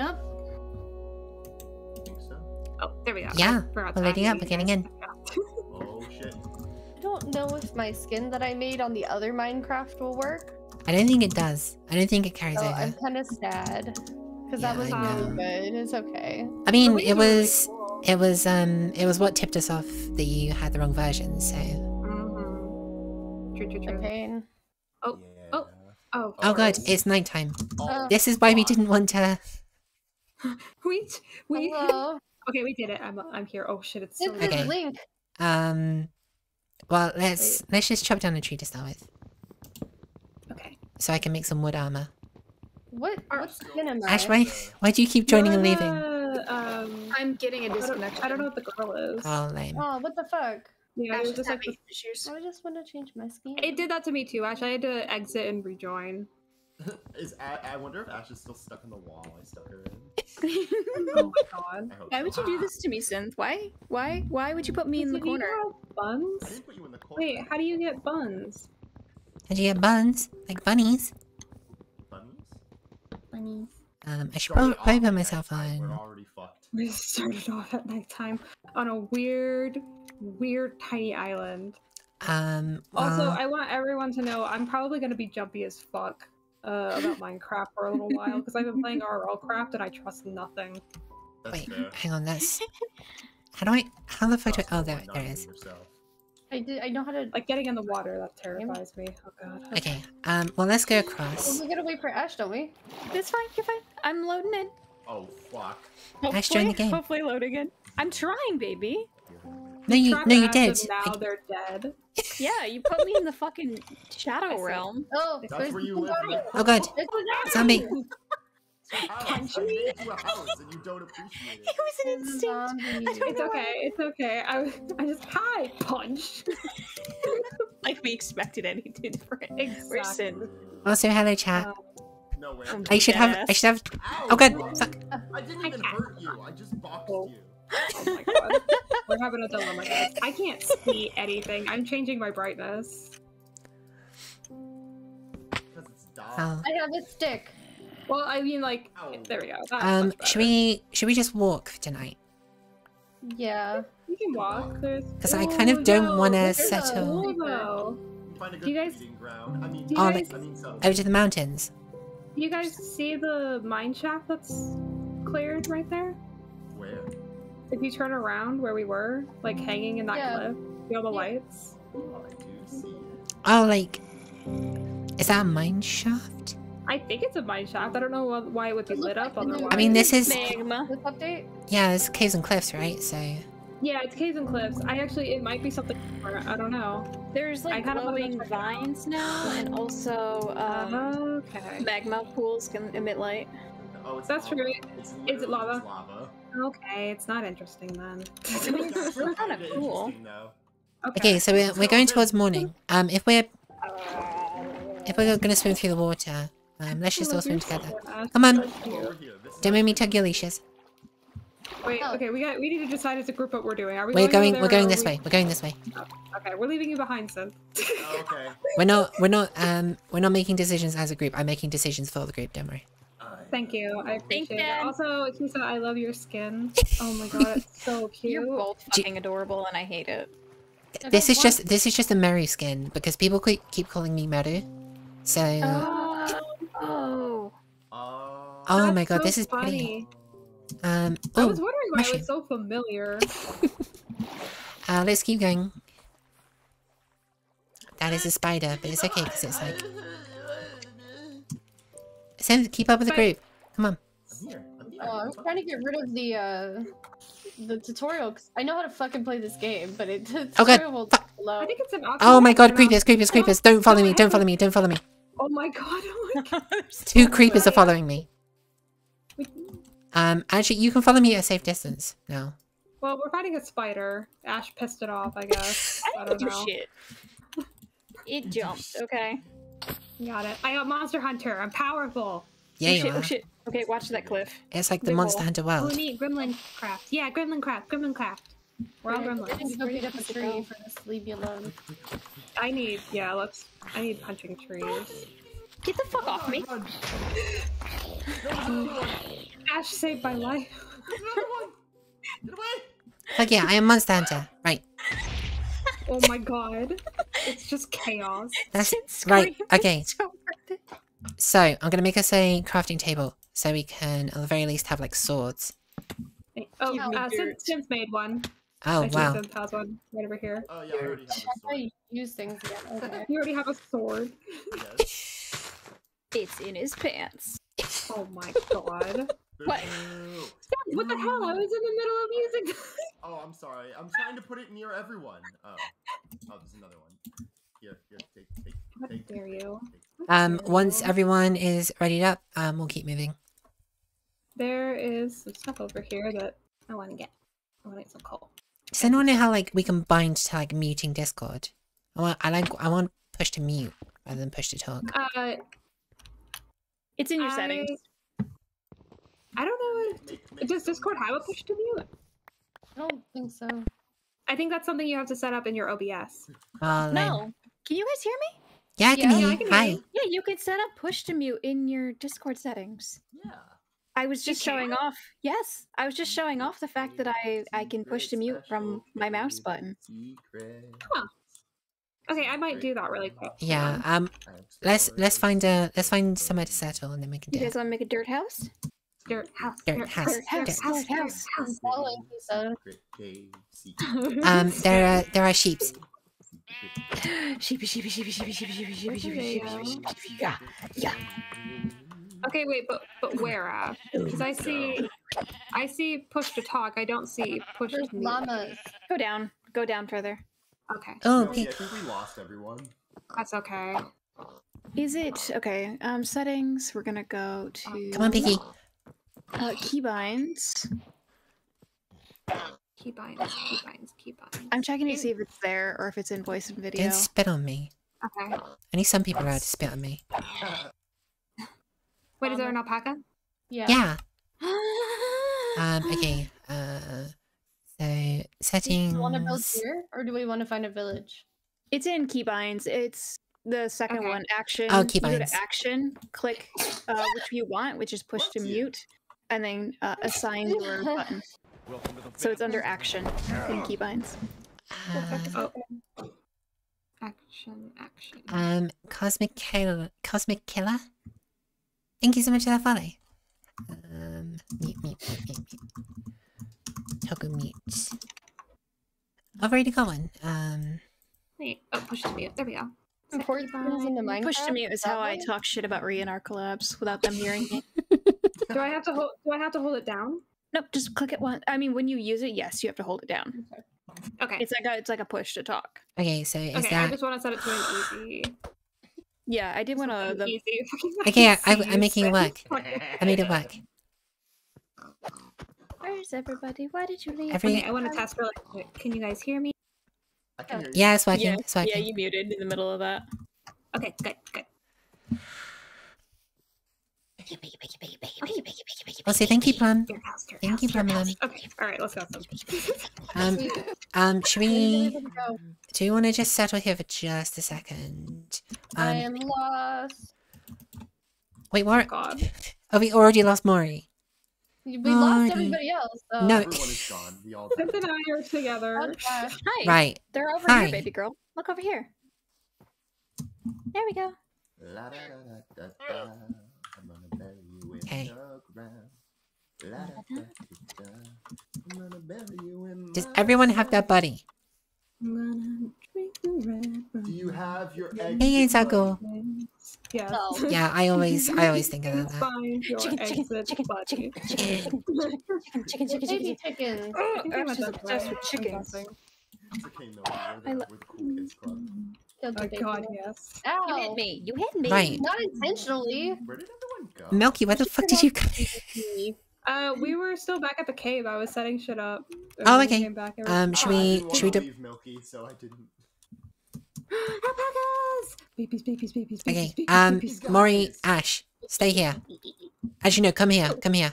up? I think so. Oh, there we go. Yeah, we're to loading up, you we're getting in. Oh shit. I don't know if my skin that I made on the other Minecraft will work. I don't think it does. I don't think it carries So over. I'm kind of sad because Yeah, that was I really good. It's okay. I mean, But it can do really was cool. it was um it was what tipped us off that you had the wrong version. So Mhm. True, true, true. Okay. Oh, oh. Oh, oh god, it's nighttime. Oh. This is why we didn't want to. we we Hello. okay, we did it. I'm I'm here. Oh shit, it's This so is Okay. Link. Um, well, let's let's just chop down a tree to start with, okay. so I can make some wood armor. What? Are- What skin? Ash, why why do you keep joining and leaving? the, um, I'm getting a I don't, disconnection. I don't know what the girl is. Oh, lame. Oh, what the fuck? yeah, Ash it was is just like issues. I just want to change my skin. it did that to me too. Ash, I had to exit and rejoin. Is I wonder if Ash is still stuck in the wall I stuck her in. oh my god. Why so. would you do this to me, Synth? Why? Why? Why would you put me in the Did you corner? have I Buns? didn't put you in the corner. Wait, how do you get buns? Did you get buns like bunnies? Bunnies? Bunnies. Um, I should Started probably, probably put at myself nighttime, We're already fucked. We started off at nighttime on a weird, weird tiny island. Um, Also, well, I want everyone to know I'm probably going to be jumpy as fuck uh, about Minecraft for a little while because I've been playing RLCraft and I trust nothing. That's wait, fair. hang on. That's how do I? How the fuck do I? Oh, there, one, not there it yourself. I did. I know how to. Like getting in the water, that terrifies me. Oh god. Okay. Um, well, let's go Well, across. we gotta wait for Ash, don't we? That's fine. You're fine. I'm loading in. Oh fuck. Ash, join the game. Hopefully loading in. I'm trying, baby. No, you, no, you did. Now I- they're dead. Yeah, you put me in the fucking shadow realm. Oh, That's where you live. down man. there. Oh god, There's people down zombie. there. House. I made you a house and you don't appreciate It it. was an instinct. I don't It's know okay. It's okay. I, was- I just hi punch. Like we expected anything different. Exactly. Sin. Also, hello, chat. Um, No way. I should have. I should have. Ow, Oh god, fuck. fuck. I didn't even hurt you. I just boxed you. Oh my god. We're having a dilemma, guys. I can't see anything. I'm changing my brightness. Because it's dark. Oh. I have a stick. Well, I mean, like, Ow. there we go. That's Um, should we? Should we just walk for tonight? Yeah. You can walk. There's. 'Cause I kind of don't yo, wanna there's a settle- pool, though. You find a Do you guys- feeding ground. I mean, do you Oh, guys- I mean, so. Over to the mountains. You guys see the mine shaft that's cleared right there? Where? If you turn around where we were, like hanging in that Yeah. cliff, see all the Yeah. lights? Oh, I do see it. Like, is that a mine shaft? I think it's a mine shaft. I don't know why it would be It lit up like the- otherwise. I mean, this is Magma. This update? yeah, it's caves and cliffs, right? So Yeah, it's caves and cliffs. I actually, it might be something. different. I don't know. There's I like kinda glowing check it out. vines now, and also um, okay. magma pools can emit light. Oh, it's That's lava. true. It's Is it lava? just lava. Okay, it's not interesting then. Oh, mean, that's it's kinda kinda cool. interesting, though. okay, so we're we're going towards morning. Um, if we're if we're gonna swim through the water, um, let's just all swim together. Come on. Over here. This Don't make me tug your leashes. Wait, Oh. okay, we got. We need to decide as a group what we're doing. Are we We're going? going. We're going this we- way. We're going this way. Okay, we're leaving you behind, Sid. Oh, okay. We're not. We're not. Um, we're not making decisions as a group. I'm making decisions for the group. Don't worry. Alright. Thank you. I appreciate it. Also, Kisa, I love your skin. Oh my god, it's so cute. You're both fucking adorable, and I hate it. I This don't is just. This is just a Meru skin because people keep keep calling me Meru. So. Oh, Oh, Oh my god, so this is pretty. funny. Um. I Oh. was wondering why it was so familiar. Uh, let's keep going. That is a spider, but it's okay because it's like. Sam, keep up with the But- group. Come on. I'm here. I'm here. Oh, I was trying to get rid of the uh the tutorial because I know how to fucking play this game, but it the Oh, God. tutorial will low. I think it's an. Oh my god, option. creepers, creepers, creepers. Don't follow me, don't follow me, don't follow me. Oh my god. Oh my god. Two creepers are following me. Um, actually, you can follow me at a safe distance now. Well, we're fighting a spider. Ash pissed it off, I guess. I I don't don't do know. shit. It jumped. Okay. Got it. I got Monster Hunter. I'm powerful. Yeah, oh you shit! Oh, are. Oh shit! Okay, watch that cliff. It's like the Big Monster hole. Hunter Oh, world. neat. Gremlin craft. Yeah, Gremlin craft. Gremlin craft. We're all I gremlins. need go beat up a tree for this. Leave me alone. I need. Yeah, let's. I need punching trees. Get the fuck off me! Ash saved my life. There's another one. Get away. Fuck yeah, I am Monster Hunter. Right. Oh my god. It's just chaos. That's It's right. Okay. so worth it. So I'm gonna make us a crafting table so we can, at the very least, have like swords. Oh, Give me uh, dirt. Sim, made one. Oh I wow. Sim has one right over here. Oh yeah, I already have a sword. use things again. Okay. You already have a sword. Yes. It's in his pants. Oh my god. What? Boo. what the hell? I was in the middle of using. Oh, I'm sorry. I'm trying to put it near everyone. Oh, oh, there's another one. Here, here, take, take, How take. dare you? Um, once everyone is readied up, um, we'll keep moving. There is some stuff over here that I want to get. I want to get some coal. Does anyone know how like we can bind to like muting Discord? I want, I like, I want push to mute rather than push to talk. Uh, It's in your I- settings. I don't know. If, does Discord have a push to mute? I don't think so. I think that's something you have to set up in your OBS. Oh, lame. No. Can you guys hear me? Yeah, I can Yeah, hear you. can hear Hi. you. Yeah, you can set up push to mute in your Discord settings. Yeah. I was just showing off. Yes, I was just showing off the fact that I I can push to mute from my mouse button. Secret. Okay, I might do that really quick. Yeah. Um, let's let's find a let's find somewhere to settle and then we can Do You guys it. want to make a dirt house? Dirt house. Dirt house, Dirt house. dirt house, Um, there are there are sheeps. secret Sheepy, sheepy, sheepy, sheepy, sheepy, sheepy, sheepy, Where do sheepy, sheepy, sheepy, sheepy. Yeah, yeah. Okay, wait, but but where at? Because I see, I see push to talk. I don't see push There's to llamas. Go down. Go down further. Okay, Oh, Milky, I think we lost everyone. that's okay. Is it okay? Um, settings. We're gonna go to. Come on, Piggy. Uh, keybinds. Keybinds, keybinds, keybinds. I'm checking to see if it's there or if it's in voice and video. Don't spit on me. Okay. Only some people are allowed to spit on me. Wait, is there an alpaca? Yeah. Yeah. Um. Okay. Uh. So Do settings. you want to build here, or do we want to find a village? It's in keybinds. It's the second Okay. one. Action. Oh, You go keybinds. to action. Click uh, which you want, which is push to What's it? mute, and then uh, assign your button. So it's under action in keybinds. Uh, Oh. Action, action. um. Cosmic killer. Cosmic killer. Thank you so much for that follow. Um. Mute. Mute. Mute. Mute. mute. Toggle mute. I've already got one. Um. Wait, oh, push to mute. There we go. Set Import things into keybind. Minecraft. Push to mute is that how I talk shit about Rhea in our collabs without them hearing me. Do I have to hold? Do I have to hold it down? Nope, just click it once. I mean, when you use it, yes, you have to hold it down. Okay. It's like a it's like a push to talk. Okay. So is okay, I just want to set it to an easy. Yeah, I did want to. something The easy. okay? I, See I'm making it spend- work. I made it work. where's everybody? Why did you leave? Every- Okay, I want to test really quick. Can you guys hear me? I can hear you. Yeah, it's working. yeah, It's working. yeah, you muted in the middle of that. Okay, good, good. Also, thank you, Plum. Dirt house, dirt Thank you, Plum. Okay, all right, let's go. Um. Um. Should we? did we go? Do you want to just settle here for just a second? I Um. am lost. Wait. What? God. Oh, we already lost Maury. We Alrighty. lost everybody else. So. No. Everyone is gone. We all Sim and I are together. Okay. Hi. Right. They're over Hi. here, baby girl. Look over here. There we go. La, da, da, da, da, da. I'm gonna bury you in Okay. Does my everyone have their ground. buddy? I'm gonna drink the red rum. Do you have your egg? Hey, Zago. Yes. Oh. Yeah, I always, I always think of that. Find your Chicken, chicken, exit chicken, buddy. chicken, chicken, chicken, chicken, chicken, Baby chicken. Oh, chickens. I think I'm Ash at is that obsessed point. with I'm chickens. guessing. It's okay, Milky. We're I the, lo- we're the cool kids club. Killed the Oh baby. god, yes. Ow. You hit me. You hit me. Right. Not intentionally. Where did everyone go? Milky, where the fuck did you go? Uh, we were still back at the cave. I was setting shit up. Oh, when okay. came back, it Um, should Ah, I we, didn't should we do? leave Milky, so I didn't. Alpacas! Babies, babies, babies, babies, Okay. babies, Um, babies. Maury, Ash, stay here. As you know, come here, come here.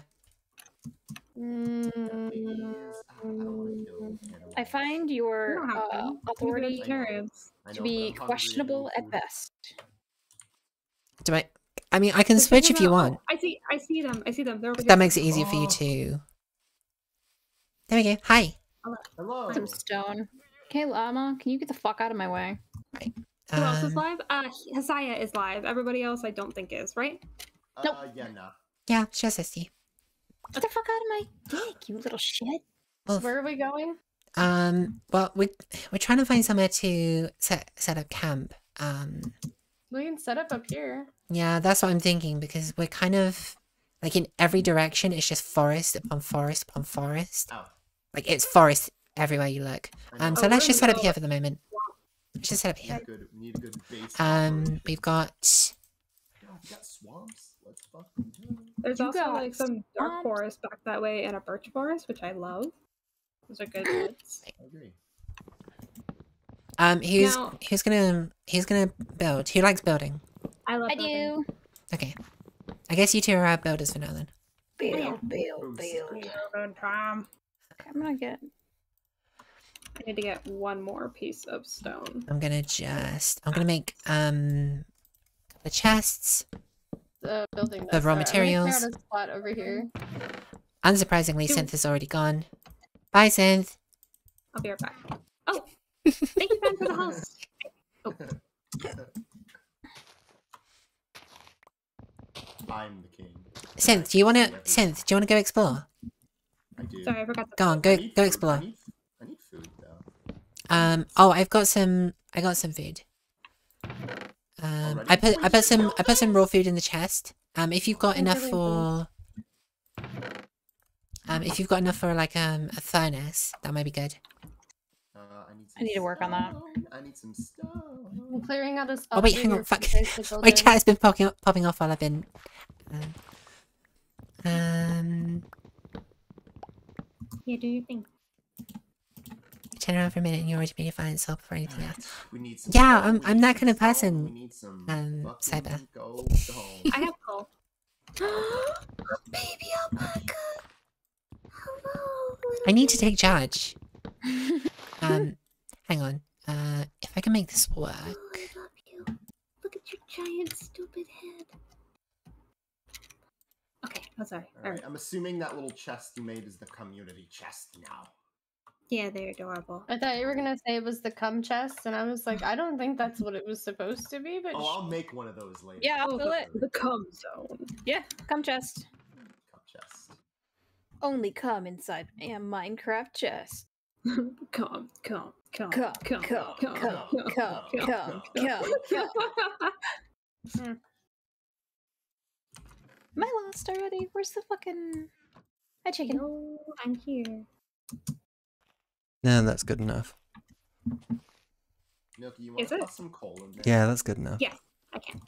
Mm, Ah, I don't wanna kill animals. I find your uh, authority to be but I'm hungry questionable at best. Do I? I mean, I can Just switch if you want. Oh, I see. I see them. I see them. They're over If here. that makes it easier for you Oh. to. There we go. Hi. Hello. Some stone. Okay, llama, can you get the fuck out of my way? Who else is Um, live? Uh, Hisaya is live. Everybody else, I don't think is right. Uh, Nope. yeah, no. yeah, she'll assist you. Get the fuck out of my dick, you little shit. Well, Where are we going? Um, well, we we're trying to find somewhere to set set up camp. Um, We can set up up here. yeah, that's what I'm thinking because we're kind of like in every direction. It's just forest upon forest upon forest. Oh. Like it's forest everywhere you look. Um, so Oh, let's just set up here for the moment. Let's just set up We here. need good, we need a good base. Um, operation. we've got God, we got swamps. Let's fucking do it. There's You also like some dark swamp. forest back that way and a birch forest, which I love. Those are good bits. I agree. um, who's Now- who's gonna who's gonna build? Who likes building? I love I building. do. Okay, I guess you two are our builders for now then. Build, Boost. build, build. Good time. Okay, I'm gonna get. I need to get one more piece of stone. I'm gonna just I'm gonna make um the chests. The building. The raw Alright, I'm gonna clear materials. out a spot over here. Unsurprisingly, Two. Synth is already gone. Bye, Synth. I'll be right back. Oh, thank you, Ben, for the house. I'm the king. Synth, do you wanna Synth? Do you wanna go explore? I do. Sorry, I forgot. Go on, go go explore. I need, I need food though. Um. Oh, I've got some. I got some food. Um. Already? I put I put some I put some raw food in the chest. Um. If you've got Oh, enough really for. Um. If you've got enough for like um a furnace, that might be good. Uh, I need. Some I need to work on that. I need some stone. I'm clearing out a spot. Oh wait, hang on. Fuck. you guys to build My chat has been popping popping off while I've been. Um. um Yeah, do your thing. turn around for a minute and you're already made a fine self for anything else. We need some. Yeah, I'm- we I'm need that kind of person, We need some. um, fucking Cyber. gold stone. I have coal. Baby alpaca. Hello. I need to take charge. Um, hang on. Uh, if I can make this work. I love you. Look at your giant stupid head. Okay, I'm oh sorry. All right, I'm assuming that little chest you made is the community chest now. Yeah, they're adorable. I thought you were gonna say it was the cum chest, and I was like, I don't think that's what it was supposed to be. But Oh, I'll make one of those later. Yeah, I'll Oh, fill the, it. the cum zone. Yeah, cum chest. Cup chest. Only come inside a Minecraft chest. come, come, come, Come, come, come, come, come, come, come, come. Am I lost already? Where's the fucking... Hi, chicken. No, I'm here. Yeah, that's good enough. Milky, you want Is to it? some coal in there? Yeah, that's good enough. Yeah. I can.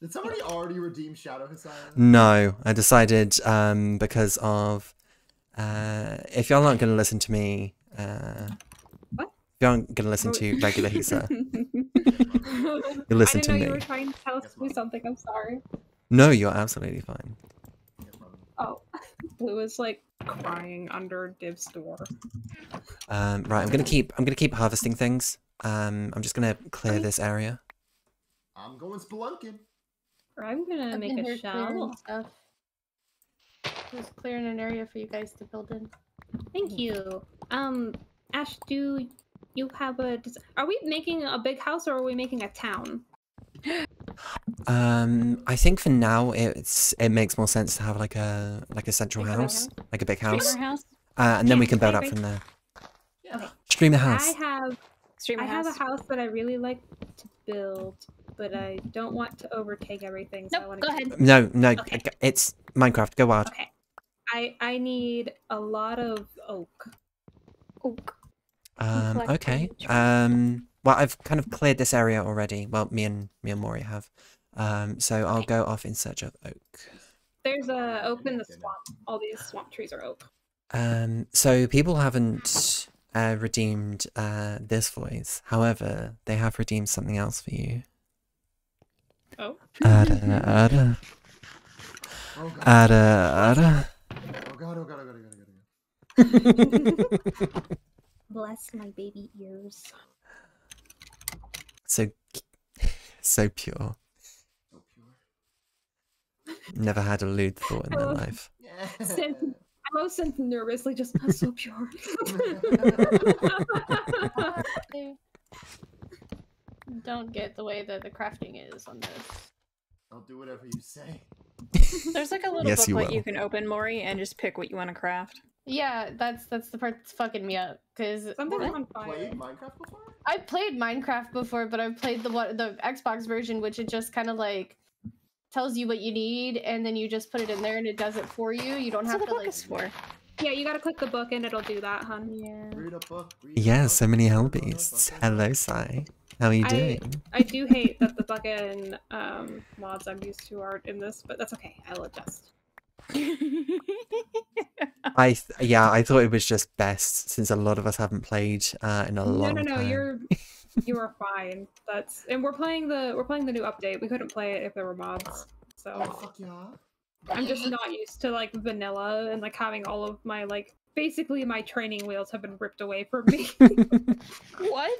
Did somebody already redeem Shadow Hisaya? No, I decided um, because of uh, if y'all aren't going to listen to me, uh, What? if y'all aren't going to listen Oh. to regular Hisa, you listen I didn't to know you were trying to tell us to do something. I'm sorry. no, you're absolutely fine. Oh, Blue is like crying under Div's door. Um, right, I'm gonna keep I'm gonna keep harvesting things. Um, I'm just gonna clear this area. I'm going spelunking. Or I'm gonna I've make a here clearing shovel. stuff. Just clearing an area for you guys to build in. Thank you. Um, Ash, do you have a? Are we making a big house or are we making a town? Um, I think for now it's it makes more sense to have like a like a central Like a big house, house? like a big house, Streamer house? uh, and then we can build up from there. Yeah. Streamer house. I have Streamer I have a house that I really like to build, but I don't want to overtake everything. So I Nope, want go ahead. No, no, Okay. it's Minecraft. Go wild. Okay. I I need a lot of oak. Oak. Um, okay. Um, well, I've kind of cleared this area already. Well, me and me and Mori have. Um, so I'll Okay. go off in search of oak. There's a oak in the swamp. All these swamp trees are oak. Um, so people haven't uh, redeemed uh, this voice. However, they have redeemed something else for you. Oh. Ada, ada, Oh god. ada, ada. oh god. Oh god. Oh god. Oh god. Oh god. Bless my baby ears. so, so pure. So pure. never had a lewd thought in their Oh. life. Since, I was since nervously just that's so pure. I don't get the way that the crafting is on this. I'll do whatever you say. There's like a little Yes, booklet will. you, can open, Maury, and just pick what you want to craft. Yeah, that's that's the part that's fucking me up because Something What? on fire. Played Minecraft before? I've played Minecraft before, but I've played the one the Xbox version, which it just kind of like tells you what you need, and then you just put it in there, and it does it for you. You don't That's have what the to book like. is for. Yeah, you gotta click the book and it'll do that, hun. Yeah. Read a book. read a Yeah, book, so many read hell beasts. Hello, Sai. How are you doing? I do hate that the fucking um, mods I'm used to aren't in this, but that's okay. I'll adjust. I th- yeah, I thought it was just best since a lot of us haven't played uh, in a No, long time. no, no. time. You're you are fine. That's and we're playing the we're playing the new update. We couldn't play it if there were mods, Oh, so fuck yeah. I'm just not used to like vanilla and like having all of my like basically my training wheels have been ripped away from me. what?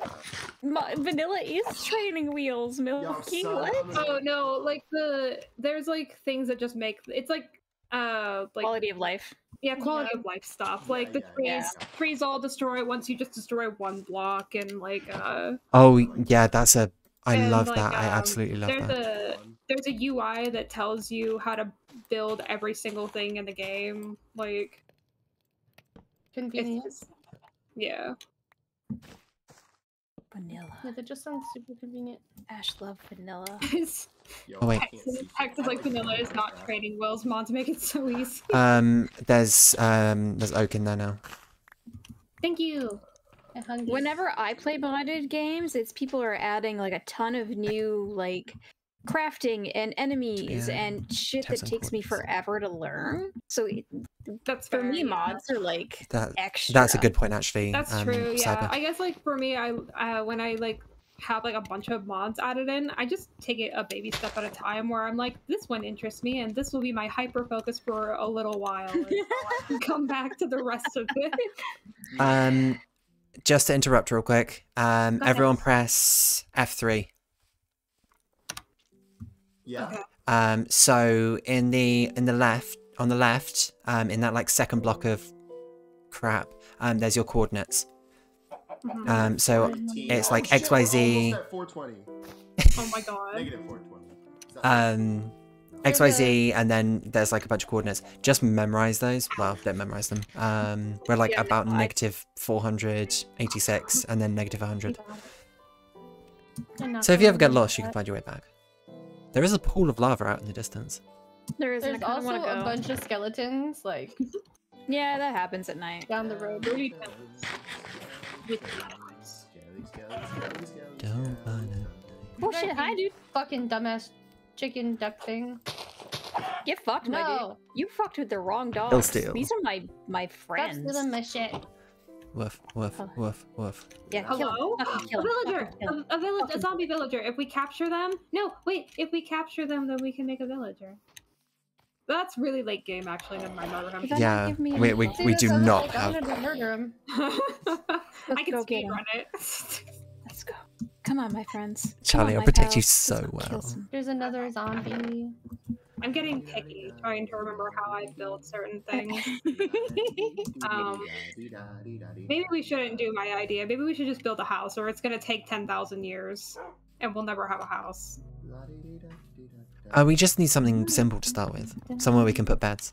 My, vanilla is training wheels, Milky. son, What? Oh no, like the there's like things that just make it's like uh like Quality of life. yeah quality Yeah. of life stuff Yeah, like the yeah, trees yeah. trees all destroy once you just destroy one block and like uh Oh yeah, that's a. I And, love like, that. I um, absolutely love there's that. a there's a UI that tells you how to build every single thing in the game. Like it's Convenient. just yeah. Vanilla. Yeah, that just sounds super convenient. Ash love vanilla. Yo, Oh, wait. I can't see. Texas like vanilla is not Minecraft. training wheels to make it so easy. Um, there's um, there's oak in there now. Thank you. Whenever I play modded games, it's people are adding like a ton of new like crafting and enemies Yeah, and shit have that takes me forever to learn. So it- That's for fair, me, yeah. mods are like That extra. that's a good point actually. That's um, true. Yeah, Cyber. I guess like for me, I uh, when I like have like a bunch of mods added in, I just take it a baby step at a time. Where I'm like, this one interests me, and this will be my hyper focus for a little while. until I can come back to the rest of it. Um, just to interrupt real quick. Um, everyone press F three. Yeah. Okay. Um, so in the in the left on the left, um, in that like second block of crap, um, there's your coordinates. Mhm. Um, so 15. it's Oh, like shit, XYZ. almost at 420. oh my god. Negative 420. Um, XYZ, and then there's like a bunch of coordinates. Just memorize those. Well, don't memorize them. Um, we're like Yeah, about no, negative 486 and then negative 100. I'm So if you ever get lost, you can find your way back. There is a pool of lava out in the distance. There is. There's and I kinda also a bunch of skeletons like Yeah, that happens at night. down the road. Don't skelly, wanna- Oh shit! Hi, dude. Fucking dumbass chicken duck thing. Get fucked, my dude. No, You fucked with the wrong dog. Bill Steele. These are my my stop friends. stealing my shit. Woof, woof, Oh. woof, woof. Yeah, kill Hello? him. A kill him. villager, Fucking kill him. a, a village, a zombie villager. If we capture them, no, wait. If we capture them, then we can make a villager. That's really late game, actually. Never mind. Never mind. Yeah, give me we, we. See, we do sounds not I'm have. murder him. I can go get speed him. run it. Let's go. Come on, my friends. Come Charlie, on, I'll my protect you so Let's go kill well. There's another zombie. I'm getting picky, trying to remember how I build certain things. Um, Maybe we shouldn't do my idea. Maybe we should just build a house, or it's gonna take ten thousand years, and we'll never have a house. Uh, we just need something simple to start with. Somewhere we can put beds.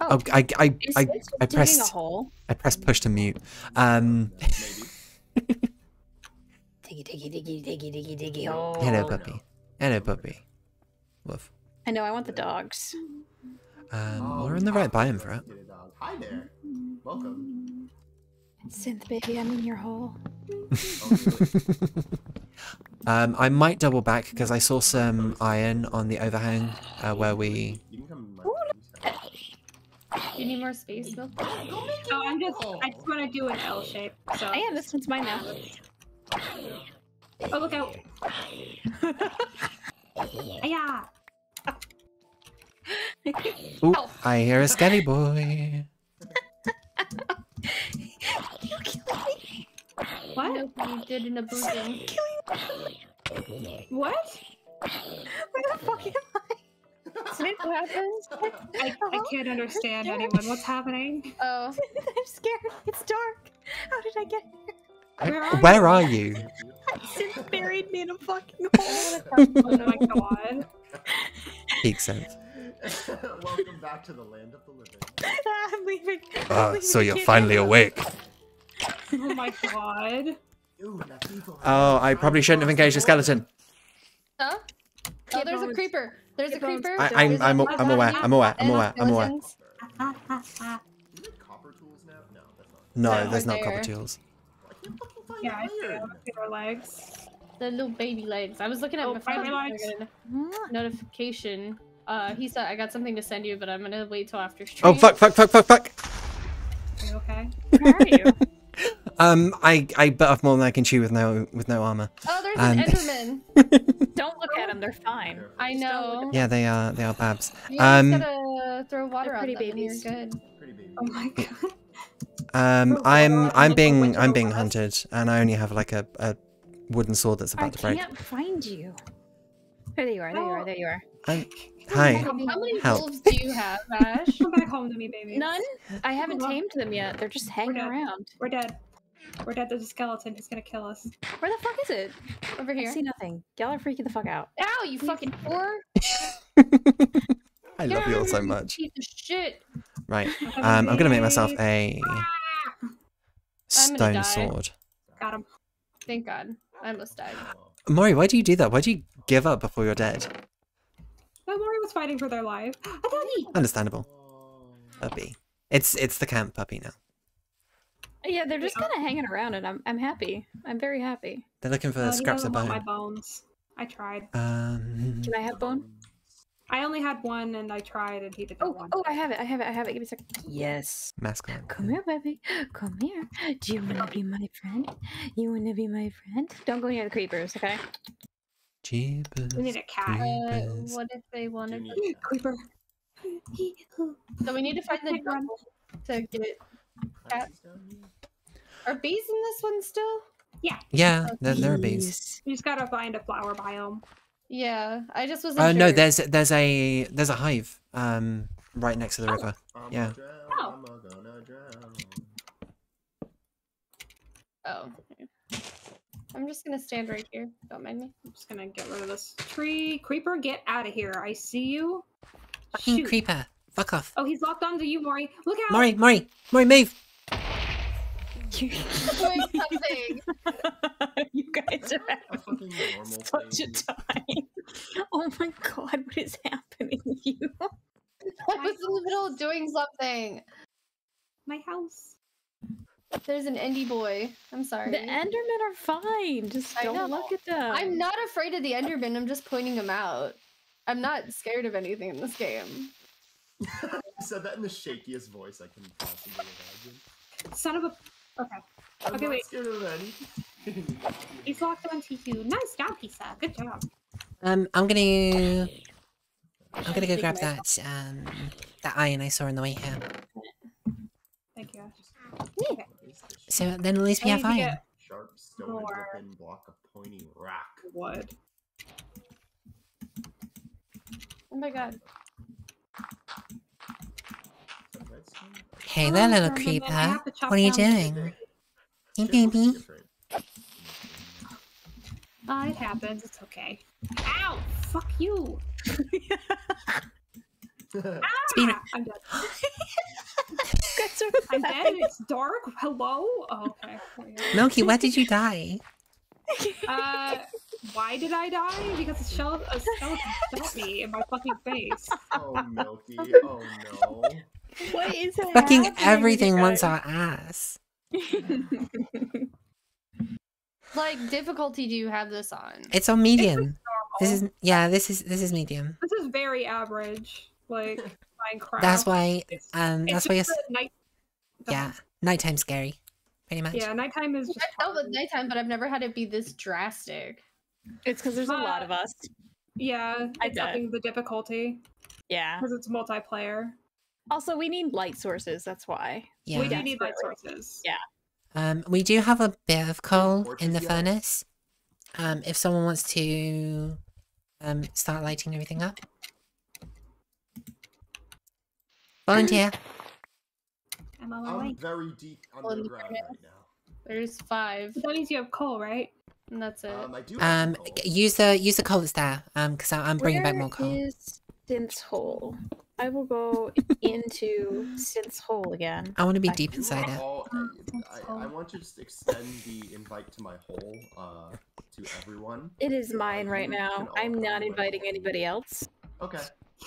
Oh, I, I, Is I, I digging a pressed, hole? I pressed push to mute. Um, Maybe. Diggy, diggy, diggy, diggy, diggy, diggy hole. hello, Oh, puppy. no. Hello, puppy. Woof. I know. I want the dogs. Um, Oh, we're in the right biome for it. Get a dog. Hi there. Welcome. Synth baby, I'm in your hole. Oh, um, I might double back because I saw some iron on the overhang uh, where we. You can come. Ooh, Do you need more space, Bill? So I'm just, I just want to do an L shape. So, I am. This one's mine now. Oh look out! Yeah. Ooh, I hear a skelly boy. you killing me. What? Nope, you did an abusion. What? Where the fuck am I? Smith, what happened? I, I uh-huh. can't understand anyone. What's happening? Oh, I'm scared. It's dark. How did I get here? Where are Where you? are you? Synth buried me in a fucking hole. Oh my god. Peak sense. Welcome back to the land of the living. I'm leaving. I'm Ah, leaving. so you're finally awake. Oh my god. Ooh, that people Oh, I probably shouldn't have engaged a the skeleton. huh? Oh, there's a creeper. There's a creeper. I, I'm, a I'm, I'm aware. I'm aware. I'm and aware. I'm aware. No, there's not copper tools. I can't fucking find Yeah, I see iron. it. I see their legs. The little baby legs. I was looking at Oh, my phone. baby and I legs. notification. Uh, he said I got something to send you, but I'm gonna wait till after stream. Oh fuck! Fuck! Fuck! Fuck! Fuck! Are you okay? Where are you? Um, I I bit off more than I can chew with no with no armor. Oh, there's Um, an Enderman. Don't look at them. They're fine. I Just don't look know. Yeah, they are they are babs. You Um, just gotta throw water on pretty them and you're babies. good. Pretty baby. Oh my god. Um, Oh, I'm I'm being I'm being hunted, and I only have like a, a wooden sword that's I about to break. I can't find you. There you are. There you are. There you are. Um, hi. How many Help. wolves do you have, Ash? Come back home to me, baby. None. I haven't tamed them yet. They're just hanging dead. around. We're dead. We're dead. There's a skeleton. He's gonna kill us. Where the fuck is it? Over here. I see nothing. Y'all are freaking the fuck out. Ow, you fucking whore! I love you all so much. Piece of shit. Right. Um, I'm gonna make myself a! Stone sword. Got him. Thank God. I almost died. Mori, why do you do that? Why do you give up before you're dead? No, Mori was fighting for their life. A daddy. Understandable. Puppy. It's it's the camp puppy now. Yeah, they're just kind of hanging around, and I'm I'm happy. I'm very happy. They're looking for No, he scraps of doesn't bone. want my bones. I tried. Um, Can I have bone? I only had one, and I tried, and he didn't Oh, want. oh, I have it. I have it. I have it. Give me a second. Yes. mascot. Come here, baby. Come here. Do you want to be my friend? You want to be my friend? Don't go near the creepers, okay? Jeepers. We need a cat. Uh, what if they Do wanted? need To... that. Creeper. So we need to find the Take one. jungle to get. Cat. Are bees in this one still? Yeah, there, there are bees. You just gotta find a flower biome. Yeah, I just wasn't. Uh, no, sure. there's there's a there's a hive um right next to the river. I'ma Yeah. drown, Oh. I'ma gonna drown. Oh. I'm just gonna stand right here. Don't mind me. I'm just gonna get rid of this tree. Creeper, get out of here. I see you. Fucking creeper. Fuck off. Oh, he's locked onto you, Mori. Look out! Mori, Mori, Mori, move. Doing something. you guys are A having fucking normal such a time. Oh my god, what is happening to you? I was in the middle of doing something. My house. There's an indie boy. I'm sorry. The Endermen are fine. Just don't look at them. I'm not afraid of the Enderman. I'm just pointing them out. I'm not scared of anything in this game. you said that in the shakiest voice I can possibly imagine. Son of a. Okay. I'm Okay, wait. scared of anything. He's locked onto you. Nice job, Pisa. Good job. Um, I'm gonna I'm gonna go grab that um that iron I saw on the way here. Thank you. What is So then at least we I have iron. Sharp stone More. and block of pointy rock. wood. Oh my god. Is that redstone? Hey there, little creeper. have to chop What are you doing? Hey, baby. Uh, it happens. It's okay. Ow! Fuck you! been- Ah, I'm dead. Guys are I'm fine. dead. It's dark. Hello. Oh, okay. There we go. Milky, where did you die? Uh, why did I die? Because a, shell, a skeleton shot me in my fucking face. oh, Milky. Oh, no. What is Fucking happening, everything you wants our ass. Like difficulty do you have this on? It's on medium. This is yeah, this is this is medium. This is very average. Like Minecraft. That's why um it's that's why just it's the night. yeah, nighttime scary. Pretty much. Yeah, nighttime is just. I know with nighttime, but I've never had it be this drastic. It's because there's a lot Uh, of us. Yeah, I it's upping the difficulty Yeah. because it's multiplayer. Also, we need light sources. That's why. Yeah. We do need light sources. Yeah. Um we do have a bit of coal in the torches furnace. Um, if someone wants to um start lighting everything up. Volunteer. I'm on my I'm very deep Well, underground yeah. right now. There's five, That means you have coal, right? and that's it. Um, I do. have Um, some coal. g- use the use the coal that's there. Um, because I'm bringing back more coal. is Synth's hole? I will go into Synth's hole again. I want to be I- deep inside it. all- I, I, I want to just extend the invite to my hole uh, to everyone. It is mine right now. I'm not inviting hole. anybody else. Okay.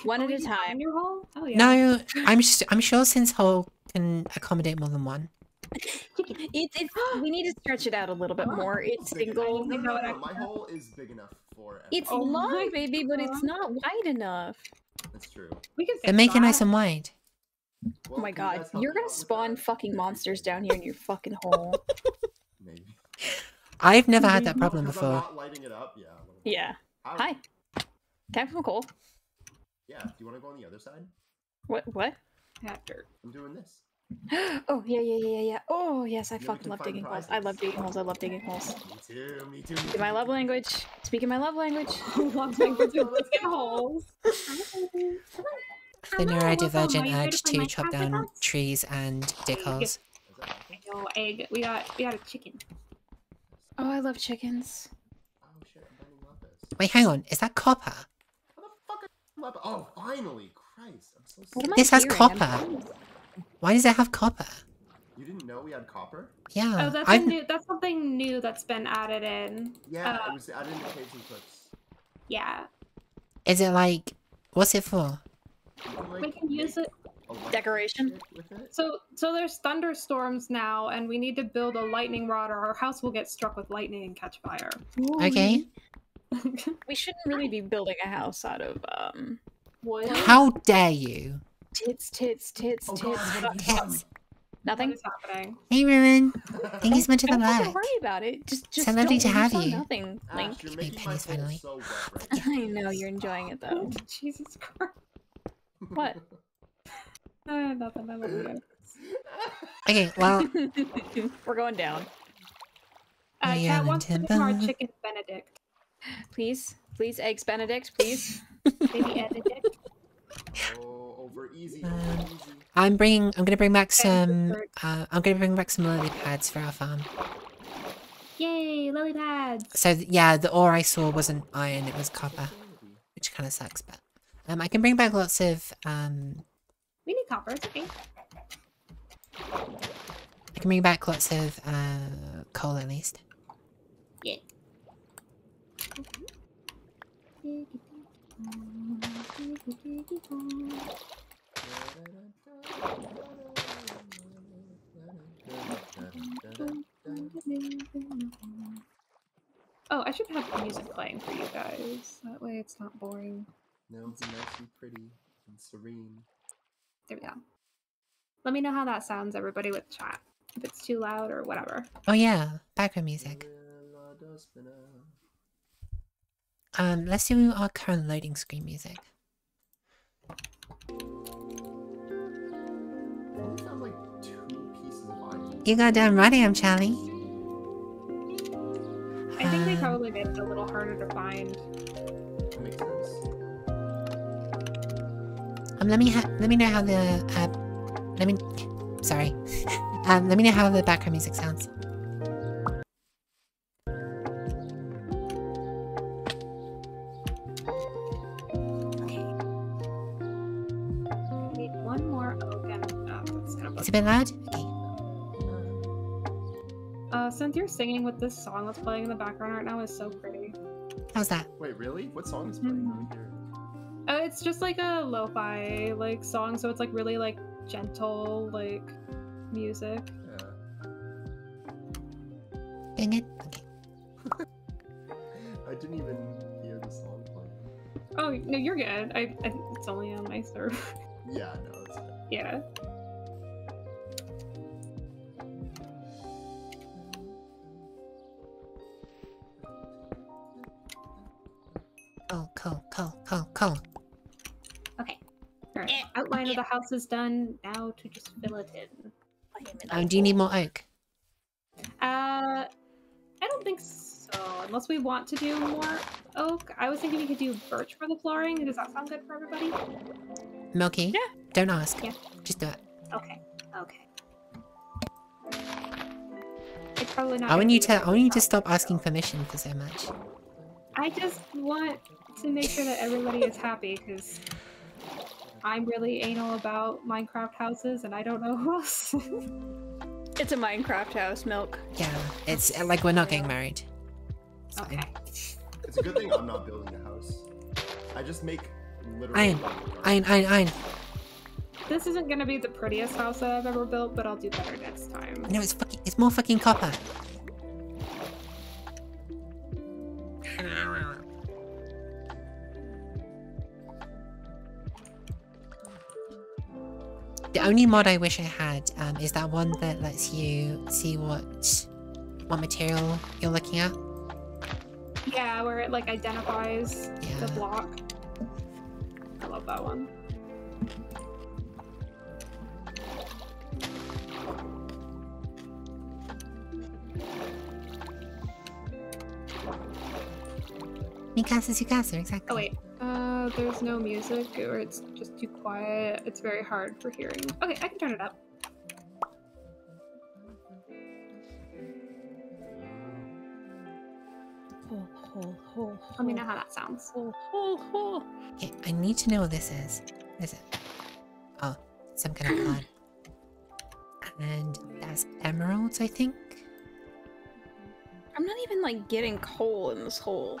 One Oh, at a time. your hole? Oh yeah. No, I'm s- I'm sure since hole can accommodate more than one. It, it's we need to stretch it out a little bit more. It's Big enough. single. No, no, no. My hole is big enough for. It's. Oh long, baby, but it's not wide enough. That's true. We can Then fix make it nice and wide. Oh my can you god, you're gonna spawn fucking monsters down here in your fucking hole. Maybe. I've never had that problem problem 'cause I'm before. not lighting it up. Yeah. a little bit. yeah. How- Hi. Time for coal. Yeah. Do you want to go on the other side? What? What? Yeah, dirt. I'm doing this. oh yeah, yeah, yeah, yeah, yeah. Oh yes, I Then we fucking love find digging holes. I love digging holes. I love digging holes. Me too. Me too. Me too. my love language. Speaking my love language. Love language of let's get holes. The neurodivergent welcome. Are you ready urge for to chop down house? trees and dig holes. Is that egg. We got we got a chicken. Oh, I love chickens. Oh shit! I'm burning lapis. Wait, hang on. Is that copper? How the fuck? Is? Oh, finally! Christ! I'm so What sorry. am I This has hearing? I'm copper. Confused. Why does it have copper? You didn't know we had copper? Yeah, Oh, that's a I've new. That's something new that's been added in. Yeah, Uh, it was added into Caves and Cliffs. Yeah, Is it like what's it for? Can, like, we can use it. Decoration? it. So, so there's thunderstorms now, and we need to build a lightning rod, or our house will get struck with lightning and catch fire. Okay. We shouldn't really be building a house out of um Wood. How dare you? Tits, tits, tits, Oh tits. god, what have you fuck. done? Tits. Nothing. is? Hey, Ruin. Thank you so much for the Don't worry about it. Just, just lovely don't to have you. Nothing, Link. Ash, you're Give making my pennies, hole finally. so wet right I know you're enjoying it though. Jesus Christ. What? Uh, nothing. I love you. Okay, well, We're going down. Uh, I Cat am wants to become chicken Benedict. Please, please, eggs Benedict, please. Baby Benedict. oh, over easy, Um, easy. I'm bringing. I'm gonna bring back some. Uh, I'm gonna bring back some lily pads for our farm. Yay, lily pads. So yeah, the ore I saw wasn't iron; it was copper, which kind of sucks. But um, I can bring back lots of. Um, We need copper. Okay. I can bring back lots of uh, coal at least. Yeah. Oh, I should have music playing for you guys. That way it's not boring. No, it's nice and pretty and serene. There we go. Let me know how that sounds, everybody, with chat. If it's too loud or whatever. Oh yeah, background music. Um, let's do our current loading screen music. You got found like two pieces of iron. You goddamn right I am, Charlie. I think they Um, probably made it a little harder to find. That makes sense. Um, let me ha- let me know how the uh, let me sorry. um, let me know how the background music sounds. Bit loud. Okay. Uh, since you're singing with this song that's playing in the background right now is so pretty. How's that? Wait, really? What song is playing? Let me hear it. Uh, it's just like a lo-fi like song, so it's like really like gentle like music. Yeah. Dang it. Okay. I didn't even hear the song playing. Oh no, you're good. I, I it's only on my server. Yeah, no, it's good. yeah. Cool, cool, cool, cool, cool. Okay. Alright. Outline of the house is done. Now to just fill it in. Um, do you need more oak? Uh, I I don't think so. Unless we want to do more oak. I was thinking we could do birch for the flooring. Does that sound good for everybody? Milky? Yeah. Don't ask. Yeah. Just do it. Okay. Okay. It's probably not. I want you to. I want you to stop asking permission for so much. I just want to make sure that everybody is happy because I'm really anal about Minecraft houses, and I don't know who else. It's a Minecraft house, milk. Yeah. It's uh, like we're not getting married. It's fine. okay. It's a good thing I'm not building a house. I just make literally. Iron. one garden. Iron, iron, iron. This isn't gonna be the prettiest house that I've ever built, but I'll do better next time. No, it's fucking. It's more fucking copper. The only mod I wish I had um, is that one that lets you see what what material you're looking at. Yeah, where it like identifies the block. I love that one. Mikasa Tsukasa, exactly. Oh wait, uh, there's no music, or it's just too quiet. It's very hard for hearing. Okay, I can turn it up. Let me know how that sounds. Okay, I need to know what this is. What is it? Oh, some kind of plant. And that's emeralds, I think. I'm not even like getting coal in this hole.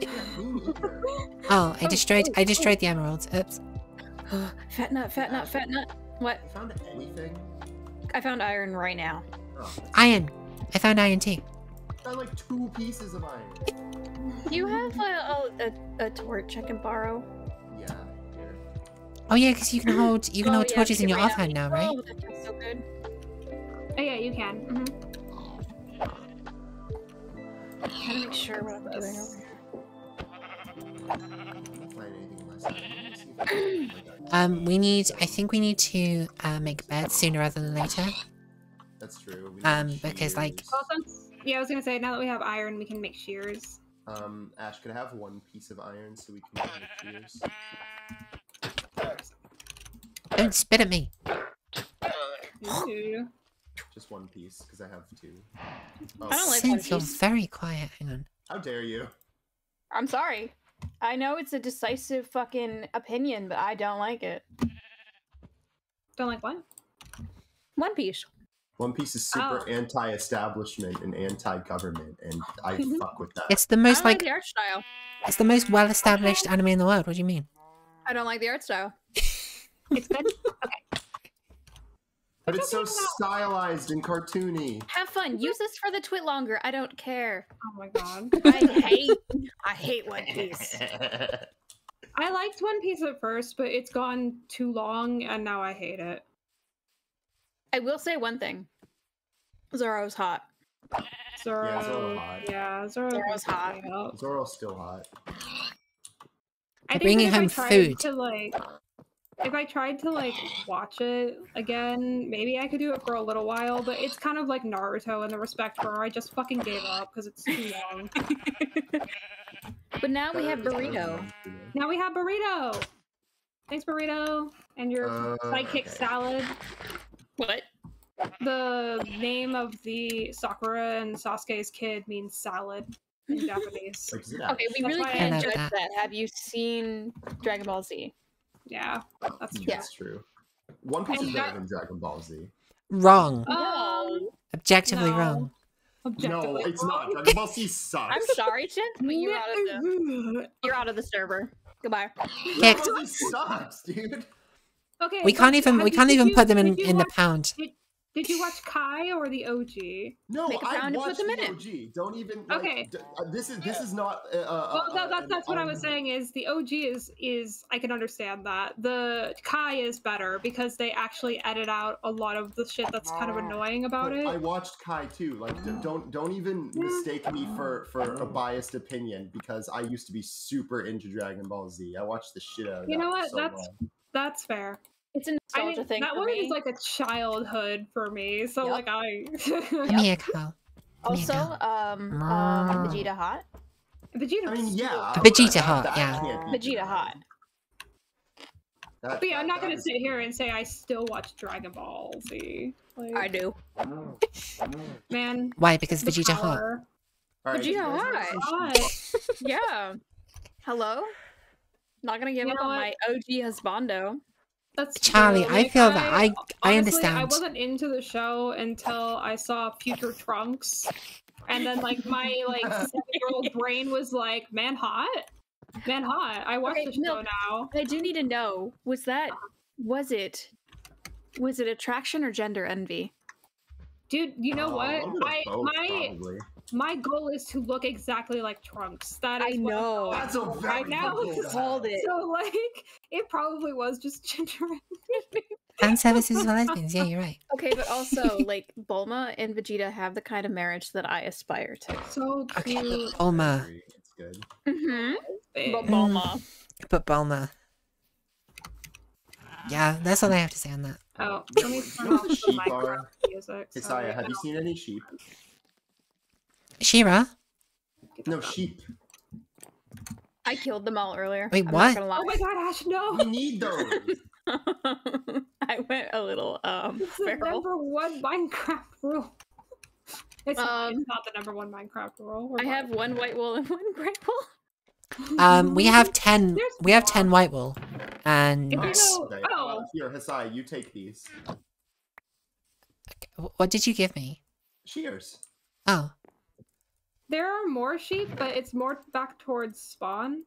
Me neither. Oh, I Oh, destroyed. oh, I destroyed the emeralds. Oops. fat nut, fat nut, fat nut. What? You found anything? I found iron right now. Oh, Iron. I found iron too. I found like two pieces of iron. You have a, a, a, a torch I can borrow. Yeah. Here. Oh yeah, because you can hold you can Oh, hold yeah, torches in your can offhand now, right? Oh, that feels so good. Oh yeah, you can. hmm Gotta make sure what I'm doing. over here. Um, we need. I think we need to uh, make beds sooner rather than later. That's true. we um, need because, like- shears. Well, since yeah, I was gonna say now that we have iron, we can make shears. Um, Ash, could I have one piece of iron so we can make shears? Don't spit at me. Just one piece, because I have two. Oh, I don't like one Since you're very quiet. Hang on. How dare you? I'm sorry. I know it's a decisive fucking opinion, but I don't like it. Don't like what? One Piece. One Piece is super Oh. anti-establishment and anti-government, and I fuck with that. It's the most don't like like the art style. it's the most well-established anime in the world. What do you mean? I don't like the art style. It's good. But It's it's so stylized and cartoony. Have fun. Use this for the twit longer. I don't care. oh my god. I hate. I hate One Piece. I liked One Piece at first, but it's gone too long, and now I hate it. I will say one thing. Zoro's hot. Zoro. Zoro hot. Yeah, Zoro. Zoro's creeps hot. me out. Zoro's still hot. I think Bringing that if home food. To like, if I tried to like watch it again, maybe I could do it for a little while. But it's kind of like Naruto in the respect where I just fucking gave up because it's too long. But now we have Better- better burrito. now we have burrito. Thanks, burrito, and your Uh, sidekick okay. salad. What? The name of the Sakura and Sasuke's kid means salad in Japanese. Like, is it Okay, we That's really can't judge that. that. Have you seen Dragon Ball Z? Yeah, that's true. That's true. One Piece And is that- better than Dragon Ball Z. Wrong. Um, Objectively no. wrong. No, it's wrong. not. Dragon Ball Z sucks. I'm sorry, Chip, but you're out of the you're out of the server. Goodbye. Kicked. Dragon Ball Z sucks, dude. Okay, We can't even we can't even you- put them in did you in the pound. Did you watch Kai or the OG? No, Make a I pound and put watched them the in. OG. Don't even. Like, Okay. d- uh, this is this is not. Uh, Well, uh, that, that, an that's what I was saying. Is the OG is is I can understand that the Kai is better because they actually edit out a lot of the shit that's kind of annoying about But it. I watched Kai too. Like, d- don't don't even mistake me for for a biased opinion because I used to be super into Dragon Ball Z. I watched the shit out of You that know what? so That's long. that's fair. It's a I nostalgia mean, thing that for one me. is like a childhood for me. So Yep. like I. Give me a cow. Also, um, um, Vegeta hot. Vegeta. I mean, yeah. Vegeta hot, that yeah. can't Vegeta hot. That- But yeah, I'm not gonna that is- sit here and say I still watch Dragon Ball Z. Like, I do. man. Why? Because the Vegeta hot. power. All right, you Vegeta hot. want some God. Yeah. Hello. Not gonna give You up on what? my OG husbando. That's Charlie, true. I Like, feel that. I I understand. I wasn't into the show until I saw Future Trunks, and then like my like seven-year-old brain was like, "Man, hot, man, hot." I watched Okay, the show Milk. now. I do need to know, was that was it was it attraction or gender envy? Dude, you know Oh, what? a little bit of I both, my probably. my goal is to look exactly like Trunks. That I is what I'm know. That's a for very right now. good goal Called it. So like, it probably was just gender. Fan services for lesbians. Yeah, you're right. Okay, but also like Bulma and Vegeta have the kind of marriage that I aspire to. So Okay, cute. but Bulma. It's good. Mm-hmm. But babe. Bulma. But Bulma. Yeah, that's all I have to say on that. Oh, let me turn off the Sheep Minecraft are- music. Hey, Sorry. Saya, have you seen any sheep? Shira? No, sheep. I killed them all earlier. Wait, I'm what? Oh my god, Ash, no! We need those. I went a little um It's the feral. number one Minecraft rule. It's, not, Um, it's not the number one Minecraft rule. We're I have fine. one white wool and one gray wool. Um, we have ten. There's We have ten white wool, and If you Okay, oh. uh, here, Hasai, you take these. Wh- what did you give me? Shears. Oh, There are more sheep, but it's more back towards spawn.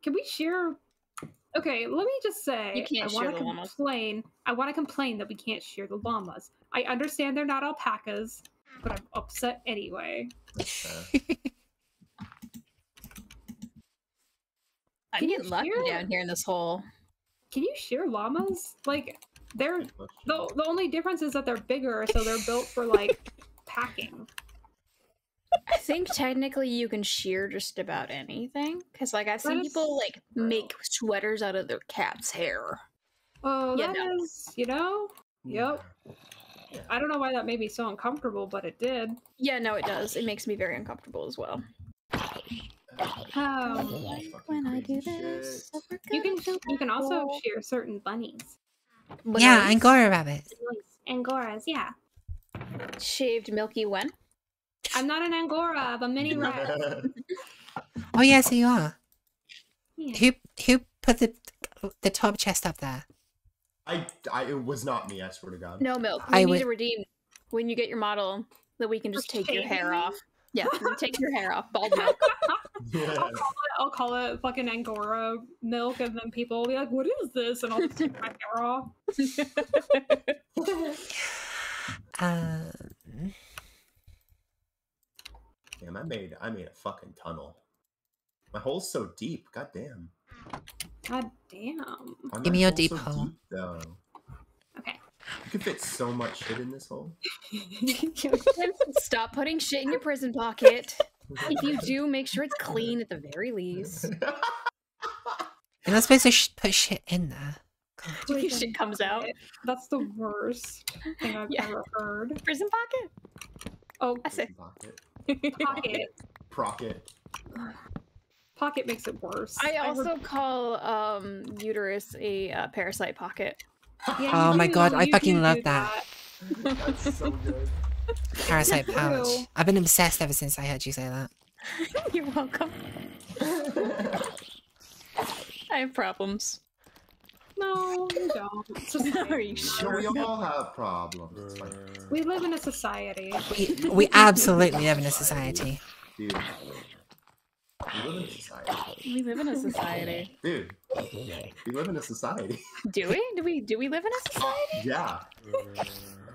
Can we shear? Okay, let me just say, You can't I want shear to the llamas. complain. I want to complain that we can't shear the llamas. I understand they're not alpacas, but I'm upset anyway. I'm Can you getting lucky hear down here in this hole. Can you shear llamas? Like, they're the the only difference is that they're bigger, so they're built for like packing. I think technically you can shear just about anything. Because, like, I've seen That is people, like, true. make sweaters out of their cat's hair. Oh, Yeah, that no. is, you know, Yep. I don't know why that made me so uncomfortable, but it did. Yeah, no, it does. It makes me very uncomfortable as well. Um, Fucking when I do this, you can you can also shear certain bunnies. yeah, Angora rabbits. Angoras, yeah. Shaved Milky when? I'm not an Angora, I'm a mini rat. Oh yeah, so you are. Yeah. Who who put the the top chest up there? I, I, it was not me. I swear to God. No, Milk. We I need would- to redeem when you get your model that we can just For take your hair off. Yeah, take your hair off. Bald milk. Yeah. I'll call it I'll call it fucking Angora milk, and then people will be like, "What is this?" And I'll just take my hair off. Um, Damn, I made, I made a fucking tunnel. My hole's so deep. God damn. God damn. Why Give me your deep so hole. deep, though? Okay. You could fit so much shit in this hole. Stop putting shit in your prison pocket. If you do, make sure it's clean at the very least. you're not supposed to sh- put shit in there. Your shit comes out. That's the worst thing I've Yeah. ever heard. Prison pocket? Oh, I say. Pocket. Pocket. Procket. Pocket makes it worse. I heard- also call um uterus a uh, parasite pocket. Yeah, Oh my God, I fucking love do that. That's so good. Parasite pouch. I've been obsessed ever since I heard you say that. You're welcome. I have problems. No, you don't. It's just Are you So we all have problems. It's fine. we live in a society. We, we absolutely live in a society. Dude. We live in a society. We live in a society. Dude. We live in a society. Do we? Do we? Do we live in a society? Yeah. I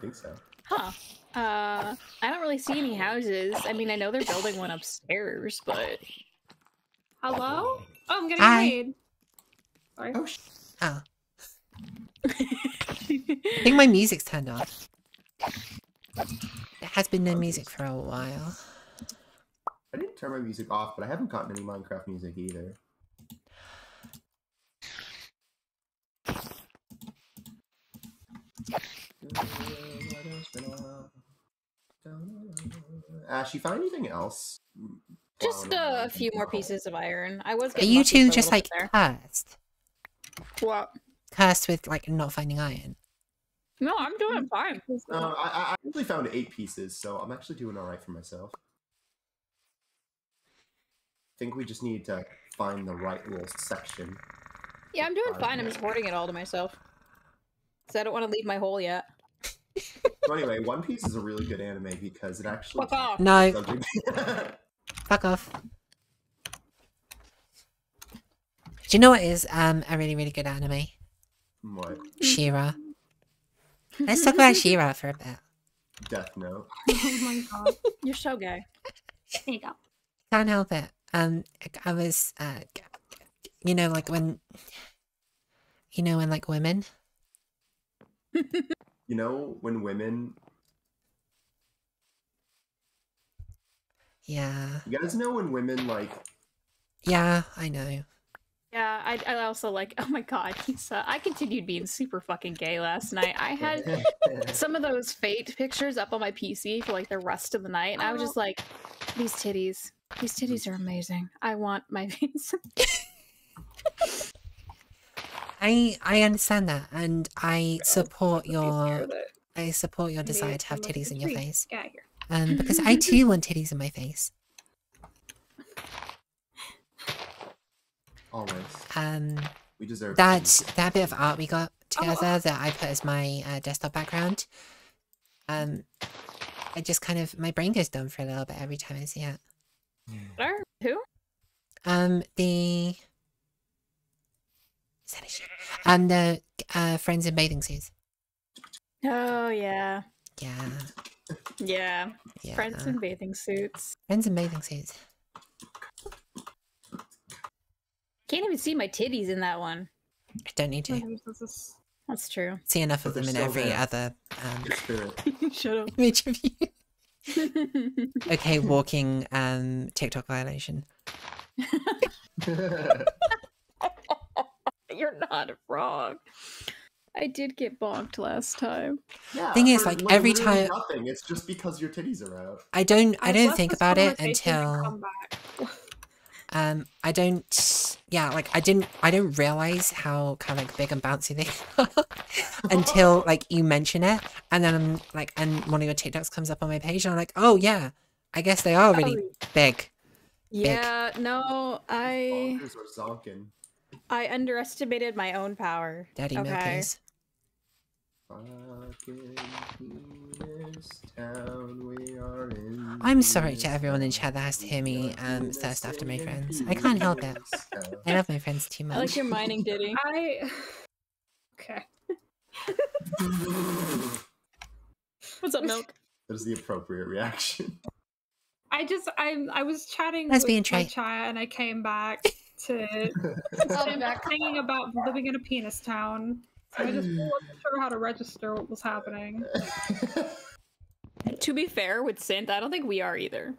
think so. Huh. Uh, I don't really see any houses. I mean, I know they're building one upstairs, but Hello? Oh, I'm getting Hi. paid. Sorry. Oh, sh- Oh, I think my music's turned off. There has been no music for a while. I didn't turn my music off, but I haven't gotten any Minecraft music either. Ash, you find anything else? Just uh, a few more pieces of iron. I was. Are you lucky two just like bit there. cursed? What? Cursed with like not finding iron? No, I'm doing fine. No, I, I I actually found eight pieces, so I'm actually doing all right for myself. I think we just need to find the right little section. Yeah, I'm doing Fine, fine. I'm yeah. just hoarding it all to myself. So I don't want to leave my hole yet. So anyway, One Piece is a really good anime because it actually Fuck off. No, fuck off. Do you know what is um a really really good anime? What? Shira. Let's talk about Shira for a bit. Death Note. oh my god. You're so gay. There you go. Can't help it. Um, I was uh, g- g- you know, like when, you know, when like women. You know when women, Yeah, you guys know when women like yeah, I know. Yeah, I, I also like. Oh my god, he's. Uh, I continued being super fucking gay last night. I had some of those fate pictures up on my PC for like the rest of the night, and I was just like, "These titties, these titties are amazing. I want my face." I I understand that, and I support your I support your desire to have titties in your face. Get here. Um, because I too want titties in my face. Always. Um, We deserve that titties. that bit of art we got Oh. together that I put as my uh, desktop background. Um, I just kind of my brain goes dumb for a little bit every time I see it. Or who? Um, the is that a shit? Um, the uh, friends in bathing suits. Oh yeah, Yeah, yeah. yeah. Friends in bathing suits. friends in bathing suits. Can't even see my titties in that one. I don't need to Sometimes this is- That's true. see enough But of them in every there. other um, Shut up. image of you. Okay, walking um TikTok violation. You're not wrong. I did get bonked last time. yeah, Thing is, for like, every time- Nothing. It's just because your titties are out. I don't I I've don't think about it until come back. Um I don't yeah like I didn't I don't realize how kind of like big and bouncy they are until like you mention it and then I'm like and one of your TikToks comes up on my page and I'm like oh yeah I guess they are really big. Yeah, no, I Bonkers. I underestimated my own power. Daddy okay. milkies. Fucking penis town we are in. I'm sorry to everyone in chat that has to hear me, We are um, penis thirst after my friends. I can't help it. I love my friends too much. I like your mining ditty. I okay. What's up, milk? That is the appropriate reaction. I just I I was chatting Lesbian with my trait. chat and I came back to I'll back. thinking about living in a penis town. So I just wasn't sure how to register what was happening. To be fair with Synth, I don't think we are either.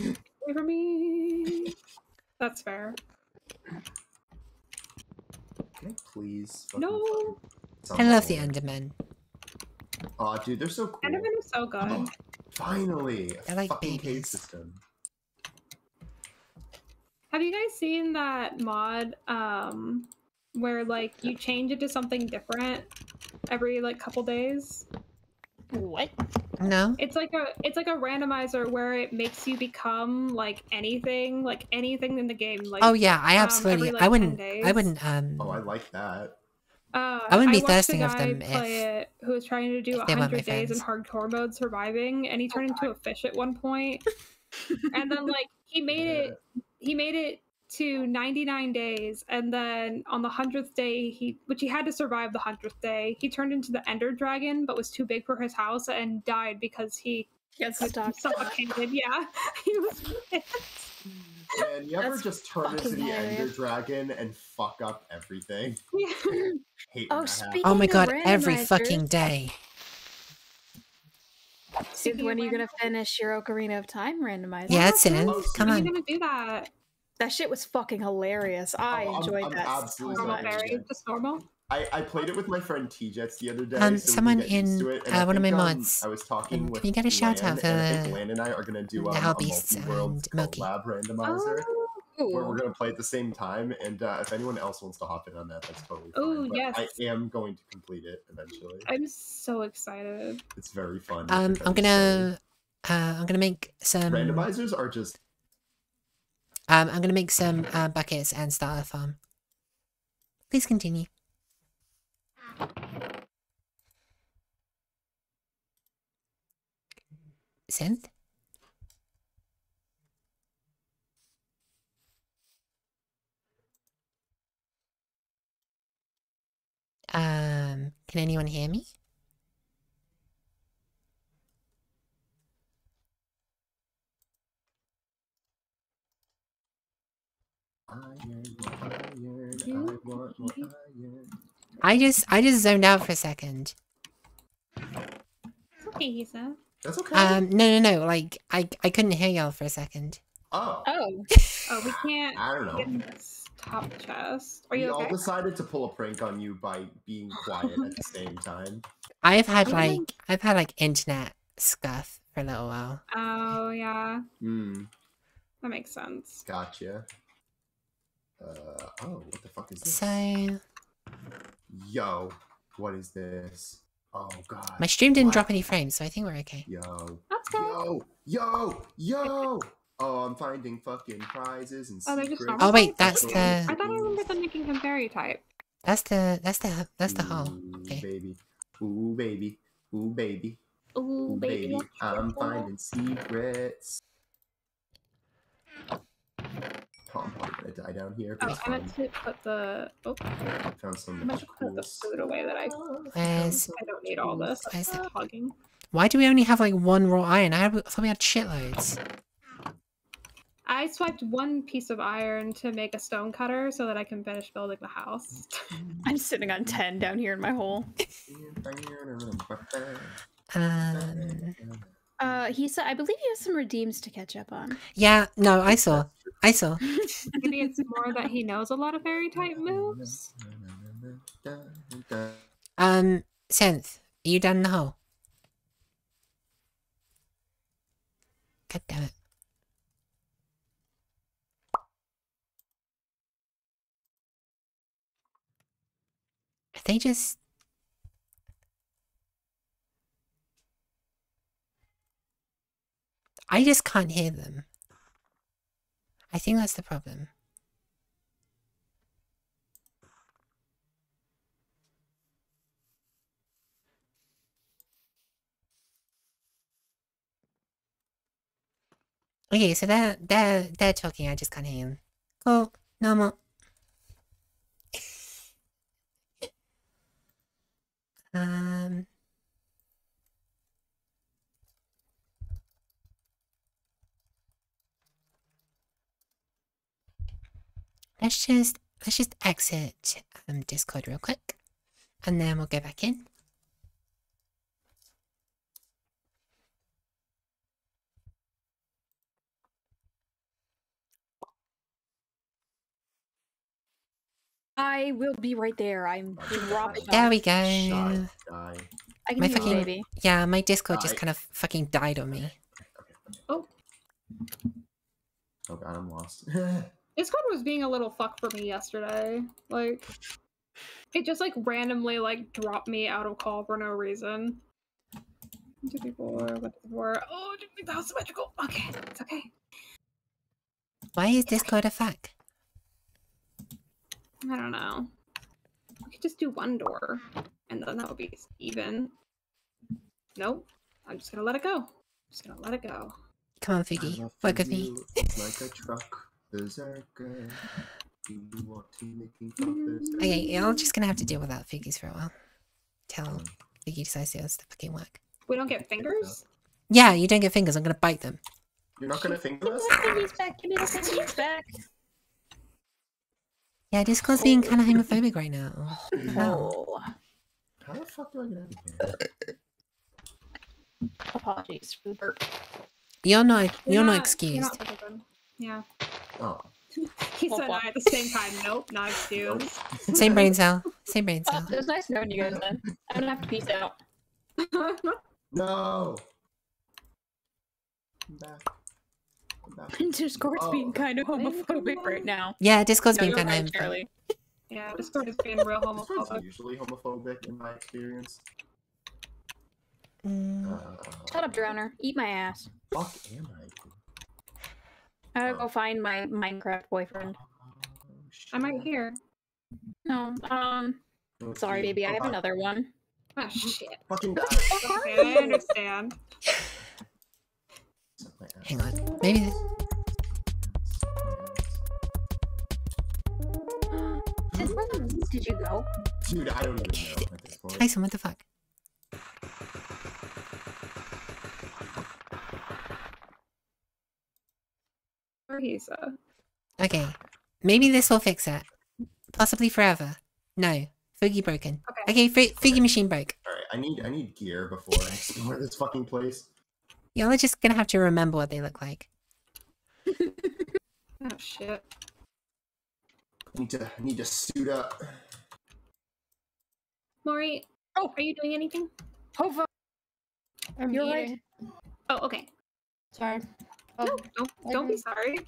Wait for me. That's fair. Can I please? fucking No. find I love the something? Endermen. Aw, dude, they're so cool. Enderman is so good. Finally, a They're like fucking cave system. Have you guys seen that mod um where like you change it to something different every like couple days? What? No? It's like a it's like a randomizer where it makes you become like anything, like anything in the game. Like Oh yeah, I um, absolutely. every, I like, 10 wouldn't. I wouldn't. Um. Oh, I like that. Uh, I wouldn't be watched a thirsting of guy them play if- it who was trying to do if they 100 days in hardcore mode surviving, and he turned into a fish at one point. and then like he made it, he made it to 99 days, and then on the hundredth day, he which he had to survive the hundredth day, he turned into the Ender Dragon, but was too big for his house and died because he Gets stuck. suffocated. Yeah, he was. and you ever That's just turn into fucking the Ender. Dragon and fuck up everything? Yeah. Oh, when Oh my Speaking of god! Every fucking day. Synth, when are you gonna finish your Ocarina of Time randomizer? Yeah, it's in. Come When are on. you gonna do that? That shit was fucking hilarious. I Oh, I'm- enjoyed I'm that so absolutely Normal much. sorry. berry, just normal. I, I played it with my friend T Jets the other day. Um, so we could someone get used in, to it, and uh, I one of my think, um, mods, I was talking um, with can you get a shout Lan, out and I for think Lan and I are gonna do the um, a Hellbeasts multi-world and Milky? collab randomizer where we're Ooh. gonna play at the same time. And uh, if anyone else wants to hop in on that, that's totally fine. Ooh, But yes. I am going to complete it eventually. I'm so excited. It's very fun. Um, It's I'm very gonna, uh, I'm gonna make some. silly. Randomizers are just Um, I'm gonna make some uh, buckets and start a farm. Please continue. Synth? Um, can anyone hear me? I want more iron. I just, I just zoned out for a second. It's okay, he said. That's okay. Um, no, no, no, like, I, I couldn't hear y'all for a second. oh, Oh, Oh, we can't I don't get in know. this top chest. Are We you all decided to pull a prank on you by being quiet at the same time. I've had Oh. like, I've had like internet scuff for a little while. Oh yeah, Hmm. that makes sense. Gotcha. Uh, oh, what the fuck is this? So, Yo, what is this? Oh god. my stream didn't What? drop any frames, so I think we're okay. Yo, That's good. yo, yo, yo! Oh, I'm finding fucking prizes and Oh, they're just secrets. Oh wait, that's the, I thought I remember them making him fairy type. that's the, that's the, that's the hole. Ooh, Okay. baby. Ooh, baby. Ooh, baby. Ooh, Ooh, baby. baby. I'm finding secrets. Oh, I'm probably gonna die down here. Oh, it's I meant fine. to put the. Oh, I found some I meant to put the food away that I. Where's, I don't need all this. Where's the- Hugging. why do we only have like one raw iron? I, had, thought we had shitloads. I swiped one piece of iron to make a stone cutter so that I can finish building the house. I'm sitting on 10 down here in my hole. Um, Uh, he said, I believe you have some redeems to catch up on. yeah, no, I saw, I saw. Maybe it's more that he knows a lot of fairy type moves. Um, Synth, are you down the hole? God damn it. Are they just... I just can't hear them. I think that's the problem. Okay, so they're they're they're talking. I just can't hear them. Cool, normal. um. Let's just let's just exit um Discord real quick, and then we'll go back in. I will be right there. I'm dropping There we go. Shy guy. I can My hear fucking- baby. Yeah, my Discord just kind of fucking died on me. Oh. Oh god, I'm lost. Discord was being a little fuck for me yesterday. Like, it just like randomly like dropped me out of call for no reason. One, Two, three, four, one, two, three, four. Oh, I didn't think that was symmetrical. Okay, it's okay. Why is Discord a fuck? I don't know. We could just do one door, and then that would be even. Nope. I'm just gonna let it go. just gonna let it go. Come on, Figgy, love work with me. Like a truck berserker. Do you want to make me? Okay, yeah, I'm just gonna have to deal without Figgies for a while. Till Figgy decides to to fucking work. We don't get fingers. Yeah, you don't get fingers. I'm gonna bite them. You're not gonna finger us? He's back. Give me the He's back. Yeah, Discord's being kind of homophobic right now. No. Oh, How the fuck do I get out of here? apologies for the burp. You're not. You're You're not You're excused. not forbidden. Yeah. Oh, He Oh, said fuck. I at the same time. Nope, not excused. Same brain cell. Same brain Oh, cell. it was nice knowing you guys then. I'm gonna have to peace out. No. I'm back. I'm back. Discord's Oh. being kind of homophobic right now. Yeah, Discord's No, been kind right, of. Charlie. yeah, Discord is being real Discord's homophobic. usually homophobic in my experience. Mm, Uh, Shut up, Drowner. Eat my ass. Fuck am I? I gotta go find my Minecraft boyfriend. I'm right here. No, um, Oh, sorry, shit. baby. I have Oh, another one. Ah, shit. Fucking die. Okay, I understand. hang on. Maybe. This... Since when did you go? Dude, I don't even know at this point. Tyson, what the fuck? Where Okay. Maybe this will fix it. Possibly forever. No. Foogie broken. Okay. Okay, Fo- Foogie machine broke. Alright, I need I need gear before I explore this fucking place. Y'all are just gonna have to remember what they look like. Oh shit. I need to I need to suit up. Maury, Oh. are you doing anything? Hova. I'm You're right. Oh, okay. Sorry. Oh, No, don't don't be sorry.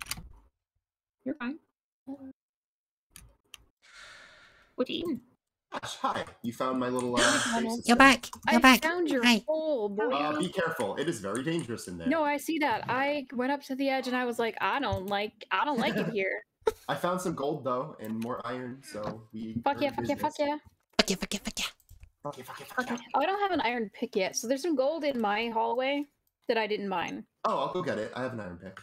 You're fine. What you eating? Hi. You found my little uh You're back. You're I back. found your Hi. hole, boy. Uh, be careful. It is very dangerous in there. No, I see that. I went up to the edge and I was like, I don't like, I don't like it here. I found some gold though and more iron, so we Fuck yeah, fuck yeah, fuck yeah. Fuck yeah, fuck yeah, fuck yeah. Fuck yeah, fuck yeah, fuck yeah. Oh, I don't have an iron pick yet, so there's some gold in my hallway that I didn't mine. Oh, I'll go get it. I have an iron pick.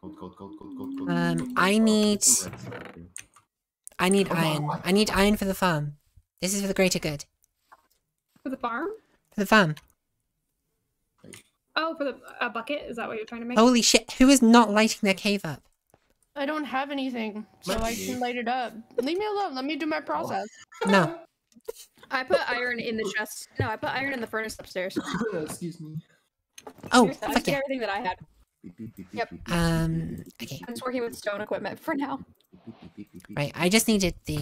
Gold, gold, gold, gold, gold, gold. Um, gold, gold, I need- I need Come on, iron. why? I need iron for the farm. This is for the greater good. For the farm? For the farm. Oh, for the a bucket? Is that what you're trying to make? Holy shit, who is not lighting their cave up? I don't have anything, so I can light it up. Leave me alone. Let me do my process. No. I put iron in the chest. No, I put iron in the furnace upstairs. Excuse me. Oh, I took yeah. everything that I had. Yep. Um. Okay. I'm just working with stone equipment for now. Right. I just needed the.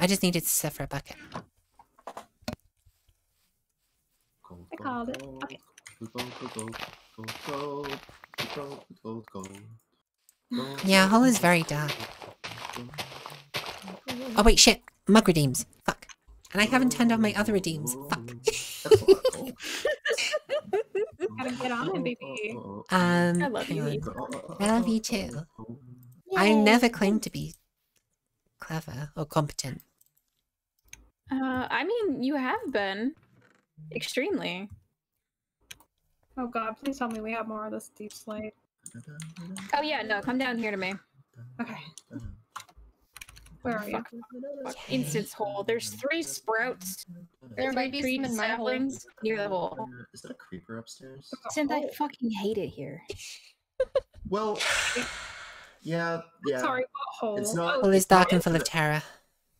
I just needed stuff for a bucket. I called it. Okay. Yeah, hole is very dark. Oh wait, shit. Mug redeems. Fuck. And I haven't turned on my other redeems. Fuck. That's a lot of gold. Gotta get on baby. Um, I love you, on. I love you too. I never claimed to be clever or competent. Uh, I mean, you have been extremely. Oh god, please tell me we have more of this deep slate. Oh yeah, no, come down here to me. Okay. Where are you? Fuck. Instance hole. There's three sprouts. There might be tree some in my hole. saplings near the hole. Is that a creeper upstairs? Since I fucking hate it here. Well, yeah, yeah. Sorry, what hole? It's not- Oh, All is it's dark and full of terror.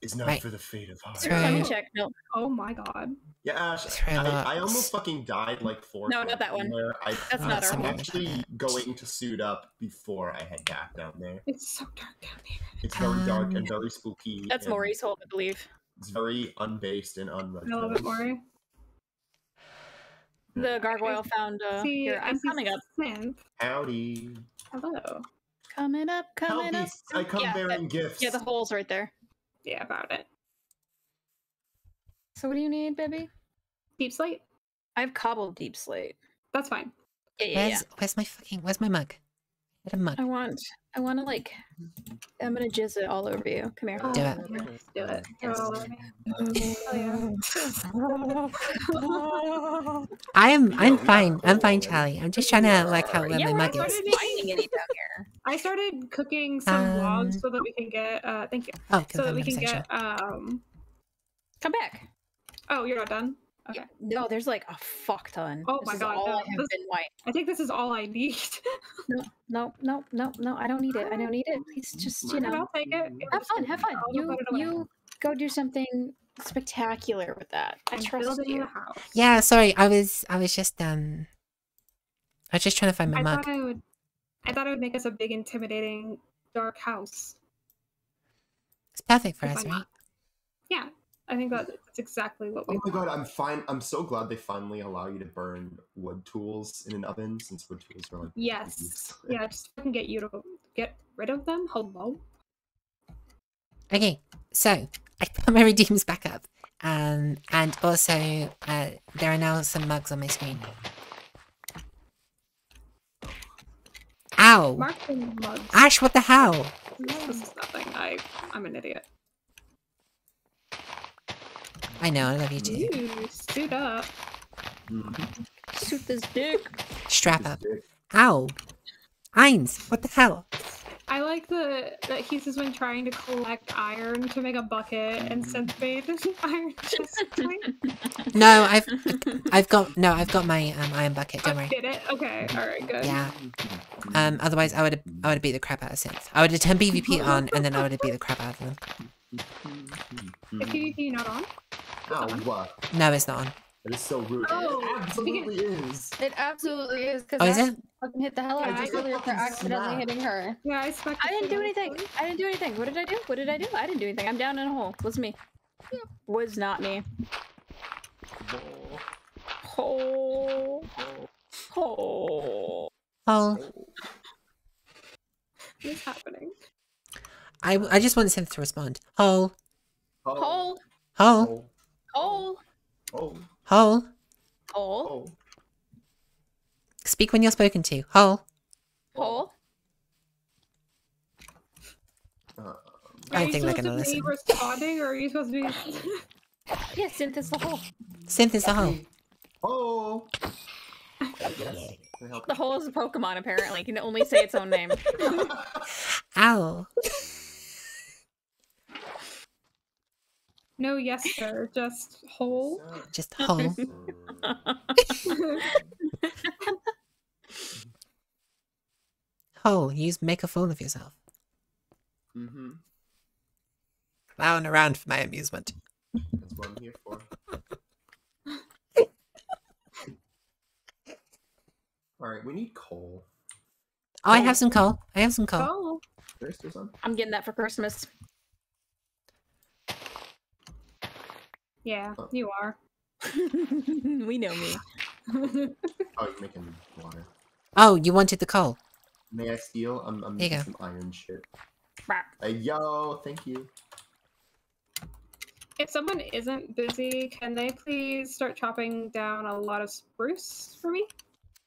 It's not Right. for the fate of heart. Throw- Let me check. No, oh my god. Yeah, Ash, I, I almost fucking died like four No, not that one. There. I, That's not our I'm hole. not- actually going to suit up before I head back down there. It's so dark down here. It's very dark Um, and very spooky. that's and Maury's hole, I believe. It's very unbased and I love it, unregimented. Maury. The gargoyle found. Uh, See, here, I'm see coming up. Synth. Howdy. Hello. Coming up. Coming Howdy. up. I come yeah, bearing that- gifts. yeah, the hole's right there. Yeah, about it. So what do you need, baby? Deep slate? I have cobbled deep slate. That's fine. Yeah, yeah, yeah. Where's where's my fucking where's my mug? Get a mug. I want. I want to like. I'm gonna jizz it all over you. Come here. Oh, Do it. Oh, do it. Yes. Throw it all over me. Oh, yeah. I am I'm fine. I'm fine. Charlie. I'm just trying to like how where yeah, my we're mug not is. Finding any down here. I started cooking some logs Um, so that we can get uh thank you. Oh, So that we can get um Come back. oh you're not done? Okay. Yeah, No, there's like a fuck ton. Oh This my is God, All no, I have this- been white. I think this is all I need. No, no, no, no, no. I don't need it. I don't need it. Please, just you know, I'll take it. have fun. Have fun. You put it away. you go do something spectacular with that. I I'm trust building you. a house. Yeah, sorry, I was I was just um I was just trying to find my I mug. thought I would I thought it would make us a big intimidating dark house. It's perfect for Why us, right? not? Yeah, I think that that's exactly what we. Oh my god, I'm fine. I'm so glad they finally allow you to burn wood tools in an oven since wood tools are like Yes. Yeah, just fucking get you to get rid of them. Hello. Okay, so I put my redeems back up. Um, and also, uh, there are now some mugs on my screen. Ow! Marking mugs. Ash, what the hell? This is nothing. I I'm an idiot. I know, I love you too. Ooh, suit up. Shoot this dick. Strap up. Ow! Eins, what the hell? I like the that he says when trying to collect iron to make a bucket and Synth made iron chest plate. No, I've I've got no, I've got my um, iron bucket. Don't Oh, worry. did it? Okay. All right. Good. Yeah. Um. Otherwise, I would have I would have beat the crap out of Synth. I would have turned PvP on, and then I would have beat the crap out of them. Is PvP not on? Ow, what? No, it's not on. That is so rude. Oh, it absolutely is. It absolutely is because Oh, is it? fucking hit the hell out of her I earlier for fucking accidentally snapped. hitting her. Yeah, I expect. I didn't do anything. I didn't do anything. What did I do? What did I do? I didn't do anything. I'm down in a hole. Was me. Was not me. Hole. Hole. Oh, What's happening? I I just want Synth to respond. Hole, Oh, Hole. hole, oh, Hole. Hole. Hole. oh. Speak when you're spoken to. Hole. Hole. Uh, I Are don't you think they're supposed gonna to be listen. responding, or are you supposed to be? Yeah, synth is the hole. Synth is the hole. oh. Yes. Can I help? The hole is a Pokemon, apparently. It can only say its own name. Ow. No, yes, sir. Just whole. Just hole. Hole. You make a fool of yourself. mm-hmm. Clown around for my amusement. That's what I'm here for. All right, we need coal. Oh, I have some coal. I have some coal. There's there's some. I'm getting that for Christmas. Yeah, you are. we know me. Oh, you're making water. Oh, you wanted the coal. May I steal? I'm, I'm There making some iron shit. Rah. Uh, yo, thank you. If someone isn't busy, can they please start chopping down a lot of spruce for me?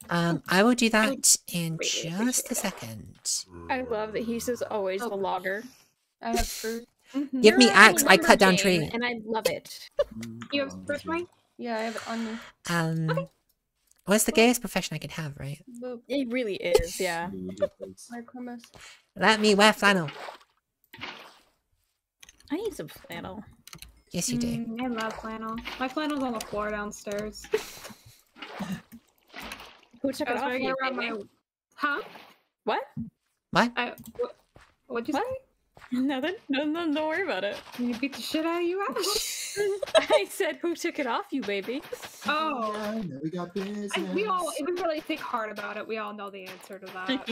Um, I will do that in really just a second. I love that he's just always the logger. I have fruit. Mhm. Give me You're a axe, I cut down Jane, tree. and I love it. You have spruce, Mike? Yeah, I have it on me. Um, what's the gayest profession I could have, right? It really is, yeah. My promise. Let me wear flannel. I need some flannel. Yes, you do. Mm, I love flannel. My flannel's on the floor downstairs. Who took I it off you? around my. Huh? What? What? I, what, what'd you What? say? Nothing. No, no, don't worry about it. You beat the shit out of you, Ash? I said, who took it off you, baby? Oh. oh. Yeah, now we got business. I, we all, if we really think hard about it, we all know the answer to that.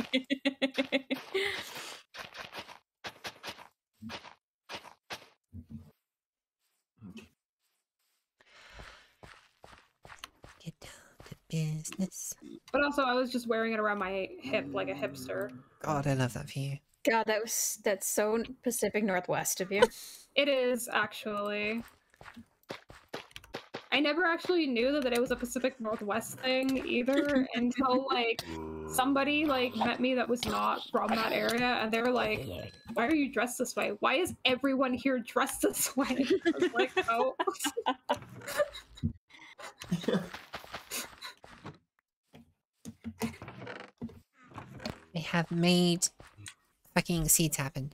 Get down to business. but also, I was just wearing it around my hip like a hipster. God, I love that for you. God, that was that's so Pacific Northwest of you. It is actually. I never actually knew that, that it was a Pacific Northwest thing either until like somebody like met me that was not from that area and they were like, Why are you dressed this way? Why is everyone here dressed this way? I was like, Oh We have made fucking seeds happen.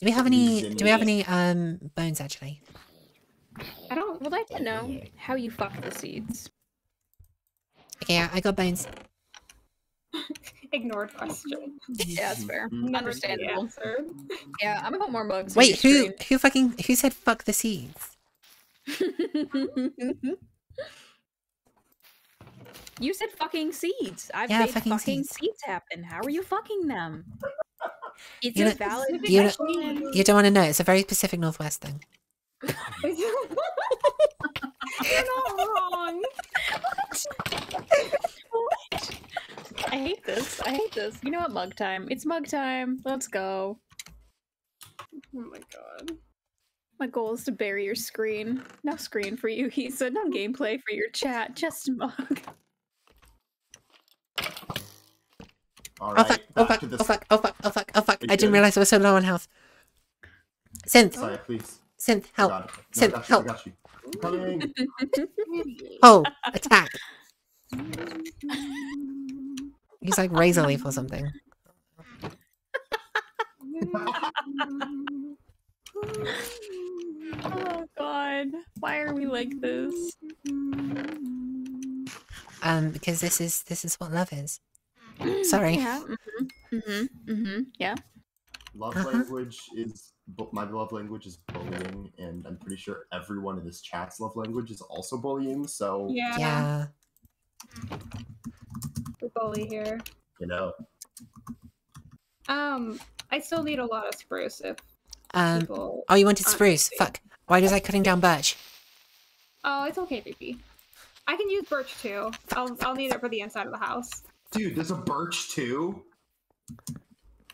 Do we have any? Do we have any um bones actually? I don't Would like didn't know how you fuck the seeds. Okay, I, I got bones. ignored question. Yeah, that's fair. Understandable. answered. Yeah, I'm gonna more mugs. Wait, your who who fucking who said fuck the seeds? stream. you said fucking seeds. I've Yeah, made fucking fucking, seeds. seeds. happen. How are you fucking them? It's You a valid you know- question. You don't want to know. It's a very specific Northwest thing. You're not wrong. what? I hate this. I hate this. You know what? Mug time. It's mug time. Let's go. Oh my god. My goal is to bury your screen. No screen for you, he said. No gameplay for your chat. Just mug. All oh, oh, oh fuck! Oh fuck! Oh fuck! Oh fuck! Oh fuck! Oh fuck! You I didn't realize I was so low on health. Synth! Side, please. Synth! Help! got it. No, I got you, help. I got you. Oh! Attack! He's like razor leaf or something. Oh god. Why are we like this? Um, because this is this is what love is. Sorry. Yeah. Mm-hmm. Mm-hmm. Mm-hmm. Yeah. Love Uh-huh. language is my love language is bullying, and I'm pretty sure everyone in this chat's love language is also bullying. So Yeah, Yeah. the bully here. you know, Um, I still need a lot of spruce if Um. people. Oh, you wanted spruce? Fuck. Why was I cutting down birch? Oh, it's okay, baby. I can use birch too. I'll I'll need it for the inside of the house. dude, there's a birch too.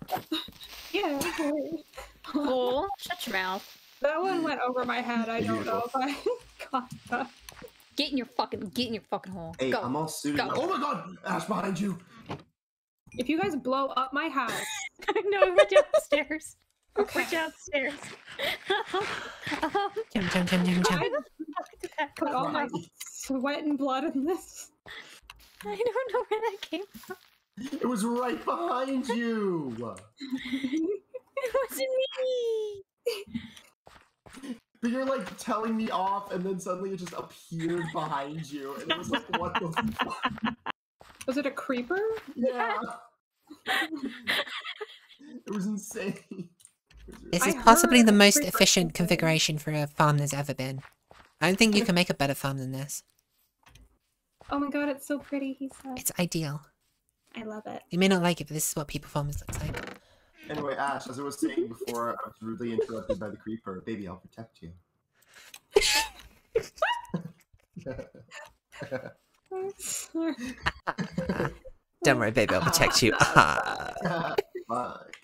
Yeah. Cool. Shut your mouth. That one went over my head. I don't know if I got that. Get in your fucking get in your fucking hole. Hey, Go. I'm all suited. Go. Oh my god, Ash behind you. If you guys blow up my house, no, we're downstairs. Okay. We're downstairs. um, Jump, jump, jump, jump, jump. I put all my sweat and blood in this. I don't know where that came from. It was right behind you. It wasn't me. But you're like telling me off, and then suddenly it just appeared behind you, and it was like, what the fuck? Was it a creeper? Yeah. it was insane. This is possibly the most creeper efficient configuration for a farm there's ever been. I don't think you can make a better farm than this. Oh my god, it's so pretty. He said. It's ideal. I love it. You may not like it, but this is what people farmers looks like. Anyway, Ash, as I was saying before, I was rudely interrupted by the creeper. Baby, I'll protect you. Don't worry, baby, I'll protect you. Fuck.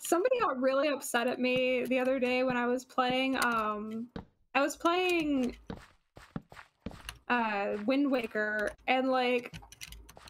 Somebody got really upset at me the other day when I was playing. Um, I was playing uh Wind Waker, and like,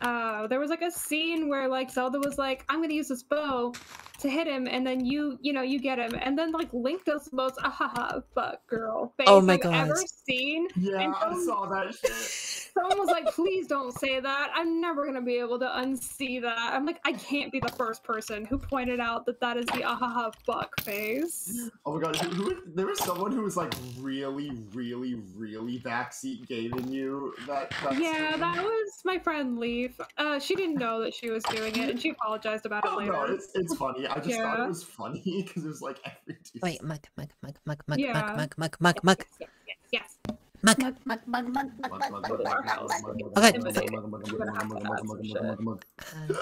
uh, there was like a scene where like Zelda was like, "I'm gonna use this bow to hit him," and then you, you know, you get him, and then like Link does the most ahaha fuck girl face Oh my I've ever God. seen. Yeah, And I saw that shit. Someone was like, please don't say that. I'm never going to be able to unsee that. I'm like, I can't be the first person who pointed out that that is the ahaha fuck face. Oh my god, who, who, there was someone who was like really, really, really backseat gaming you. That, that Yeah, scene. that was my friend Leaf. Uh, she didn't know that she was doing it, and she apologized about it Oh later. no, it's, it's funny. I just thought it was funny because it was like every two Wait, mug, mug, mug, mug, mug, Yeah. mug, mug, mug, mug, mug, Yes, yes, yes, yes. mug. Mug, mug, mug, mug, mug, mug, mug, mug, mug, mug. Uh,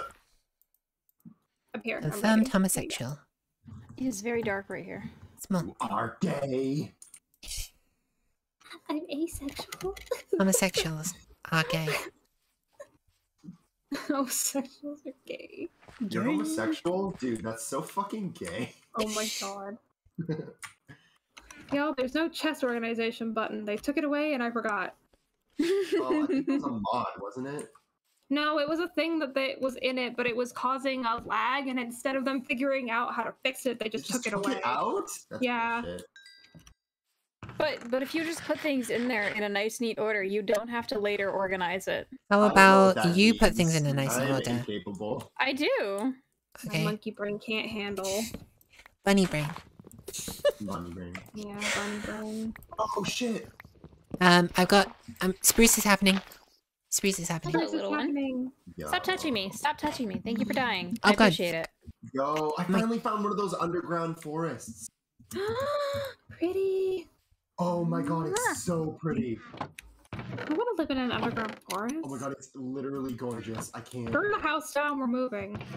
I'm here. I'm confirmed ready. homosexual. It is very dark right here. Small. You are gay. I'm asexual. Homosexuals are gay. Homosexuals are gay. You're homosexual? Dude, that's so fucking gay. Oh my god. Yo, there's no chess organization button. They took it away and I forgot. Oh, I think it was a mod, wasn't it? No, it was a thing that they, was in it, but it was causing a lag, and instead of them figuring out how to fix it, they It just, took it away. out? That's Yeah. bullshit. But but if you just put things in there in a nice neat order, you don't have to later organize it. How I don't know what about that you put things in a nice I am order? incapable. I do. My Okay. monkey brain can't handle. Bunny brain. Money brain. Yeah, bunny brain. Oh shit! Um, I've got um spruce is happening. Spruce is happening. Hello, little one. happening? Stop touching me. Stop touching me. Thank you for dying. Oh, I God. appreciate it. Yo, I My- finally found one of those underground forests. Pretty. Oh my god, Ah. it's so pretty. I want to live in an underground forest. Oh my god, it's literally gorgeous. I can't. Burn the house down. We're moving.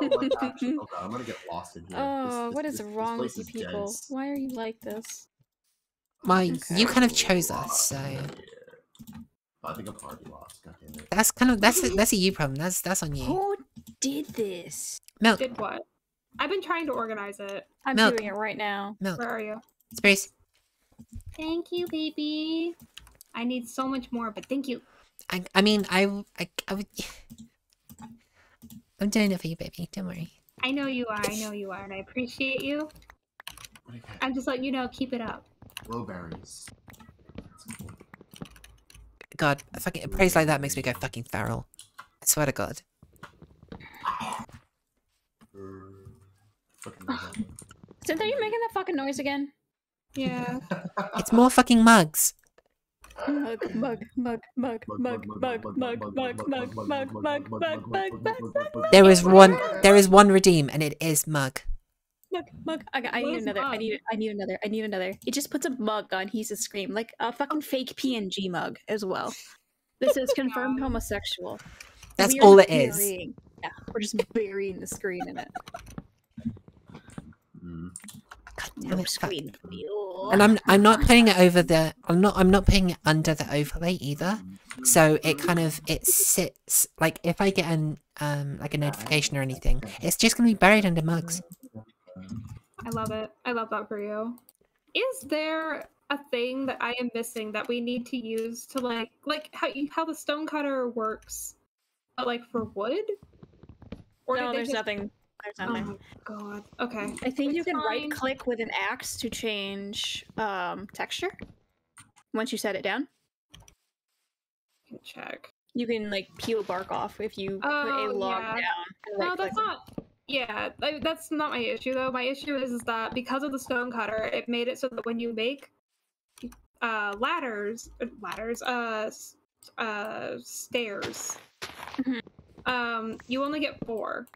Oh, like, actually- oh god, I'm gonna get lost in here. Oh, this- what is this- this wrong place with you people? dense. Why are you like this? Well, Okay. you kind of chose us, so I think I'm already lost. God damn it. that's kind of that's a, that's a you problem. That's that's on you. Who did this? Milk, Did what? I've been trying to organize it. I'm Milk. doing it right now. milk, Where are you? Spruce. Thank you, baby. I need so much more, but thank you. I I mean I I I would. I'm doing it for you, baby. Don't worry. I know you are. I know you are, and I appreciate you. What do you got? I'm just letting you know. Keep it up. Blueberries. God, a fucking a praise like that makes me go fucking feral. I swear to God. Fucking love. Cynthia, are you making that fucking noise again? Yeah. It's more fucking mugs. Mug, mug, mug, mug, mug, mug, mug, mug, mug, mug, mug, mug, mug, mug, mug, There is one. There is one redeem, and it is mug. mug, mug. I, I need another. I need. I need another. I need another. It just puts a mug on. He's a scream like a fucking fake PNG mug as well. This is confirmed homosexual. That's all it just is. burying- Yeah, we're just burying the screen in it. Mm. God No damn it, fuck. screen for you. And I'm I'm not putting it over the. I'm not I'm not putting it under the overlay either. So it kind of it sits like if I get an um like a notification or anything, it's just gonna be buried under mugs. I love it. I love that for you. Is there a thing that I am missing that we need to use to like like how you, how the stonecutter works, but like for wood? Or no, there's just- nothing. There's Oh nothing. my god. Okay. I think you It's can right click with an axe to change um, texture. Once you set it down, can check. you can like peel bark off if you put a Oh, log yeah. down. and No, right-click. that's not. Yeah, like, that's not my issue though. My issue is, is that because of the stonecutter, it made it so that when you make uh ladders, uh, ladders, uh, uh, stairs, Mhm. um, you only get four.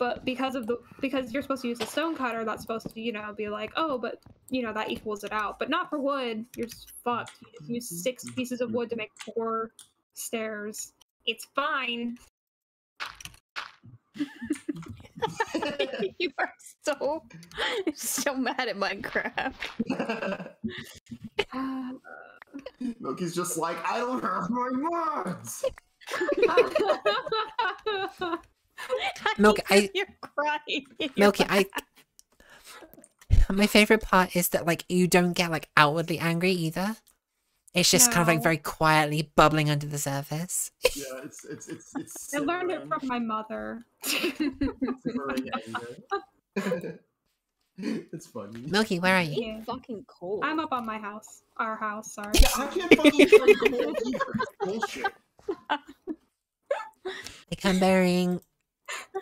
But because of the because you're supposed to use a stonecutter, that's supposed to you know be like oh, but you know that equals it out. But not for wood. You're just fucked. You just use six pieces of wood to make four stairs. It's fine. you are so so mad at Minecraft. Uh, Milky's just like, I don't have my mods. Milk, I- You're crying. Milky, I. My favorite part is that like you don't get like outwardly angry either. It's just kind of like very quietly bubbling under the surface. Yeah, it's it's it's it's. I learned it from my mother. it's funny. Milky, where are you? Yeah. fucking cold. I'm up on my house. Our house, sorry. Yeah, I can't fucking find gold either. It's bullshit. Like I'm burying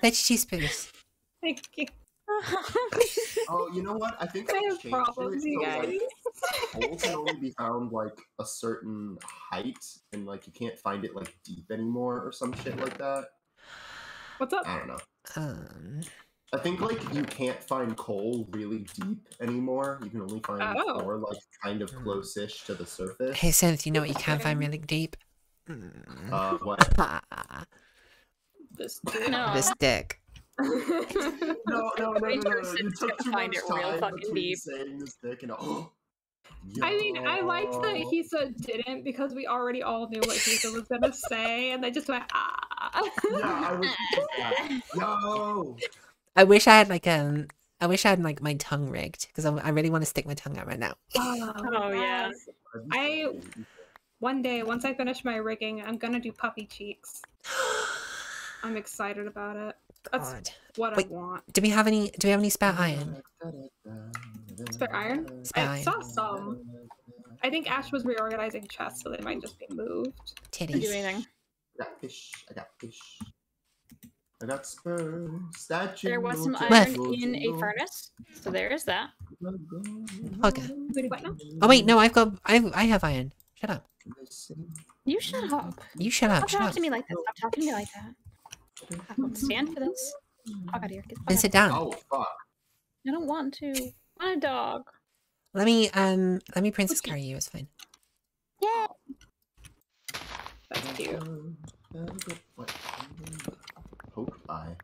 Let's cheese spruce. Thank you. Oh, you know what? I think I I have problems, it you so, like, guys. Coal can only be found like a certain height, and like you can't find it like deep anymore or some shit like that. What's up? I don't know. Um, I think like you can't find coal really deep anymore. You can only find Oh. ore like kind of close-ish to the surface. hey, Synth, you know what you can find really deep? Mm. Uh, what? This No. this dick. No, no, no, no, no, no! You Interested took to too find much it real time fucking between deep. saying this dick and oh. I mean, I liked that Yo. he said didn't because we already all knew what he was gonna say, and they just went ah. Yeah, I was just like, yo. I wish I had like um. I wish I had like my tongue rigged because I, I really want to stick my tongue out right now. Oh, yeah. I- One day, once I finish my rigging, I'm gonna do puppy cheeks. I'm excited about it. That's God. what Wait. I want. Do we have any? Do we have any spare iron? Spare iron? Spare I iron. saw some. I think Ash was reorganizing chests, so they might just be moved. Didn't do anything. I got fish. I got fish. I got spurs. That There was some iron jingle, in a furnace, so there is that. Okay. Wait. Oh wait, no, I've got. I I have iron. Shut up. You shut up. You shut up. Stop Shut talking up. to me like that. Stop talking to me like that. I don't stand for this. Fuck out of here. Get Then sit down. Oh fuck! I don't want to. I want a dog. Let me um. Let me princess carry you. It's fine. Yay! you. Poke by.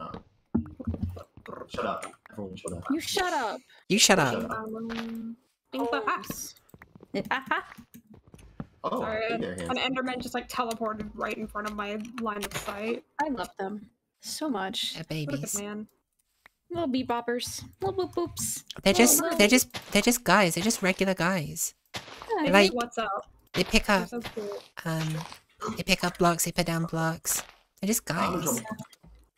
Oh. Shut up. Everyone shut up. You shut up. You shut Shut up. up. Um, think the Holmes. Oh, Sorry, hey there, an. Enderman just like teleported right in front of my line of sight. I love them so much. They're a babies. man. Little beep boppers. Little boop boops. They're just no. they're just they're just guys. They're just regular guys. They Like- what's up? They pick up so um they pick up blocks, they put down blocks. They're just guys. trouble.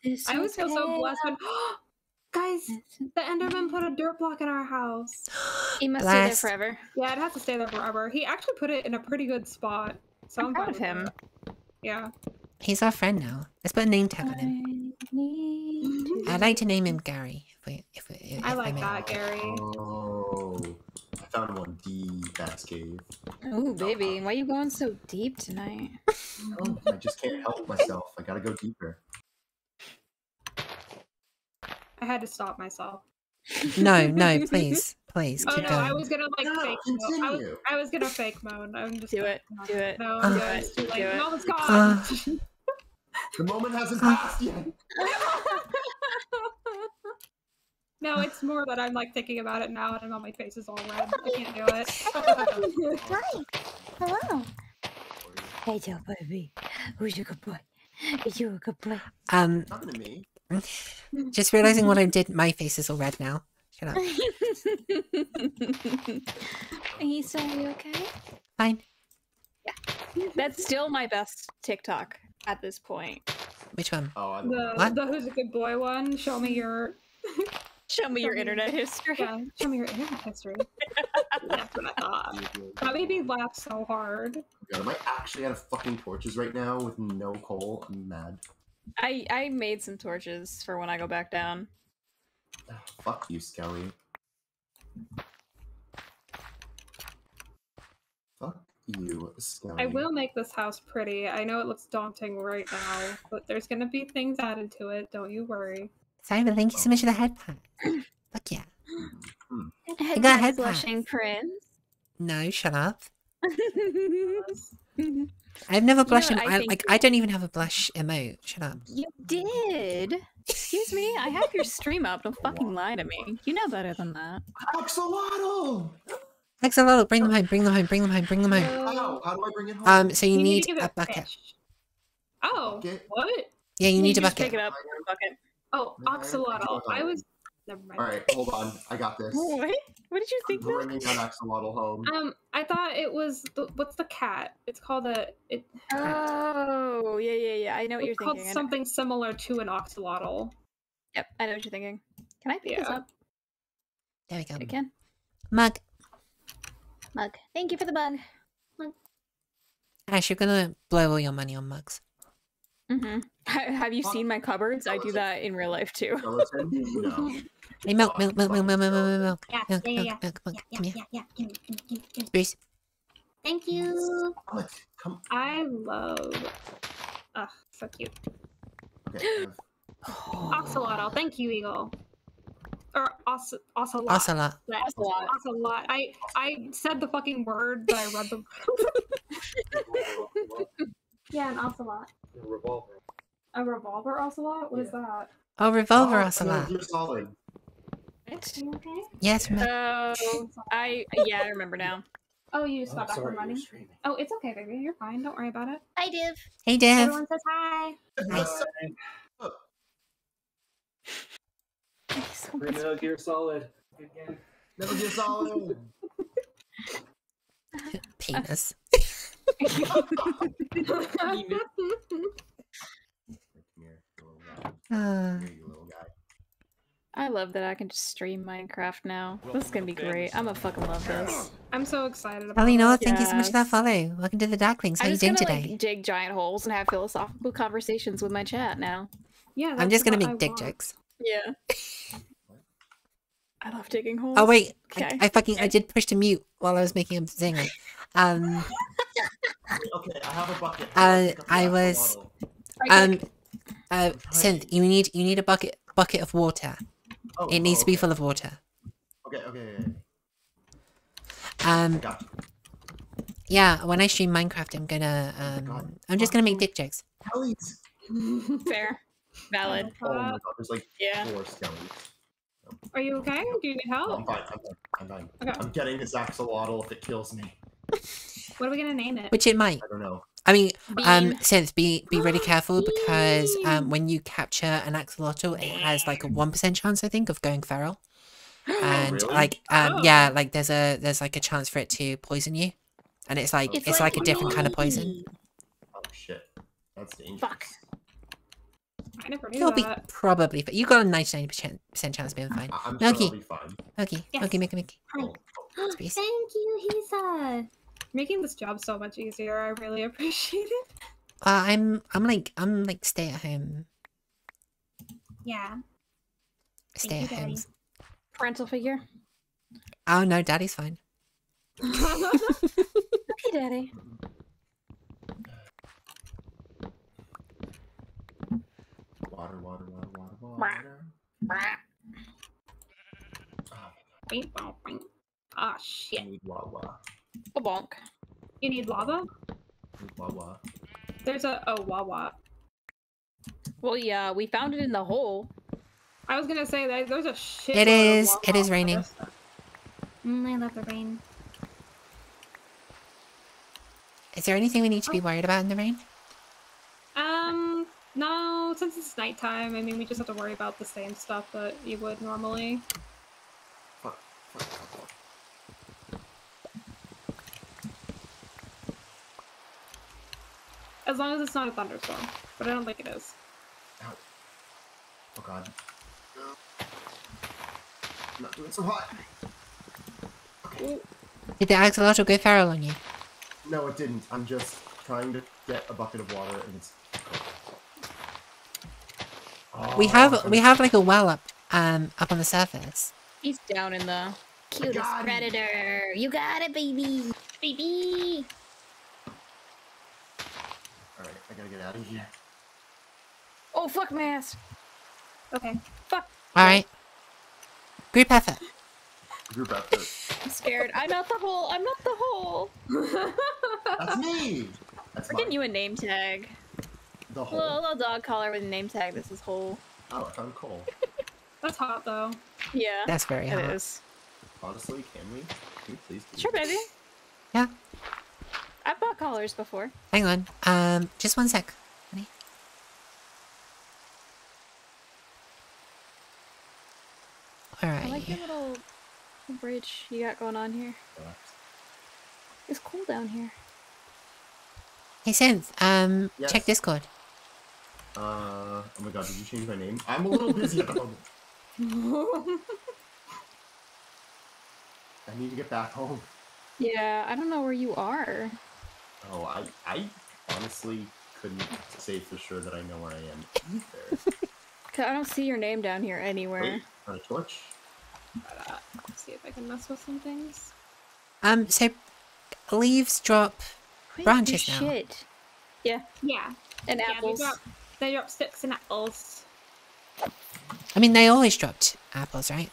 This I always feel so blessed when guys, the Enderman put a dirt block in our house. He must stay there forever. Yeah, it has to stay there forever. He actually put it in a pretty good spot. So I'm, I'm proud of him. that. Yeah. He's our friend now. Let's put a name tag on him. I'd like to name him Gary. If we, if we, if I like may. that, Gary. Oh, I found one deep ass cave. Oh, baby, why are you going so deep tonight? Oh, I just can't help myself. I gotta go deeper. I had to stop myself. No, no, please, please Oh keep no, I was gonna like No, fake moan. I was. I was gonna fake moan. I'm just Do it, do it, No, Uh, no, do it's too it, late. do it. No, it's gone. Uh. The moment hasn't Uh. passed yet. no, it's more that I'm like thinking about it now and now my face is all red. I can't do it. Hi. Hello. Hey, Joe, baby. Who's your good boy? Is you a good boy? Um, Nothing to me. just realizing what I did. My face is all red now. Shut up. Issa, are you sorry? okay? Fine. Yeah. That's still my best TikTok at this point. Which one? Oh, I The What? the who's a good boy one. Show me your Show me your me. internet history. yeah. Show me your internet history. That's what I thought. That made me laugh so hard. God, am I actually out of fucking torches right now with no coal? I'm mad. I I made some torches for when I go back down. Ah, Fuck you, Skelly. Fuck you, Skelly. I will make this house pretty. I know it looks daunting right now, but there's gonna be things added to it. Don't you worry. Simon, thank you so much for the head pat. Fuck yeah. Head got pat head blushing prince. No, shut up. I've never blushed. know, I I, like I don't even have a blush emote. Shut up. you did. Excuse me. I have your stream up. Don't fucking lie to me. You know better than that. Axolotl! Axolotl, bring them home. Bring them home. Bring them home. Bring them home. How? How do I bring it home? Um, so you, need need to a bucket. fish. Oh, Bucket? what? Yeah, you need a just bucket. Pick it up a bucket. Oh, No, I don't think axolotl. I was. Never mind. Alright, hold on. I got this. What? What did you think? I'm think? Milk? bringing that axolotl home. Um, I thought it was the, what's the cat? It's called a. It, Oh, yeah, yeah, yeah. I know what you're it's called thinking. Something similar to an axolotl. Yep, I know what you're thinking. Can I pick this Yeah. up? There we go. Again. Mug. Mug. Thank you for the mug. Ash, you're gonna blow all your money on mugs. Mm-hmm. Have you seen my cupboards? I do that in real life too. Skeleton? No. Hey, milk, milk, milk, milk, milk, milk, milk, milk, Yeah, milk, yeah, milk, milk, milk, Come here, yeah. Give me, give me, give me, give me. Bruce. Thank you. What? Come. I love. Ugh, so cute. Okay. I. Oh, thank you, Eagle. Or os- ocelot. Ocelot. Ocelot. Ocelot. I I said the fucking word, but I read the. yeah, an ocelot. A revolver. A revolver ocelot. What is that? Oh, revolver Oh, ocelot. You're solid. Are you okay? Yes, milk. Oh, I yeah, I remember now. Oh, you just got back from running. Oh, it's okay, baby. You're fine. Don't worry about it. Hi, Div. Hey, Dev. Everyone says hi. Nice. Metal Gear Solid. Good game. Never get solid. Penis. Come here, little guy. Uh, Come here, you little guy. I love that I can just stream Minecraft now. This is gonna be great. I'm gonna fucking love this. I'm so excited about Ellie, no, it. thank you so much for that follow. Welcome to the Darklings. How I'm you doing gonna today? like dig giant holes and have philosophical conversations with my chat now. Yeah, I'm just gonna make I dick want. Jokes. Yeah. I love digging holes. Oh wait, Okay. I, I fucking I did push to mute while I was making a zinger. Um, Okay, I have a bucket. Uh, Pick up the I was- um, uh, Synth, you need you need a bucket bucket of water. Oh, It needs oh, to be full of water. Okay, okay, okay. Um, Got. Yeah, when I stream Minecraft, I'm gonna Oh um, I'm just gonna make dick jokes. Skellies. Fair. Valid. Oh my god, there's like Yeah. four skellies. Are you okay? Do you need help? I'm fine. I'm fine. I'm fine. Okay. I'm getting this axolotl if it kills me. What are we gonna name it? Which it might. I don't know. I mean, um, Synth be be really careful because um, when you capture an axolotl, it has like a one percent chance, I think, of going feral. And really? like, um, yeah, Oh. like there's a there's like a chance for it to poison you, and it's like It's it's, like, a different kind of poison. Oh shit. That's dangerous. Fuck. I never knew You'll be probably, but you got a ninety nine percent chance of being fine. I- I'm sure I'll be fine. Okay, Yes. okay, Mickey, Mickey. Oh, oh. Thank you, Hisa. Making this job so much easier. I really appreciate it. Uh, I'm I'm like I'm like stay at home, Yeah. stay you, at home. Daddy. Parental figure. Oh no, Daddy's fine. Okay, daddy. Water, water, water, water, Brah. water. Brah. Ah, Bing, bong, bing. Ah, I shit. need Wawa. A bonk. You need lava? I need Wawa. There's a oh Wawa. Well, yeah, we found it in the hole. I was gonna say that there's a shit. It load of is- it Wawa is raining. Mm, I love the rain. Is there anything we need to be worried about in the rain? Um, no, since it's nighttime, I mean, we just have to worry about the same stuff that you would normally. Fuck. Fuck. fuck. As long as it's not a thunderstorm. But I don't think it is. Ow. Oh god. I'm not doing so hot. Okay. Did the axolotl go feral on you? No, it didn't. I'm just trying to get a bucket of water and it's. we Oh, have I'm we have like a well up um up on the surface. He's down in the cutest predator. You got it, baby. Baby. Alright, I gotta get out of here. Oh, fuck my ass. Okay. Fuck. All right. Group effort. Group effort. I'm scared. I'm not the hole. I'm not the hole. That's me! That's We're mine. getting you a name tag. The A little, little dog collar with a name tag. This is hole. Oh, I found coal. That's hot though. Yeah. That's very It hot. is. Honestly, can we? Can we please do Sure, baby. Yeah. I've bought collars before. Hang on. Um, just one sec, honey. All I like your little bridge you got going on here. that? It's cool down here. Hey, Synth. Um, check Discord. Uh, oh my god, did you change my name? I'm a little busy at the moment. I need to get back home. Yeah, I don't know where you are. Oh, I, I honestly couldn't say for sure that I know where I am either. 'Cause I don't see your name down here anywhere. Wait, a torch? Uh, let's see if I can mess with some things. Um, so leaves drop. Wait, branches now. Shit. Yeah, Yeah. and Yeah, they apples. drop, they drop sticks and apples. I mean, they always dropped apples, right?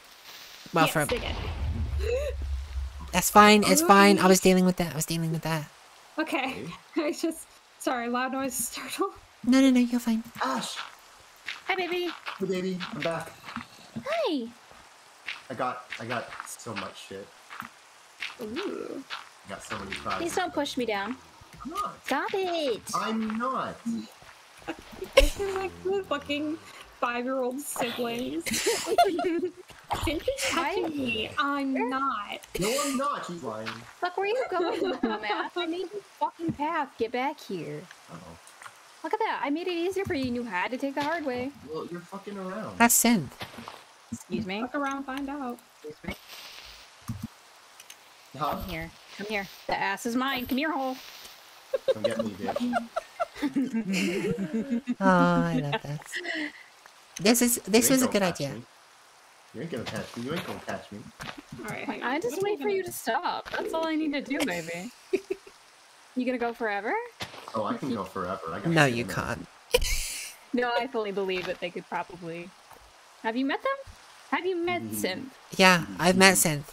Well, yes, for they did. that's fine. It's fine. I was dealing with that. I was dealing with that. Okay. I just sorry, loud noise startle. No, no, no. You're fine. Ash! Hi, baby. Hey baby, I'm back. Hi. I got, I got so much shit. Ooh. I got so many prizes. Please don't push me down. I'm not. Stop it. I'm not. This is like the fucking five year old siblings. Cindy's touching me. I'm not. No, I'm not. She's lying. Fuck, where are you going, dumbass? I made you fucking path. Get back here. Oh, Look at that. I made it easier for you and you had to take the hard way. well, you're fucking around. That's Synth. Excuse me. Fuck around, find out. Excuse me. Huh? Come here. Come here. The ass is mine. Come here, hole. Come get me, bitch. Oh, I love this. This is this You was a good idea. me. You ain't gonna catch me. You ain't gonna catch me. Alright, hang. I just wait for you gonna- to stop. That's all I need to do, baby. you gonna go forever? Oh, I can go forever. I No, you in there. can't. No, I fully believe that they could probably. Have you met them? Have you met Mhm. Synth? Yeah, I've met Synth.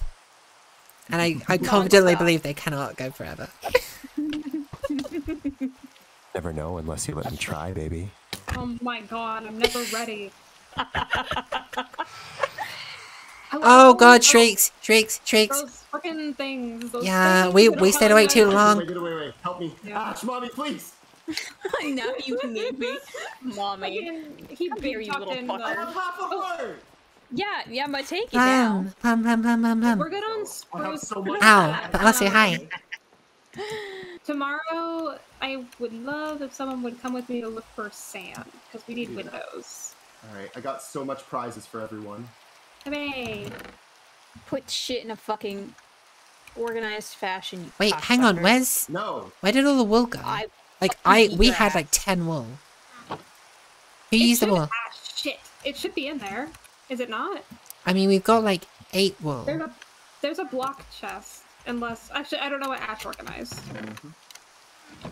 And I, I confidently believe they cannot go forever. Never know unless you let me try, baby. Oh my god, I'm never ready. Oh god, shrieks, shrieks, shrieks. Those fucking things. Those Yeah, things we- we stayed have away too long. Wait, get away, wait. Help me. Yeah. Ash, mommy, please. now you need me, mommy. Fucking- He Come here, you little fucker. I the- have half a heart. Yeah, yeah, I'm gonna take you down. Plum, plum, plum, plum, plum, We're good on I have spruce. so. Ow, but I'll say Um, hi. Tomorrow, I would love if someone would come with me to look for sand because we need Do that. windows. All right, I got so much prizes for everyone. Hooray! Put shit in a fucking organized fashion. You Wait, hang on, where's No, where did all the wool go? I Like I we had ass. like ten wool. Who It used the wool? Ah, shit! It should be in there. Is it not? I mean we've got like eight wool. There's a there's a block chest. Unless actually, I don't know what Ash organized.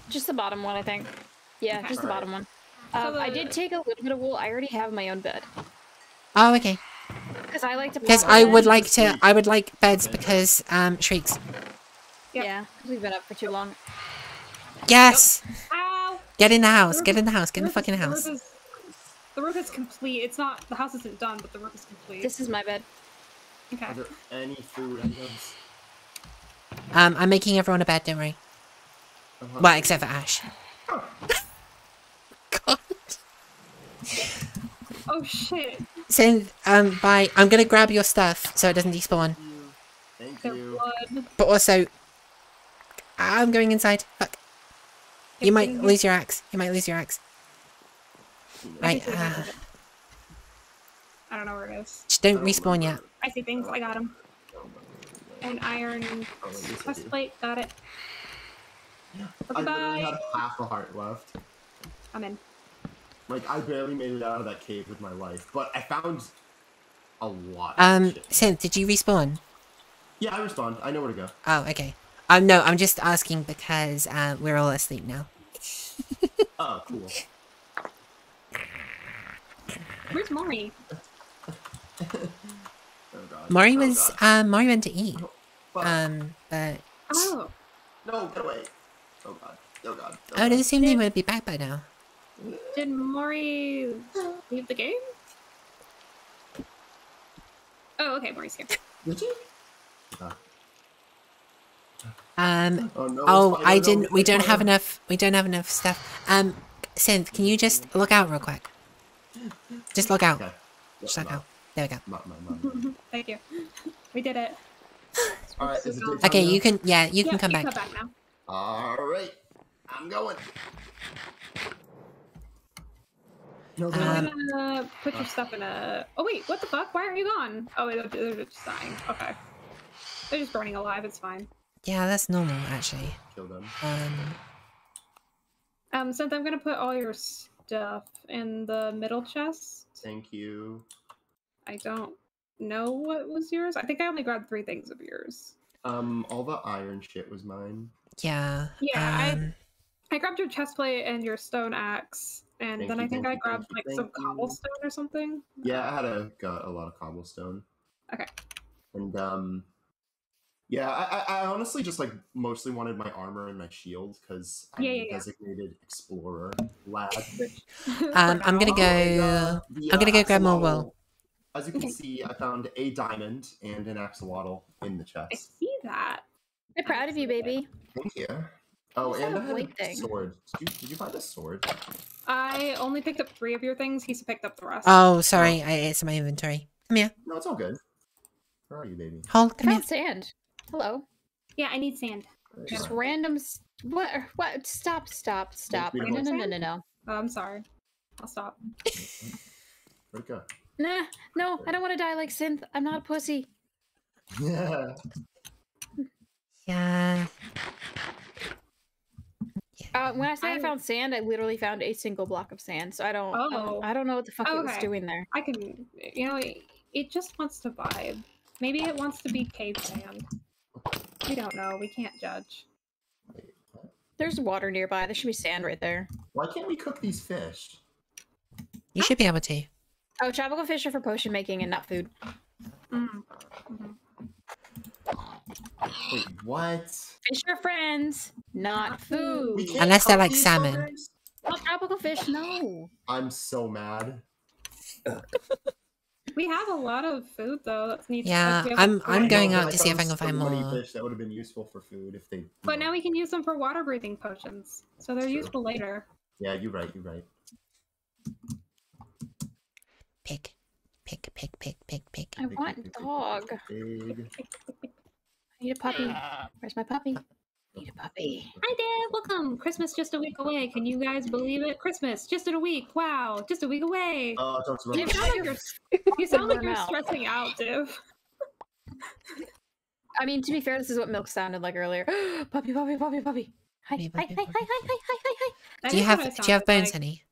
just the bottom one, I think. Yeah, just the Alright. bottom one. So Um, I did take a little bit of wool. I already have my own bed Oh okay. Because I like to. Because I would like to I would like beds because um shrieks. Yep. Yeah, 'cause we've been up for too long. Yes! Ow! Get in the house, roof get in the house, get in the roof fucking is- house. The roof, is, the roof is complete. It's not the house isn't done, but the roof is complete. This is my bed. okay. are there any food items? Um I'm making everyone a bed, don't worry. I'm Well, except for Ash. God. Oh shit! So um bye. I'm gonna grab your stuff so it doesn't despawn. Thank Their you. But also I'm going inside. Fuck. You might lose your axe. You might lose your axe. Right, I uh. I don't know where it is. just don't respawn yet. I see things. I got them. An iron at least I chest plate. Got it. I literally Bye. had half a heart left. I'm in. Like I barely made it out of that cave with my life, but I found a lot. Um, shit. Synth, did you respawn? Yeah, I respond. I know where to go. Oh, okay. Um, no, I'm just asking because uh, we're all asleep now. Oh, cool. Where's Maury? Oh god. Mari Oh, was God. um Mari went to eat. Fuck. Um, but Oh, no, get away. Oh god. Oh god. Oh, I would god. assume they would be back by now. Did Maury leave the game? Oh, okay, Maury's here. Did you? Ah. Um, Oh no. oh, spider, I didn't. We don't have enough. We don't have enough stuff. Um, Synth, can you just look out real quick? Just look out. Okay. Just Yeah, look no, out. There we go. not. Thank you. We did it. All right. Is it daytime Okay, now? you can. Yeah, you Yeah, can come you back. Come back now. All right. I'm going. No, Um, I'm gonna put your stuff in a. Oh wait, what the fuck? Why aren't you gone? Oh, they're, they're just dying. Okay, they're just burning alive. It's fine. Yeah, that's normal actually. kill them. Um, Um, Synth, I'm gonna put all your stuff in the middle chest. Thank you. I don't know what was yours. I think I only grabbed three things of yours. Um, all the iron shit was mine. yeah. Yeah, I- Um, I grabbed your chest plate and your stone axe, and Thank then you, I think I grabbed thank like some you. cobblestone or something. Yeah, I had a got a lot of cobblestone. Okay. And um, yeah, I, I, I honestly just like mostly wanted my armor and my shield because I'm Yeah, a yeah, yeah. designated explorer lad. um, I'm gonna go. And, uh, I'm gonna go grab more axolotl- wool. As you can Okay. see, I found a diamond and an axolotl in the chest. I see that. I'm proud of you, baby. Thank you. Oh, and that I had a thing? sword. Did you, did you find a sword? I only picked up three of your things. He's picked up the rest. Oh, sorry. I, it's in my inventory. Come here. No, it's all good. Where are you, baby? Hold, come here. Found sand. Hello. yeah, I need sand. Just are. random. What? What? Stop! Stop! Stop! we No! No! No! No! No! Oh, I'm sorry. I'll stop. Mm-hmm. Where'd it go? Nah! No! I don't want to die like Synth. I'm not a pussy. Yeah. Yeah. Uh, when I say I, I- found sand, I literally found a single block of sand. So I don't. I Oh. don't, I don't know what the fuck it was doing there. I can, you know, it, it just wants to vibe. Maybe it wants to be cave sand. We don't know. We can't judge. There's water nearby. There should be sand right there. Why can't we cook these fish? You should be able to. Oh, tropical fish are for potion making and not food. Mm. Mhm. Wait, what? Fish are friends, not Not food. Unless they're like salmon. fuckers? Not oh, tropical fish, no. I'm so mad. We have a lot of food though that needs. Yeah, like, I'm- a I'm going out to see if I can find so many more. Fish that would have been useful for food if they. you But know. now we can use them for water breathing potions, so they're True. useful later. Yeah, you're right. You're right. Pig. Pig, pig, pig, pig, pig. I want dog. Big. I need a puppy. Where's my puppy? Need a puppy. Hi Dad, welcome. Christmas just a week away. Can you guys believe it? Christmas just in a week. Wow, just a week away. Oh, don't you sound like you're, you sound like you're stressing out, Div. I mean, to be fair, this is what milk sounded like earlier. puppy, puppy, puppy, puppy. Hi, hi, hi, hi, hi, hi, hi, hi, hi. That Do you have do you have bones, like. honey?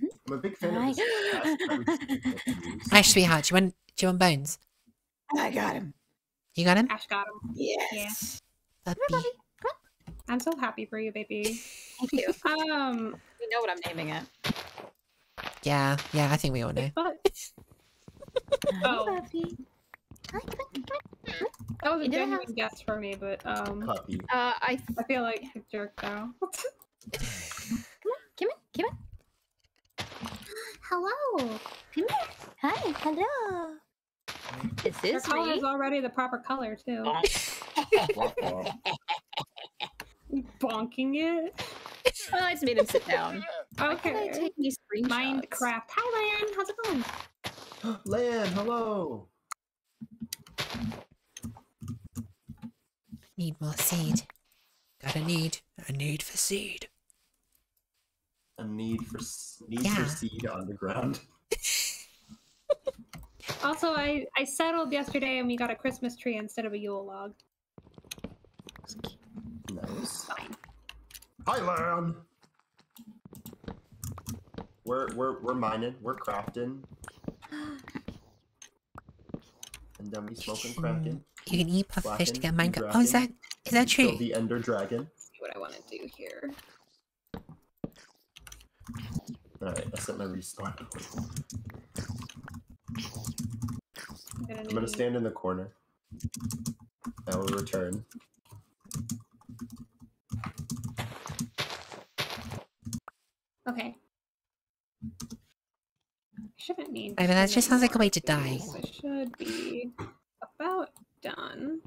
Hmm? I'm a big fan Hi. of this. podcast. I would just think that you use. Ash, sweetheart, do you want do you want bones? I got him. You got him? Ash got him. Yes. Puppy. I'm so happy for you, baby. Thank you. Um, You know what I'm naming it. Yeah, yeah, I think we all know. but Oh. puppy. that was a You did have- genuine guess for me, but um, Puppy. Uh, I I feel like a jerk now. come on, come here. Hello. Come here. Hi, hello. This Your is color me. is already the proper color too. Bonking it. Well, I just made him sit down. Why can't I Okay. take these screenshots? Minecraft. Hi, Lan. How's it going? Lan, hello. Need more seed. Got a need. A need for seed. A need for s- need Yeah. for seed underground. Also, I I settled yesterday, and we got a Christmas tree instead of a Yule log. Nice. Fine. Hi, Lan. We're we're we're mining. We're crafting. And then we smoke and cracking. You can eat pufferfish to get Blackened, Minecraft. Oh, is that dragon, is that Kill true? the Ender Dragon. see what I want to do here. Alright, I set my respawn. I'm gonna, I'm gonna need- stand in the corner. I will return. Okay. Shouldn't need. I mean, that just sounds like a way to die. I should be about done.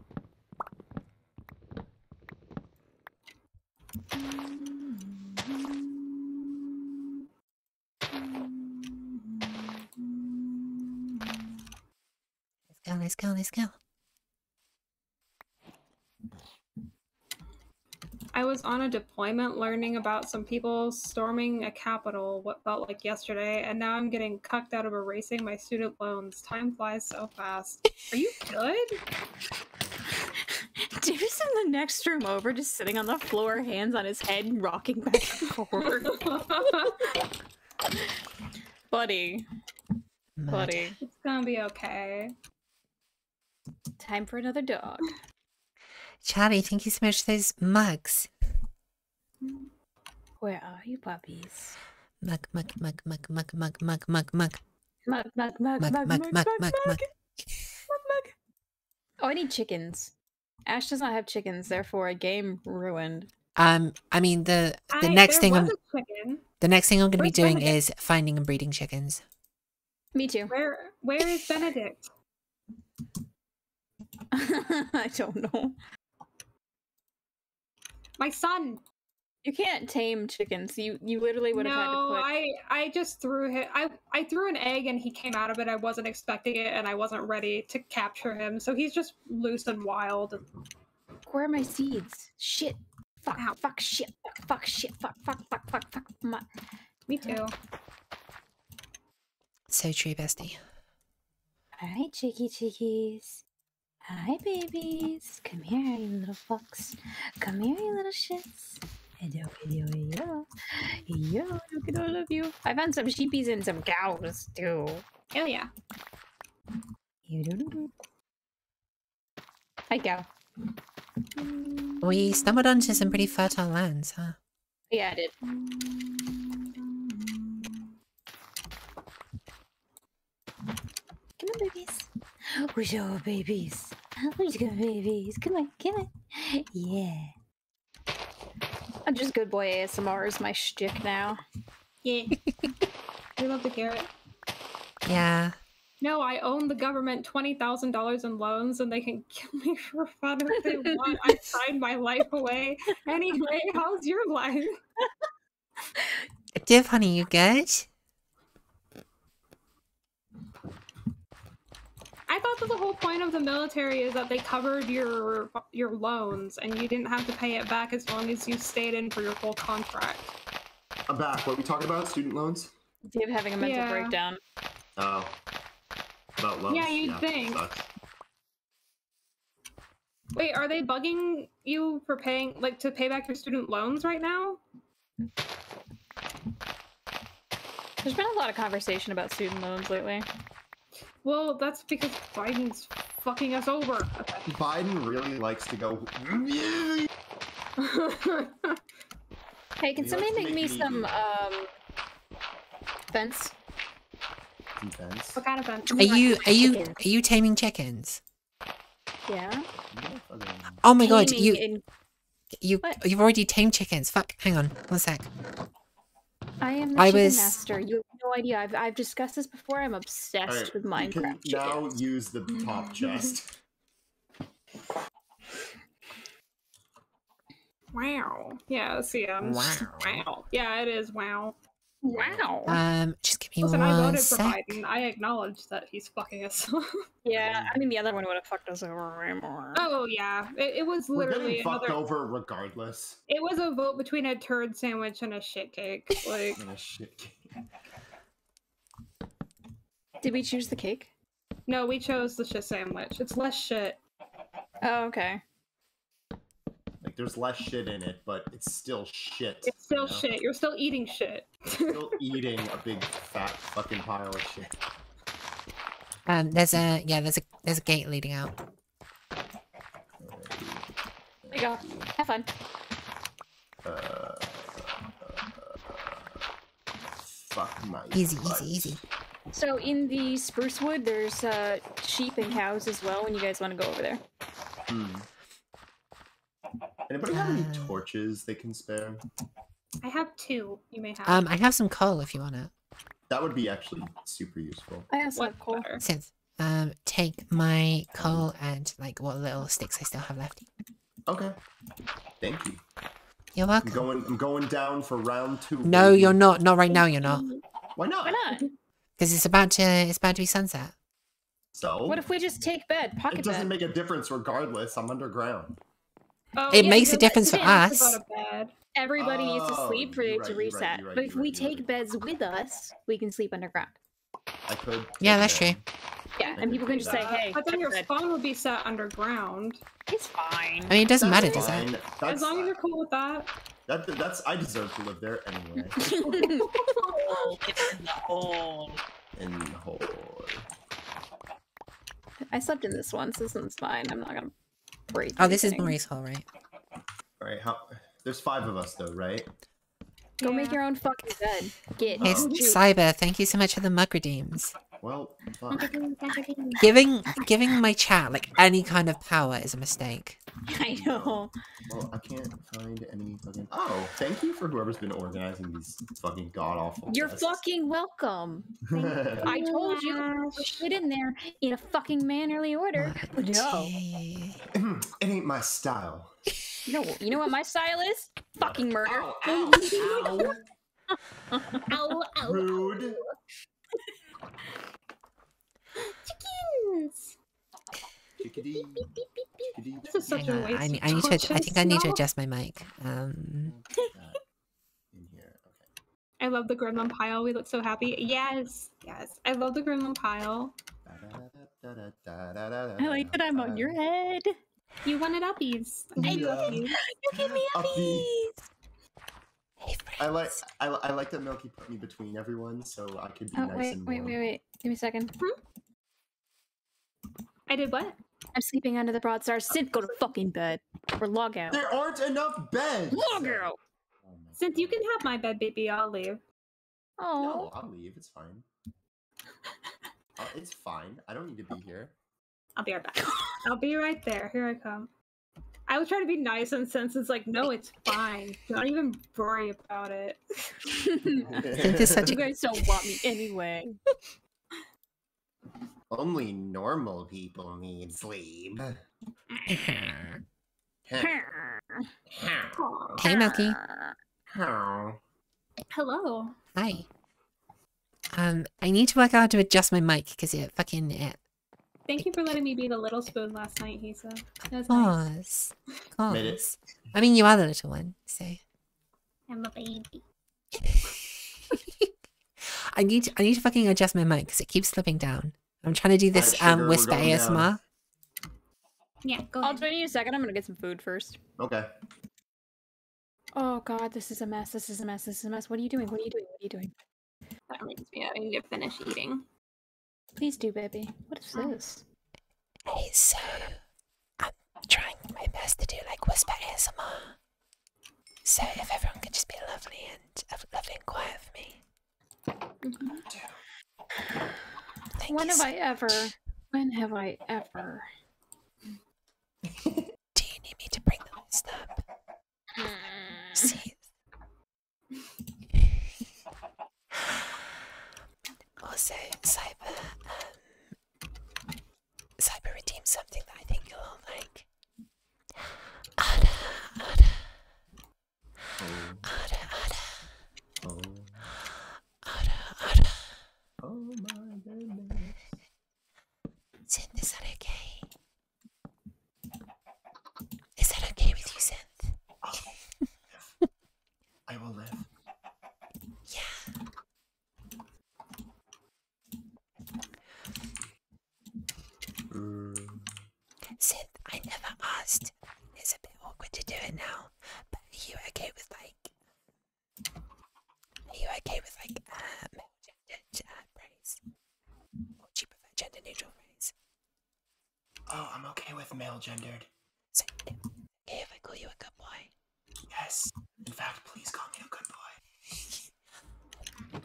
Let's go, let's go, let's go. I was on a deployment learning about some people storming a capital what felt like yesterday, and now I'm getting cucked out of erasing my student loans. Time flies so fast. Are you good? David's in the next room over, just sitting on the floor, hands on his head, rocking back and forth. Buddy, Mud. buddy. it's gonna be okay. Time for another dog. Charlie, thank you so much for those mugs. Where are you, puppies? Mug, mug, mug, mug, mug, mug, mug, mug, mug, Mug, mug, mug, mug, mug, mug, mug, mug, mug. Oh, I need chickens. Ash does not have chickens, therefore a game ruined. Um, I mean the the I- next thing I'm the next thing I'm gonna be doing Benedict? is finding and breeding chickens. Me too. Where where is Benedict? I don't know. My son. You can't tame chickens. You you literally would have had to No, put. I I just threw him. I I threw an egg and he came out of it. I wasn't expecting it and I wasn't ready to capture him. So he's just loose and wild. Where are my seeds? Shit. Fuck. Ow. Fuck. Shit. Fuck. Fuck. Shit. Fuck. Fuck. Fuck. Fuck. Fuck. My... Me too. So true, bestie. Hi, cheeky chickies. Hi, babies. Come here, you little fucks. Come here, you little shits. Hello, hello, hello. Yo, look at all of you. I found some sheepies and some cows, too. Hell yeah. Hi, cow. We stumbled onto some pretty fertile lands, huh? Yeah, I did. Come on, babies. Where's your babies? Who's good babies? Come on, come on. Yeah. I'm just good boy ASMR is my shtick now. Yeah. we love the carrot. Yeah. No, I own the government twenty thousand dollars in loans, and they can kill me for fun if they want. I signed my life away. Anyway, how's your life? Div, honey, you good? I thought that the whole point of the military is that they covered your your loans, and you didn't have to pay it back as long as you stayed in for your full contract. I'm back. What are we talking about? Student loans? Dave having a mental Yeah. breakdown. Oh. About loans? Yeah, you'd think. Wait, are they bugging you for paying like to pay back your student loans right now? There's been a lot of conversation about student loans lately. Well, that's because Biden's fucking us over. Biden really likes to go. Hey, can He somebody likes to make me make some um fence? Defense. what kind of fence? Are you are you Chickens. are you taming chickens? Yeah. Oh my god, you in- you What? you've already tamed chickens. Fuck, hang on, one sec. I am the I chicken was- master. You have no idea. I've I've discussed this before. I'm obsessed Alright, with you Minecraft can now chickens. use the top chest. Wow. Yeah, see, um, Wow. wow. Yeah, it is wow. Wow. Um, just give me Listen, I one voted for sec. Biden. I acknowledge that he's fucking us. yeah, I mean the other one would have fucked us over way more. oh yeah, it, it was We're literally getting fucked over regardless. It was a vote between a turd sandwich and a shit cake. Like, And a shit. Did we choose the cake? no, we chose the shit sandwich. It's less shit. Oh, okay. Like there's less shit in it, but it's still shit. It's still you know? shit. You're still eating shit. Still eating a big fat fucking pile of shit. Um, there's a yeah, there's a there's a gate leading out. There you go. Have fun. Uh, fuck my. Easy, butt. easy, easy. So in the spruce wood, there's uh, sheep and cows as well. When you guys want to go over there. Hmm. Anybody have any Uh. torches they can spare? I have two. You may have. Um, I have some coal if you want it. That would be actually super useful. I also what have coal. Since um, take my coal and like what little sticks I still have left. Okay. Thank you. You're I'm welcome. going. I'm going down for round two. No, baby. you're not. Not right now. You're not. Why not? Why not? Because it's about to it's about to be sunset. So What if we just take bed, pocket it doesn't bed? make a difference regardless. I'm underground. Oh, It yeah, makes a difference for I have to us. Go to bed. Everybody needs to Oh, sleep for you're it right, to you're right, reset. right, but if you're we take right. beds with us, we can sleep underground. I could. Yeah, that's true. Yeah, and people can just do say, that. "Hey, But then your bed." spawn would be set underground. It's fine. I mean, it doesn't That's matter, does it? That's, as long as you're cool with that. that, that's I deserve to live there anyway. In the hole. In the hole. I slept in this one, so this one's fine. I'm not gonna break. Oh, this is anything. Maurice Hall, right? All right. How? There's five of us though, right? Go make your own fucking bed. Get. It's Oh. shoot. Cyber. Thank you so much for the mug redeems. Well, fuck. Giving giving my chat like any kind of power is a mistake. I know. Well, I can't find any fucking. Oh, thank you for whoever's been organizing these fucking god awful. You're fucking welcome. I told you to push it in there in a fucking mannerly order. But no. It ain't my style. You know, you know what my style is? Fucking murder. Ow, ow, Ow, ow. Rude. Chickens. Chickadee. Chickadee. This is such Hang a on, waste. I, I need to. I think I need to adjust my mic. Um, In here. Okay. I love the gremlin pile. We look so happy. Yes, yes. I love the gremlin pile. I like that I'm on your head. You wanted uppies. I Yeah. love you. You give me Uppy. uppies. I like I, I like that Milky put me between everyone, so I could be Oh nice wait, and wait, warm. wait, wait. Give me a second. I did what? I'm sleeping under the broad stars. Sid, go to fucking bed or log out. There aren't enough beds. Log out. Oh my Since you can have my bed, baby, I'll leave. Oh, No, I'll leave. It's fine. Uh, it's fine. I don't need to be here. I'll be right back. I'll be right there. Here I come. I was trying to be nice, and since it's like, no, it's fine. Don't even worry about it. Synth is such you guys don't want me anyway. Only normal people need sleep. Hey Milky. Hello. Hi. Um, I need to work out how to adjust my mic because it fucking it. Thank you for letting me be the little spoon last night, Hisa. That was nice. Cause, Made it. cause. I mean, you are the little one, so I'm a baby. I need to, I need to fucking adjust my mic because it keeps slipping down. I'm trying to do this Alright, um whisper going down. ASMR. Yeah, go I'll ahead. join you in a second. I'm gonna get some food first. Okay. Oh god, this is a mess. This is a mess. This is a mess. What are you doing? What are you doing? What are you doing? That reminds me, I need to finish eating. Please do, baby. What is this? Hey, so I'm trying my best to do like whisper ASMR. So if everyone could just be lovely and uh, lovely and quiet for me. Thank When you have so I ever? When have I ever? Do you need me to bring the list up? See. Also, Cyber, um, Cyber redeemed something that I think you'll like. Ada, Ada, Oh, Ada, Ada, oh, Ada, Ada. oh my goodness. Synth, is that okay? Is that okay with you, Synth? I will live. Yeah. Mm. Synth, I It's a bit awkward to do it now, but are you okay with like? Are you okay with like uh, male gendered uh, praise, or do you prefer gender neutral praise? Oh, I'm okay with male gendered. So, okay if I call you a good boy, Yes. In fact, please call me a good boy.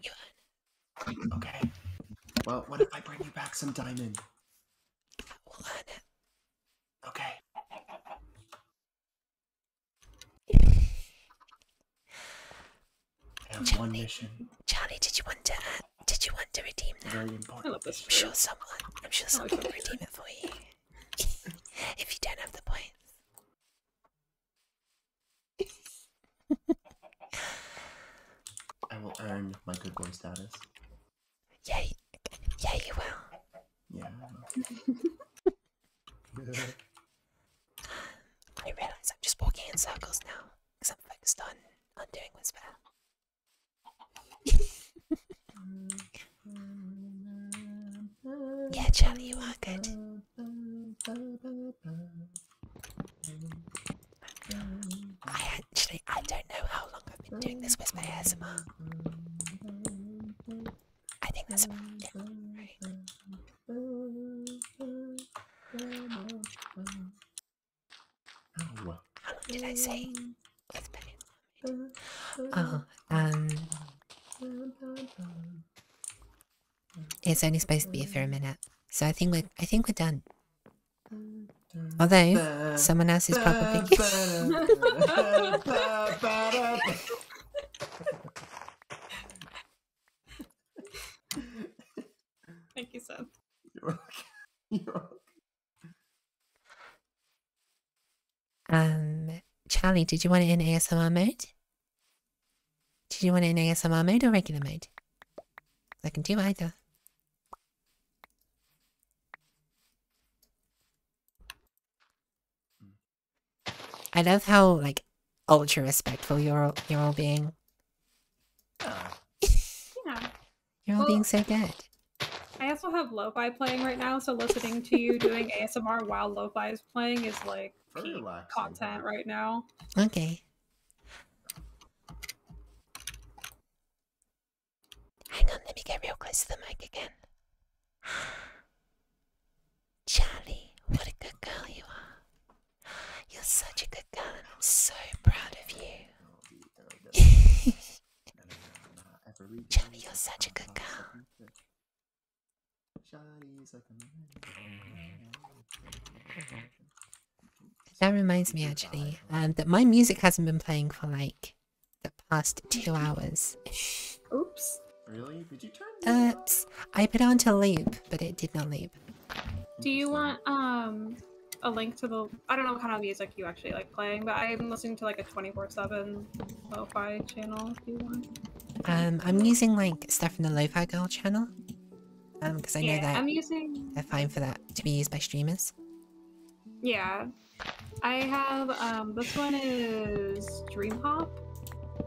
you Okay. Well, what if I bring you back some diamond? will earn it. Okay. I have one mission. Charlie, did you want to? Uh, did you want to redeem that? Very important. I love this I'm sure someone. I'm sure someone will redeem it for you. if you don't have the points. I will earn my good boy status. Yeah, y- yeah, you will. Yeah. I realize I'm just walking in circles now because I'm focused on on doing what's better. Yeah, Charlie, you are good. I actually I don't know how long I've been doing this with my ASMR. I think that's about it, right? Oh, How long did I say? With Oh, um. It's only supposed to be for a minute, so I think we're I think we're done. Although someone else is probably Thank you, Seth. You're okay. You're okay. um Charlie. Did you want it in ASMR mode? Did you want it in ASMR mode or regular mode? I can do either. I love how like ultra respectful you're all, you're all being. Yeah. You're all Well- being so good. I also have lo-fi playing right now, so listening to you doing ASMR while lo-fi is playing is like Very peak content right now. Okay. Hang on, let me get real close to the mic again. Charlie, what a good girl you are. You're such a good girl, and I'm so proud of you. Charlie, you're such a good girl. That reminds me actually, um, that my music hasn't been playing for like the past two hours. Oops. Really? Did you turn? Oops. I put on to loop, but it did not loop. Do you want um a link to the? I don't know what kind of music you actually like playing, but I'm listening to like a 24/7 lo-fi channel. If you want. Um, I'm using like stuff from the Lo-Fi Girl channel. Um, because I know yeah, that I'm using. they're fine for that to be used by streamers. Yeah, I have um this one is Dream Hop,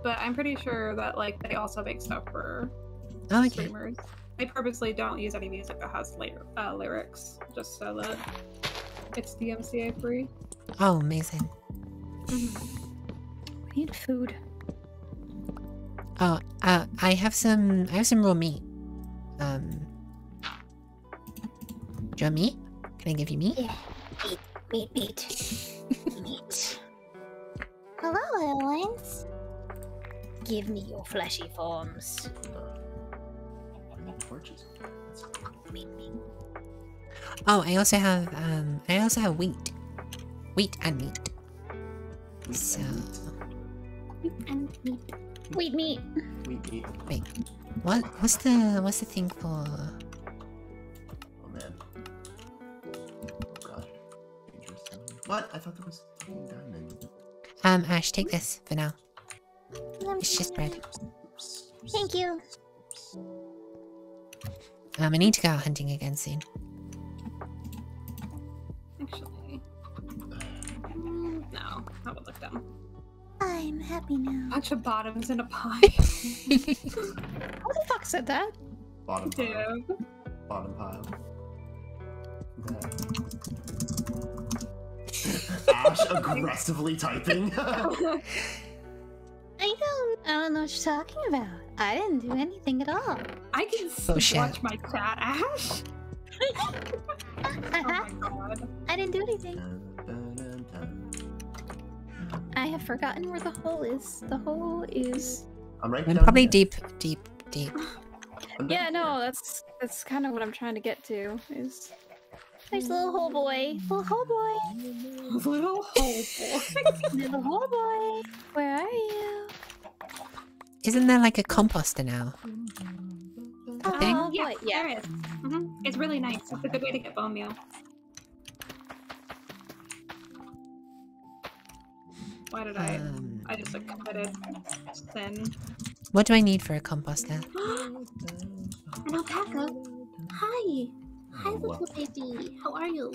but I'm pretty sure that like they also make stuff for okay. streamers. I purposely don't use any music that has ly- uh, lyrics, just so that it's DMCA free. Oh, amazing. We need food. Oh, uh, I have some. I have some raw meat. Um, do you want meat? Can I give you meat? Yeah. Meat, meat, meat. meat. Hello, little. Give me your fleshy forms. Torches. Meat, meat. Oh, I also have. Um, I also have wheat. Wheat and meat. So, And meat. Wheat meat. Wheat meat. wait. What? What's the? What's the thing for? Oh man. Oh gosh. Dangerous. What? I thought there was fucking diamond. Um, Ash, take this for now. It's just bread. Thank you. Um, I need to go out hunting again soon. Actually, mm, no, that would look dumb. I'm happy now. Bunch of bottoms in a pie. Who the fuck said that? Bottom pile. Dude. Bottom pile. Ash aggressively typing. I don't. I don't know what you're talking about. I didn't do anything at all. I can oh, s- Bullshit. watch my chat, Ash. Oh my god. I didn't do anything. I have forgotten where the hole is. The hole is. I'm right I'm down probably here. deep, deep, deep. Yeah, no, that's that's kind of what I'm trying to get to. Is There's little hole boy. Little hole boy. Little hole boy. Little hole boy. where are you? Isn't there like a composter now? Thing? Oh, yeah. Yeah. there is. hmm It's really nice. It's a good way to get bone meal. Why did I? Um, I just like committed sin. what do I need for a composter? An alpaca. Hi. Hi, little baby. How are you?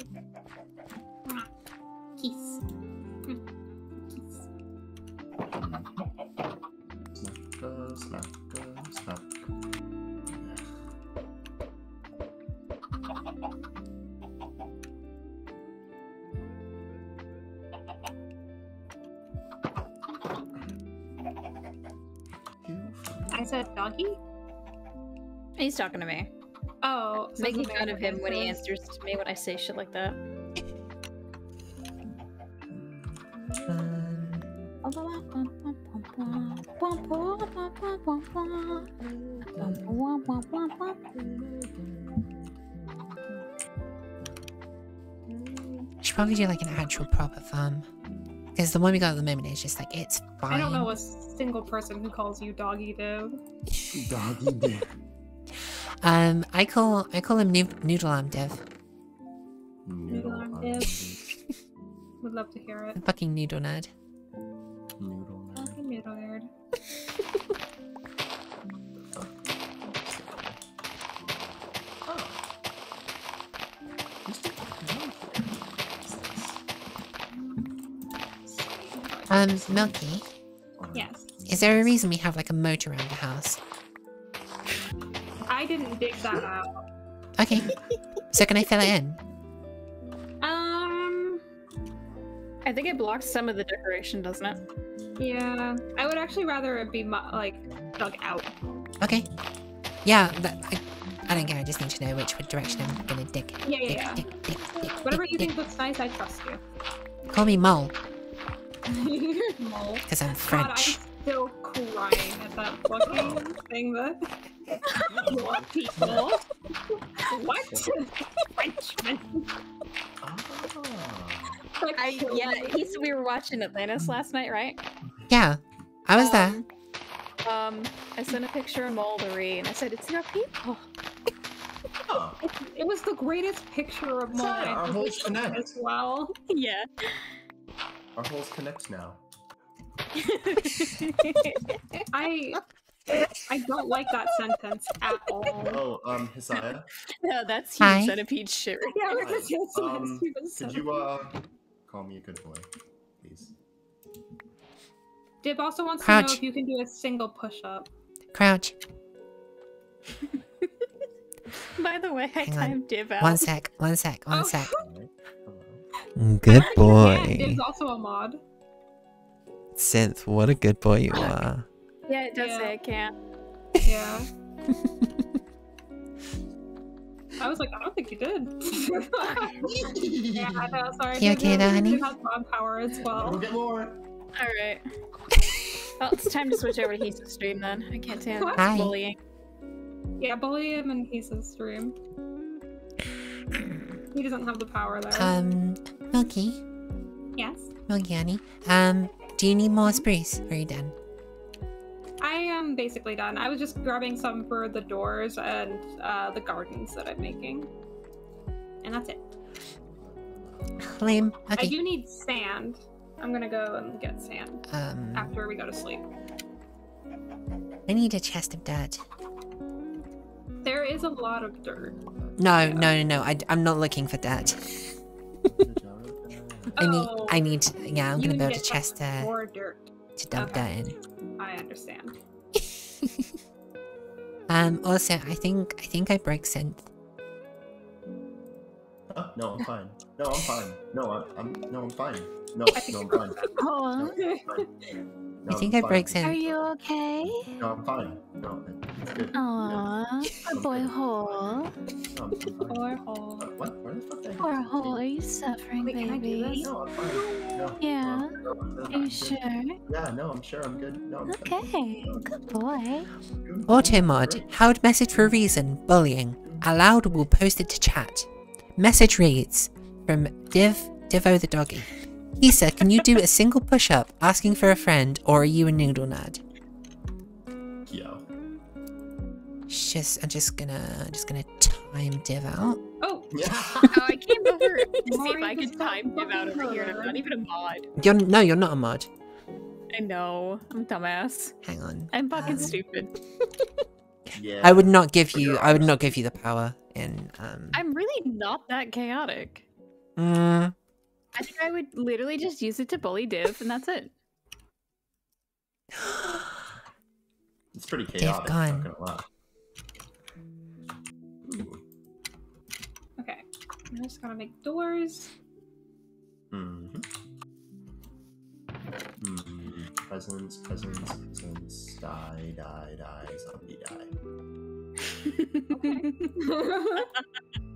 Kiss. Snacka, snacka, snacka. I said doggy. He's talking to me, Oh, so making fun of him when he answers. answers to me when I say shit like that. Um, I should probably do like an actual proper farm. Because the one we got at the moment is just like, it's fine. I don't know a single person who calls you doggy, dude. Doggy dick. Um, I call I call him Noo- Noodle Arm Dev. Noodle arm arm dip. dick. Would love to hear it. I'm fucking noodle nerd. Noodle man. Fucking. Um, Milky, Yes. is there a reason we have like a moat around the house? I didn't dig that out. Okay. so can I fill it in? Um. I think it blocks some of the decoration, doesn't it? Yeah. I would actually rather it be like dug out. Okay. Yeah, that, I, I don't care. I just need to know which direction I'm gonna dig. Yeah, yeah, dig, yeah. dig, dig, dig, Whatever dig, you dig. think looks nice, I trust you. Call me Mole, Mole. because I'm God, I'm French. still crying at that fucking thing that What people? what? Frenchmen. Ah. I, yeah, he's, we were watching Atlantis last night, right? Yeah, I was there. Um, Um, I sent a picture of Moliere and I said, it's your people. Oh, It was the greatest picture of Sorry, mine. our holes connect. as well. yeah. our holes connect now. I I don't like that sentence at all. Oh, um, Hisaya, no, that's Hi. huge centipede shit. right Yeah, there. we're just it's um, stupid could you uh call me a good boy, please? Dib also wants to know if you can do a single push up. Crouch. By the way, I Hang on. timed Div out. One sec. One sec. One Oh. sec. Alright, hello. Good Yeah, boy. Dib's also a mod. Synth, what a good boy you are. Yeah, it does Yeah. say I can't. Yeah. I was like, I don't think you did. yeah, I know. Sorry. You okay there, Dib honey? has mod power as We'll well. get more. All right. Well, it's time to switch over to He's stream then. I can't stand What? Hi. bullying. Yeah, bully him and he's a stream. He doesn't have the power there. Um, Milky. yes. Milky, honey. Um, do you need more spruce? Or are you done? I am basically done. I was just grabbing some for the doors and uh, the gardens that I'm making. And that's it. Lame. I do need sand. I'm gonna go and get sand Um, after we go to sleep. I need a chest of dirt. There is a lot of dirt. No, no, no, no. I, am not looking for dirt. I need, Oh, I need, yeah, I'm gonna build a chest to, More dirt. To dump okay. dirt I understand. Um, also, I think, I think I broke synth. Huh? No, I'm fine. No, I'm fine. No, I'm, I'm no, I'm fine. No, I think no, I'm fine. Oh, No, I'm fine. I No, think I'm I broke fine. are you okay? No, I'm fine. No, it's good. Aw, poor boy Hole. No, I'm, I'm fine. Poor hole. Uh, What? Where the fuck Poor? Hole, are you suffering, Wait, can I do baby? this? No, I'm fine. No. Yeah? no, no, I'm Are you sure? Yeah, no, I'm sure I'm good. No, I'm fine. Okay, good boy. Good. Automod, Great. how'd message for a reason, bullying. Allowed will post it to chat. Message reads from Div Divo the doggy. Lisa, can you do a single push up asking for a friend, or are you a noodle nerd? Yo. Just, I'm just gonna, just gonna time Div out. Oh, Yeah. Oh, I came over to see if Maury I could time Div out fucking over here. and I'm not even a mod. You're no, you're not a mod. I know. I'm a dumbass. Hang on. I'm fucking Um, stupid. Yeah. I would not give you, I would not give you the power in. Um, I'm really not that chaotic. mm, I think I would literally just use it to bully Div, and that's it. It's pretty chaotic. gone. Not gonna lie. Ooh. okay. I'm just gonna make doors. Mm-hmm. Mm. Presents, presents, presents. Die, die, die. Zombie die.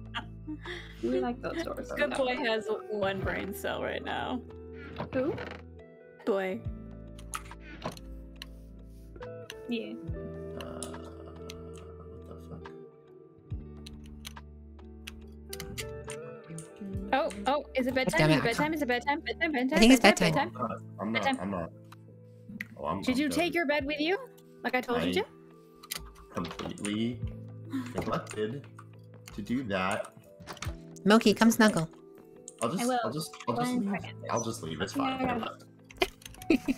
we like those doors. Good boy has one brain cell right now. Who? Boy. Yeah. Uh, what the fuck? Oh, oh, is it bedtime? Damn it bedtime? Is it bedtime? Bedtime, bedtime, I think it's bedtime, bedtime. I'm not. I'm not. Bedtime. I'm not. Oh, I'm, Did I'm you good. take your bed with you? Like I told you to? completely neglected to do that? Milky, come snuggle. I'll just. I will. I'll just. I'll just One leave. I'll just leave. It's fine. I Never got mind.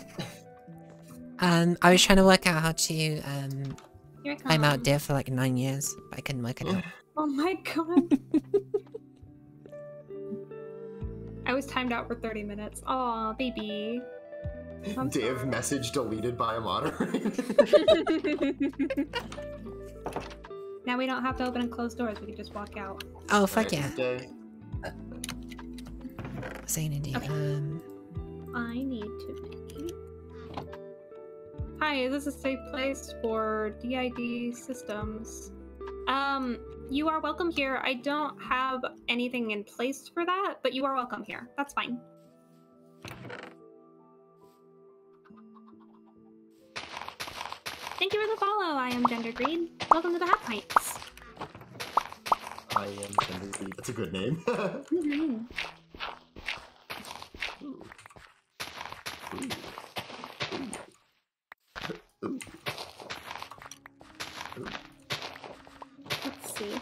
Um, I was trying to work out how to um Here I time out there for like nine years, but I couldn't work it out. Oh my god. I was timed out for 30 minutes. Aw, baby. I'm Div sorry. message deleted by a moderator. Now we don't have to open and close doors. We can just walk out. Oh fuck yeah! Okay. What's I? Okay. Um, I need to pee. Hi, is this a safe place for DID systems? Um, you are welcome here. I don't have anything in place for that, but you are welcome here. That's fine. Thank you for the follow. I am Gender Green. Welcome to the Hat Pints. I am Gender Green. That's a good name. Let's see.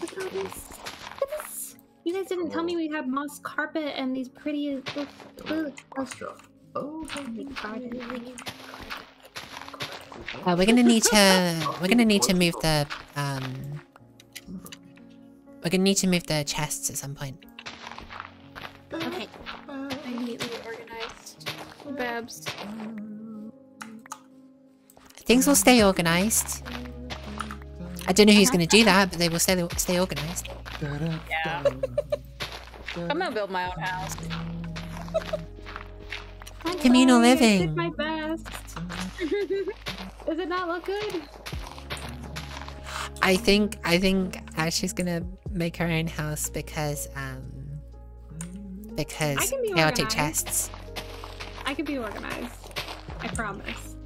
Look at this. Look at this. You guys didn't tell me oh. we had moss carpet and these pretty. Look, look. Astra. Oh, Uh, we're gonna need to. We're gonna need to move the. Um. We're gonna need to move the chests at some point. Okay. I neatly organized. Babs. Things will stay organized. I don't know who's gonna do that, but they will stay stay organized. Yeah. I'm gonna build my own house. Communal sorry, I living. did my best. Does it not look good? I think I think Ashley's gonna make her own house because um because I can be chaotic organized. chests. I can be organized. I promise.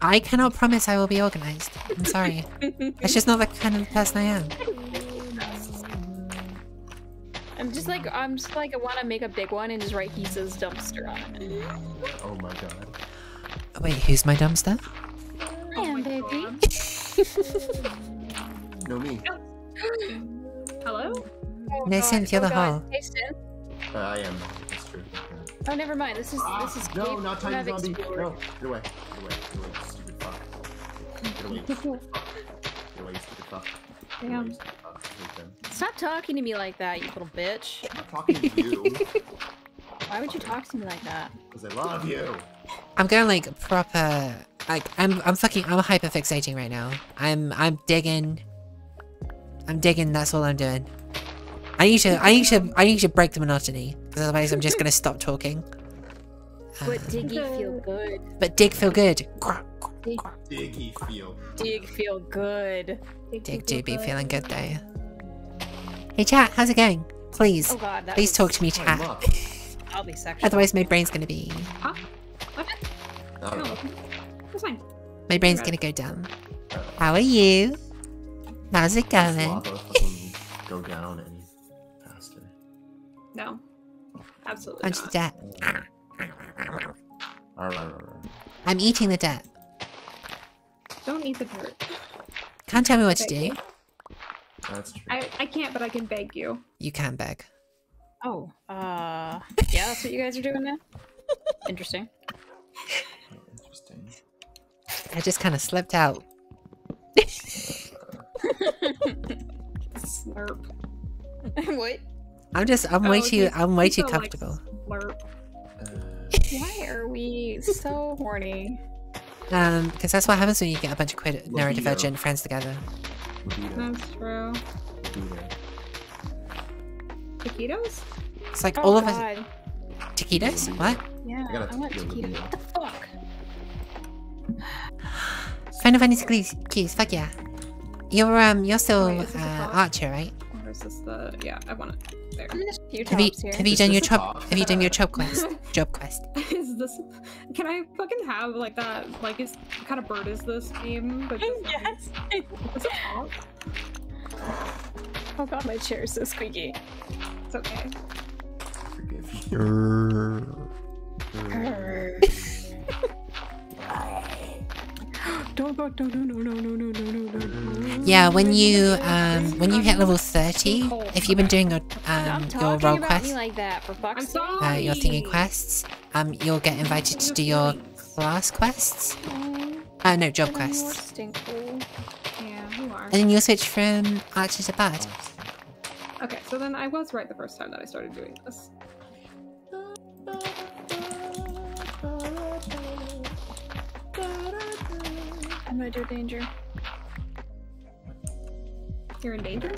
I cannot promise I will be organized. I'm sorry. That's just not the kind of person I am. I'm just like I'm just like I want to make a big one and just write Hisa's dumpster on it. Oh my god. Wait, who's my dumpster? I am baby. No, me. Hello? Oh, No, God. Cynthia, oh, the God. hole. Hey, Cyn. Uh, I am. That's true. Oh, never mind. This is this is no, Cape not tiny Nav zombie. Explorer. No, get away. Get away. Get away, you stupid fuck. Get away, you stupid fuck. Get away, you stupid fuck. Get away, Damn. you stupid fuck. I hate them. Stop talking to me like that, you little bitch. I'm not talking to you Why would you talk to me like that? because I love you. I'm gonna like proper like I'm I'm fucking I'm hyper fixating right now. I'm I'm digging. I'm digging, that's all I'm doing. I need to I need to I need to break the monotony. Because otherwise I'm just gonna stop talking. But uh, Diggy feel good. But dig feel good. Dig, Diggy feel. dig feel good. Dig do be feeling good though. Hey chat, how's it going? Please. Oh god, Please talk to me chat. up. I'll be sexual. Otherwise my brain's gonna be Huh? What? I don't No. know. That's fine. my brain's gonna go dumb. How are you? How's it going? go down any faster? No. Absolutely Punch the not. debt. Alright, alright, alright. I'm eating the debt. Don't eat the dirt. Can't tell me what to do. That's true. I, I can't, but I can beg you. You can beg. Oh, uh, yeah, that's what you guys are doing now. Interesting. Interesting. I just kind of slipped out. Slurp. what? I'm just, I'm way Oh, too, I'm way you too feel like comfortable. Slurp. Why are we so horny? Um, because that's what happens when you get a bunch of quid Libido. neurodivergent friends together. That's true. Libido. Taquitos? It's like Oh all of us. god. Taquitos? What? Yeah, I gotta I want tequila taquito. libido. What the fuck? Final Fantasy keys, keys, fuck yeah. You're, um, you're still, Wait, is uh. Archer, right? Or is this the. Yeah, I want it. There. Gonna Have you, here. have you done your a job, have you done your job quest? Job quest. is this. Can I fucking have like that? Like, is what kind of bird is this game? But just, yes. It's a hawk? Oh god, my chair is so squeaky. It's okay. Forgive you. yeah, when you um, when you hit level thirty, if you've been doing your um, your role quest, like uh, your thingy quests, um, you'll get invited to do your class quests. Uh, no, job quests. Yeah, are. And then you'll switch from Archer to Bard. Okay, so then I was right the first time that I started doing this. I'm under danger. You're in danger?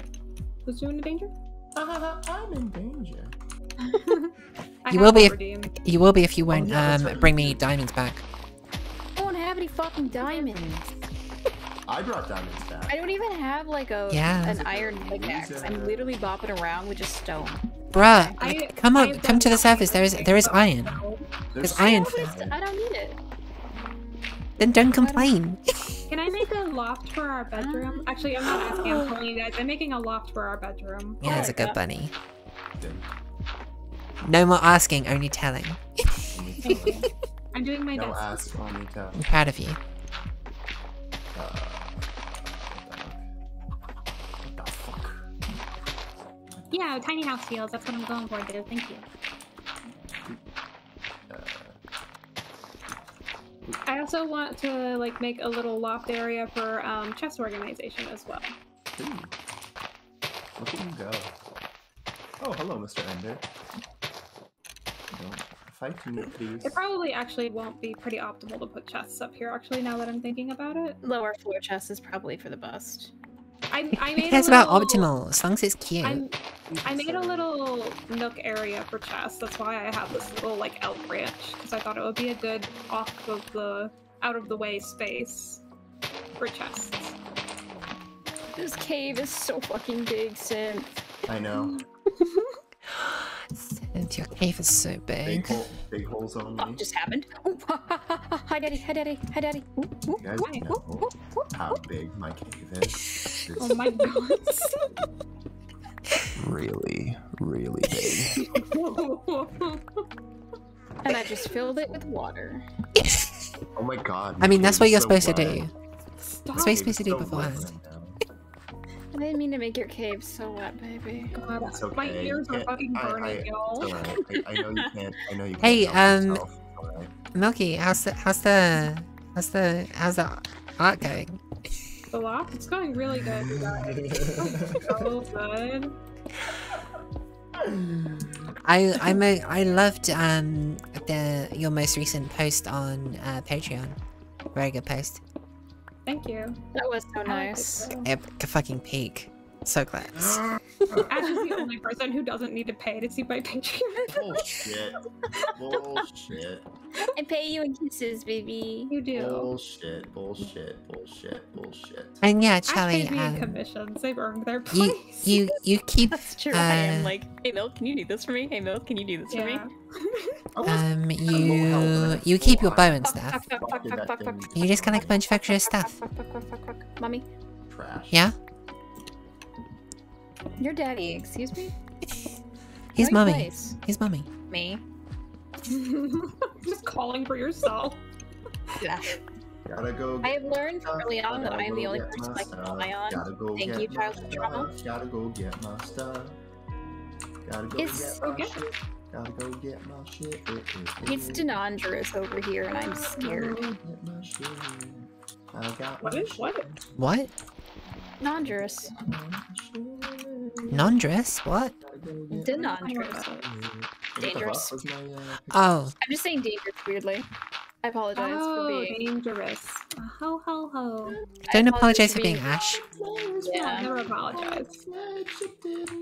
Who's you in danger? I'm in danger. You will be if, redeemed. you will be if you won't, yeah, that's um, bring me diamonds back. I don't have any fucking diamonds. I brought diamonds back. I don't even have like a Yeah. an iron pickaxe. I'm literally bopping around with just stone. Bruh, I- come I on, come to the surface. There is, there is iron. There's There's iron No, but it's- for I don't need it. Then don't complain. Can I make a loft for our bedroom? Actually, I'm not asking. I'm telling you guys. I'm making a loft for our bedroom. Yeah, that's a good bunny. No more asking, only telling. I'm doing my No best. ask, only tell. I'm proud of you. Uh, Yeah, tiny house feels. That's what I'm going for, dude. Thank you. Uh, I also want to like make a little loft area for um, chess organization as well. ooh. Look at you go. Oh, hello, Mr. Ender. Don't fight me, please. It probably actually won't be pretty optimal to put chests up here. Actually, now that I'm thinking about it, Lower floor chest is probably for the best. I, I made cares a about little, optimal? As long as it's cute. I'm, I made a little nook area for chests. That's why I have this little like out branch because I thought it would be a good off of the out of the way space for chests. This cave is so fucking big, Sim. I know. And your cave is so Big, big. hole, big holes Oh, only. just happened. Ooh, hi, daddy. Hi, daddy. Hi, daddy. Ooh, ooh, You guys ooh, know ooh, ooh. how big my cave is. It's Oh my god! Really, really big. And I just filled it with water. oh my god. I mean, that's what you're so supposed to do. Stop! That's what you're supposed to do so wet beforehand. Right now. I didn't mean to make your cave so wet, baby. God, It's okay. My ears you are fucking burning, I- y'all. alright. I, I know you can't. I know you can't. Hey, um, yourself. It's alright. Milky, how's the how's the how's the how's the art going? The loft? It's going really good, you guys. So good. I I'm a, I loved um the your most recent post on uh, Patreon. Very good post. Thank you. That was so I like it nice. too. Epic fucking peak. So glad. Ash is the only person who doesn't need to pay to see my Patreon. Bullshit. Bullshit. I pay you in kisses, baby. You do. Bullshit. Bullshit. Bullshit. Bullshit. And yeah, Ash Charlie, pays me in um, commissions. They've earned their place. you you keep That's true. I am Uh, like, hey, Milk, can you do this for me? Hey, Milk, can you do this for me? um you you keep your bow and stuff. fuck, fuck, fuck, Did fuck, fuck, fuck. You just got like a bunch of extra stuff. Fuck, fuck, fuck, fuck, fuck. Mommy, Trash. Yeah? Your daddy, excuse me? He's Right mummy. place. He's mummy. Me. Just calling for yourself. Yeah. Gotta go. I have learned stuff, early on that I am the only person my I can rely on. Gotta go Thank get you, my childhood trauma. stuff, Gotta go get my stuff. Gotta go It's get my okay. shit. Gotta go get my shit. It, it, It's it. Denandrous over here, and I'm scared. Gotta go get my shit. I got What what? shit. What? Denandrous. Non-dress? What? Denandrous. Dangerous. Oh, I'm just saying dangerous weirdly. I apologize for Oh, being. dangerous. Ho ho ho. Don't apologize for being being Ash. Yeah. Never apologize.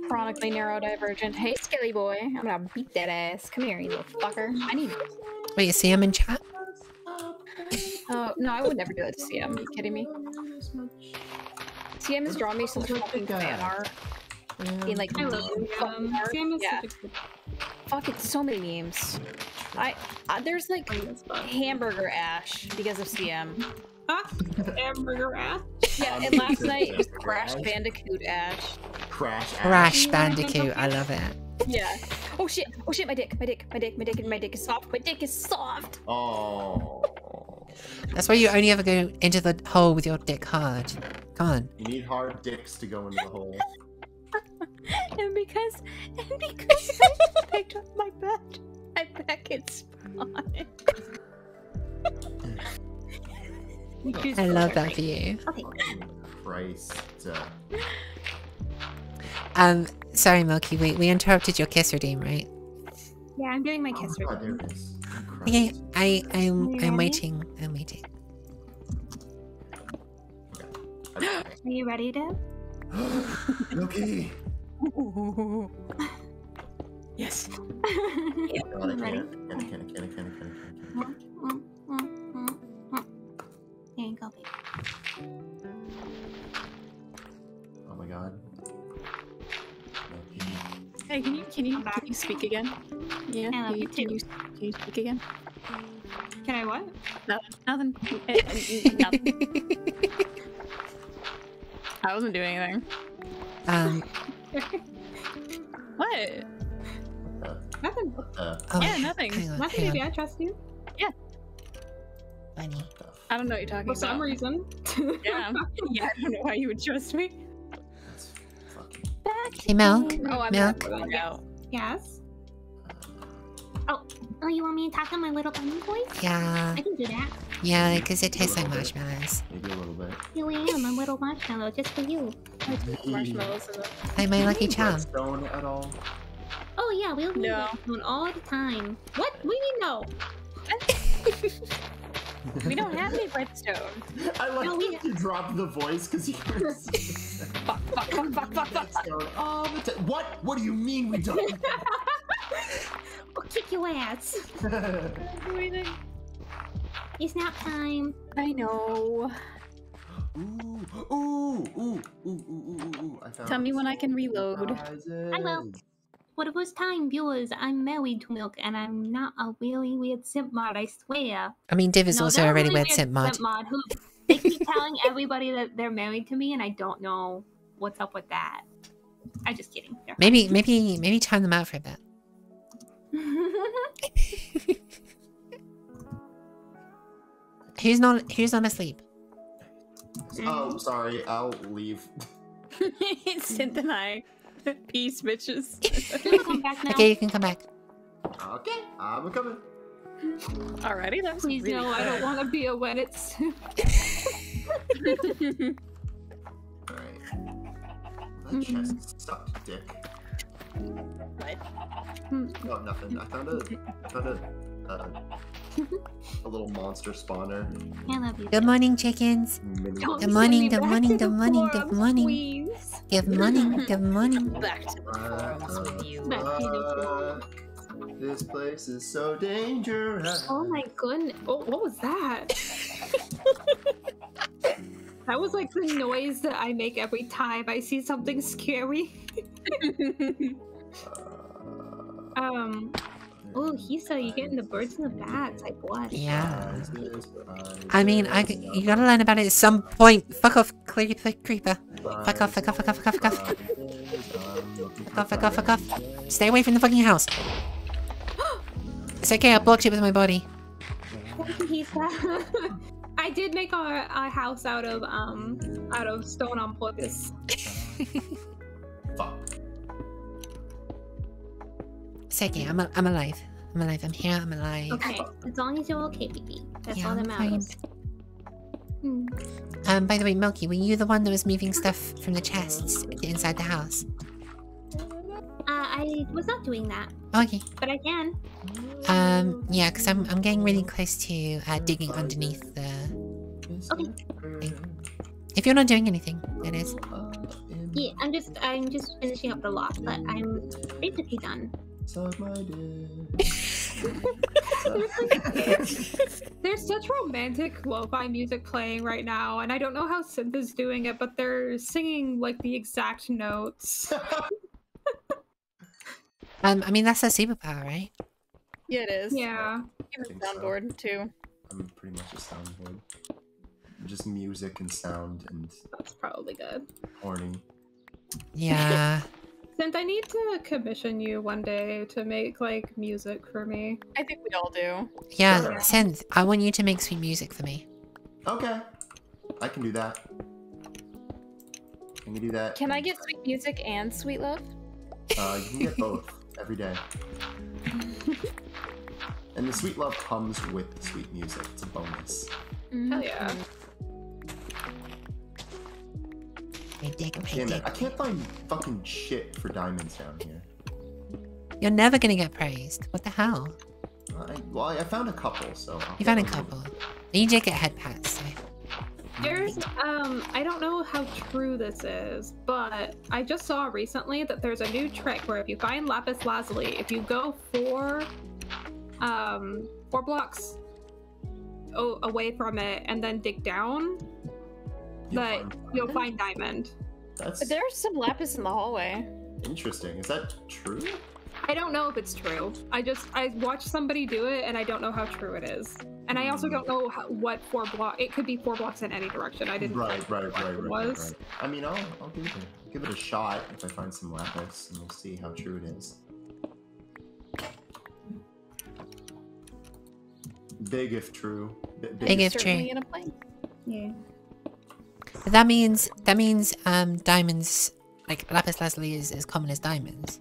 chronically neurodivergent. Hey, Skelly boy, I'm gonna beat that ass. Come here, you little fucker. I need. Wait, you see him in chat? Oh no, I would never do that to CM. Are you kidding me? CM has drawn me some fucking fan art. In like I love meme fucking him. art. Sam is Yeah, such a fuck it's so many memes. I uh, there's like friend as fuck. hamburger ash because of CM. Huh? hamburger ash. Yeah, and last night it was Crash Bandicoot ash. Crash. Ash. Crash Bandicoot, I love it. Yeah. Oh shit! Oh shit! My dick! My dick! My dick! My dick! My dick is soft! My dick is soft! Oh. That's why you only ever go into the hole with your dick hard. Come on. You need hard dicks to go into the hole. And because and because I picked up my bed, I back it spawn. I love that for you. Christ. Um, sorry, Milky, we, we interrupted your kiss redeem, right? Yeah, I'm doing my oh kiss God, redeem. there it is. Oh, Okay, Christ. I, I'm, I'm ready? waiting. I'm waiting. Are you ready to? Okay. Yes. Ready? Mm, mm, mm, mm. Here you go, baby. Oh my God. Okay. Hey, can you can you I'm back. can you speak again? Yeah. I love Can you you, can too. you Can you speak again? Can I what? Nothing. Nothing. Eh, eh, nothing. I wasn't doing anything. Um, What? Nothing. Uh, oh, Yeah, nothing. On, Nothing, hang baby. I trust you. Yeah. Bunny. I don't know what you're talking For about. some reason. Yeah. yeah, I don't know why you would trust me. that's. Hey, Milk. Oh, I'm Milk. not out. yes. Oh, oh, you want me to talk to my little bunny voice? Yeah, I can do that. yeah, because it tastes like marshmallows. Maybe a little bit. Here I am, a little marshmallow just for you. Marshmallows in it. Like my lucky charm. Redstone at all? Oh yeah, we'll do No. that all the time. What? We need no. We don't have any redstone. I like No, we- that you dropped the voice because you were Fuck, fuck, fuck, fuck, fuck, fuck. redstone all the time. What? What do you mean we don't? we'll kick your ass. Everything. It's nap time. I know. ooh, ooh, ooh, ooh, ooh, ooh, ooh, ooh. I found Tell me when I can reload. I will. For the first time, viewers, I'm married to Milk, and I'm not a really weird simp mod, I swear. I mean, Div is No, also they're a really really weird simp mod. who they keep telling everybody that they're married to me, and I don't know what's up with that. I'm just kidding. They're Maybe, maybe, maybe time them out for a bit. Who's not? Who's not asleep? Oh, sorry. I'll leave. Synth and I. Peace, bitches. Come back now? Okay, you can come back. Okay, I'm coming. Alrighty, that was Please really no, I don't want to be a when it's. All right. That chest sucked, dick. What? No, nothing. I found a, I found a, uh, a little monster spawner. I love you. Good morning, chickens. Good morning, good morning, good morning, good morning. Please. Good morning. Good morning. Back to the forums with you. Back to the Fuck. This place is so dangerous. Oh my goodness. Oh, what was that? that was like the noise that I make every time I see something scary. Um. Oh, Hisa, you're getting the birds and the bats. I blush. Yeah. I mean, I, you gotta learn about it at some point. Fuck off, creeper, creeper. Fuck off, fuck off, fuck off, fuck off, fuck off. Fuck off, fuck off, fuck off. Stay away from the fucking house. It's okay, I blocked it with my body. Thank you, Hisa. I did make our, our house out of um out of stone on purpose. It's okay, I'm, a- I'm alive. I'm alive, I'm here, I'm alive. Okay, as long as you're okay, baby. That's Yeah, all that I'm fine. matters. Hmm. Um, by the way, Milky, were you the one that was moving stuff from the chests inside the house? Uh, I was not doing that, Okay. but I can. Um, yeah, because I'm, I'm getting really close to uh, digging underneath the... Okay. If you're not doing anything, that is. Yeah, I'm just I'm just finishing up the loft, but I'm basically done. Suck my dick. There's such romantic lo-fi music playing right now, and I don't know how Synth is doing it, but they're singing like the exact notes. Um, I mean, that's a superpower, right? Yeah, it is. Yeah. Even think so. soundboard too. I'm pretty much a soundboard. Just music and sound and That's probably good. horny. Yeah. Synth, I need to commission you one day to make like music for me. I think we all do. Yeah, Sure. Synth, I want you to make sweet music for me. Okay. I can do that. I can do that. Can I get sweet music and sweet love? Uh, you can get both every day. and the sweet love comes with the sweet music. It's a bonus. Hell yeah. My dick, my Damn it! I can't find fucking shit for diamonds down here. You're never gonna get praised. What the hell? I, well, I found a couple, so. I'll You found a get them. couple. You did get head pats, so. There's um I don't know how true this is, but I just saw recently that there's a new trick where if you find lapis lazuli, if you go four um four blocks o- away from it and then dig down, You'll that find you'll find diamond. That's But there's some lapis in the hallway. interesting. Is that true? I don't know if it's true. I just I watched somebody do it, and I don't know how true it is. And I also don't know how, what four block. It could be four blocks in any direction. I didn't. Right, find right, what right, it right, right, was. right. I mean, I'll, I'll give it, give it a shot if I find some lapis, and we'll see how true it is. Big if true. B- Big if Certainly true. in a plane. Yeah. But that means that means um diamonds like lapis lazuli is as common as diamonds,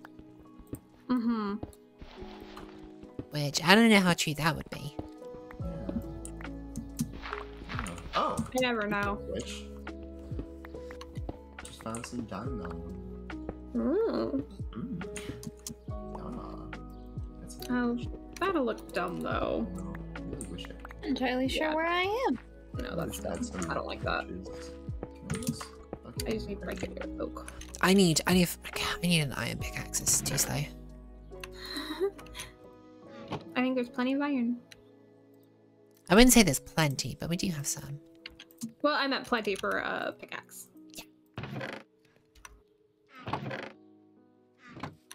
Mm-hmm. which I don't know how true that would be. Oh, I never know. which? Just found some diamond. Mm. Mm. That's Oh, that'll look dumb though. no, I really wish I could. Entirely sure Yeah. where I am. No, that's Wish I dumb. I don't like that. pictures. I I just need regular oak. I need I need I need an iron pickaxe. It's too slow. I think there's plenty of iron. I wouldn't say there's plenty, but we do have some. Well, I meant plenty for a pickaxe.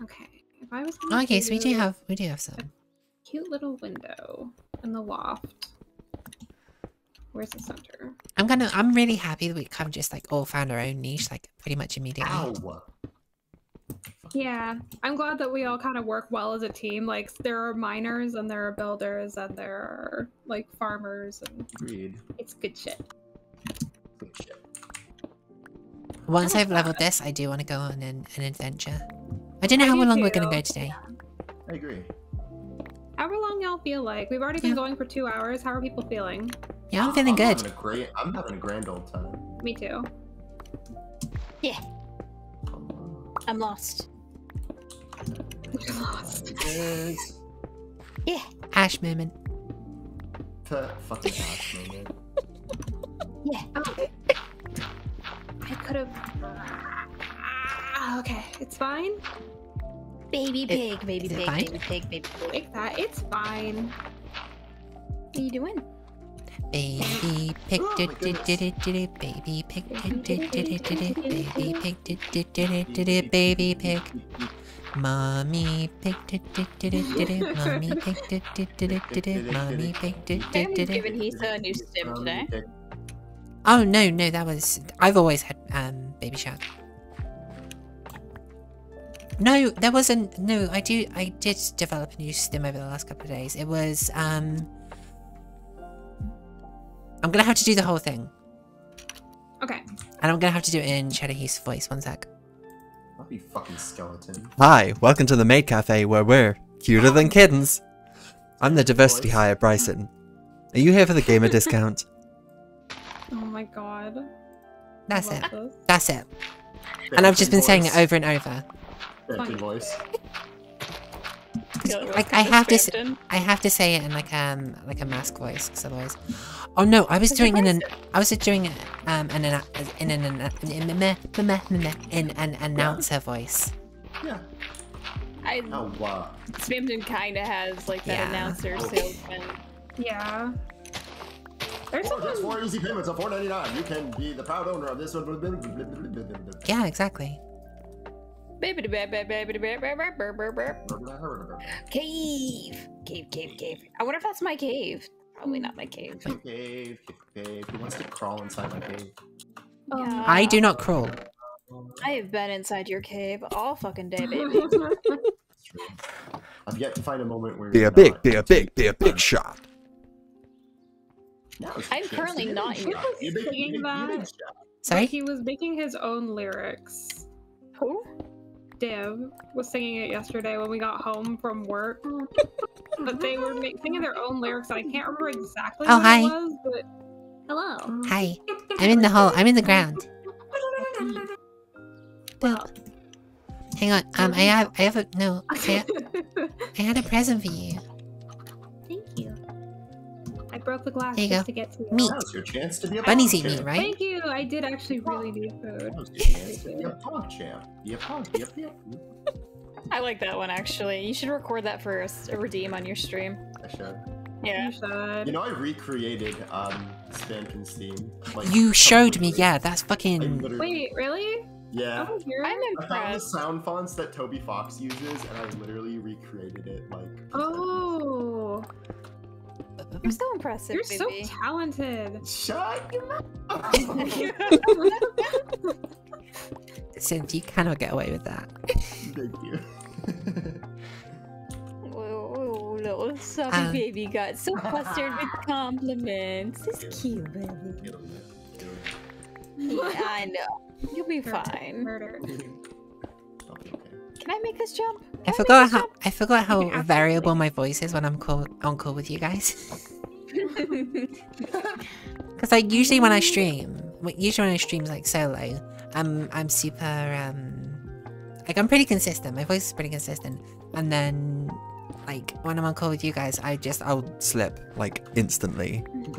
Okay. If I was okay, so we do do have we do have some. cute little window in the loft. Where's the center? I'm gonna I'm really happy that we kind of just like all found our own niche like pretty much immediately. Ow! Yeah, I'm glad that we all kind of work well as a team. Like there are miners and there are builders and there are like farmers and Agreed. it's good shit. Good shit. Once I've leveled this, I do want to go on an, an adventure. I don't know I how do long we're gonna go today. I agree. However long y'all feel like. We've already been Yeah. going for two hours. How are people feeling? Yeah, I'm feeling good. Having a great, I'm having a grand old time. Me too. Yeah. I'm lost. You're lost. Yes. Ash moment. F- fucking ass moment. Oh. I could have. Okay, it's fine. Baby pig, baby is it pig, baby pig, baby pig. Take that. It's fine. What are you doing? Baby pig Oh did did did it did it baby pig did did did it did it baby pig did did did it did it baby pig mommy pig did did did it did it mommy pig did did did it did it mommy pig did did did it given Hisa a new stim today. oh no no that was I've always had um baby shark no there wasn't no I do I did develop a new stim over the last couple of days it was um I'm gonna have to do the whole thing Okay. And I'm gonna have to do it in Shadow Heath's voice. One sec. I'll be fucking skeleton. Hi, welcome to the Maid Cafe where we're cuter than kittens. I'm the diversity Voice. hire, Bryson. Are you here for the gamer discount? Oh my god. That's it. this. That's it. And I've just been saying it over and over. Spamton voice. Like I have to, s- I have to say it in like um like a mask voice, because otherwise. Oh no, I was doing in an, I was doing it um in an in an in an, in an announcer voice. Yeah. I Oh wow. Spamton kind of has like that Yeah. announcer Oh. salesman. Yeah. There's For just four easy payments of four ninety nine, you can be the proud owner of this one. Yeah, exactly. Cave, cave, cave, cave. I wonder if that's my cave. Probably not my cave. Cave, cave, cave. He wants to crawl inside my cave. Oh, yeah. I do not crawl. I have been inside your cave all fucking day, baby. It's true. I've yet to find a moment where Be you're a big, not. be a big, be a big shot. Now it's your I'm chance to currently be a not big in shot. your- Be a big- Singing be a big- be a big that. shot. Sorry. He was making his own lyrics. Who? Div was singing it yesterday when we got home from work. But they were ma- singing their own lyrics. I can't remember exactly Oh, what hi. it was, but hello. Hi. I'm in the hole. I'm in the ground. Well, Hang on. Um, I have, I have a no. I, I had a present for you. Thank you. I broke the glass There you just go. to get to you. Meat. Now's your chance to be a Bunnies pog eat meat, right? Thank you. I did actually really need food. Now's your chance to be a pog champ. Be a pog. Be a pig. I like that one actually. You should record that for a redeem on your stream. I should. Yeah. You should. You know, I recreated um Spamton's theme. Like, You showed me. Yeah, that's fucking. literally- Wait, really? Yeah. Oh, you're- I'm I found the impressed. sound fonts that Toby Fox uses, and I literally recreated it. Like. Oh, You're so impressive, you're so talented. Shut your mouth. Since you cannot get away with that. Thank you. Oh, little subby Um, baby got so flustered with compliments. It's cute, baby. Yeah, I know. You'll be fine. Murder. I'll be okay. Can I make this jump? I forgot how I forgot how variable my voice is when I'm call on call with you guys. Because like usually when I stream, usually when I stream like solo, I'm I'm super um like I'm pretty consistent. My voice is pretty consistent, and then like when I'm on call with you guys, I just I'll Slip, like, instantly.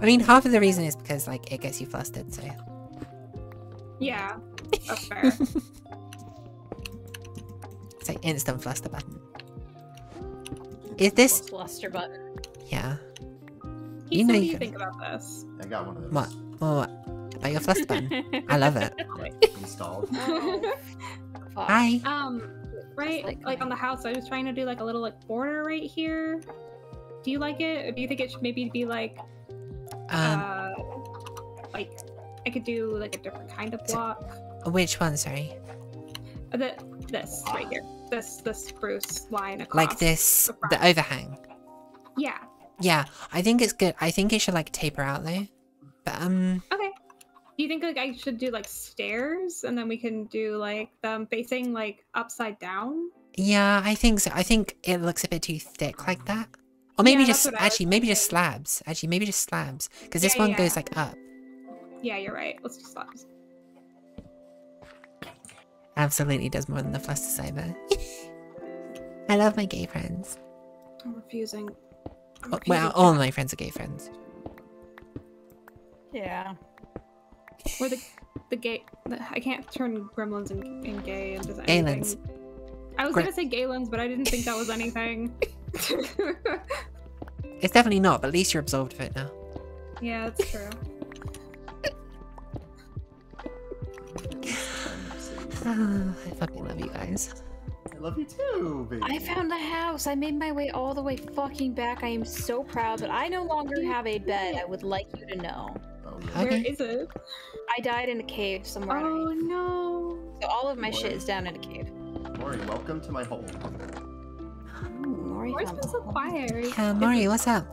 I mean half of the reason is because like it gets you flustered. So yeah, that's fair. it's like instant fluster button. Is this Fluster button. yeah? Keith, You know what do you you think about this? I got one of those What? Oh, what? About your fluster button? I love it. installed. Fuck. Hi. um, right, like like on the house, I was trying to do like a little like border right here. Do you like it? Or do you think it should maybe be like, Um, uh, like I could do like a different kind of block? which one? Sorry. The, this right here, this this spruce line across. Like this, the the overhang. Yeah. Yeah, I think it's good. I think it should like taper out though. But um, Okay. Do you think like I should do like stairs and then we can do like them facing like upside down? yeah, I think so. I think it looks a bit too thick like that. Or maybe Yeah, just what I was actually maybe just slabs. Actually, maybe just slabs because this Yeah, one yeah. goes like up. Yeah, you're right. Let's do slabs. Absolutely does more than the saber. I love my gay friends. I'm refusing. I'm Oh, Well, refusing. all my friends are gay friends. Yeah. Or the the gay. The, I can't turn gremlins and, and gay into anything. Gaylens. I was Gre- gonna say gaylens, but I didn't think that was anything. It's definitely not, but at least you're absolved of it now. yeah, that's true. I fucking love you guys. I love you too, baby. I found a house. I made my way all the way fucking back. I am so proud, but I no longer have a bed. I would like you to know. Oh, yeah. Where Okay. is it? I died in a cave somewhere. Oh underneath. no. So all of my shit is down in a cave. Maury, welcome to my home. Maury Where's found been a so home. quiet? Are you- Uh, is Mari, it- what's up?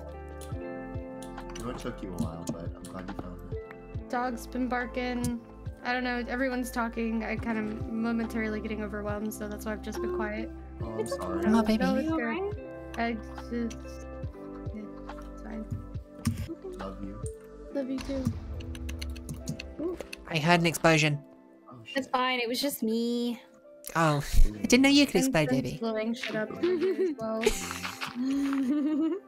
I know it took you a while, but I'm glad you found it. Dog's been barking. I don't know. Everyone's talking. I kind of momentarily getting overwhelmed, so that's why I've just been quiet. Oh, I'm It's sorry. Oh, baby. No, it's you good. alright? I just. Yeah, it's fine. Love you. Love you too. I heard an explosion. Oh, It's fine. It was just me. Oh, I didn't know you could And explode, friends baby. Blowing shit up as well.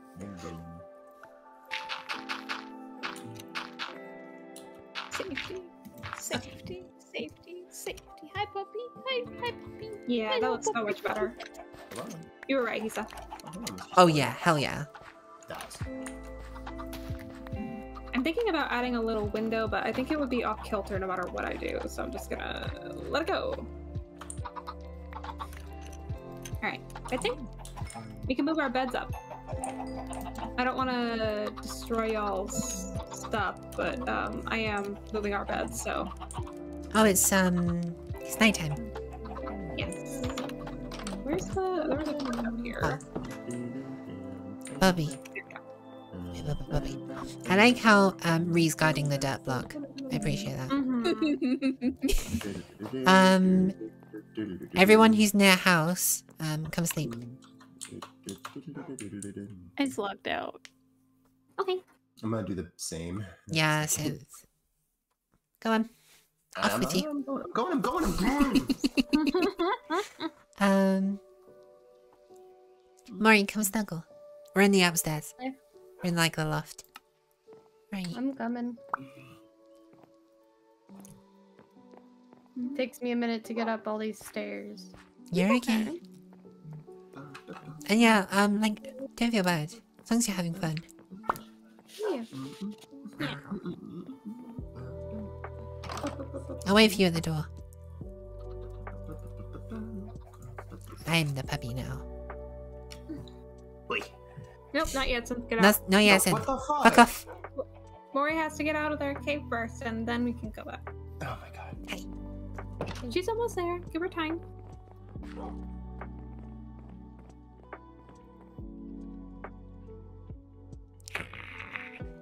Safety, safety, Hi, hi, puppy. yeah, that looks so much better. Hello. You were right, Hisa. Oh yeah, hell yeah. I'm thinking about adding a little window, but I think it would be off kilter no matter what I do, so I'm just gonna let it go. Alright, I think we can move our beds up. I don't want to destroy y'all's stuff, but um, I am moving our beds, so Oh, it's um, it's nighttime. yes. Where's the. There was a door up here. Bubby, Bubby, Bubby. I like how um Ree's guarding the dirt block. I appreciate that. Mhm. Um, Everyone who's near house, um, come sleep. It's locked out. Okay. I'm gonna do the same. Yeah, so go on. Off I'm, with you. I'm going, I'm going, I'm going, I'm going. Um, Maureen, come snuggle. We're in the upstairs. Okay. We're in like the loft. Right. I'm coming. Takes me a minute to get up all these stairs. You're okay. And yeah, um, like, don't feel bad. As long as you're having fun. Yeah. I'll wait for you at the door. I'm the puppy now. Wait. Nope, not yet. Since get No, out. no, yes, what the fuck? fuck off. Mori has to get out of their cave first, and then we can go back. Oh my god. Hey. She's almost there. Give her time.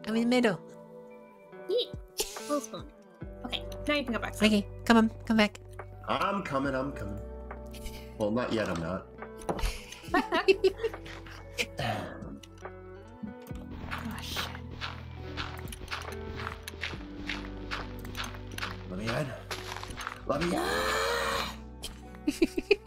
I'm in the middle. Yeet. Little spoon. Okay, now you can go back. Okay, come on, come back. I'm coming, I'm coming. Well, not yet, I'm not. Shit. Let me in. Let me in.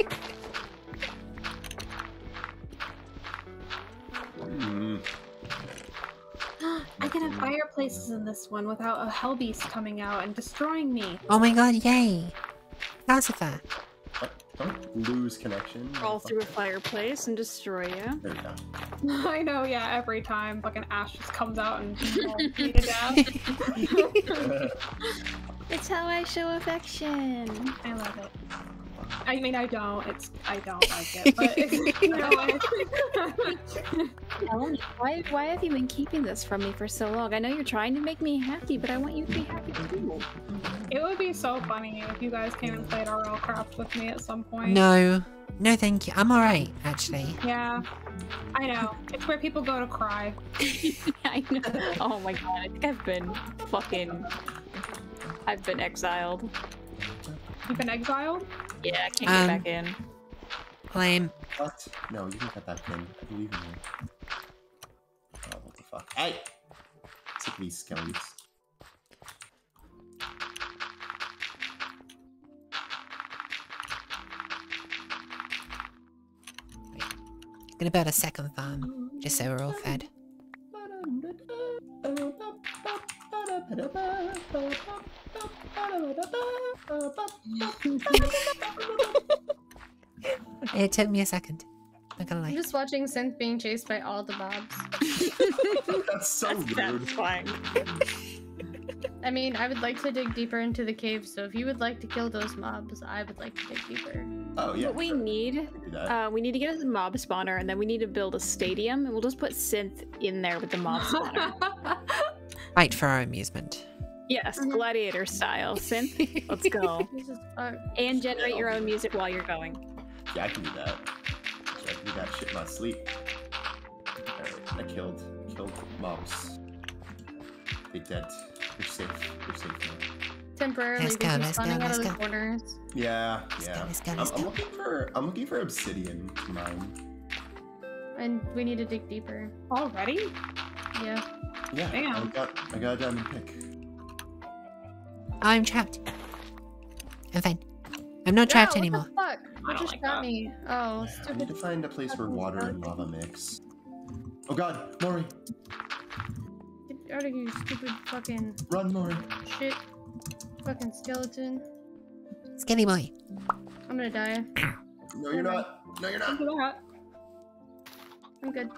I can have fireplaces in this one without a hell beast coming out and destroying me. Oh my god, yay! Calcifer. What? Don't lose connection. Crawl through a fireplace and destroy you. There we go. I know, yeah, every time fucking Ash just comes out and mauls me to death. It's how I show affection. I love it. I mean, I don't. It's I don't like it, but you know, I- why, why have you been keeping this from me for so long? I know you're trying to make me happy, but I want you to be happy too. it would be so funny if you guys came and played RLCraft with me at some point. No. No, thank you. I'm alright, actually. Yeah, I know. It's where people go to cry. I know. Oh my god, I think I've been fucking. I've been exiled. You've been exiled. Yeah, I can't Um, get back in. Lame. What? No, you can cut that pin. I believe in you. Oh, what the fuck? Hey! Sick of these skellies. Gonna build a second farm, just so we're all fed. It took me a second. Not gonna I'm just watching Synth being chased by all the mobs. That's so That's rude. satisfying. I mean, I would like to dig deeper into the cave, so if you would like to kill those mobs, I would like to dig deeper. Oh, yeah. What we sure. need, I can do that. uh, we need to get a mob spawner, and then we need to build a stadium, and we'll just put synth in there with the mob spawner. Fight for our amusement. yes, mm-hmm. gladiator style synth. Let's go. This is And generate your own music while you're going. Yeah, I can do that. I can do that shit in my sleep. Alright, I killed killed mobs. They dead. You're safe. You're safe now. temporarily Let's go, let's go, let's go. corners. Yeah, Let's go, let's go, I'm, let's I'm go. looking for I'm looking for obsidian mine. And we need to dig deeper. Already? Yeah. Yeah, I got I got a diamond pick. I'm trapped. I'm fine. I'm not trapped Yeah, anymore. What the fuck? I What just like got that. me? Oh, stupid. I need to find a place where water and lava mix. Oh god, Mori! Get out of here, stupid fucking Run, Mori! shit. Fucking skeleton. Skinny boy. I'm gonna die. No, you're not. No, you're not. Look at that. I'm good.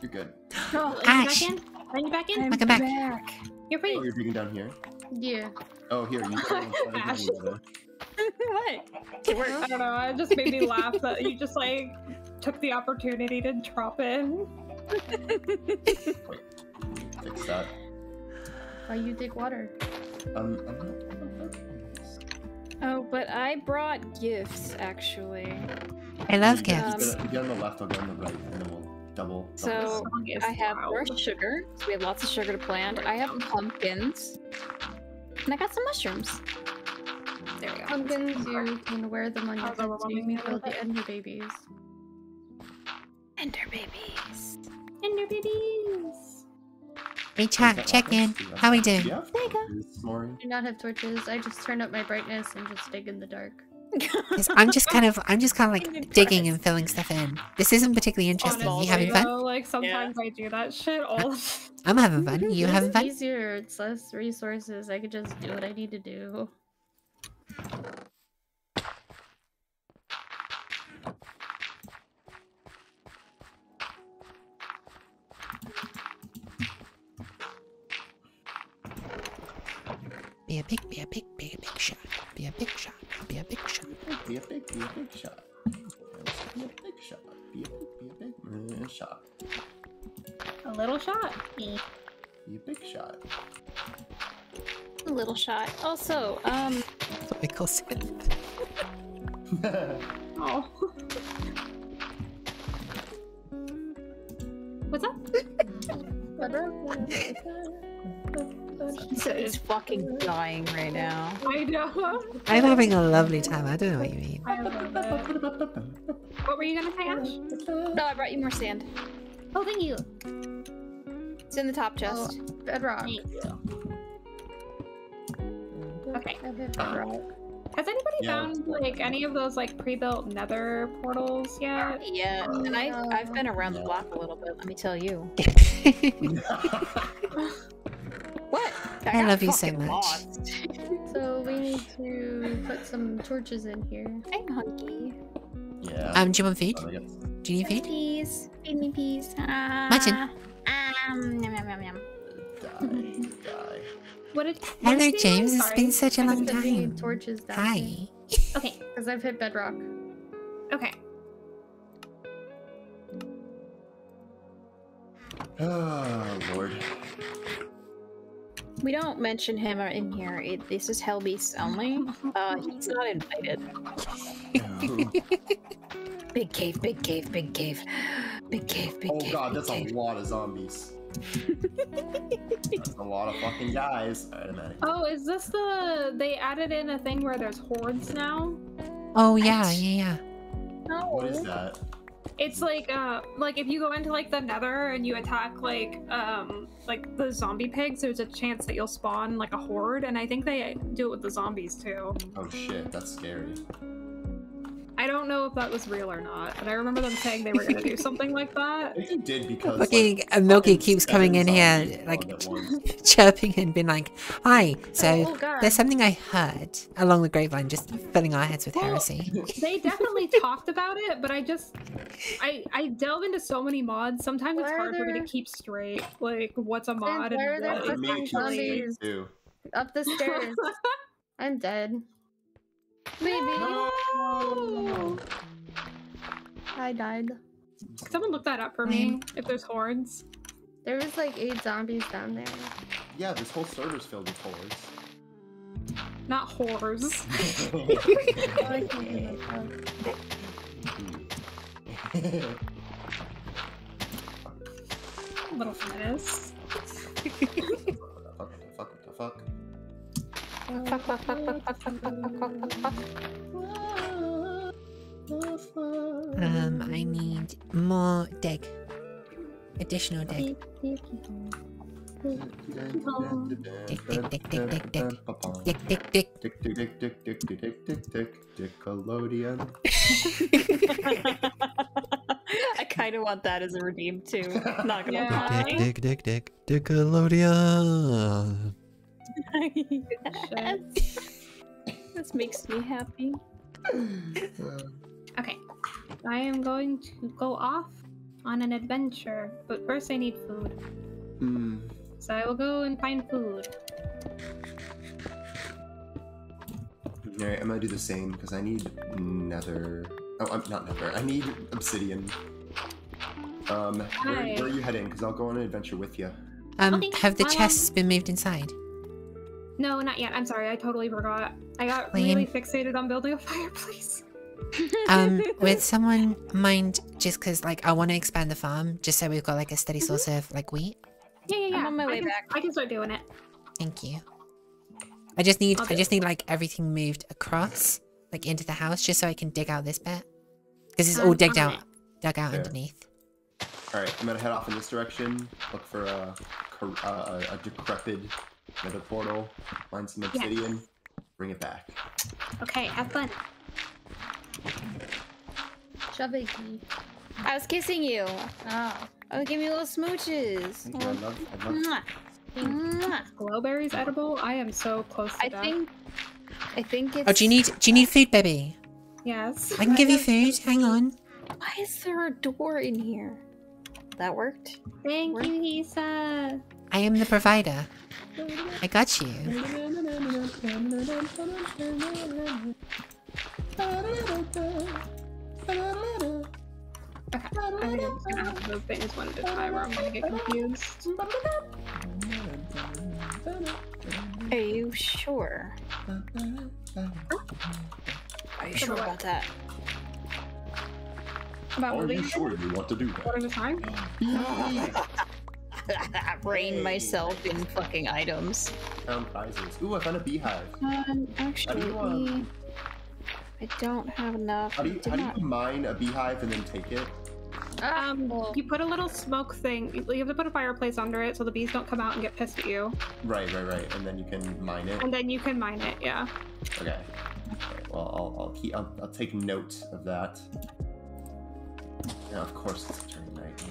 You're good. Oh, Ash. back in? Are you back in? Welcome back. You're free. Oh, you're digging down here. Yeah. Oh, here. You go inside of Ash. what? I don't know. It just made me laugh that you just like took the opportunity to drop in. Wait, fix that. Why you dig water? Um, I'm not. I'm not Oh, but I brought gifts actually. I love You gifts. get- You get on the left, I'll get on the right, and then we'll double. double So Song I have loud. more sugar. So we have lots of sugar to plant. I have pumpkins. And I got some mushrooms. There we go. Pumpkins, you can wear them on your How's head so overwhelming you me can a the ender babies. Ender babies. Ender babies. Hey Is chat, check in. Do you How we do doing? you have torches, Maury? I do not have torches. I just turn up my brightness and just dig in the dark. 'Cause I'm just kind of, I'm just kind of like digging and filling stuff in. This isn't particularly interesting. Honestly, You having fun? though, like sometimes I do that shit all I'm having fun. You having fun? It's fun? easier. It's less resources. I could just do what I need to do. Be a pig, be a pig, be a pig. Shh. be a big shot. I'll be a big shot. Be a big, be a big shot. Be a big shot. Be a big, be a big uh, shot. A little shot. Me. Be a big shot. A little shot. Also, um, That's what I call synth. Oh. What's up? he's, he's fucking dying right now. I know. I'm having a lovely time. I don't know what you mean. I love it. What were you gonna say, Ash? Uh, no, I brought you more sand. Oh, thank you. It's in the top chest. Oh, bedrock. Thank you. Okay. Bedrock. Has anybody Yeah. found like any of those like pre-built Nether portals yet? Yeah, oh, and I I've been around the block a little bit. Let me tell you. What? I got love you so much. lost. So we need to put some torches in here. I'm hungry. yeah. Um, do you want food? Yes. Do you need food? Peas. Feed me peas. Ah. Martin. Um, yum, yum, yum, yum. Die, die. What did? what Hello, did? James. It's been such a I'm long time. torches down Hi. Okay. Because I've hit bedrock. Okay. Oh, Lord. We don't mention him in here. It, this is Hellbeast only. Uh, he's not invited. Big cave, big cave, big cave, big cave, big oh cave. Oh god, big that's a lot of zombies. that's a lot of fucking guys. Alright, I'm at it. Oh, is this the? They added in a thing where there's hordes now. Oh, yeah, yeah, yeah. No. What is that? It's like uh like if you go into like the nether and you attack like um like the zombie pigs, there's a chance that you'll spawn like a horde, and I think they do it with the zombies too. Oh shit, that's scary. I don't know if that was real or not, but I remember them saying they were gonna do something like that. I they did because Fucking like, uh, Milky keeps coming in here, like, spawned chirping and being like, Hi, so Oh, there's something I heard along the grapevine, just filling our heads with Well, heresy. They definitely talked about it, but I just I I delve into so many mods. Sometimes it's Why are hard for me to keep straight like what's a mod why are and there what It is actually. zombies? Up the stairs. I'm dead. Maybe. No. I died. Someone look that up for me. If there's hordes. There was like eight zombies down there. Yeah, this whole server's filled with hordes. Not whores. Oh, Little menace. fuck, what the fuck, what the fuck? Fuck, fuck, fuck, fuck, fuck, fuck, fuck, fuck, fuck, fuck. Um, I need more dig. Additional dig. Nickelodeon. I kind of want that as a redeem too. Not gonna Yeah. lie. Dick, dick, dick, dick, Nickelodeon. Yes. this makes me happy. Okay. I am going to go off on an adventure, but first I need food. Hmm. So I will go and find food. Alright, I'm gonna do the same because I need nether. Oh, I'm not nether. I need obsidian. Um, where, where are you heading? Because I'll go on an adventure with you. Um, Okay, have the well, um, chests been moved inside? No, not yet. I'm sorry. I totally forgot. I got Lame. really fixated on building a fireplace. Um, would someone mind just because, like, I want to expand the farm just so we've got like a steady source of like wheat? Yeah, yeah, yeah. I'm on my I way can, back. I can start doing it. Thank you. I just need, I'll I do just need like everything moved across, like into the house, just so I can dig out this bit. Because it's all Um, digged on out, dug out Fair. underneath. Alright, I'm gonna head off in this direction. Look for a, cor- uh, a, a decrepit nether portal. Find some Yeah. obsidian. Bring it back. Okay, have fun. Shabiki. I was kissing you. Oh. I was giving you little smooches. I love. I love. Mwah. Mwah. Glowberries edible? I am so close to I that. think. I think it's. Oh, do you need, do you need food, baby? Yes. I can give you food. Hang on. Why is there a door in here? That worked. Thank Where- you, Hisa. I am the provider. I got you. Okay, I think I'm just gonna have to move things one at a time or I'm gonna get confused. Are you sure? Are you sure about that? About Are you moving sure you want to do one at a time? Brain myself in fucking items. Found prizes. Ooh, I found a beehive. Um, actually, you, um, we- I don't have enough. How do you did how do you mine a beehive and then take it? Um, you put a little smoke thing. You you have to put a fireplace under it so the bees don't come out and get pissed at you, Right, right, right. And then you can mine it. and then you can mine it. Yeah. Okay. Okay, Well, I'll, I'll keep. I'll, I'll take note of that. Yeah, of course it's during night.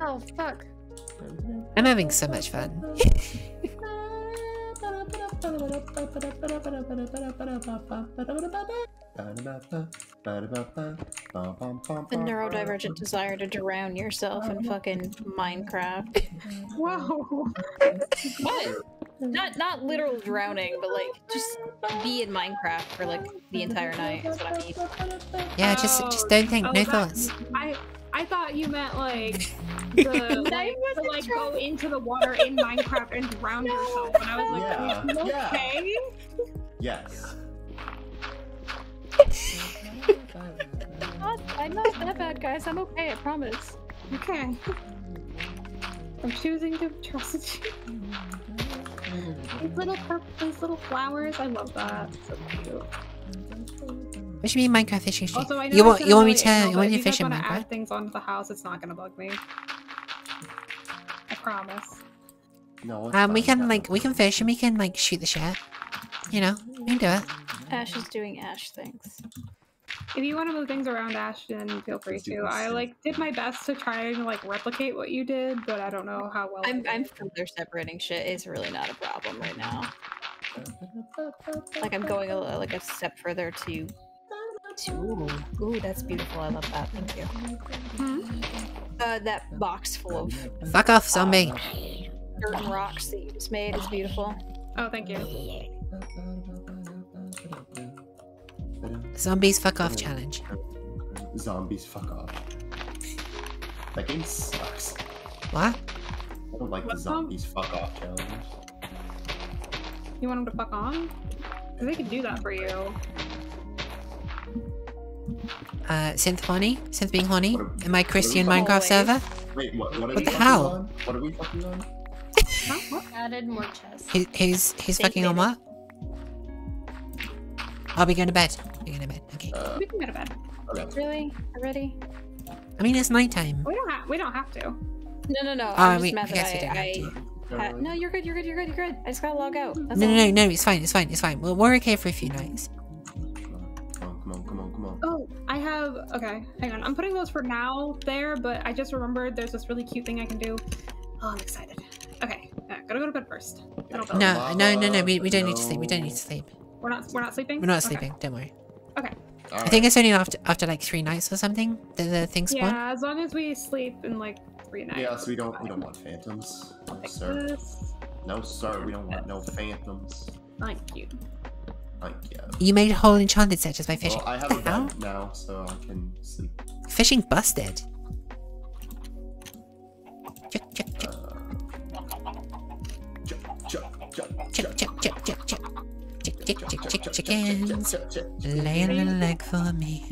Oh fuck. I'm having so much fun. The neurodivergent desire to drown yourself in fucking Minecraft. Whoa. What? Not not literal drowning, but like just be in Minecraft for like the entire night. That's what I mean. Yeah, just just don't think, Oh, no that- thoughts. I I thought you meant like the like, to like go into the water in Minecraft and drown yourself. And I was like, Yeah, "Are you yeah. okay? Yes. Not, I'm not that bad, guys. I'm okay. I promise. Okay. I'm choosing to trust you. These little purple, these little flowers, I love that. So cute. What do you mean Minecraft fishing stream? Also, I know You I want said you I'm want me to anal, you want if to you guys fish in wanna Minecraft? add things onto the house, it's not gonna bug me. I promise. No. Um, we can yeah. like we can fish and we can like shoot the shit. You know, we can do it. Ash is doing Ash things. If you want to move things around, Ashton, feel free to. I like did my best to try and like replicate what you did, but I don't know how well. I I'm. I'm further separating shit. It's really not a problem right now. Like I'm going a, like a step further to. To ooh, ooh, that's beautiful. I love that. Thank you. Hmm? Uh, that box full of Fuck off, zombie. dirt and rocks that you just made is beautiful. Oh, thank you. Zombies fuck off challenge. Zombies, fuck off. That game sucks. What? I don't like the What song? zombies fuck off challenge. You want them to fuck on? 'Cause they can do that for you. Uh, synth horny? Synth being horny? What are- In my Christian Always. Minecraft server? Wait, what? What, are What the hell? On? What are we fucking on? Huh? Added more chests. Who, who's who's Thank fucking on what? I'll be going to bed. We're going to bed. Okay. Uh, We can go to bed. okay. Really? Already? I mean, it's nighttime. We don't have. We don't have to. No, no, no. Oh, I'm we- just I guess that you don't have I, to. I Don't ha- really- no, you're good. You're good. You're good. You're good. I just gotta log out. That's No, no, no, no. It's fine. It's fine. It's fine. Well, we're okay for a few nights. Come on, come on, come on. Oh, I have. Okay, hang on. I'm putting those for now there, but I just remembered there's this really cute thing I can do. Oh, I'm excited. Okay, yeah, gotta go to bed first. Then No, no, no, no. We, we don't need to sleep. We don't need to sleep. We're not. We're not sleeping. We're not Okay. sleeping. Don't worry. All I think it's only after after like three nights or something that the thing spawn. Yeah, as long as we sleep in like three nights. Yeah, so we don't we don't want phantoms. I'll No, sir. this. No, sir. We don't want no phantoms. Thank you. Like, yeah. You made a whole enchanted set just by fishing. Well, I have What a the hell? bed now, so I can sleep. Fishing busted. Chuck, chuck, chuck, check, check, check, check, check, check. Chick, chick, chick, chick, chuck, chickens. chuck, chuck, Lay a little egg for me.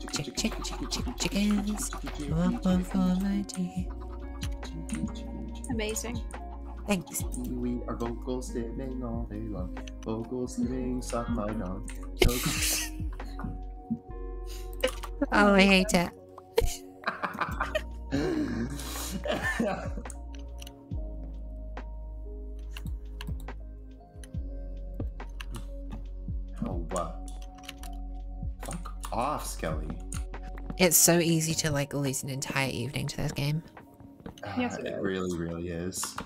chuck, Chick, chick, chick, chick, chickens. One, one for my tea. Amazing. Thanks. We are vocal stimming all day long. Vocal stimming, suck my dog. Oh, I hate it. oh, what? Fuck off, Skelly. It's so easy to like lose an entire evening to this game. Yes, Ah, it it really, really is.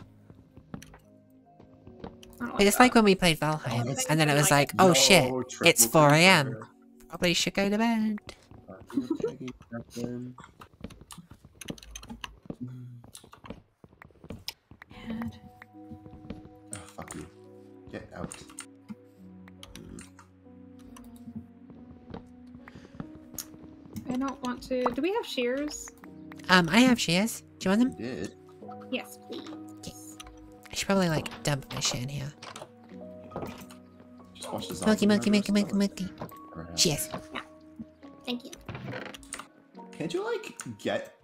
I don't It's like when we played Valheim, it's- and then it was like, oh shit, No, it's 4 a.m. Probably should go to bed. Oh, fuck you. Get out. I don't want to. Do we have shears? Um, I have shears. Do you want them? Did. Yes, please. I should probably like dump my shit in here. Just watch the Milky, zombie milky, milky, murder milky, stuff. milky. Perhaps. Shears. Thank you. Can't you like get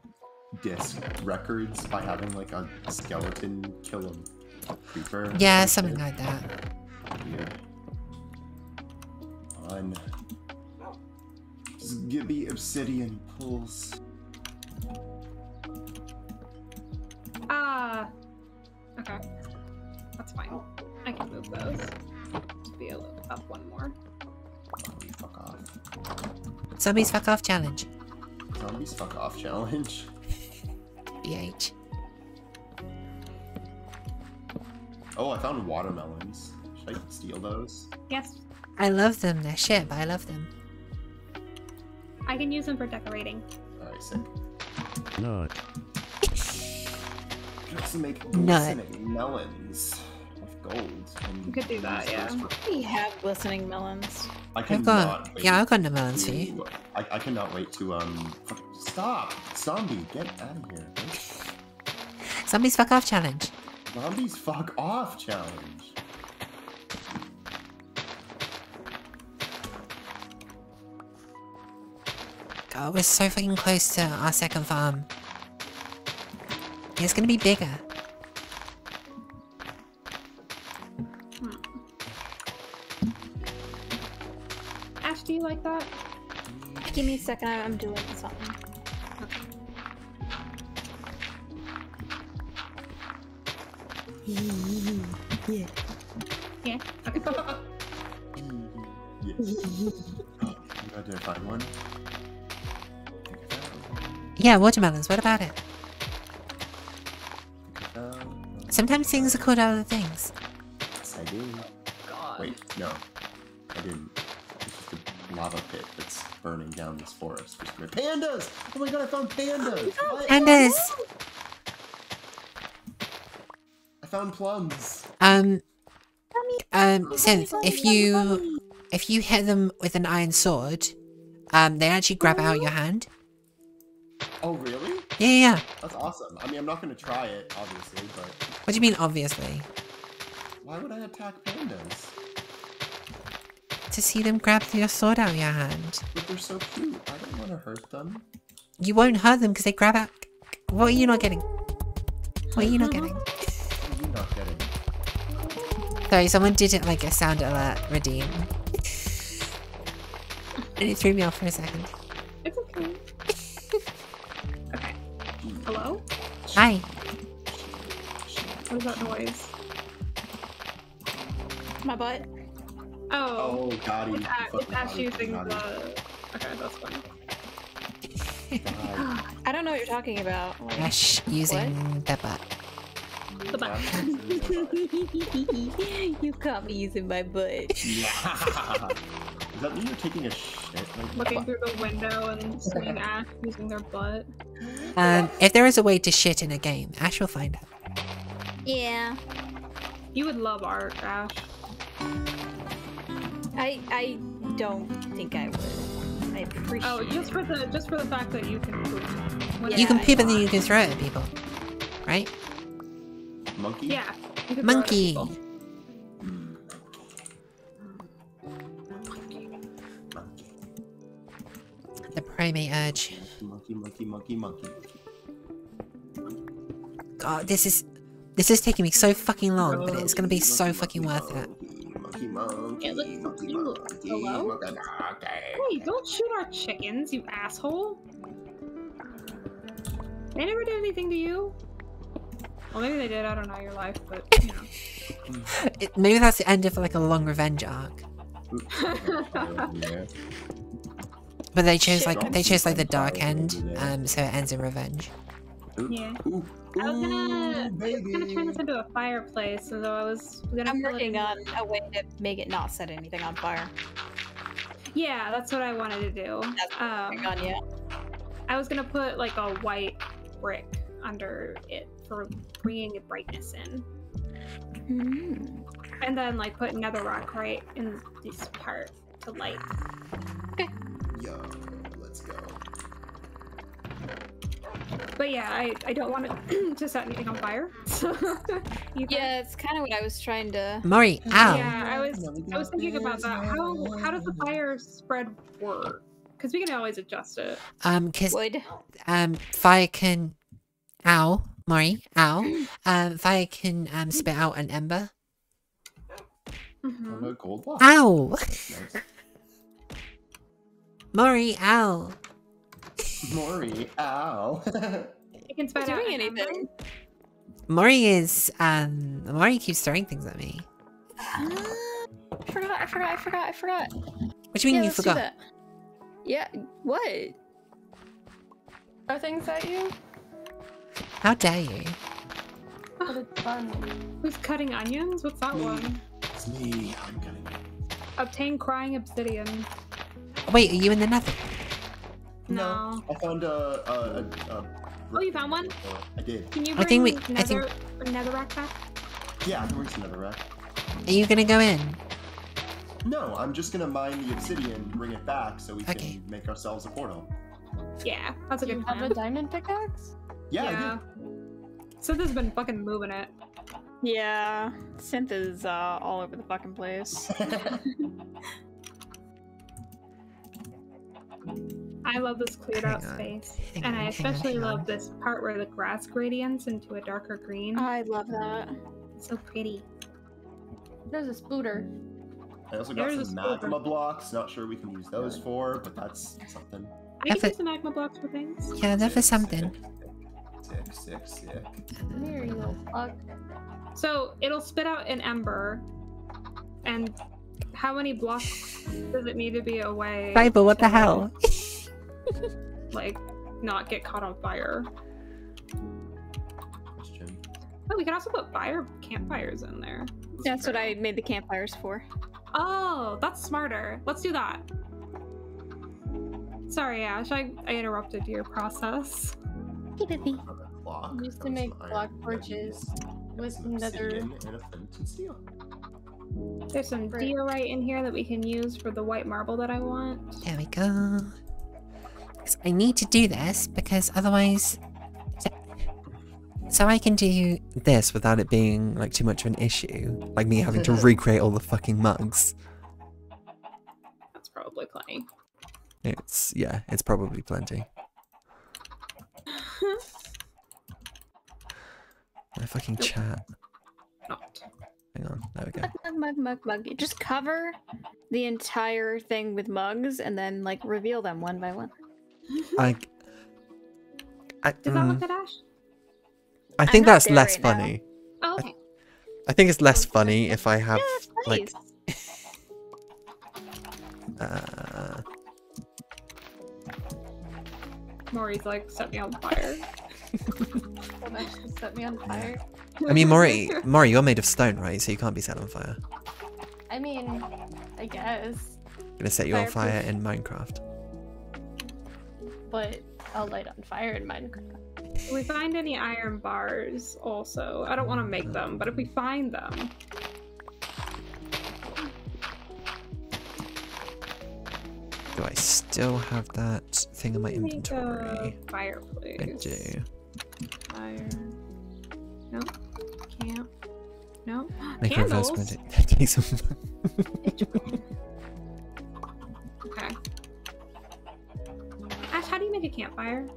disc records by having like a skeleton kill a creeper? or Yeah, something like that. Yeah. Fun. Just give me obsidian pulls. Ah. Okay. That's fine. I can move those. Just be a little up one more. Zombie fuck off. Zombies fuck off challenge. Zombies fuck off challenge. BH. Oh, I found watermelons. Should I steal those? Yes, I love them. They're shit, but I love them. I can use them for decorating. Alright, sick. Nut. Can also make glistening melons with gold. And You could do that, yeah. We have glistening melons. I I've cannot got wait yeah, I've got the melons for you. to- I, I cannot wait to um stop zombie get out of here Zombies fuck off challenge. zombies fuck off challenge God, we're so fucking close to our second farm. It's gonna be bigger. Hmm. Ash, do you like that? Give me a second. I- I'm doing something. Yeah. Okay. yes Oh, did I find one Yeah, watermelons. What about it? Sometimes things are called other things. yes I did wait no I didn't it's just a lava pit that's burning down this forest Just my- pandas oh my god I found pandas What? Pandas. I found plums Um. Um. Synth, if you if you hit them with an iron sword, um, they actually grab it out your hand. oh really Yeah, yeah. yeah. that's awesome I mean I'm not gonna try it obviously but What do you mean? Obviously, Why would I attack pandas? to see them grab your sword out of your hand. But they're so cute. I don't want to hurt them. You won't hurt them because they grab out. What are you not getting? What are you not getting? What are you not getting? Sorry, someone did it like a sound alert redeem. And it threw me off for a second. Hello? Hi. What is that noise? My butt. Oh. Oh, Gotti. It's, Ash, it's Ash using the. Okay, that's funny. God. I don't know what you're talking about. Like, Ash using the butt. The back. you caught me using my butt. Yeah. Does that mean you're taking a shit? Like, Looking through the window and seeing Ash using their butt. Um, if there is a way to shit in a game, Ash will find out. Yeah. You would love art, Ash. I I don't think I would. I appreciate. Oh, just for the just for the fact that you can poop. When you can Yeah, poop and then you can throw it at people, right? monkey? Yeah. you can throw it at Monkey. Primate urge. Monkey, monkey, monkey, monkey. God, this is this is taking me so fucking long, but it's gonna be so fucking worth it. Monkey, monkey, Yeah, look- monkey, look, monkey, hello? monkey, monkey. Hey, don't shoot our chickens, you asshole! They never did anything to you. Well, maybe they did. I don't know your life, but you know. it. Maybe that's the end of like a long revenge arc. Yeah. But they chose like they chose like the dark end, um, so it ends in revenge. Yeah. Ooh, I was gonna, ooh, I was gonna turn this into a fireplace, so I was gonna. I'm working on a way to make it not set anything on fire. Yeah, that's what I wanted to do. That's I'm Um, working on, yeah. I was gonna put like a white brick under it for bringing brightness in. Hmm. And then like put another netherrack right in this part to light. Yo, let's go. But yeah, I, I don't want it to set anything on fire. So Yeah, it's kind of what I was trying to. Mori, ow. Yeah, I was I was thinking about that. How how does the fire spread work? Because we can always adjust it. Um, cause Wood. um, fire can, ow, Mori, ow. Um, fire can um spit out an ember. Mhm. Oh, a gold block. Ow, Nice. Mori, ow. Mori, ow. It can spit Not out doing anything. Mori is um, Mori keeps throwing things at me. I forgot. I forgot. I forgot. I forgot. What do you mean yeah, you forgot? Yeah. What? Are things at you? How dare you? But it's fun. Who's cutting onions? What's that Me. one? it's me. I'm getting Obtain crying obsidian. Wait, are you in the nether? No. I found a. a, a, a Oh, you found one? I did. Can you I think we- I nether, netherrack back? Yeah, I can bring some netherrack. Are you gonna go in? No, I'm just gonna mine the obsidian, bring it back, so we Okay. can make ourselves a portal. Yeah, that's a Do good you have a diamond pickaxe? Yeah, I yeah. Synth has been fucking moving it. Yeah. Synth is uh, all over the fucking place. do. I love this cleared out on, space. hang And on, I hang on, especially love on. this part where the grass gradients into a darker green. I love that. It's so pretty. There's a spooter. I also got There's some magma blocks. Not sure we can use those for, but that's something. I can That's use the magma blocks for things. Yeah, that was something. Sick, sick, sick. Come here, you little fuck. So it'll spit out an ember. And how many blocks does it need to be away? Bible, what the hell? Like, not get caught on fire. Question. Oh, we can also put fire campfires in there. That's what I made the campfires for. Oh, that's smarter. Let's do that. Sorry, Ash. I, I interrupted your process. Hey, baby. Used to make block Yeah, torches use with There's some Right. diorite in here that we can use for the white marble that I want. There we go. I need to do this because otherwise. So I can do this without it being like too much of an issue, like me having to recreate all the fucking mugs. That's probably plenty. It's yeah, it's probably plenty. My fucking chat. Not. Hang on, there we go. Mug, mug, mug, mug. You Just cover the entire thing with mugs and then like reveal them one by one. I, I, Does that look mm, good, Ash? I think that's less right funny. Oh, okay. I think it's less funny if I have yeah, like nice. uh Mori's like, set me on fire. Don't actually set me on fire. I mean Mori Mori, you're made of stone, right? So you can't be set on fire. I mean, I guess, I'm gonna set you on fire Fireproof. in Minecraft. but I'll light on fire in Minecraft. If we find any iron bars also. I don't want to make them, but if we find them, Do I still have that thing in my make a inventory? fireplace. I do. Fire. Nope. Can't. Nope. Make a reverse Candles. medic- take some Okay. Ash, how do you make a campfire?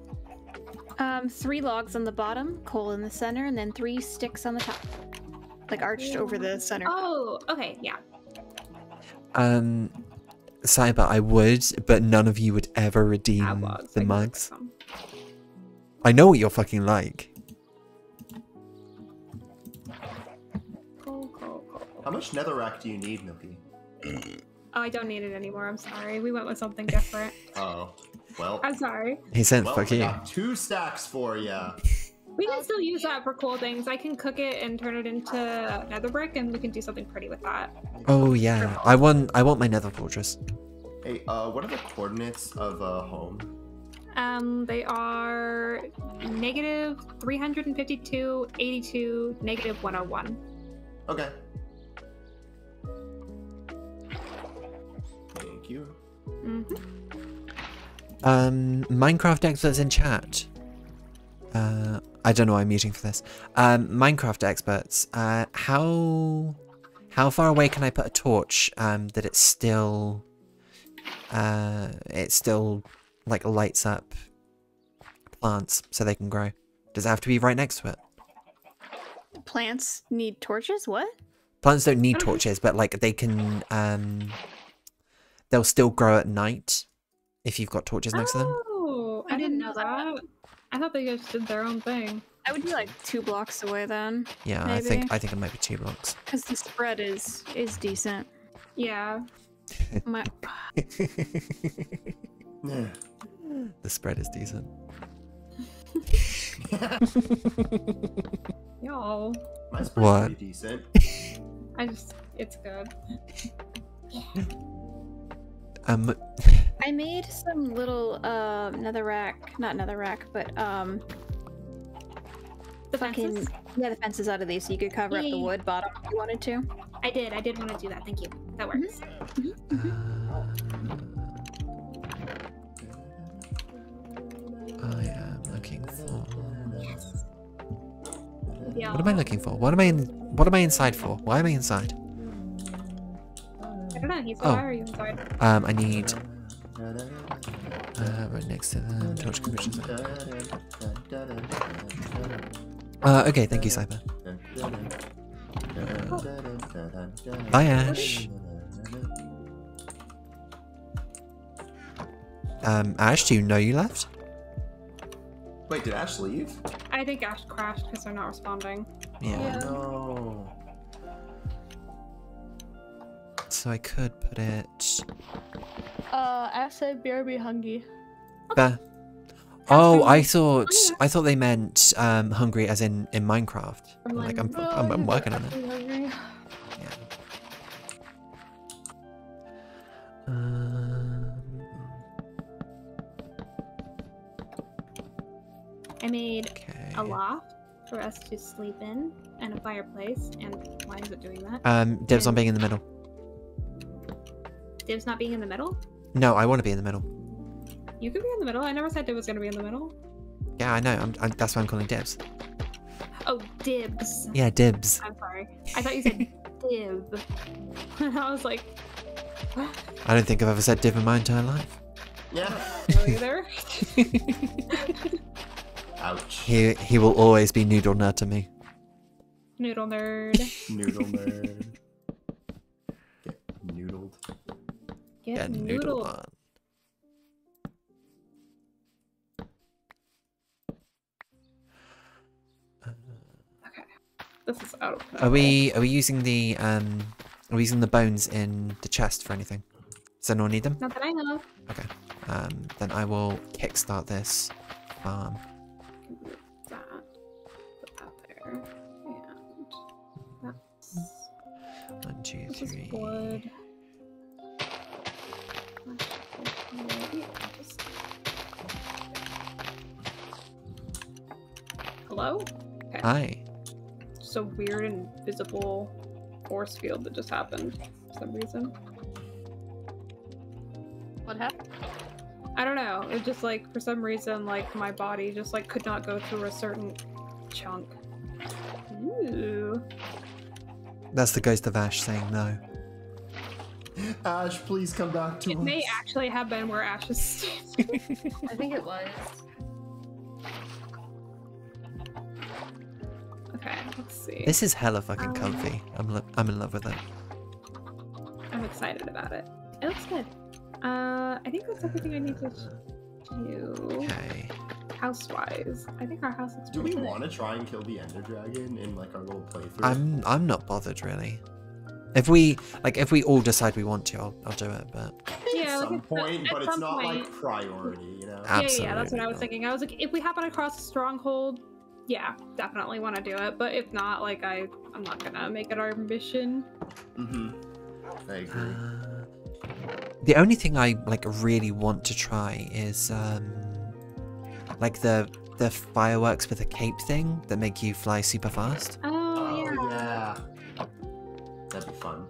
Um, three logs on the bottom, coal in the center, and then three sticks on the top, like arched over the center. Oh, okay, yeah. Um Cyber, I would, but none of you would ever redeem Add the I mugs. some. I know what you're fucking like. Cool, cool, cool. How much netherrack do you need, Milky? Oh, I don't need it anymore. I'm sorry. We went with something different. Oh, well. I'm sorry. He sent well, "Fuck you." two stacks for ya. We can still use that for cool things. I can cook it and turn it into nether brick, and we can do something pretty with that. Oh yeah, I want, I want my Nether fortress. Hey, uh, what are the coordinates of uh, home? Um, they are negative 352, 82, negative 101. Okay. Thank you. Mm-hmm. Um, Minecraft experts in chat. Uh, I don't know why I'm muting for this. Um, Minecraft experts, uh, how how far away can I put a torch um, that it's still uh, it still like lights up plants so they can grow? Does it have to be right next to it? Plants need torches? What? Plants don't need torches, but like they can um, they'll still grow at night if you've got torches next to them. Oh, I, I didn't didn't know know that. I thought they just did their own thing. I would be like two blocks away then, Yeah, I think. I think it might be two blocks. because the spread is is decent. Yeah. My Yeah. the spread is decent. Y'all. My spread's What? pretty decent. I just, it's good. Um, I made some little uh netherrack, not netherrack, but um The fucking fences? yeah, the fences out of these so you could cover up the wood bottom if you wanted to. I did. I did want to do that. Thank you. That works. I am looking for. Yeah. What am I looking for? What am I in? What am I inside for? Why am I inside? I don't know. He's Oh. why are you inside? Um, I need. Uh, right next to the torch conversion. Uh, okay, thank you, Cyber. Bye, Ash. Um, Ash, do you know you left? Wait, did Ash leave? I think Ash crashed because they're not responding. Yeah. No. So I could put it. Uh, I said BRB hungry. There. Oh, I thought I thought they meant um, hungry as in in Minecraft. I'm Like like, I'm I'm, I'm working on it. Hungry. Um, I made okay. a loft for us to sleep in and a fireplace. And why is it doing that? Um, dibs on being in the middle. Div's not being in the middle? No, I want to be in the middle. You could be in the middle. I never said Div was going to be in the middle. Yeah, I know. I'm, I'm, that's why I'm calling dibs. Oh, dibs. Yeah, dibs. I'm sorry. I thought you said dib. And I was like, I don't think I've ever said dib in my entire life. Yeah. no either. Ouch. He he will always be noodle nerd to me. Noodle nerd. Noodle nerd. Get noodled. Get Yeah, noodle. on. This is out of Are we are we using the um are we using the bones in the chest for anything? Does anyone need them? Not that I know. Okay. Um then I will kickstart this farm. Move that. Put that there. And that's. One, two, This is wood. Maybe I'll Hello? Hi. Just a weird invisible force field that just happened for some reason. What happened? I don't know. It just like for some reason like my body just like could not go through a certain chunk. Ooh. That's the ghost of Ash saying no. Ash, please come back to It us. may actually have been where Ash is. I think it was. okay, let's see. This is hella fucking um, comfy. I'm I'm in love with it. I'm excited about it. It looks good. Uh, I think that's everything I need to do. Okay. House-wise, I think our house looks Do we want to try and kill the Ender Dragon in like our little playthrough? I'm I'm not bothered really. If we like if we all decide we want to, I'll I'll do it, but Yeah, at like some at- point, at but it's not point- like priority, you know. Yeah, yeah, that's what Absolutely I was thinking. I was like, if we happen across a stronghold, yeah, definitely want to do it. But if not, like, I, I'm not gonna make it our mission. Mm-hmm. I agree. Uh, the only thing I like really want to try is um like the the fireworks with a cape thing that make you fly super fast. Oh, Oh yeah. yeah. That'd be fun.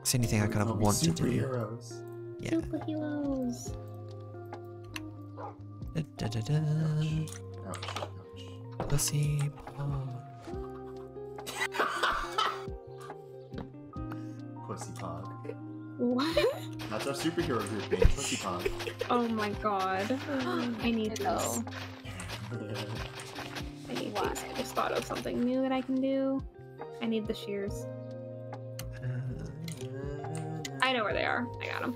It's the only thing I kind of want to do. superheroes. Yeah. Superheroes. Da, da, da, da. Ouch, ouch. Pussy paw. Pussy Pog. What? That's our superhero group name, Pussy Pog. Oh my god. I need to go. I need these. I just thought of something new that I can do. I need the shears. I know where they are. I got them.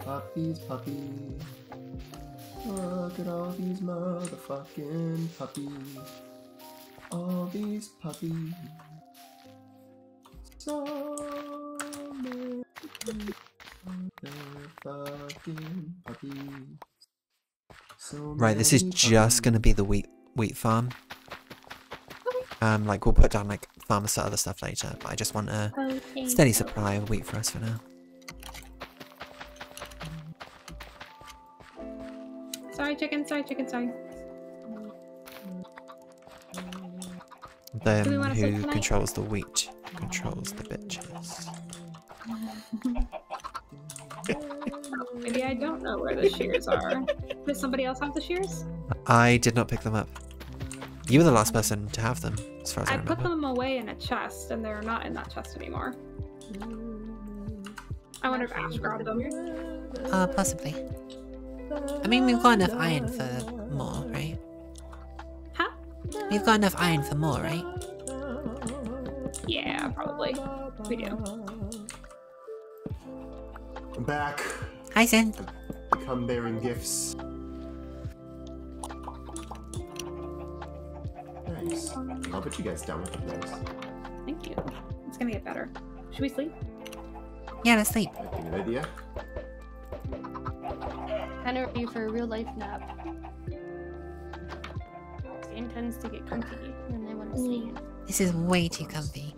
Puppies, puppies. Look at all these motherfucking puppies. All these puppies. So many motherfucking puppies. So Right, this is just gonna be the wheat wheat farm. Um, like we'll put down like farmers to other stuff later, but I just want a steady supply of wheat for us for now. Sorry, chicken. Sorry, chicken. Sorry. Then who controls the wheat controls the bitches. Maybe I don't know where the shears are. Does somebody else have the shears? I did not pick them up. You were the last person to have them, as far as I, I remember. put them away in a chest, and they're not in that chest anymore. I wonder if Ash grabbed them. Here. Uh, possibly. I mean, we've got enough iron for more, right? Huh? We've got enough iron for more, right? Yeah, probably. We do. I'm back. Hi, Zen. Come bearing gifts. Nice. I'll put you guys down with the place. Thank you. It's gonna get better. Should we sleep? Yeah, let's sleep. I think an idea. Kind of ready for a real life nap. Stan tends to get comfy and they want to sleep. This is way too comfy.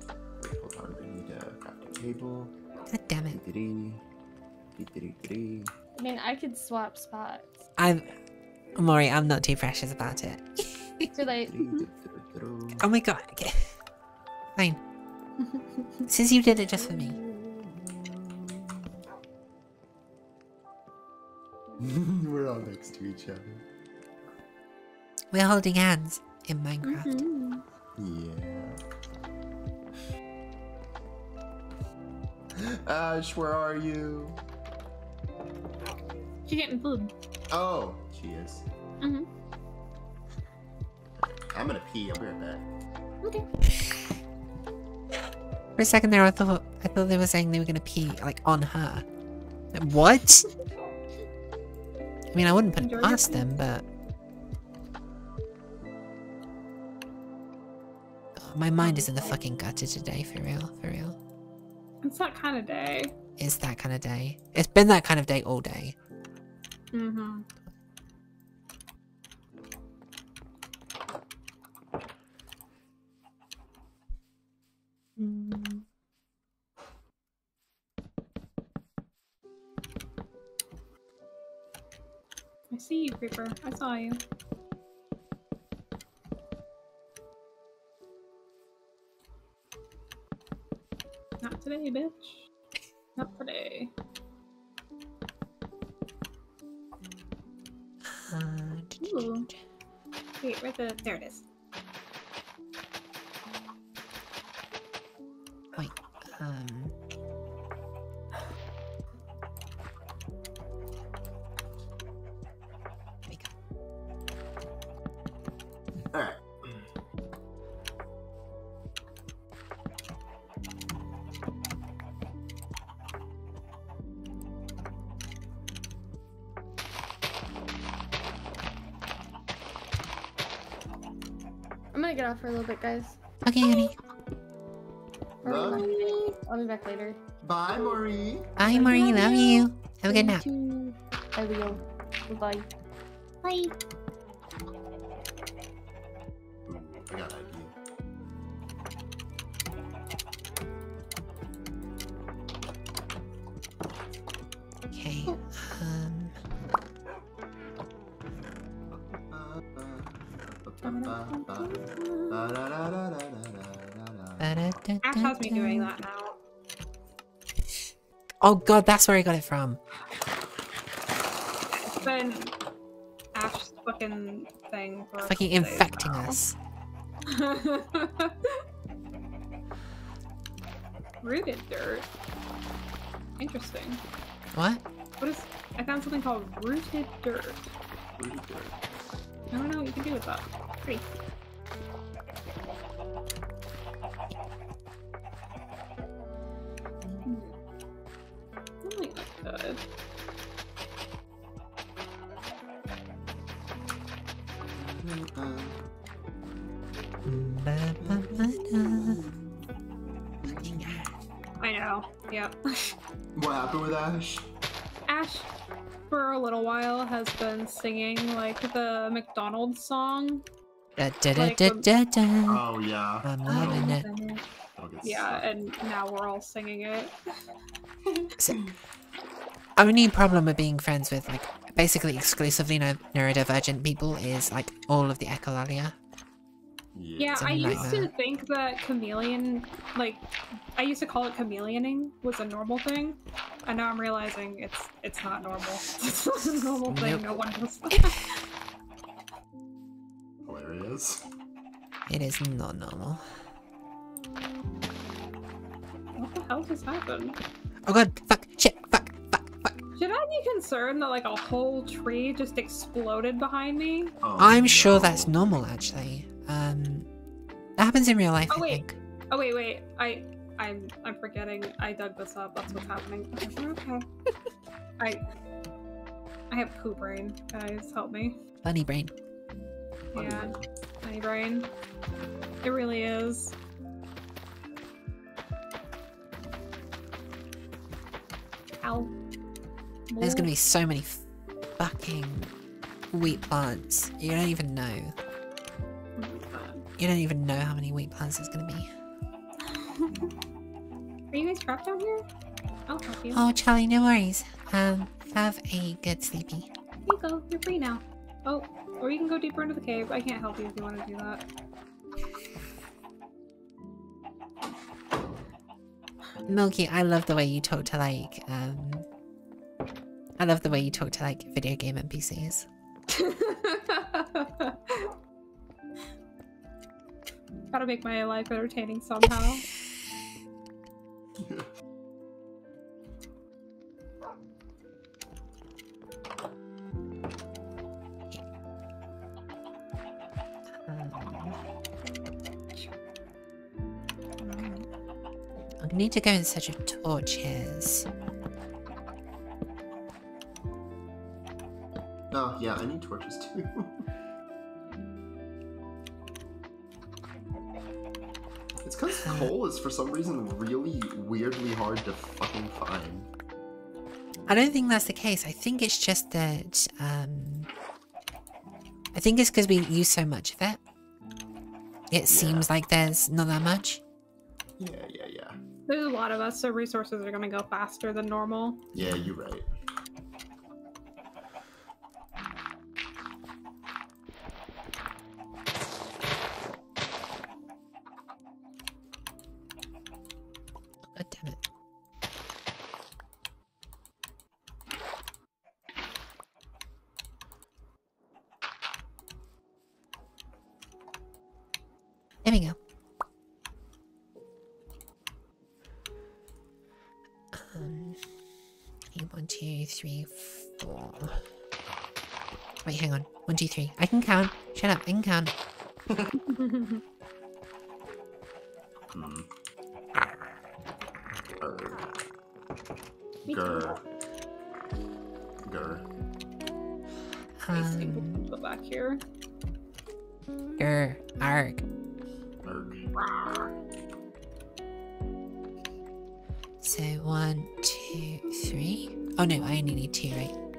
Hold on. We need a crafting table. God damn it. I mean, I could swap spots. I'm. Mori, I'm not too precious about it. Too late. Oh my god. Okay. Fine. Since you did it just for me. We're all next to each other. We're holding hands in Minecraft. Mm-hmm. Yeah. Ash, where are you? She's getting food. Oh, she is. Mm-hmm. I'm gonna pee. I'll be right back. Okay. For a second there, I thought I thought they were saying they were gonna pee like on her. What? I mean, I wouldn't put Enjoy it past them, but my mind is in the fucking gutter today. For real, for real. It's that kind of day. It's that kind of day. It's been that kind of day all day. Mm-hmm. I see you, Creeper. I saw you. Today, bitch. Not today. Ooh. Wait, where's the? There it is. wait. Um. For a little bit, guys. Okay, honey. Or Love I'll be you. back- I'll be back later. Bye, Marie. Bye, Marie. Love you. Have a good night. nap. too. I will. Goodbye. Bye. Oh god, that's where I got it from. It's been Ash's fucking thing for Fucking infecting now. us. Rooted dirt. Interesting. What? What is? I found something called rooted dirt. I don't know what you can do with that. Pretty. McDonald's song. Da, da, da, Like da, um, da, da. Oh yeah. I'm loving it. Yeah, stuff. and now we're all singing it. So, only problem with being friends with like basically exclusively no- neurodivergent people is like all of the echolalia. Yeah, I a I used to think that chameleon, like, I used to call it chameleoning was a normal thing, and now I'm realizing it's it's not normal. It's not a normal thing. No one does. Hilarious. It is not normal. what the hell just happened? Oh god, fuck, shit, fuck. Fuck. Should I be concerned that like a whole tree just exploded behind me? Oh, I'm sure that's normal actually. Um, that happens in real life, Oh I wait, think. oh wait, wait. I I'm I'm forgetting. I dug this up. That's what's happening. Okay. I I have poo brain. Guys, help me. Bunny brain. Yeah, tiny brain. It really is. Ow. There's gonna be so many fucking wheat plants. You don't even know. You don't even know how many wheat plants there's gonna be. Are you guys trapped down here? I'll help you. Oh, Charlie, no worries. Um, have a good sleepy. Here you go. You're free now. Oh, or you can go deeper into the cave. I can't help you if you want to do that. Milky, I love the way you talk to like, um, I love the way you talk to like video game NPCs. Gotta make my life entertaining somehow. I need to go in search of torches. Oh yeah, I need torches too. it's because coal is for some reason really weirdly hard to fucking find. I don't think that's the case. I think it's just that, um, I think it's because we use so much of it. It seems like there's not that much. Yeah, yeah, yeah. There's a lot of us, so resources are gonna go faster than normal. Yeah, you're right. I can count. Me too. Grr. Grr. Um, to back here. grr, arg. Erg. So one, two, three. Oh no, I only need two, right?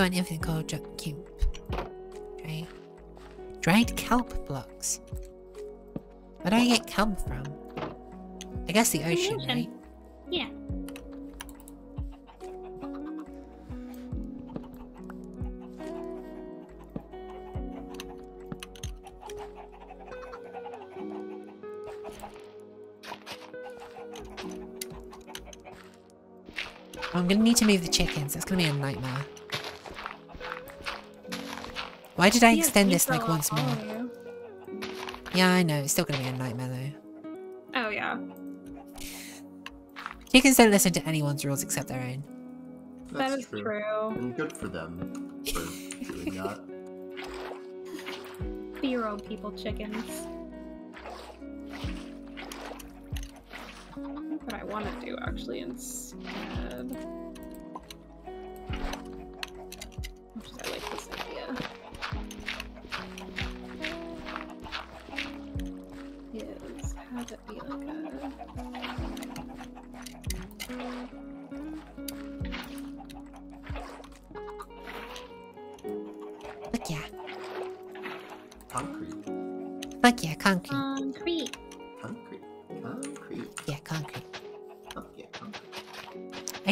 Want infinite gold, cube. Right. Dried kelp blocks. Where do I get kelp from? I guess the ocean, ocean. right? Yeah. I'm gonna need to move the chickens. That's gonna be a nightmare. Why did I extend this like once more? all of you. Yeah, I know. It's still gonna be a nightmare though. Oh yeah. Chickens don't listen to anyone's rules except their own. That That's is true. And good for them for doing that. Be your own people, chickens. What I want to do actually instead.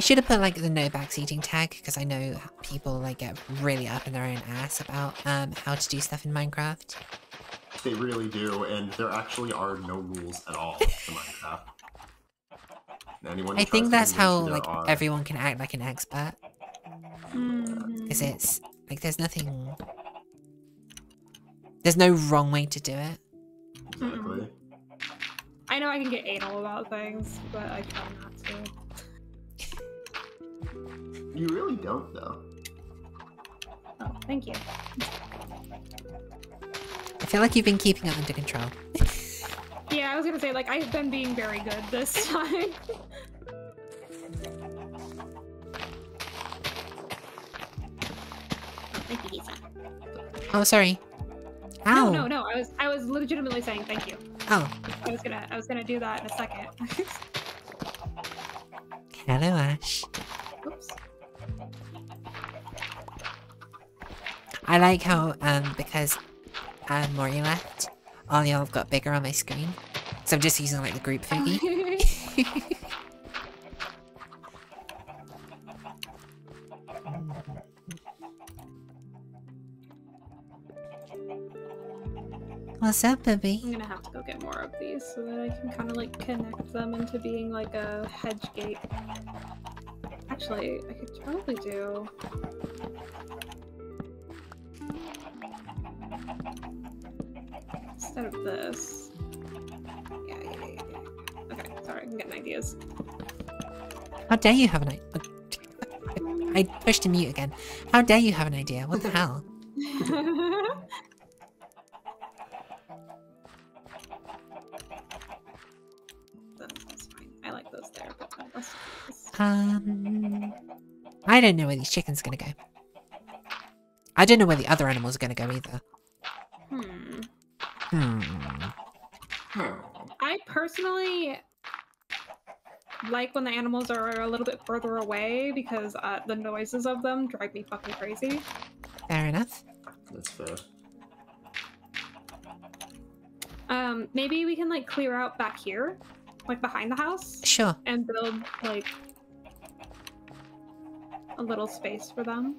Should have put like the no backseating tag because I know people like get really up in their own ass about um how to do stuff in Minecraft. They really do, and there actually are no rules at all to Minecraft. Anyone I think that's how you like are, everyone can act like an expert because it's like there's nothing. There's no wrong way to do it. Exactly. I know I can get anal about things, but I try not to. You really don't, though. Oh, thank you. I feel like you've been keeping it under control. Yeah, I was gonna say like I've been being very good this time. thank you, Lisa. Oh, sorry. Ow. No, no, no. I was I was legitimately saying thank you. Oh, I was gonna I was gonna do that in a second. hello, Ash. Oops. I like how um because um Mori left, all y'all have got bigger on my screen. So I'm just using like the group Fugi. What's up, baby? I'm gonna have to go get more of these so that I can kind of like connect them into being like a hedge gate. Actually, I could probably do. Instead of this. Yeah, yeah, yeah, yeah. Okay, sorry, I'm getting ideas. How dare you have an idea? I pushed to mute again. How dare you have an idea? What the hell? that's, fine. I like those there, but that's- Um, I don't know where these chickens are gonna go. I don't know where the other animals are gonna go either. Hmm. Hmm. I personally like when the animals are a little bit further away because uh, the noises of them drive me fucking crazy. Fair enough. That's fair. Um, maybe we can like clear out back here, like behind the house, Sure. and build like a little space for them.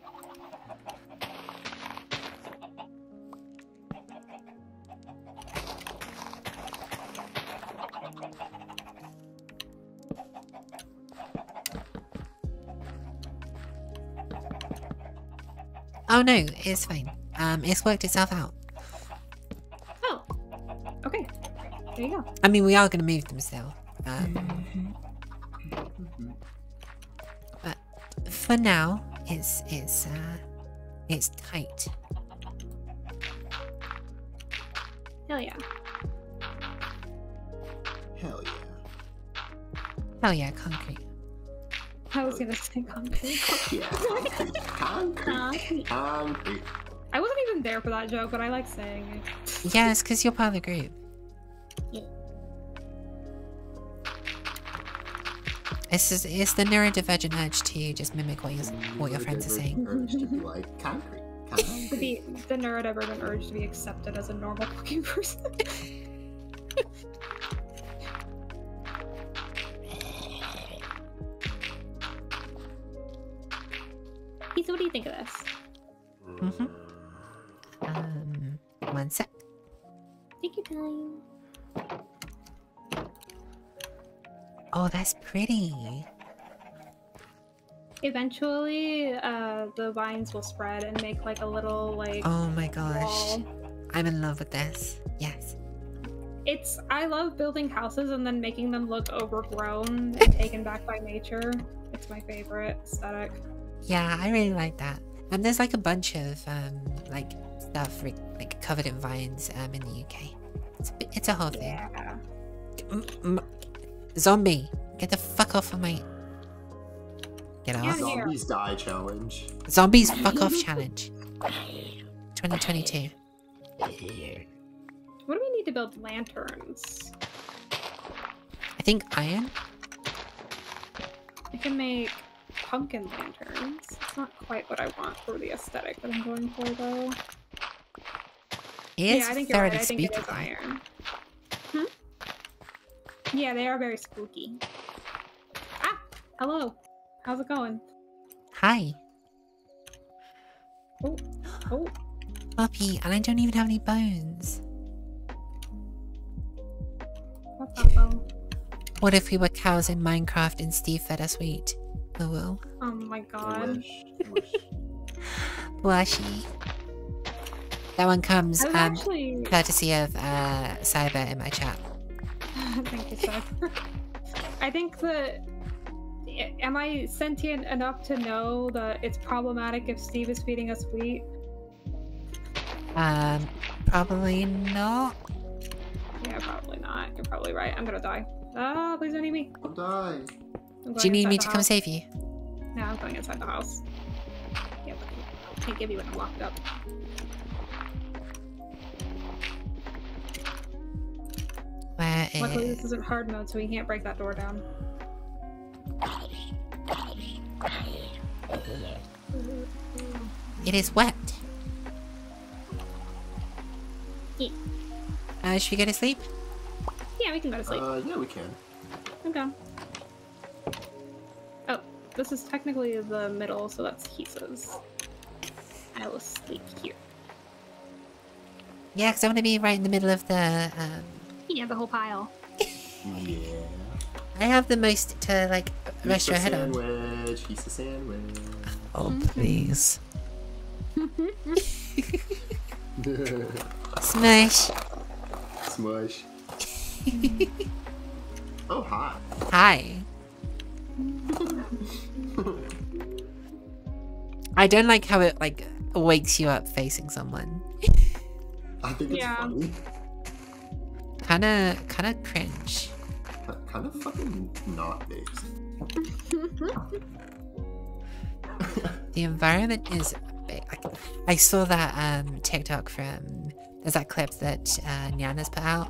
Oh no, it's fine. Um, it's worked itself out. Oh, okay. There you go. I mean, we are gonna move them still. Um, but for now, it's it's uh, it's tight. Hell yeah. Hell yeah. Hell yeah, concrete. I was gonna say concrete. Yeah, concrete. Concrete. Concrete. Concrete. I wasn't even there for that joke, but I like saying it. Yeah, it's because you're part of the group. It's just, it's the neurodivergent urge to just mimic what, you, what your friends are saying. Urge to be like concrete. concrete. To be the neurodivergent urge to be accepted as a normal looking person. Lisa, what do you think of this? Mm-hmm. Um, one sec. Take your time. Oh, that's pretty. Eventually, uh, the vines will spread and make like a little like Oh my gosh. wall. I'm in love with this. Yes. It's I love building houses and then making them look overgrown and taken back by nature. It's my favorite aesthetic. Yeah, I really like that. And there's like a bunch of um like stuff re- like covered in vines um in the UK. It's a, bit- it's a whole thing. Yeah. M- m- zombie, get the fuck off of my. Get Yeah. off. Zombies die challenge. Zombies fuck off challenge. 2022. What do we need to build lanterns? I think iron. I can make pumpkin lanterns. It's not quite what I want for the aesthetic that I'm going for though. It is yeah, I think you're very right. I think it spooky. iron. Hmm? Yeah, they are very spooky. Ah! Hello. How's it going? Hi, Oh, oh. puppy, and I don't even have any bones. What the hell? What if we were cows in Minecraft and Steve fed us wheat? Oh well. Oh my I god. wish. I wish. Blushy. That one comes um actually. courtesy of uh Cyber in my chat. Thank you, sir. I think that. Am I sentient enough to know that it's problematic if Steve is feeding us wheat? Um probably not. Yeah, probably not. You're probably right. I'm gonna die. Ah, please don't eat me. I'll die. I'm Do you need me the to come save you? No, I'm going inside the house. Yeah, but I can't give you when I'm locked up. Where Luckily, this is isn't hard mode, so we can't break that door down. it is wet. Yeah. Uh should we go to sleep? Yeah, we can go to sleep. Uh, yeah, we can. Okay. This is technically the middle, so that's Hisa's. I will sleep here. Yeah, because I want to be right in the middle of the um Yeah, the whole pile. Yeah. I have the most to like rest your head on. sandwich. Pizza sandwich. Oh, please. Smush. Smush. oh, hi. Hi. I don't like how it like wakes you up facing someone. I think it's Yeah. funny. Kinda kinda cringe. Kind of fucking not based. The environment is big. Like, I saw that um TikTok from there's that clip that uh, Nyanners put out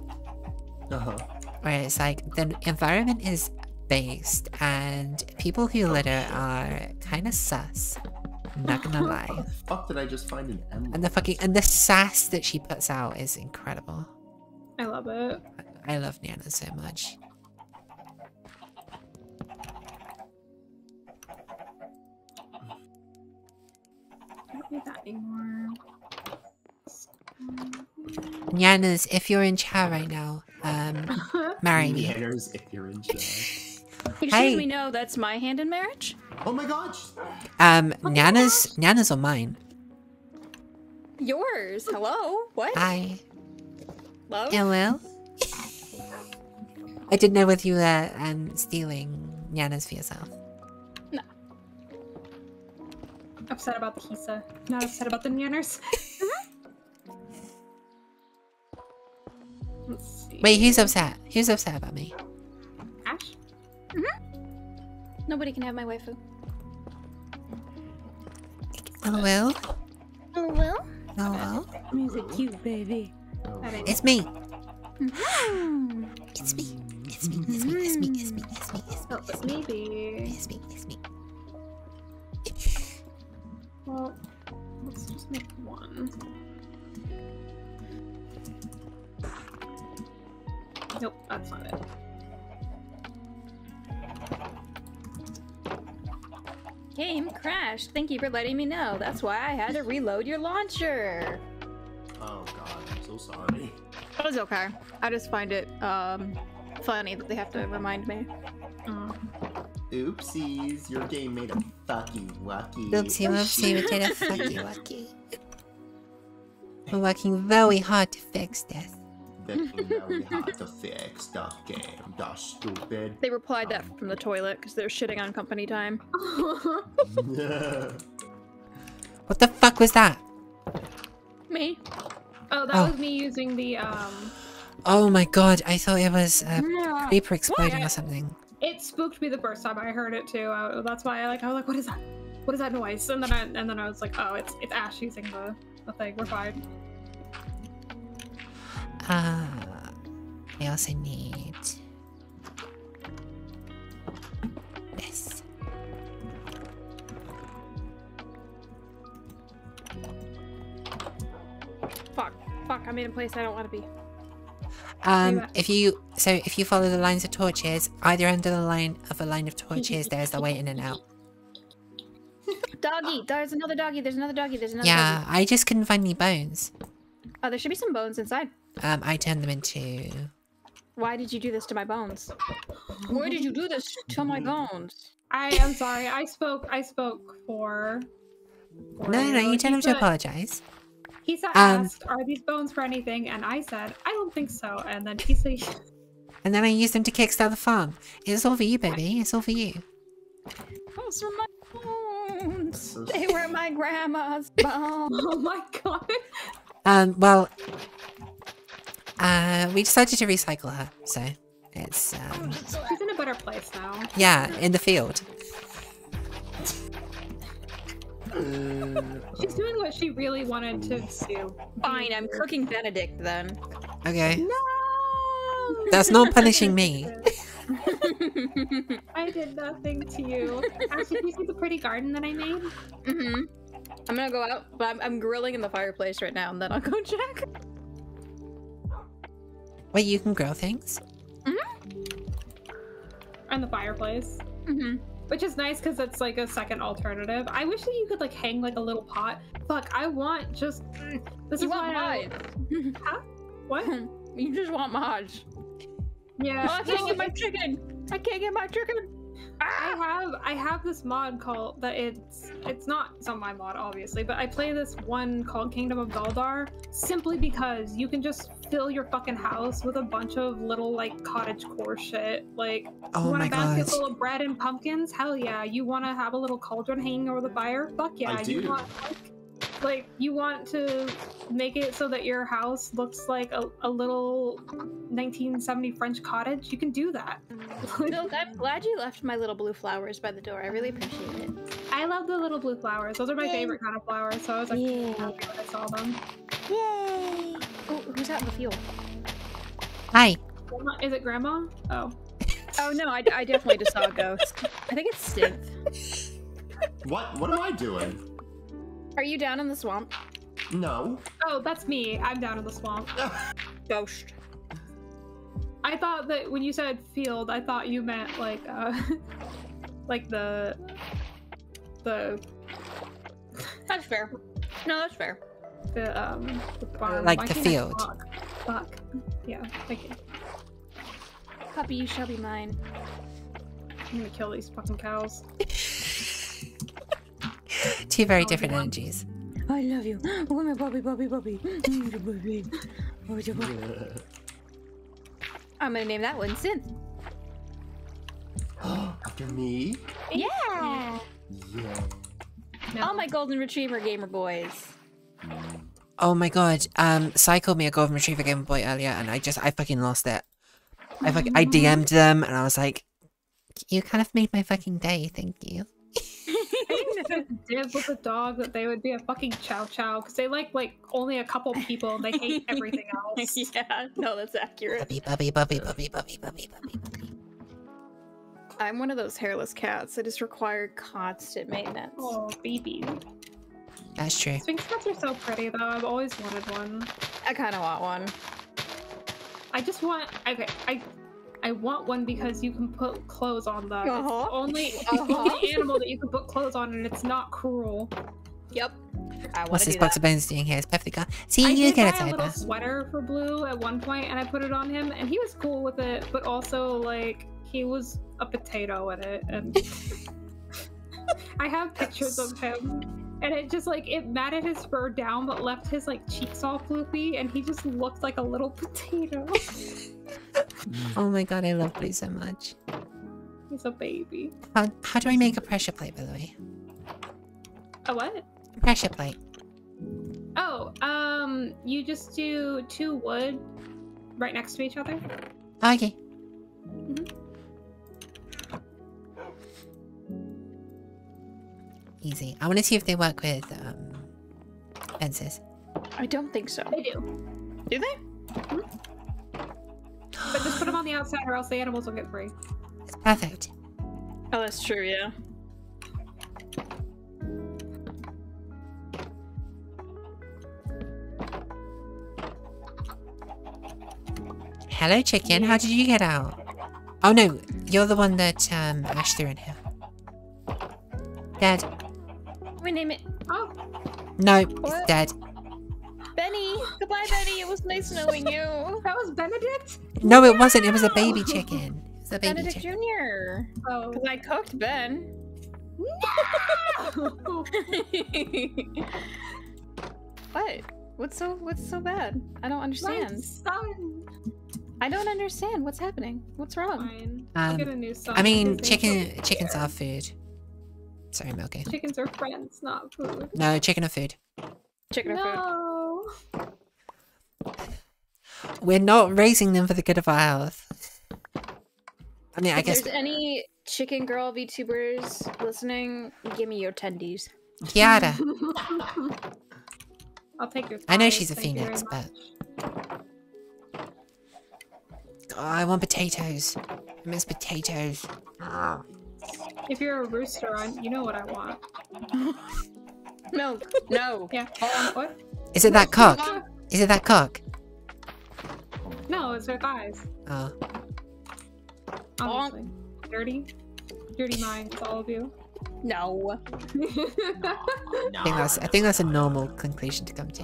Uh huh. where it's like the environment is based and people who litter are kind of sus. I'm not gonna lie. How the fuck did I just find an emblem? And the fucking and the sass that she puts out is incredible. I love it. I love Nana so much. Don't need that anymore. Nyanners, if you're in chat right now, um, marry me. Manners if you're in chat. Excuse Hey. me, no, that's my hand in marriage? Oh my gosh! Um, Nana's Nana's on mine. Yours. Hello? What? Hi. Love? Hello. I didn't know whether you were um stealing Nana's for yourself. Upset about the Hisa. Not upset about the Nyanners. Let's see. Wait, who's upset? Who's upset about me? Ash? Nobody can have my waifu. Hello. Hello? Hello. Music cute, baby. That ain't It's me. Hmm. It's me. It's me. It's me. It's me. It's me. It's me. It's me. Oh, but maybe. Yes, me, yes, me. Well, let's just make one. Nope, that's not it. Game crashed. Thank you for letting me know. That's why I had to reload your launcher. Oh god, I'm so sorry. That was okay. I just find it um funny that they have to remind me. Mm. Oopsies, your game made a fucky wacky. Oopsie whoopsie, we did a fucky wucky. We're working very hard to fix this. Making very hard to fix the game. That's stupid. They replied that from the toilet because they're shitting on company time. What the fuck was that? Me? Oh, that Oh. was me using the um. Oh my god, I thought it was uh, Yeah. paper exploding Why? or something. It spooked me the first time I heard it too. Uh, that's why I like. I was like, "What is that? What is that noise?" And then I and then I was like, "Oh, it's it's Ash using the the thing. We're fine." Ah, I also need this. Fuck. Fuck, I'm in a place I don't want to be. Um, if you so if you follow the lines of torches, either end of the line of a line of torches, there's the way in and out. Doggy! There's another doggy. There's another doggy. There's another doggy. Yeah, doggy. I just couldn't find any bones. Oh, there should be some bones inside. Um, I turned them into. Why did you do this to my bones? Why did you do this to my bones? I am sorry. I spoke. I spoke for. for No, no, no, you He tell him to apologize. He said, Um, asked, "Are these bones for anything?" And I said, "I don't think so." And then he said, And then I used them to kickstart the farm. It's all for you, baby. It's all for you. Those were my bones. They were my grandma's bones. "Oh my god!" Um, well, uh, we decided to recycle her, so it's um, She's in a better place now. yeah, in the field. She's doing what she really wanted to do. Fine, I'm cooking Benedict then. Okay, No. that's not punishing me. I did nothing to you. Actually, did you see the pretty garden that I made? hmm I'm gonna go out, but I'm, I'm grilling in the fireplace right now, and then I'll go check. Wait, you can grow things? And the fireplace. hmm Which is nice because it's like a second alternative. I wish that you could like hang like a little pot. Fuck, I want just. mm, This You is want why I- Huh? What? you just want mods. Yeah. Oh, I can't get my chicken. I can't get my chicken. I ah! have I have this mod called that it's it's not it's not my mod obviously, but I play this one called Kingdom of Daldar simply because you can just fill your fucking house with a bunch of little like cottage core shit. Like Oh you want a basket god. full of bread and pumpkins? Hell yeah. You want to have a little cauldron hanging over the fire? Fuck yeah. I You do. want like like you want to make it so that your house looks like a, a little 1970 French cottage? You can do that. Milk, I'm glad you left my little blue flowers by the door. I really appreciate it. I love the little blue flowers. Those are my Yay. favorite kind of flowers. So I was like Yay. happy when I saw them. Yay! Oh, who's out in the field? Hi. Grandma, is it grandma? Oh. Oh no, I, I definitely just saw a ghost. I think it's Synth. What? What am I doing? Are you down in the swamp? No. Oh, that's me. I'm down in the swamp. Ghost. I thought that when you said field, I thought you meant like uh like the the That's fair. No, that's fair. the um the farm. Like Why the field. talk? Fuck. Yeah, thank you. Puppy, you shall be mine. I'm gonna kill these fucking cows. Two very different yeah. energies. I love you. Oh my puppy, puppy, puppy. puppy. Oh, your puppy. I'm gonna name that one Synth. After me? Yeah. Yeah. No. All my golden retriever gamer boys. Oh my god. Um, Sai called me a golden retriever gamer Boy earlier, and I just I fucking lost it. I fucking I DM'd them, and I was like, "You kind of made my fucking day. Thank you." Dib with the dog that they would be a fucking chow chow because they like like only a couple people and they hate everything else. yeah, no, that's accurate. Puppy, puppy, puppy, puppy, puppy, puppy, puppy, puppy. I'm one of those hairless cats that just require constant oh, maintenance. Oh, baby. That's true. Sphinx cats are so pretty, though. I've always wanted one. I kind of want one. I just want. Okay, I. I want one because you can put clothes on them. The Uh-huh. only, it's the Uh-huh. only animal that you can put clothes on, and it's not cruel. Yep. I What's this box of bones doing here? It's perfectly gone. See, I you did get buy a it, little Cyber. sweater for Blue at one point, and I put it on him, and he was cool with it. But also, like, he was a potato in it, and I have pictures of him, and it just like it matted his fur down, but left his like cheeks all floopy, and he just looked like a little potato. Oh my god, I love Blue so much. He's a baby. How, how do I make a pressure plate, by the way? A what? A pressure plate. Oh, um, you just do two wood right next to each other. Okay. Easy. I want to see if they work with um, fences. I don't think so. They do, Do they? but just put them on the outside, or else the animals will get free. It's perfect. Oh, that's true. Yeah. Hello, chicken. How did you get out? Oh no, you're the one that um, Ash threw in here. Dead. We name it Oh, No, it's dead. Benny. Goodbye, Benny. It was nice knowing you. that was Benedict. No, it wasn't. It was a baby chicken. It was a baby Benedict chicken. Jr. Oh, Because I cooked Ben. No! what? What's so What's so bad? I don't my understand. son. I don't understand. What's happening? What's wrong? Fine. I'll Um, get a new son. I mean, His name's chicken. Chickens are food. Sorry, Milky. Chickens are friends, not food. No, chicken are food. Chicken or food? No. We're not raising them for the good of our health. I mean, I if guess there's any chicken girl VTubers listening, give me your tendies. Kiara. I'll take your. I know she's a thank phoenix, but oh, I want potatoes. I miss potatoes. Ah. if you're a rooster, I, you know what I want. No, no. Yeah. Um, what? Is it that cock? Is it that cock? No, it's her thighs. Oh, Honestly, dirty, dirty minds, all of you. No. I think that's I think that's a normal conclusion to come to.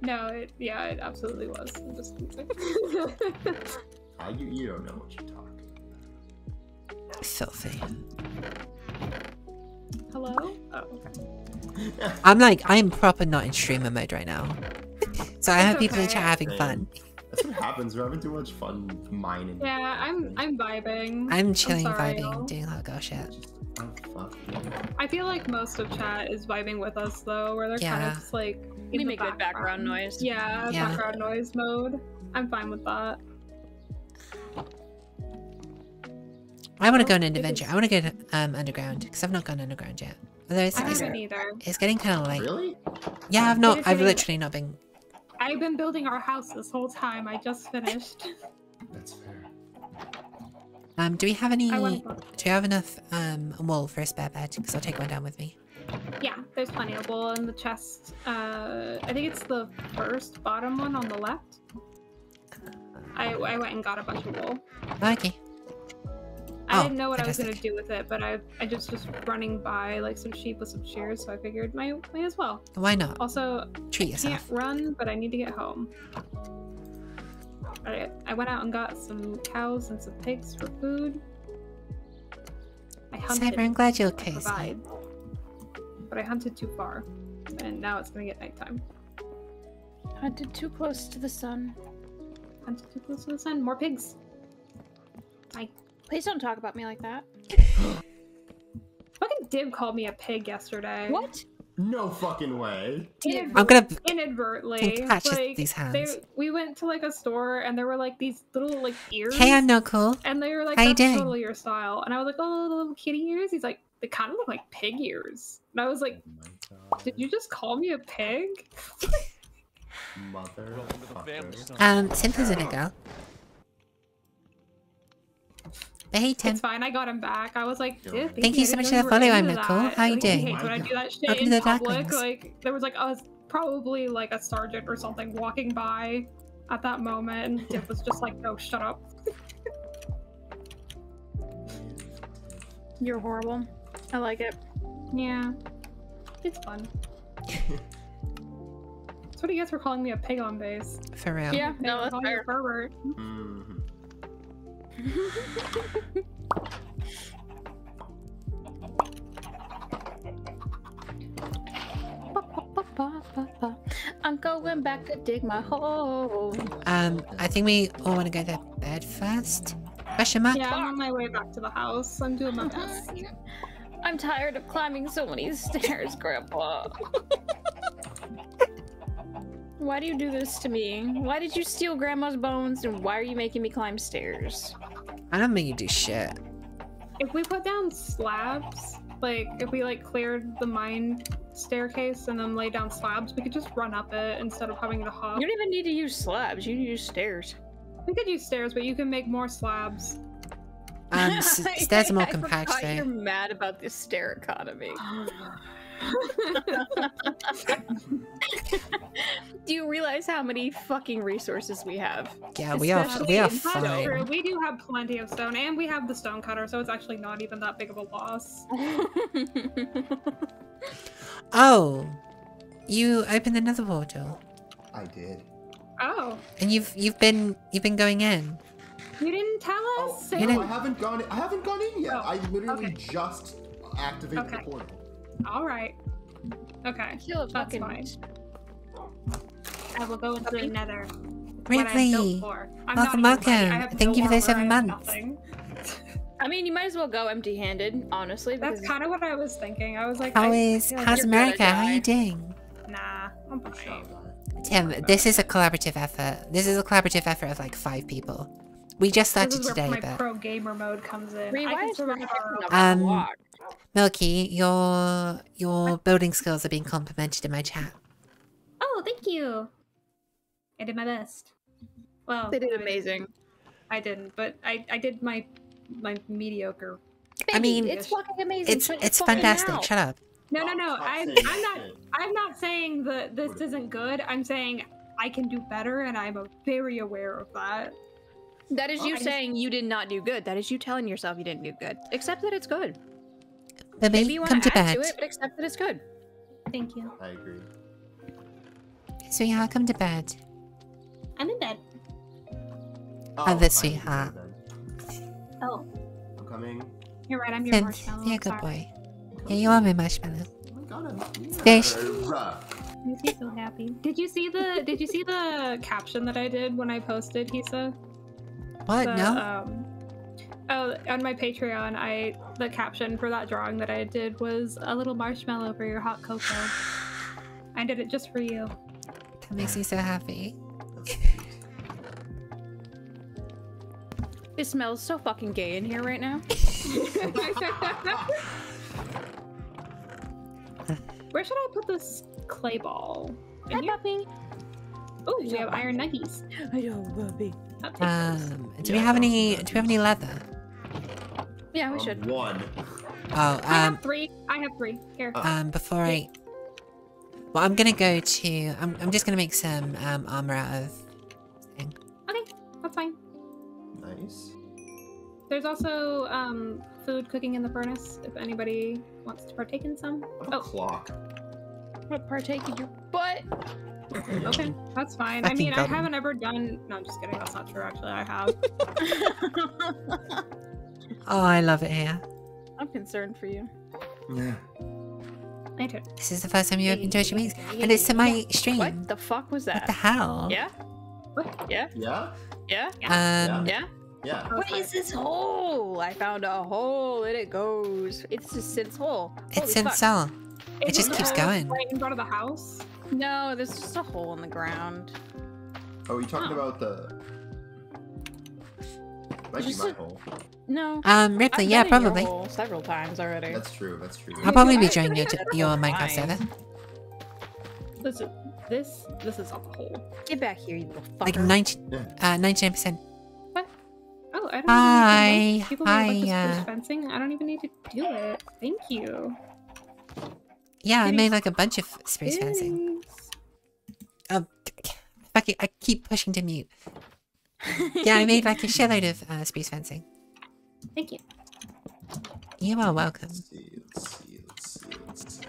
no, it, yeah, it absolutely was. I'm just you, you don't know what you're talking Filthy. Hello? Oh, okay. About. I'm like I'm proper not in streamer mode right now. So I have It's people in okay. chat having fun. That's what happens. We're having too much fun mining. Yeah, I'm I'm vibing. I'm chilling, sorry, vibing, y'all. doing hot girl shit. Just, oh, fuck. yeah. I feel like most of chat is vibing with us though, where they're kind of just like We in the make good background noise. Yeah, Yeah. background noise mode. I'm fine with that. I want to go on an adventure. I want to go um, underground because I've not gone underground yet. Although it's, I it's, haven't either. it's getting kind of late. Really? Yeah, I've not. I've getting- literally not been. I've been building our house this whole time. I just finished. That's fair. Um, do we have any? I Do went. we have enough um wool for a spare bed? Because I'll take one down with me. Yeah, there's plenty of wool in the chest. Uh, I think it's the first bottom one on the left. I, I went and got a bunch of wool. Okay. I Oh, didn't know what I was gonna do with it, but I I just was running by like some sheep with some shears, so I figured might might as well. Why not? Also, Treat can't run, but I need to get home. I, I went out and got some cows and some pigs for food. I hunted Cyber, I'm glad you're okay. Provide, but I hunted too far, and now it's gonna get nighttime. Hunted too close to the sun. Hunted too close to the sun. More pigs. Please don't talk about me like that. Fucking Dib called me a pig yesterday. What? No fucking way. Inadvert- I'm gonna. inadvertently. catch like, these hands. They, we went to like a store and there were like these little like ears. Hey, I'm not cool. And they were like, How you that's doing?" totally your style. And I was like, oh, the little kitty ears? He's like, they kind of look like pig ears. And I was like, Oh did you just call me a pig? Mother. Um, Cynthia's in it, girl. But hey, Tim. It's fine. I got him back. I was like, Yo. "Dude, Thank you so much for know the you follow, I'm Nicole. that." How you Like, he doing? hates when I do that shit Welcome in to the public. Darklings. Like there was like a probably like a sergeant or something walking by at that moment, and Dib was just like, "No, shut up." You're horrible. I like it. Yeah, it's fun. That's what you guys were calling me a pig on base. For real. Yeah, no, were that's calling me a fair. pervert. Mhm. I'm going back to dig my hole. Um, I think we all want to go to bed first. Question mark? Yeah, I'm on my way back to the house. I'm doing my best. I'm tired of climbing so many stairs, Grandpa. Why do you do this to me? Why did you steal Grandma's bones, and why are you making me climb stairs? I don't make you do shit. If we put down slabs, like if we like cleared the mine staircase and then lay down slabs, we could just run up it instead of having to hop. You don't even need to use slabs. You need to use stairs. We could use stairs, but you can make more slabs. Um, s- stairs are more compact, forgot You're though. mad about the stair economy. Do you realize how many fucking resources we have? Yeah, we are Especially we are Fine. We do have plenty of stone, and we have the stone cutter, so it's actually not even that big of a loss. Oh, you opened another portal, I did. Oh, and you've you've been you've been going in. you didn't tell Oh, us? You no, didn't- I haven't gone. In, I haven't gone in yet. Oh, I literally okay. just activated Okay. the portal. All right. Okay. Kill a That's fucking fine. I will go into the nether. What I'm built Ripley, for. I'm welcome, not even ready. I welcome. have Thank you no for those seven months. I mean, you might as well go empty-handed, honestly. That's kind of what I was thinking. I was like, how I is feel like how's America? How die. you doing? Nah, I'm fine. Tim, this is a collaborative effort. This is a collaborative effort of like five people. We just This started is where today, my but pro gamer mode comes in. Ree, I can is your survive head our- on Um, a block? Milky, your your building skills are being complimented in my chat. Oh, thank you. I did my best. Well, They did amazing. I didn't, but I I did my my mediocre. I mean, it's fucking amazing. It's Shut it's fantastic. mouth. Shut up. No, no, no. Stop I'm I'm not. I'm not saying that this isn't good. I'm saying I can do better, and I'm very aware of that. That is Well, you I just- saying you did not do good. That is you telling yourself you didn't do good. Except that it's good. Baby, Maybe you want come to to add bed. to it, but accept that it's good. Thank you. I agree. Sweetheart, come to bed. I'm in bed. Oh, the I need to sweetheart. Oh, I'm coming. you're right. I'm your Tim, marshmallow. be a good Sorry. boy. Yeah, you are my marshmallow. Oh my god, I'm Fish. Makes me so happy. Did you see the Did you see the caption that I did when I posted Hisa? What? The, no? Um, oh, on my Patreon, I the caption for that drawing that I did was a little marshmallow for your hot cocoa. I did it just for you. that makes me so happy. It smells so fucking gay in here right now. Where should I put this clay ball? In here? puppy. Oh, we have iron nuggies. I know, puppy. I'll take those. Um, do we have any? Do we have any leather? Yeah, we Um, should. One. Oh, I um, have three. I have three. Here. um, before I, well, I'm gonna go to. I'm, I'm just gonna make some um armor out of. Thing. Okay, that's fine. Nice. There's also um, food cooking in the furnace if anybody wants to partake in some. What Oh. clock. What partake in your butt? Okay, that's fine. I Fucking mean, I haven't ever done. No, I'm just kidding. That's not true. Actually, I have. Oh, I love it here. I'm concerned for you. Yeah. I do. This is the first time you've opened Twitch Weeks, and it's to my stream. What the fuck was that? What the hell? Yeah? What? Yeah? Yeah? Yeah? Um, Yeah? Yeah. What this hole? I found a hole and it goes. It's just Sid's hole. it's Holy in fuck. it just keeps going. Right in front of the house. No, there's just a hole in the ground. Oh, are you talking Oh. about the. Might be my a- hole. No. Um, Ripley, I've yeah, been in your probably. hole several times already. That's true, that's true. I'll probably be I- joining your that's your fine. Minecraft server. This is this this is a hole. Get back here, you little fucker. Like 90, Yeah. uh, 99%. What? Oh, I don't Hi, even need to look. People need a bunch of hi, spruce uh, fencing. I don't even need to do it. Thank you. Yeah, I made like a bunch of spruce fencing. Kitties. Um, fucking, I keep pushing to mute. Yeah, I made like a shitload of uh, spruce fencing. Thank you. You are welcome. Let's see, let's see, let's see.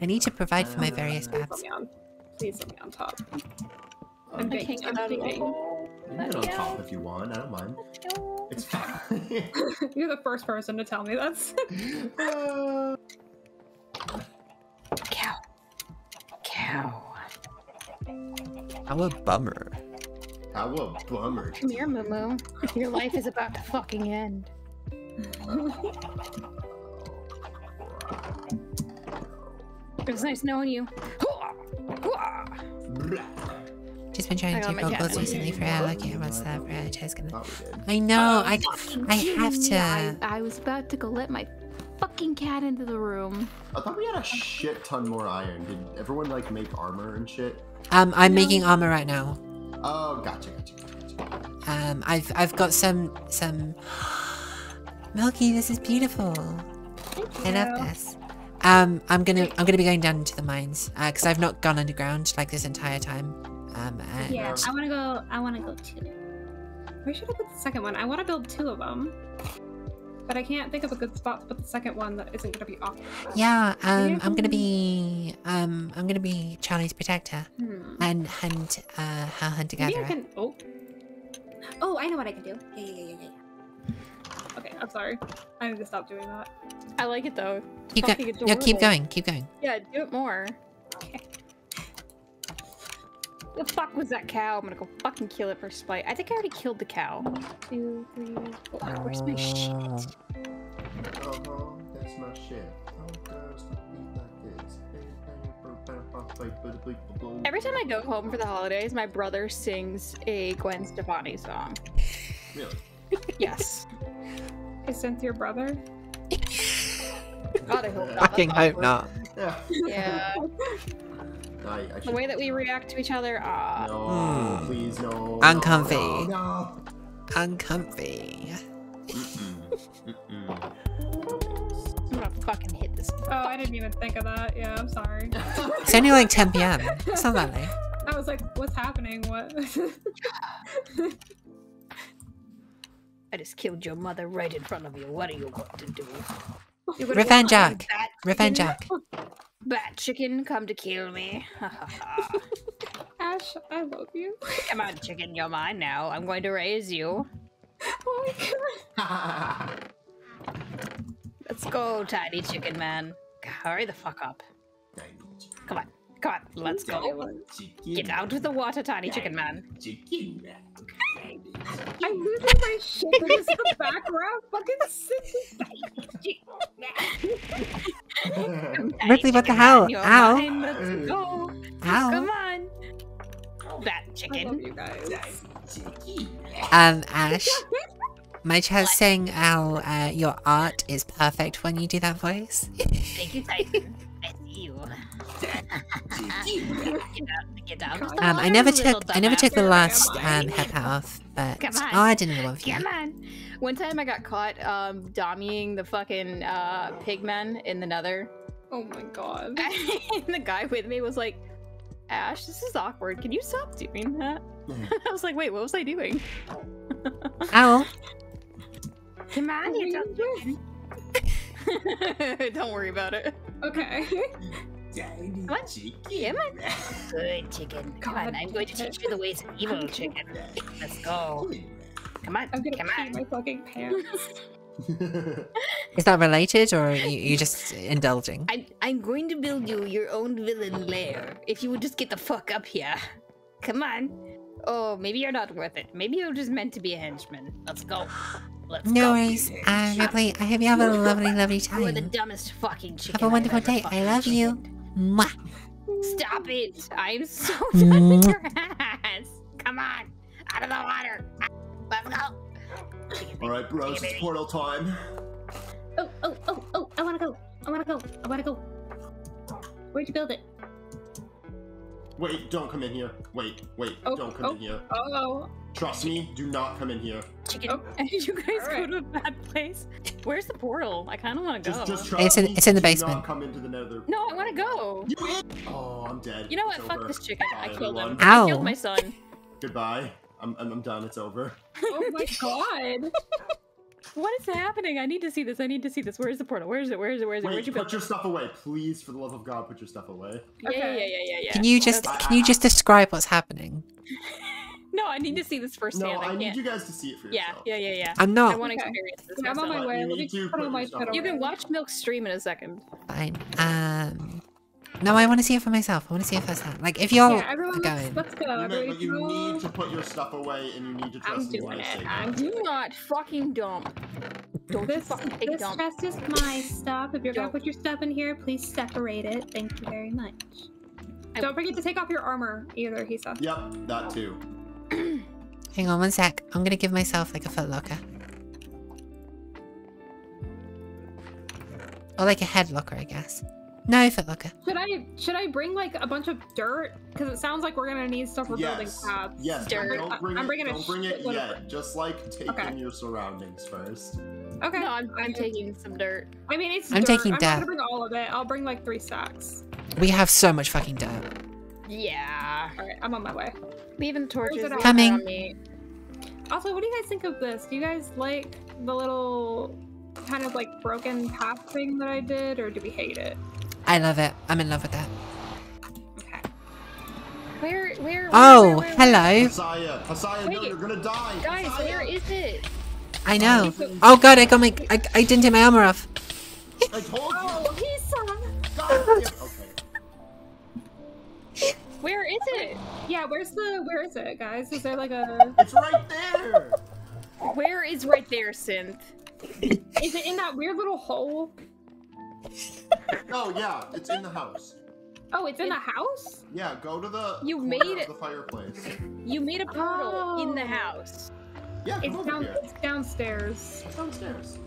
I need to provide for my various Please let babs. Please let me on top. Um, I'm I big. can't I'm get out of the big. hole. you can get on top if you want. I don't mind. It's fine. You're the first person to tell me that's. Uh, Cow. Cow. How a bummer. How a bummer. Come here, Moo Your life is about to fucking end. It was nice knowing you. Blah. Just been trying to got do my gold cat goals in recently for here. Alec. What's that for a gonna? Thought we did. I know. I I have to. I, I was about to go let my fucking cat into the room. I thought we had a shit ton more iron. Did everyone like make armor and shit? Um, I'm No. making armor right now. Oh, gotcha, gotcha, gotcha. gotcha. Um, I've I've got some some. Milky, this is beautiful. I love this. Um, I'm gonna I'm gonna be going down into the mines because I've not gone underground like this entire time. Um, and Yeah, I want to go. I want to go too. Where should I put the second one? I want to build two of them, but I can't think of a good spot to put the second one that isn't going to be awkward. yeah, um, I'm gonna be um I'm gonna be Charlie's protector Hmm. and hunt uh her hunter Maybe I gatherer. can. Oh. Oh, I know what I can do. Yeah, yeah, yeah, yeah, yeah. Okay, I'm sorry. I need to stop doing that. I like it though. It's Keep fucking going. No, keep going. Keep going. Yeah, do it more. The fuck was that cow? I'm gonna go fucking kill it for spite. I think I already killed the cow. Two, three, four. Where's my shit? Oh, that's my shit. Oh, girls, don't be like this. Every time I go home for the holidays, my brother sings a Gwen Stefani song. Really? Yes. Is Cynthia your brother? God, I hope not. Fucking That's hope not. Yeah. Yeah. I, I The way that we react to each other, ah. No, Hmm. please, no. Uncomfy. No, no. Uncomfy. Mm-mm. Mm-mm. I'm gonna fucking hit this. Oh, I didn't even think of that. Yeah, I'm sorry. It's only like 10 p.m. It's not that late. I was like, what's happening? What? I just killed your mother right in front of you. What are you going to do? You're gonna Revenge go, Jack. Revenge chicken? Jack. Bat chicken, come to kill me. Ha, ha, ha. Ash, I love you. come on, chicken, you're mine now. I'm going to raise you. Oh my god. Let's go, tiny chicken man. Hurry the fuck up. Come on, come on, let's go. Get out with the water, tiny chicken man. Chicken. I'm losing my shit. This is the background. Fucking sick. Ridley, what the hell? man, Ow. mine. Let's go. Ow. Come on. Bat I love chicken. you guys. Um, Ash, my chat's saying how uh, your art is perfect when you do that voice. Thank you, Tyson. I you. get out, get out. Um, I never little took I never took the last Am I? um haircut off, but Come on. oh, I didn't one for you. Come on. One time I got caught um dommying the fucking uh pigmen in the nether. Oh my god. and the guy with me was like, Ash, this is awkward. Can you stop doing that? I was like, wait, what was I doing? Ow! Come on, you dumb. Don't worry about it. Okay. Come on. Come on. Good chicken. Come on, I'm going to teach you the ways of evil chicken. Let's go. Come on, I'm gonna come pee on. my fucking pants. Is that related, or are you, you just indulging? I, I'm going to build you your own villain lair. If you would just get the fuck up here. Come on. Oh, maybe you're not worth it. Maybe you're just meant to be a henchman. Let's go. Let's No go. worries. Uh, Ripley, I hope you have a lovely, lovely time. You are the dumbest fucking chicken. Have a I've wonderful ever day. I fucking love you. chickened. Mwah. Stop it! I'm so done with your ass. Come on, out of the water. Let's go. All right, bros, it's portal time. Oh, oh, oh, oh, I wanna go. I wanna go. I wanna go. Where'd you build it? Wait, don't come in here. Wait, wait, Oh, don't come oh. in here. Oh, Trust me, do not come in here. Chicken. Oh, Did you guys go alright. to a bad place? Where's the portal? I kind of want to go. Just, just trust It's in- me, it's in the basement. Not come into the nether. no, I want to go. You in? Oh, I'm dead. You know what? It's Fuck over. this chicken. I Bye, killed him. everyone. I killed my son. Goodbye. I'm, I'm, I'm done. It's over. Oh my god. What is happening? I need to see this. I need to see this. Where's the portal? Where is it? Where is it? Where is it? Where'd Wait, you put build? your stuff away, please. For the love of God, put your stuff away. Yeah, yeah, yeah, yeah, yeah, yeah. Can you just can you just describe what's happening? No, I need to see this firsthand. No, I I need you guys to see it for Yeah, yourself. yeah, yeah, yeah. yeah. I'm not. I want to Okay. experience this Yeah, I'm on my way. You Let me need put all put my your stuff shit away. You can watch Milk stream in a second. fine. Um, no, I want to see it for myself. I want to see it firsthand. Like if you're Yeah, everyone, let's, going, let's go. You, may- Everybody but you go. need to put your stuff away, and you need to I'm trust me doing when I it. say I'm. Do not fucking dump. Don't you This, fucking take this dump. chest is my stuff. If you're gonna Don't. put your stuff in here, please separate it. Thank you very much. I- Don't forget to take off your armor either, Hisa. Yep, that too. Hang on one sec. I'm gonna give myself like a foot locker. Or like a head locker, I guess. No foot locker. Should I should I bring like a bunch of dirt? Because it sounds like we're gonna need stuff for building Yes. paths. Yes, Dirt. don't bring I'm it, bringing a don't bring it shitload of. Just like take Okay. in your surroundings first. Okay. No, I'm, I'm taking some dirt. I mean, it's I'm dirt. taking I'm not dirt. gonna bring all of it. I'll bring like three sacks. We have so much fucking dirt. Yeah. All right, I'm on my way. Leaving torches. it leave at? Coming. me. Also, what do you guys think of this? Do you guys like the little kind of like broken path thing that I did, or do we hate it? I love it. I'm in love with that. Okay. Where, where? Oh, where, where, where? hello. Hisaya, Hisaya, no, Wait. you're gonna die. Guys, Hisaya. where is it? I know. Oh god, I got my I, I didn't take my armor off. I told you. Oh, Hisa! God damn- Okay. Where is it? Yeah, where's the where is it, guys? Is there like a It's right there. Where is right there, synth? is it in that weird little hole? Oh yeah, it's in the house. Oh, it's in the house? Yeah, go to the You made of it. the fireplace. You made a portal in the Oh. house. Yeah, come It's over down here. it's downstairs. It's downstairs.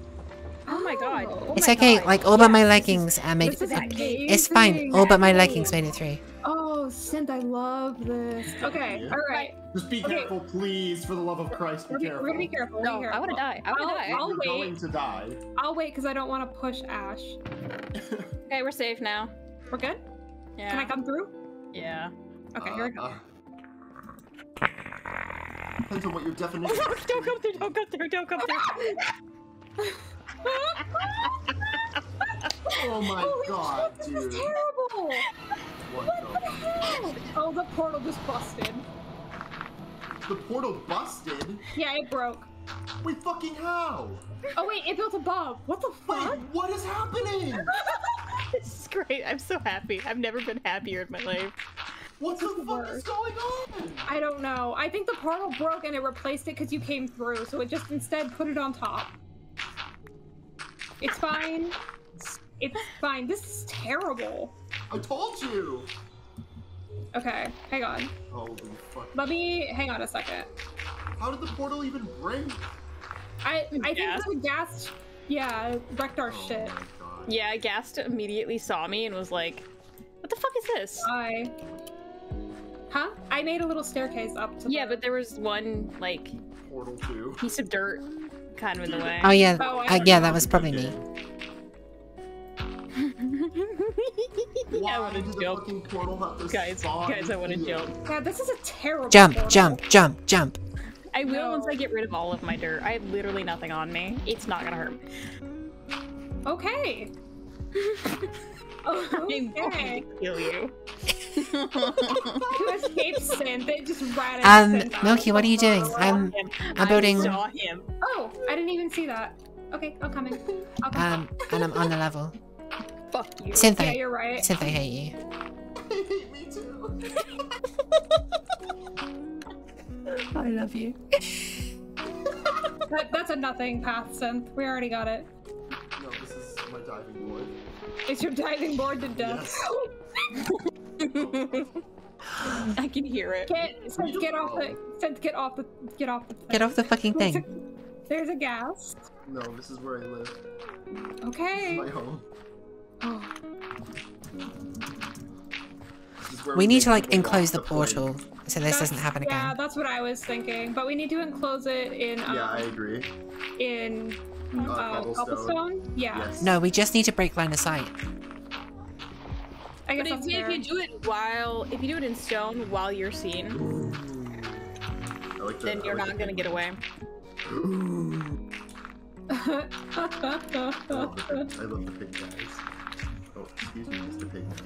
Oh my god. Oh. Oh It's my okay, God. like all but my Yes, this leggings uh, make This is it, amazing. it's fine. All but my leggings made it through. Oh, Synth, I love this. Okay, alright. Just be Okay. careful, please, for the love of Christ. Be We're, be- careful. we're gonna be careful. No, we're I want to die. I want I'll- to die. I'll You're wait. going to die. I'll wait because I don't want to push Ash. Okay, we're safe now. We're good? Yeah. Can I come through? Yeah. Okay, here we go. Uh, Depends on what your definition. don't come through. Don't come through. Don't come through. Oh my oh, Holy god, shit, dude. This is terrible! What What the hell? Oh, the portal just busted. the? The portal busted? Yeah, it broke. Wait, fucking how? Oh wait, it built above. What the Wait, fuck? what is happening? this is great. I'm so happy. I've never been happier in my life. What This the fuck worse. is going on? I don't know. I think the portal broke and it replaced it because you came through, so it just instead put it on top. It's fine. It's fine. This is terrible. I told you. Okay, hang on. Holy fuck. Let me hang on a second. How did the portal even break? I I Ghast. think the ghast yeah wrecked our Oh shit. Yeah, Ghast immediately saw me and was like, "What the fuck is this?" I Huh? I made a little staircase up to Yeah, the... but there was one like Portal 2. piece of dirt kind of in the way. Oh yeah, Oh, I uh, yeah, that was probably me. I want to jump, fucking portal have to guys. Guys, I want to jump. Yeah, this is a terrible Jump, portal. jump, jump, jump. I will No. once I get rid of all of my dirt. I have literally nothing on me. It's not gonna hurt. Okay. I'm okay. going to kill you. To escape synth, it just ratted Um, synth. Milky, what are you doing? I'm I'm building saw him. Oh, I didn't even see that. Okay, I'm coming. I'll come. um and I'm on the level. Fuck you. yeah, Synth, you're right. Synth, I hate you. Me too. I love you. That, that's a nothing path synth. We already got it. No, this is my diving board. It's your diving board to death. Yes. I can hear it. Get, synth, get off the. Synth, get off the. Get off the. Get off the fucking There's a, thing. there's a ghast. No, this is where I live. This Okay. is my home. Oh, This is where We need to like enclose the the plank. portal. so this doesn't That's- happen again. Yeah, that's what I was thinking. But we need to enclose it in um, Yeah, I agree. in Uh, uh, cobblestone. cobblestone. Yeah, Yes. No, we just need to break line of sight. I guess But if, that's if fair. you do it while if you do it in stone while you're seen, I like the, then I you're like not the gonna get away. I love the, I love the pig guys. Oh, excuse me, Mr. Pigman.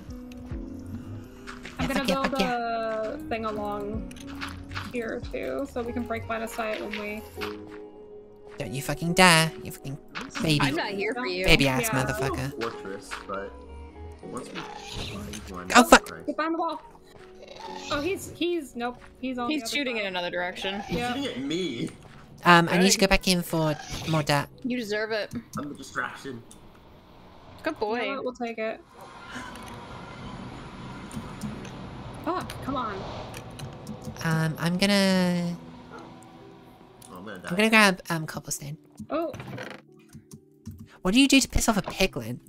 I'm gonna build fuck yeah. a thing along here too, so we can break line of sight when we. Don't you fucking dare, you fucking baby, I'm not here for you. baby ass Yeah. motherfucker. Fortress, but once we find one. Oh, fuck. Get behind the wall. Oh, he's he's nope. He's on. He's the shooting side. in another direction. He's Yeah. shooting at me. Um, I need to go back in for more dirt. You deserve it. I'm the distraction. Good You boy. know We'll take it. Fuck! Come on. Um, I'm gonna, Oh, I'm gonna die. I'm gonna grab um cobblestone. Oh, What do you do to piss off a piglin?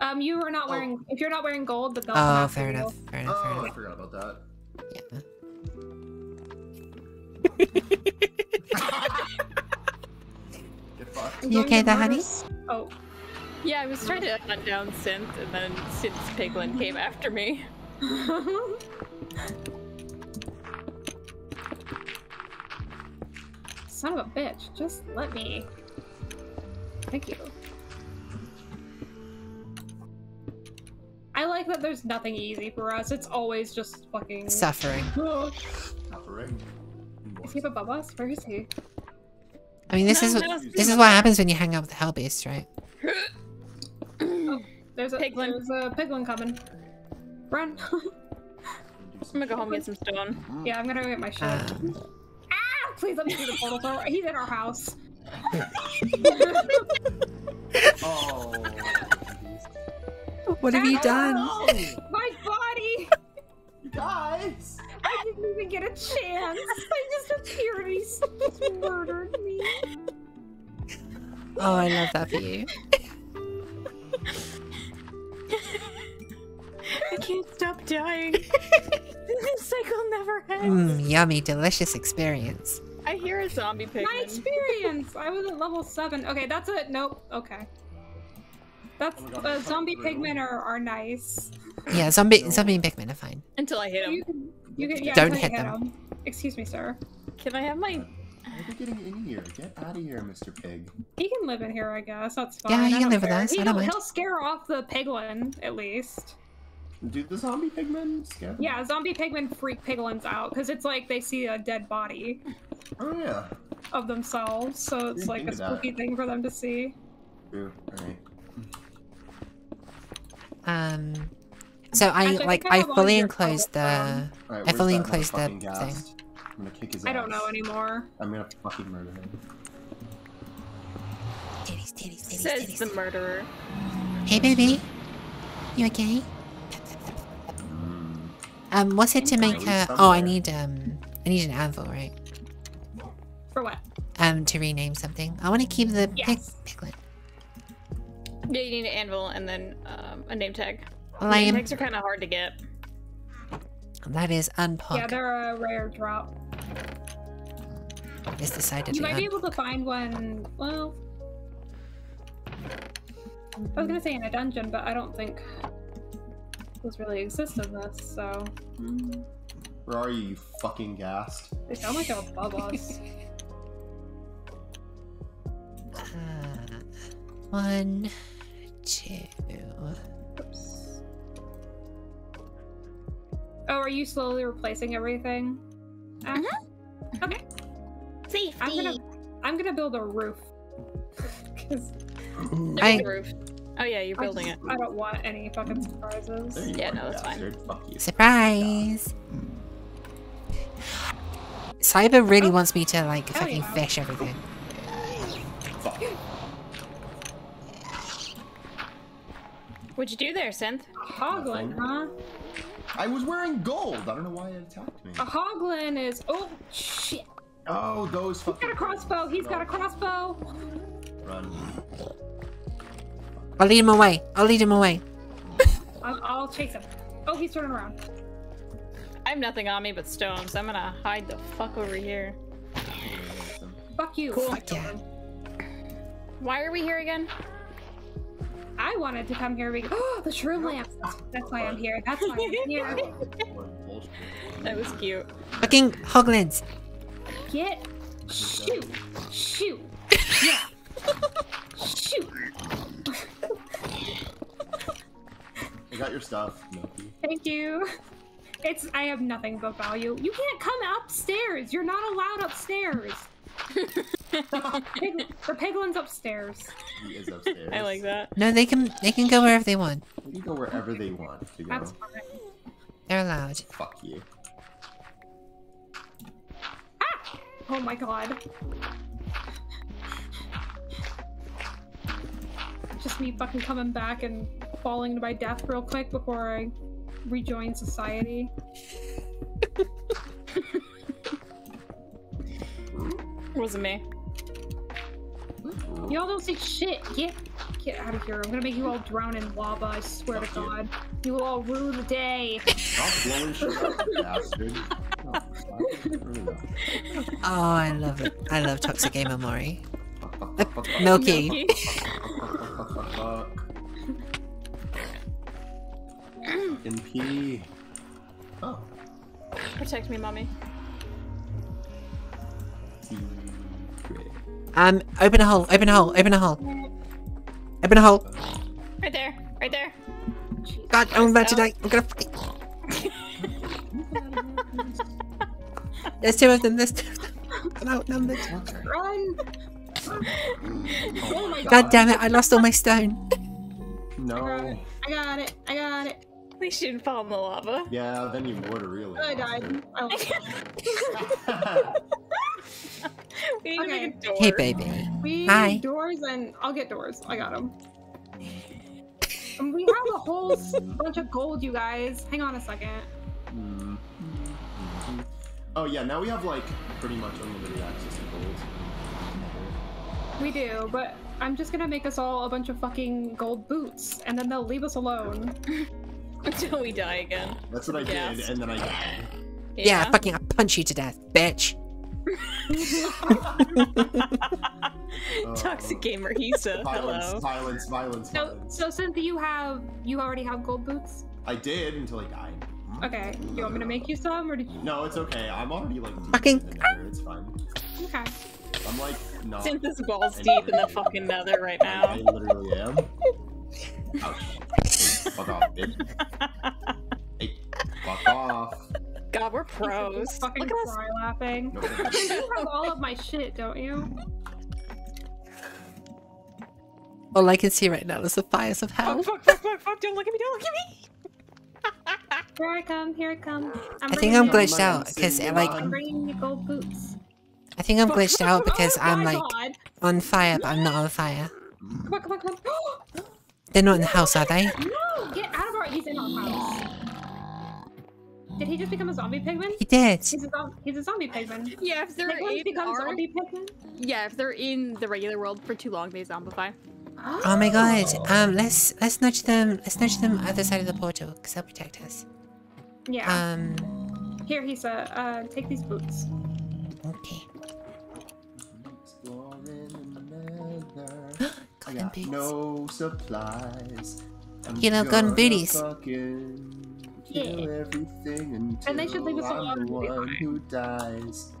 um, you are not Oh. wearing. If you're not wearing gold, then they'll Oh, fair enough, fair enough, fair Oh, I forgot about that. Yeah. Get fucked. I'm You okay to there, honey? Oh, Yeah, I was trying to hunt down Synth, and then Synth's piglin came after me. son of a bitch! Just let me. Thank you. I like that there's nothing easy for us. It's always just fucking. Suffering. Suffering. Is he above us? Where is he? I mean, this No, is no, this is what happens when you hang out with the Hellbeast, right? There's a Piglin. There's a piglin coming. Run! I'm gonna go home and get some stone. yeah, I'm gonna go get my shit. Um, ah! Please let me do the portal throw. He's in our house. Oh. what have you done? No! My body! You guys! I didn't even get a chance. I just appeared and he s- just murdered me. Oh, I love that for you. I can't stop dying. this cycle never ends. Mmm, yummy, delicious experience. I hear a zombie pig. My experience! I was at level 7. Okay, that's it. Nope. Okay. That's Oh God, uh, zombie fucked through. pigmen are, are nice. Yeah, zombie, zombie and pigmen are fine. Until I hit You can, you can, yeah, Don't until you hit them. Excuse me, sir. Can I have my? How are you getting in here? Get out of here, Mr. Pig. He can live in here, I guess. That's fine. Yeah, he can don't live with care. us. I He don't will- mind. He'll scare off the piglin, at least. Do the zombie pigmen scare? them? Yeah, zombie pigmen freak piglins out because it's like they see a dead body Oh yeah. of themselves, so it's like a of that. spooky thing for them to see. True. Alright. Um, so I Actually, like I I fully enclosed the. cobblestone. Alright, I fully enclosed the motherfucking thing. ghast? I'm gonna kick his I don't know anymore. I'm gonna fucking murder him. Titties, titties, titties, Says the murderer. Hey, baby. You okay? Um, what's it to make leave a? Oh, I need um, I need an anvil, right? For what? Um, to rename something. I want to keep the pig Yes. piglet. Yeah, you need an anvil and then um, a name tag. Name Lame. tags are kind of hard to get. That is unpog. Yeah, they're a rare drop. It's decided You to might be able to find one. Well, I was gonna say in a dungeon, but I don't think those really exist in this. So mm, Where are you, you fucking ghast? they sound like they're above us. Uh, one, two. Oops. Oh, are you slowly replacing everything? Ah, Okay, Safety. I'm gonna I'm gonna build a roof. 'Cause There's I- the roof. Oh yeah, you're I building just- it. I don't want any fucking surprises. Yeah, no, that's fine. Fuck you. Surprise! Cyber really Oh. wants me to like Hell fucking yeah. fish everything. Fuck. What'd you do there, Synth? Hoglin, huh? I was wearing gold. I don't know why it attacked me. A hoglin is oh shit. Oh, those He's got a crossbow. He's got a crossbow. Run. I'll lead him away. I'll lead him away. I'll, I'll chase him. Oh, he's turning around. I have nothing on me but stones. I'm gonna hide the fuck over here. Fuck you. Cool. I killed him. Why are we here again? I wanted to come here because oh, the shroom lamp. That's why I'm here. That's why I'm here. That was cute. Fucking hoglins. Get shoot, shoot, yeah, your stuff, Milky. Thank you. It's I have nothing but value. You can't come upstairs. You're not allowed upstairs. Pig, the piglin's upstairs. He is upstairs. I like that. No, they can they can go wherever they want. They can go wherever they want to go. That's fine. They're allowed. Fuck you. Ah! Oh my god. Just me fucking coming back and falling to my death real quick before I rejoin society. Wasn't me. Y'all don't say shit. Get get out of here. I'm gonna make you all drown in lava, I swear to god. You will all rue the day. Stop blowing shit up, bastard. No, I really don't. Oh, I love it. I love Toxic Gamer Mori. Milky. Fuck. In P. Oh. Protect me, mommy. Secret. Um, open a hole, open a hole, open a hole. Open a hole. Right there. Right there. God, I'm about to die. I'm gonna fucking... There's two of them, there's two of them. I'm outnumbered. Run! Oh my god. God damn it, I lost all my stone. No. I got it. I got it. At least you didn't fall in the lava. Yeah, then you would really. I died. I lost. We need to make a door. Hey, baby. We Hi. need doors and I'll get doors. I got them. And we have a whole bunch of gold, you guys. Hang on a second. Mm. Oh yeah, now we have like pretty much unlimited access to gold. We do, but I'm just gonna make us all a bunch of fucking gold boots, and then they'll leave us alone. Until we die again. That's what I did, and then I died. Yeah, fucking I'll punch you to death, bitch. Toxic gamer Hisa. Violence, Hello. violence, violence, So, violence. so Cynthia, you have you already have gold boots? I did until I died. Okay. You want me to make you some, or did you? No, it's okay. I'm already like deep Fucking- in the nether. It's fine. Okay. I'm like not. Cynthia's balls deep in the fucking nether right I, I literally am. Ouch. Hey, fuck off, bitch. Hey, fuck off. God, we're pros. Fucking Look at us. cry laughing. No, You have all of my shit, don't you? All I can see right now is the fires of hell. Fuck, fuck, fuck, fuck, fuck, don't look at me, don't look at me! Here I come. Here I come. I'm I think bringing I'm glitched out because Come like I'm bringing you gold boots. I think I'm glitched out because Oh I'm like God. on fire, but I'm not on fire. Come on, come on, come on. They're not in the house, are they? no! Get out of our. He's in our house. Did he just become a zombie pigman? He did. He's a, he's a zombie pigman. Yeah, if they're Pigmans in become our... zombie pigmen? Yeah, if they're in the regular world for too long, they zombify. Oh my god. Um, let's let's nudge them. Let's nudge them other side of the portal because they'll protect us. Yeah. Um. Here, he's a. Uh, take these boots. Okay. Nether. I Golden boots. no supplies. I'm You know, gun gonna booties. Yeah. Everything And they should leave us I'm alone the one who dies.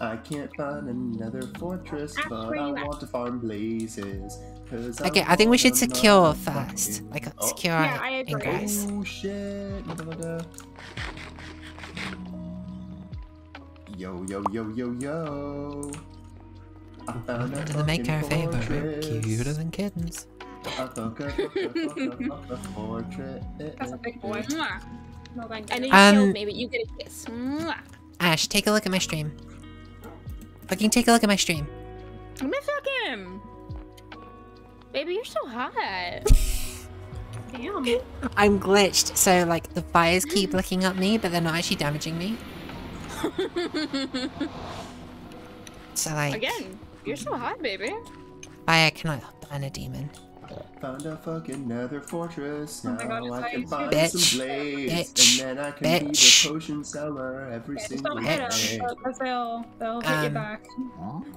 I can't find another fortress, Ask but I want to farm blazes. 'cause Okay, I think we should secure first. Like Oh. secure Yeah, I our agree. ingress. Oh shit! Yo yo yo yo yo! I To the make our fucking favor, cuter than kittens. I. That's a big boy. Mwah. No, thank I you. know you Um, killed me, but you get a kiss. Mwah. Ash, take a look at my stream. Fucking take a look at my stream. Let me fuck him. Baby, you're so hot. Damn. I'm glitched, so like the fires keep looking at me, but they're not actually damaging me. So like, Again, you're so hot, baby. I cannot burn a demon. Found a fucking nether fortress. Oh Now my God, I can it's find Bitch. some blades, Bitch. and then I can be the potion seller every Yeah, just single don't hit day. them because they'll they'll hit you Um, back.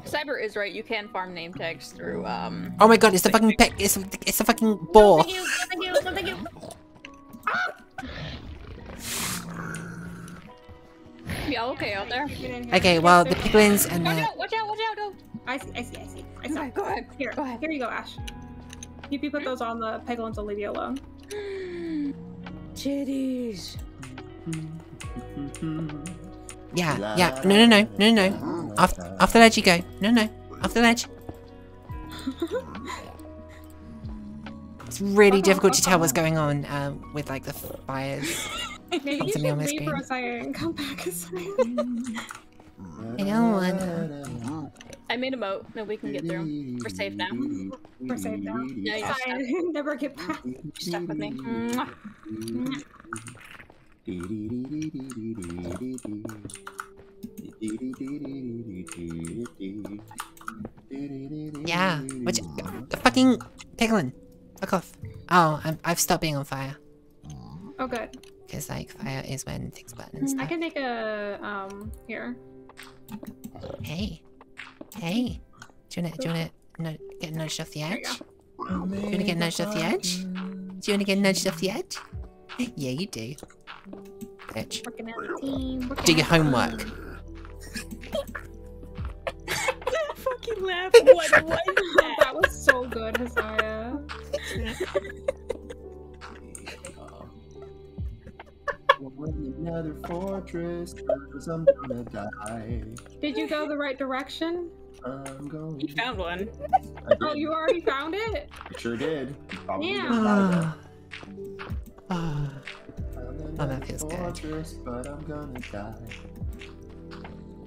Cyber is right. You can farm name tags through. Um. Oh my god, it's the fucking pe- it's it's the fucking boar. Thank you. Thank you. Thank you. Yeah. Okay. Out there. Get in here. Okay, well the there's- piglins and Watch out! Watch out! Watch out! No. I see, I see, I see. I saw. Okay, go ahead. Here, Go ahead. here you go, Ash. You you put those on the piglins will leave you alone. Titties. yeah yeah no no no no no off off the ledge you go no no off the ledge. It's really difficult to tell what's going on um, with like the fires. Maybe you Constantly on should leave for screen. a second and come back a second. I don't want. to. I made a moat that we can get through. We're safe now. We're safe now. Yeah, you're Sorry, never get back. You're stuck with me. Mwah. Yeah, which the fucking piglin. Fuck off. Oh, I'm, I've stopped being on fire Oh, good. Because like fire is when things burn and stuff. I can make a um here. Hey, hey, do you wanna do you wanna no, get nudged off the There you edge? go. Do you wanna get nudged off the edge? Do you wanna get nudged off the edge? yeah, you do. Bitch. Working as a team. Do your as a team. homework. Fucking laugh. What was that? that was so good, Hisaya. Another fortress, cause I'm gonna die. Did you go the right direction? I'm going. You found one. I Oh, you already found it? I sure did. You Probably Yeah. didn't find Ah. it. Ah. Oh, that another feels good. But I'm gonna die.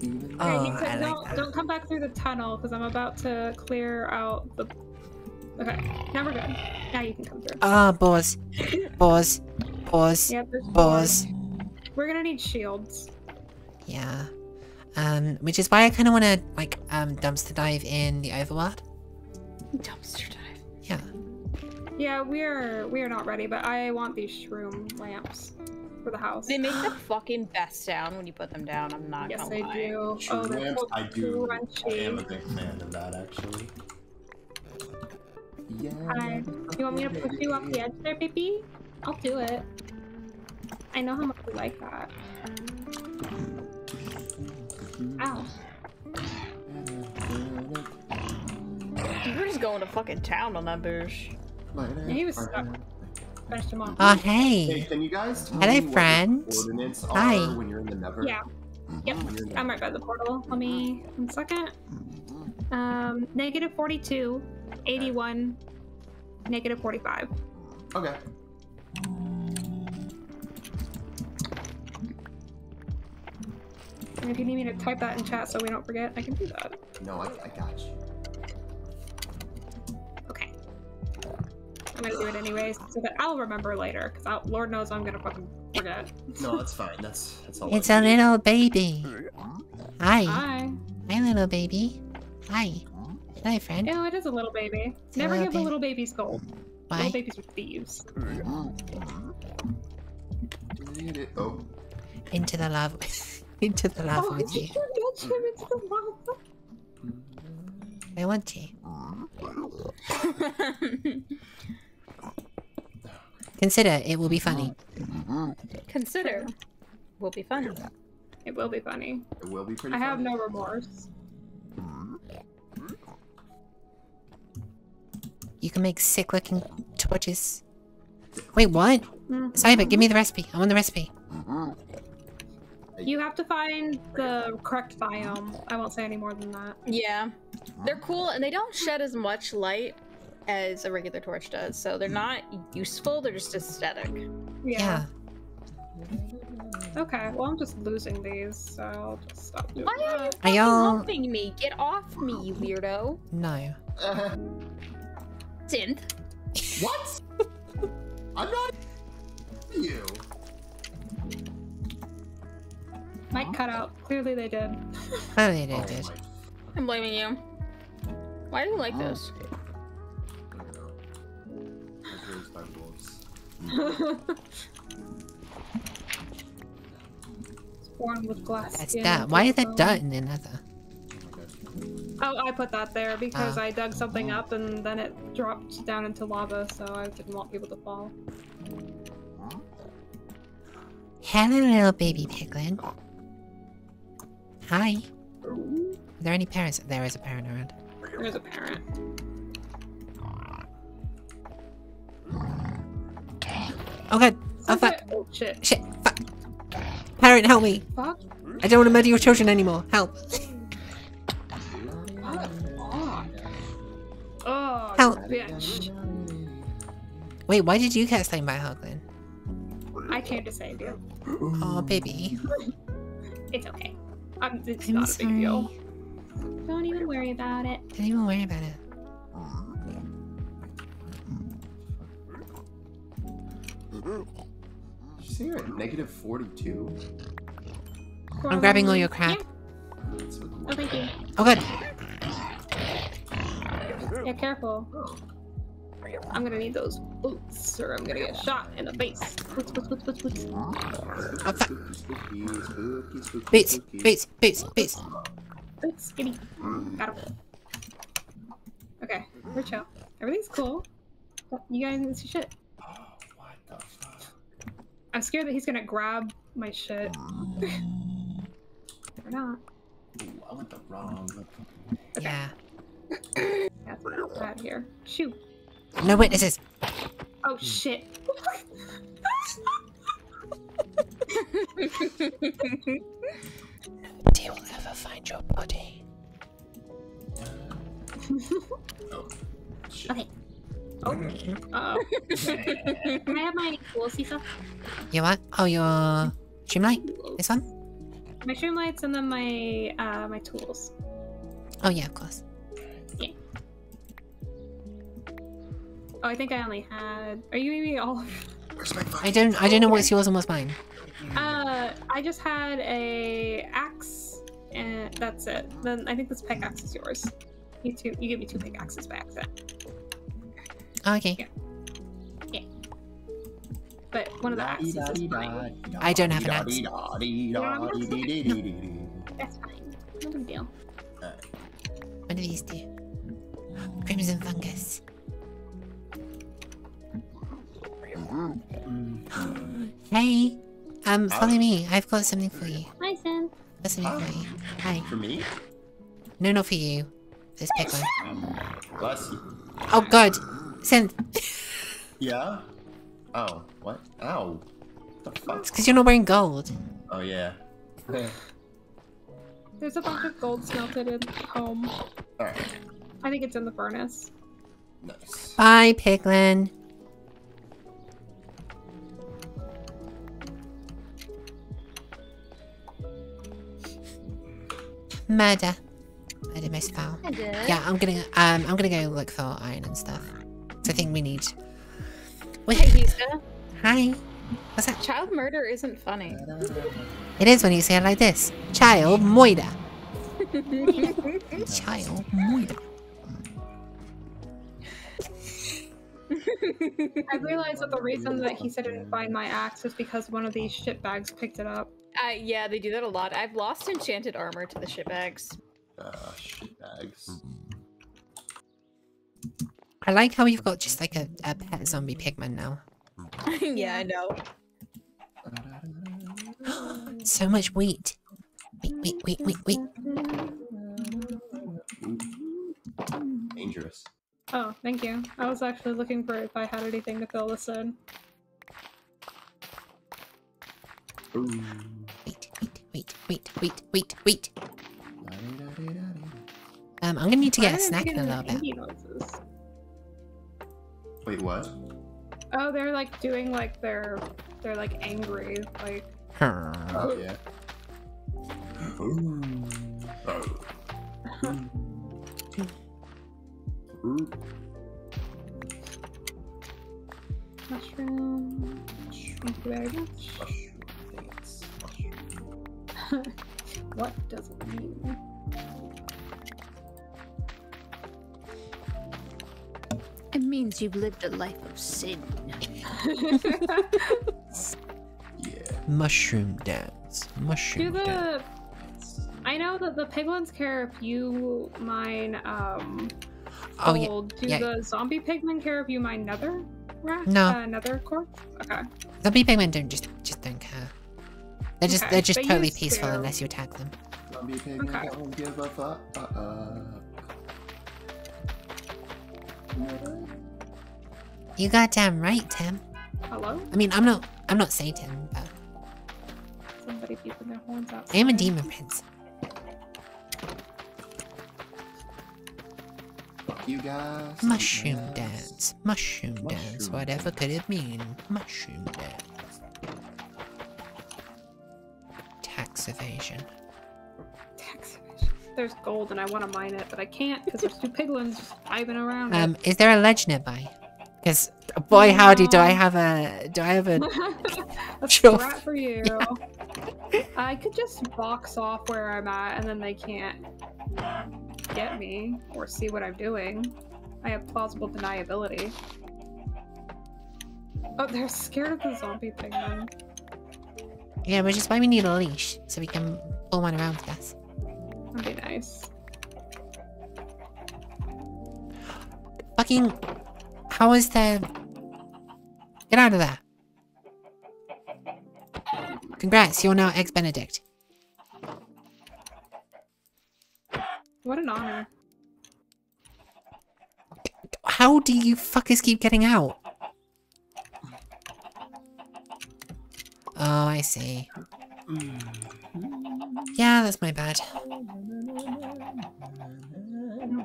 Even Oh, Alright, he I like don't, that. don't come back through the tunnel because I'm about to clear out the. Okay, now we're good. Now you can come through. Ah, boars. Boars. Boars. Yep, there's Boars. More. We're gonna need shields. Yeah. Um, which is why I kind of want to like um dumpster dive in the overworld. Dumpster dive. Yeah. Yeah, we're we're not ready, but I want these shroom lamps for the house. They make the fucking best sound when you put them down. I'm not yes, gonna they lie. do. True oh, they're lamps, I do. I am a big fan of that, actually. Yeah. Hi. You want me to push you off the edge there, baby? I'll do it. I know how much you like that. Ow. You're just going to fucking town on that bush. He was stuck. Finished him off. Oh, Hey, hey. can you guys tell Hello, me what friends. Hi. when you're in the Nether? Yeah. Yep. When you're in the- I'm right by the portal. Let me one second. Um, negative 42, 81, negative 45. Okay. And if you need me to type that in chat so we don't forget, I can do that. No, I, I got you. Okay. I'm gonna do it anyways so that I'll remember later, because Lord knows I'm gonna fucking forget. No, that's fine. That's that's all. It's I a need. little baby. Hi. Hi. Hi, little baby. Hi. Hi, friend. Ew, it is a little baby. It's a Never little give the baby. little babies gold. Why? Little babies are thieves. Oh, Into the lava. Into the lava oh, with you you. nudge him into the lava. I want to. Consider it will be funny. Consider. Will be funny. It will be funny. it will be pretty. I have funny. no remorse. You can make sick looking torches. Wait, what? Mm. Cyber, give me the recipe. I want the recipe. You have to find the correct biome. I won't say any more than that. Yeah. They're cool and they don't shed as much light as a regular torch does. So they're hmm. not useful, they're just aesthetic. Yeah. Okay, well, I'm just losing these, so I'll just stop doing Why are you that. Are fucking y'all- humping me? Get off me, you weirdo. No. Synth. what? I'm not you. Mic cut out. Clearly they did. Oh, they did. Oh did. my. I'm blaming you. Why do you like this? Spawn with glass That's skin. dirt. Why is that dirt in the nether? Oh, I put that there because Ah. I dug something up and then it dropped down into lava, so I didn't want people to fall. Hello, little baby piglin. Hi. Are there any parents? There is a parent around. There's a parent. Oh god. Oh fuck. Oh shit. Shit. Fuck. Parent, help me. Fuck. I don't want to murder your children anymore. Help. Fuck off. Oh, Help. bitch. Wait, why did you get slain by Hoglin? I came to save you. Oh, baby. It's okay. I'm, it's I'm not a sorry. big deal. Don't even worry about it. Don't even worry about it. Did you say you're at negative 42? I'm grabbing all your crap. Yeah. Oh, thank you. Oh god. Yeah, careful. Oh. I'm gonna need those boots, or I'm gonna get shot in the face. Boots, boots, boots, boots, boots. Oh fuck. Boots. Boots. Boots. Boots. Boots, skinny. Got him. Okay, we're chill. Everything's cool. You guys need some shit. Oh, what the fuck? I'm scared that he's gonna grab my shit. or not. Ooh, I went the wrong. Yeah. That's bad here. Shoot. No witnesses. Oh shit. Nobody will ever find your body. Oh, shit. Okay. Oh. Uh oh. Can I have my tools, Lisa? You what? Oh, your streamlight? This one? My stream lights and then my uh my tools. Oh yeah, of course. Oh, I think I only had. Are you giving me all? Where's my I don't. I don't know what's yours and what's mine. Uh, I just had a axe, and that's it. Then I think this pickaxe is yours. You two, you give me two pickaxes by accident. Oh, okay. Yeah. But one of the axes is mine. I don't have an axe. That's fine. No big deal. What do these do? Crimson fungus. Hey, um, follow me. I've got something for you. Hi, Sam. Got something for you. Hi. For me? No, not for you. This pickle. Bless you. Oh God, Synth. Yeah? Oh, what? Ow. What the fuck? It's because you're not wearing gold. Oh, yeah. There's a bunch of gold smelted in home. Alright, I think it's in the furnace. nice. Bye, Piglin. Murder. Murder most foul. Yeah, I'm gonna um I'm gonna go look for iron and stuff. So I think we need. Hey, hi. What's that? child murder isn't funny. It is when you say it like this. Child moida. Child moida. I realized that the reason that he said didn't find my axe is because one of these shit bags picked it up. Uh, yeah, they do that a lot. I've lost enchanted armor to the shitbags. Uh, shit bags. I like how you've got just like a, a pet zombie pigman now. yeah, I know. So much wheat. Wheat, wheat, wheat, wheat, wheat. Dangerous. Oh, thank you. I was actually looking for if I had anything to fill this in. Ooh. Wheat, wait, wait, wheat, wheat, wheat. Um, I'm gonna need to Why get a snack in a making little bit. noises? Wait, what? Oh, they're like doing like they're they're like angry, like Oh, yeah. Ooh. Oh. Ooh. mushroom. Thank you very much. Mushroom dance. Mushroom. What does it mean? It means you've lived a life of sin. Yeah. Mushroom dance. Do Mushroom dance. I know that the piglins care if you mine um Oh yeah. Do yeah. the zombie pigmen care if you mine nether? Ra- No. Uh, nether quartz? Okay. Zombie pigmen don't just just don't care. They're just Okay, they're just but totally peaceful to. unless you attack them. Zombie pig Okay. don't give a fuck. Uh, You goddamn right, Tim. Hello? I mean, I'm not I'm not Satan, but Somebody peeping their horns out. I am a demon prince. you guys. Mushroom dance. Mushroom dance. Whatever could it mean? Mushroom dance. Tax evasion. Tax evasion. There's gold and I want to mine it, but I can't because there's two piglins just vibing around. Um, is there a ledge nearby? Because boy howdy, do I have a do I have a That's Sure. for you. I could just box off where I'm at and then they can't get me or see what I'm doing. I have plausible deniability. Oh, they're scared of the zombie pigmen. Yeah, which is why we need a leash so we can pull one around with us. That'd be nice. Fucking, how is the? Get out of there! Congrats, you're now ex Benedict. What an honor. How do you fuckers keep getting out? I see. Yeah, that's my bad.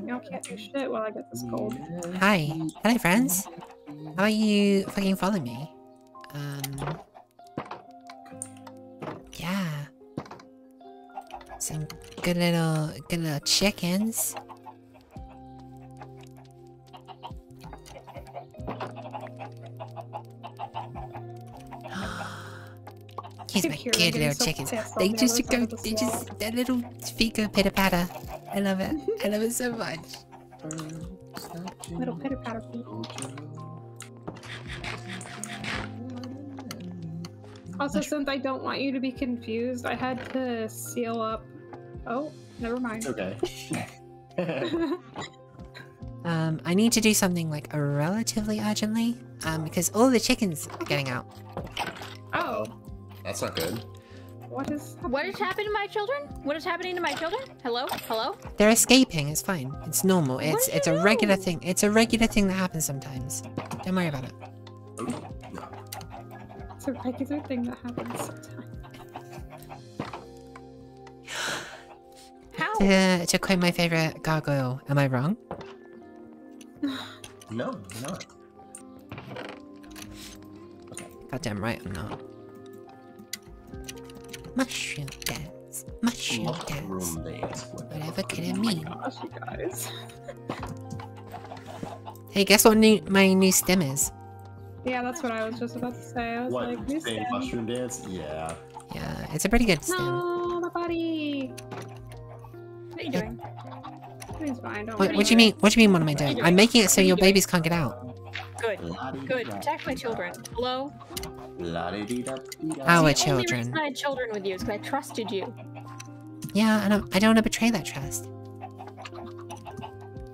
Y'all can't do shit while I get this gold. Hi. Hello, friends. How about you fucking follow me? Um. Yeah. Some good little, good little chickens. Here's can my good little so chickens. They just go, the they just, their little feet go pitter patter. I love it. I love it so much. Little pitter patter feet. Also, since I don't want you to be confused, I had to seal up. Oh, never mind. Okay. Um, I need to do something like a relatively urgently, um, because all the chickens are getting out. That's not good. what is? What is happening to my children? What is happening to my children? Hello? Hello? They're escaping. It's fine. It's normal. It's it's you a regular thing. It's a regular thing that happens sometimes. Don't worry about it. It's a regular thing that happens sometimes. How? To, to quote my favorite gargoyle, am I wrong? No, you're not. Goddamn right, I'm not. Mushroom dance. Mushroom dance. Mushroom dance. Whatever could it Oh my mean? gosh, you guys. Hey, guess what new, my new stem is? Yeah, that's what I was just about to say. I was What? like, new stem. mushroom dance? Yeah. Yeah, it's a pretty good stem. No, my body. What are you doing? Everything's fine. Don't What, worry. what do you mean? What do you mean? What am I doing? I'm making it so your babies can't get out. Good. Good. Protect my children. Hello? Our It's children. reason I had children with you is because I trusted you. Yeah, I don't. I don't want to betray that trust.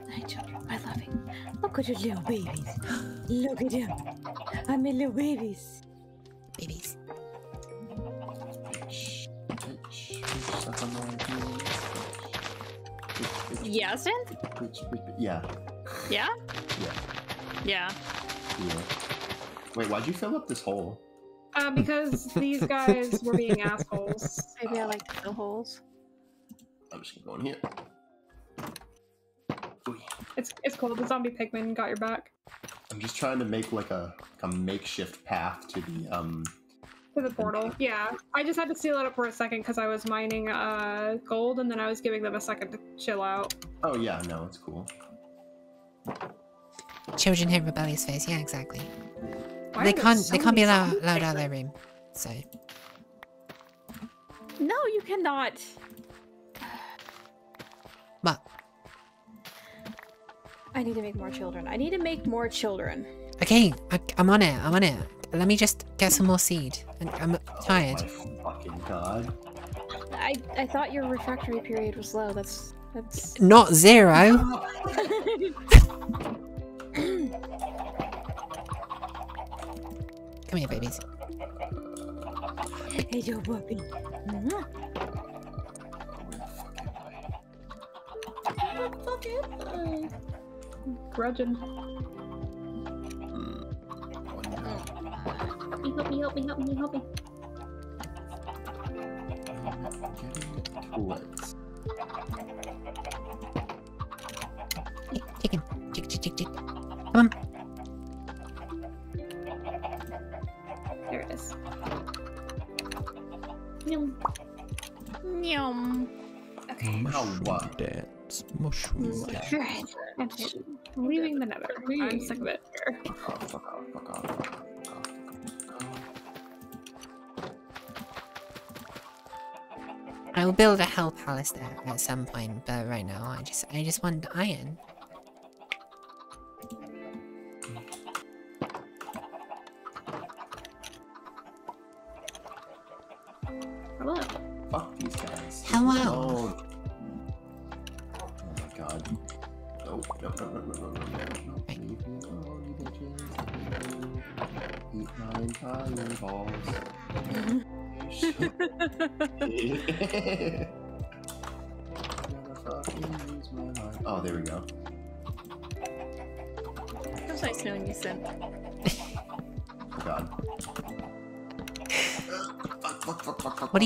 My children, my loving. Look at your little babies. Look at them. I'm my little babies. Babies. Yeah, Synth? Yeah. Yeah? Yeah. Yeah. Yeah. Wait, why'd you fill up this hole? Uh, because these guys were being assholes. Maybe I like to fill holes. I'm just gonna go in here. Ooh. It's it's cool. The zombie pigman got your back. I'm just trying to make like a, a makeshift path to the um. To the portal. Yeah. I just had to seal it up for a second because I was mining uh gold and then I was giving them a second to chill out. Oh yeah, no, it's cool. Children hit rebellious face. Yeah, exactly. Why they can't. so they can't be allowed, allowed out of their room. So No, you cannot. what? I need to make more children. I need to make more children. Okay, I, I'm on it. I'm on it. Let me just get some more seed. And I'm tired. Oh my fucking god. I I thought your refractory period was low. That's that's. Not zero. Come here, babies. hey, yo, puppy. Mwah. Grudging. Hmm. Help me, help me, help me, help me, help me. Chicken. Chick, chick, chick, chick. Um, Come on. There it is. Yum. Yum. Ow. Dance. Mushroom dance. Okay. I'm leaving the nether. I'm sick of it. Off, fuck off, fuck off, fuck off. I will build a hell palace there at some point, but right now I just I just want iron.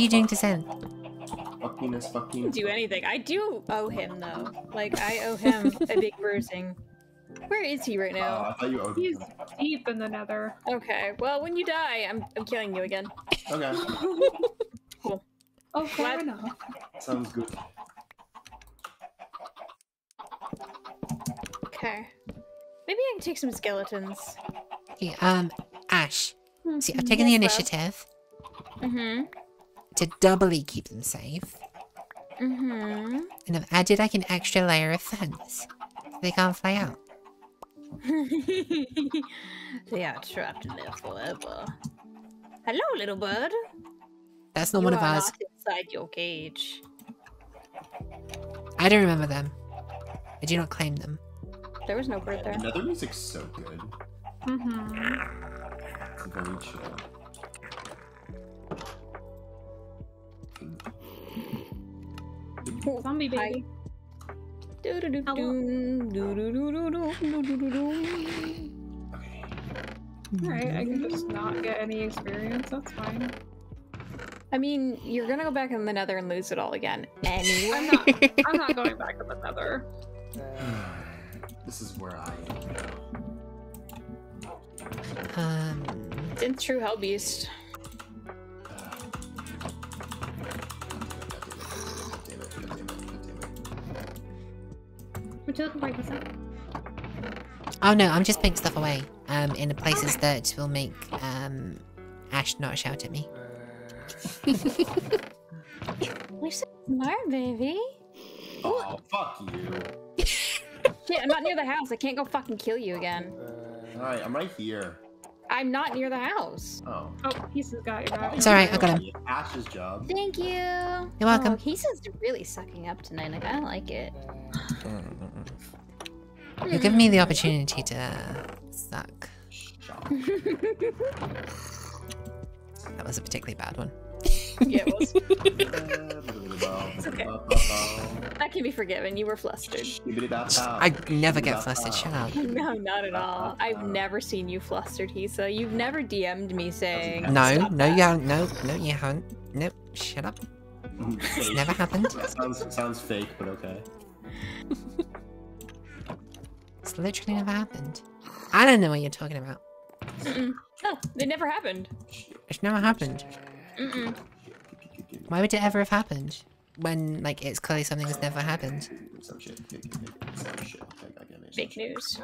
You doing to Zen? Fuck penis, fuck penis. do anything. I do owe him though. Like I owe him a big bruising. Where is he right Oh, now? I thought you owed He's him. deep in the nether. Okay. Well, when you die, I'm I'm killing you again. Okay, Oh, fair What? enough. sounds good. Okay. Maybe I can take some skeletons. Okay, um, Ash. See, I've taken the Yes, bro. initiative Mm-hmm. To doubly keep them safe, Mm-hmm. and I've added like an extra layer of fence. so They can't fly out. they are trapped in there forever. Hello, little bird. That's not you one of are ours. inside your cage. I don't remember them. I do not claim them. There was no bird there. Another music's so good. Mm-hmm. It's very chill. Zombie baby. Do-do-do-doo, do-do-do-do-do, do-do-do-do. Okay. Alright, I can just not get any experience. That's fine. I mean, you're gonna go back in the nether and lose it all again. Anyway. I'm not. I'm not going back in the nether. this is where I am now. Um, It's true hell Would you like to break this up? oh no, I'm just putting stuff away. Um, in the places that will make um Ash not shout at me. You're so smart, baby. Oh, fuck you. Shit, I'm not near the house. I can't go fucking kill you again. Alright, I'm right here. I'm not near the house. Oh. Oh, pieces got your back. It's alright, I got him. Ash's job. Thank you. You're welcome. Oh, he really sucking up tonight. Like, I like it. You're giving me the opportunity to suck. That was a particularly bad one. yeah, it was. it's okay. That can be forgiven. You were flustered. I never get flustered. Shut up. No, not at all. I've never seen you flustered, Hisa. You've never DM'd me saying. No, no, you haven't. No, no, you haven't. Nope. Shut up. It's never happened. That sounds sounds fake, but okay. It's literally never happened. I don't know what you're talking about. Mm-mm. No, it never happened. It's never happened. Mm-mm. Why would it ever have happened? When, like, it's clearly something that's never happened. Some shit. Some. Fake news.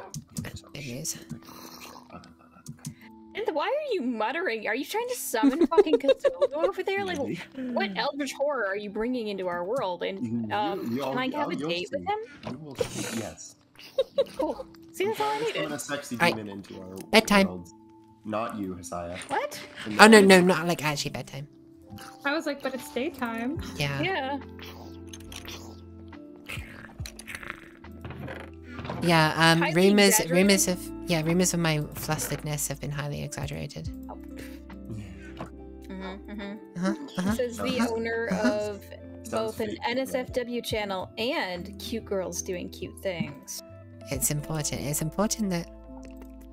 Big news. And why are you muttering? Are you trying to summon fucking Cthulhu over there? Like, what eldritch horror are you bringing into our world? And um, you- can I have a date with him? You will see. Yes. Cool. See, that's all I Summon needed. a sexy Alright. demon into our Bedtime. world. Not you, Hisaya. What? Oh no, no, not like actually bedtime. I was like, but it's daytime. Yeah. Yeah. Yeah, um, Highly rumors, exaggerated? rumors of, yeah, rumors of my flusteredness have been highly exaggerated. Mm-hmm, mm-hmm. Uh-huh, uh-huh. Says the Uh-huh. owner Uh-huh. of both an. NSFW channel and cute girls doing cute things. It's important. It's important that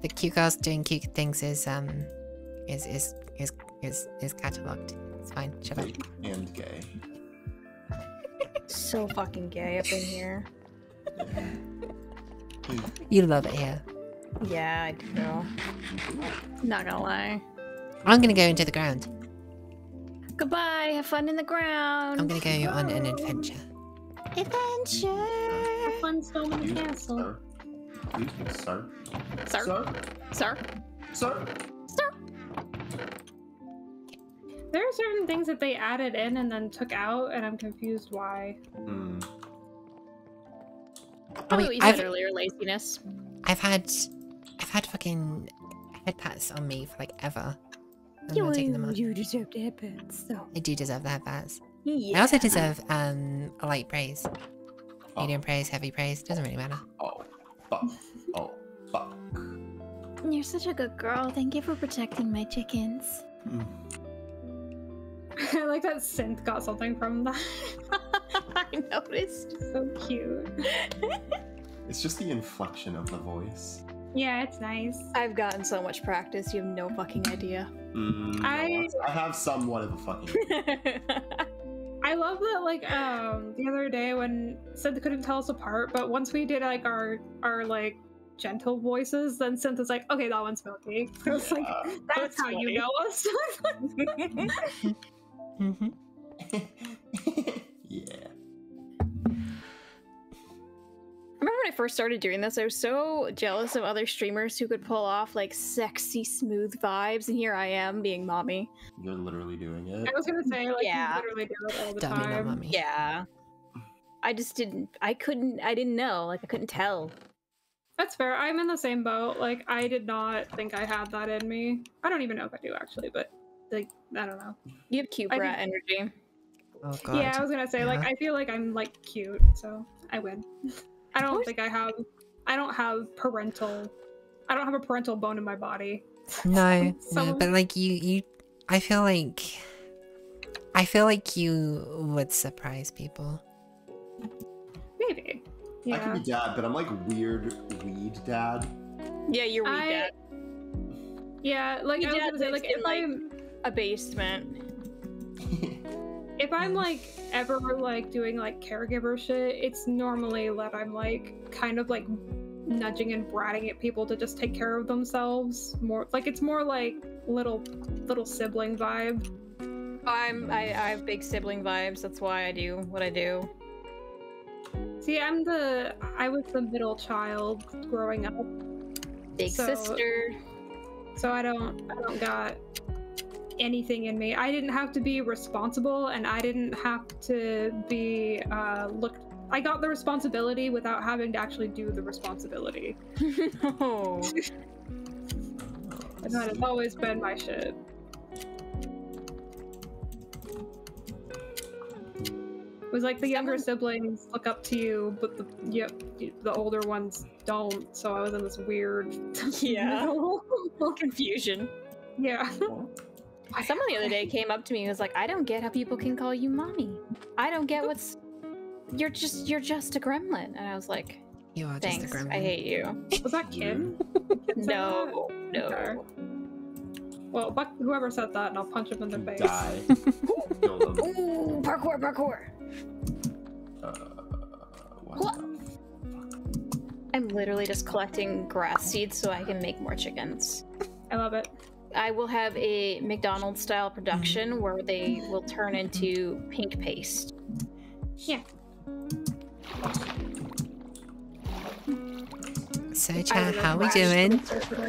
the cute girls doing cute things is um, is is is is is cataloged. It's fine. Shut up. And gay. So fucking gay up in here. You love it here. Yeah, I do. Not gonna lie. I'm gonna go into the ground. Goodbye. Have fun in the ground. I'm gonna go on an adventure. adventure. Have fun storming the castle. sir. Excuse me, sir. Sir, Sir. sir, Sir. There are certain things that they added in and then took out, and I'm confused why. Probably I what mean, you said I've- earlier, laziness. I've had, I've had fucking head pats on me for like ever. I'm not taking them off. you deserve the have pets, so. I do deserve the head pats. I also deserve um a light praise, Oh, medium praise, heavy praise. Doesn't really matter. oh, fuck. Oh, fuck. You're such a good girl. Thank you for protecting my chickens. Hmm. I like that synth got something from that. I noticed. so cute. It's just the inflection of the voice. Yeah, it's nice. I've gotten so much practice, you have no fucking idea. Mm, no, I- I have somewhat of a fucking. I love that like um the other day when Synth couldn't tell us apart, but once we did like our our like gentle voices, then Synth was like, okay, that one's Milky. I was like, that's That's how you know us. Mm-hmm. yeah. remember when I first started doing this, I was so jealous of other streamers who could pull off like sexy, smooth vibes, and here I am being mommy. You're literally doing it. I was gonna say, like, Yeah. you literally do it all the Dummy, not time. mummy. Yeah. I just didn't. I couldn't. I didn't know. Like I couldn't tell. That's fair. I'm in the same boat. Like, I did not think I had that in me. I don't even know if I do actually, but like, I don't know. You have cute I brat energy. Oh god. Yeah, I was gonna say, like, I feel like I'm like cute, so I win. I don't think I have. I don't have parental. I don't have a parental bone in my body. No, no, but like you, you, I feel like, I feel like you would surprise people. Maybe. I can be dad, but I'm like weird weed dad. Yeah, you're weak I- dad. Yeah. Like Your I was dad gonna say, like if like- I'm A basement. if I'm like ever like doing like caregiver shit, it's normally that I'm like kind of like nudging and bratting at people to just take care of themselves. More like it's more like little little sibling vibe. I'm. I, I have big sibling vibes. That's why I do what I do. See, I'm the I was the middle child growing up, Big So- sister. so I don't I don't got anything in me. I didn't have to be responsible, and I didn't have to be uh, looked. I got the responsibility without having to actually do the responsibility. no. And that has always been my shit. It was like the younger siblings look up to you, but the yep, the older ones don't. So I was in this weird Yeah. Confusion. yeah. Someone the other day came up to me and was like, "I don't get how people can call you mommy. I don't get what's. You're just you're just a gremlin." And I was like, You are "Thanks. just a gremlin. I hate you." Was that Kim? Kim said No, no. Okay. Well, fuck whoever said that, and I'll punch him in the face. Die. Ooh, parkour, parkour. Uh, what What? I'm literally just collecting grass seeds so I can make more chickens. I love it. I will have a McDonald's style production where they will turn into pink paste. Yeah. So, I chat, how we doing?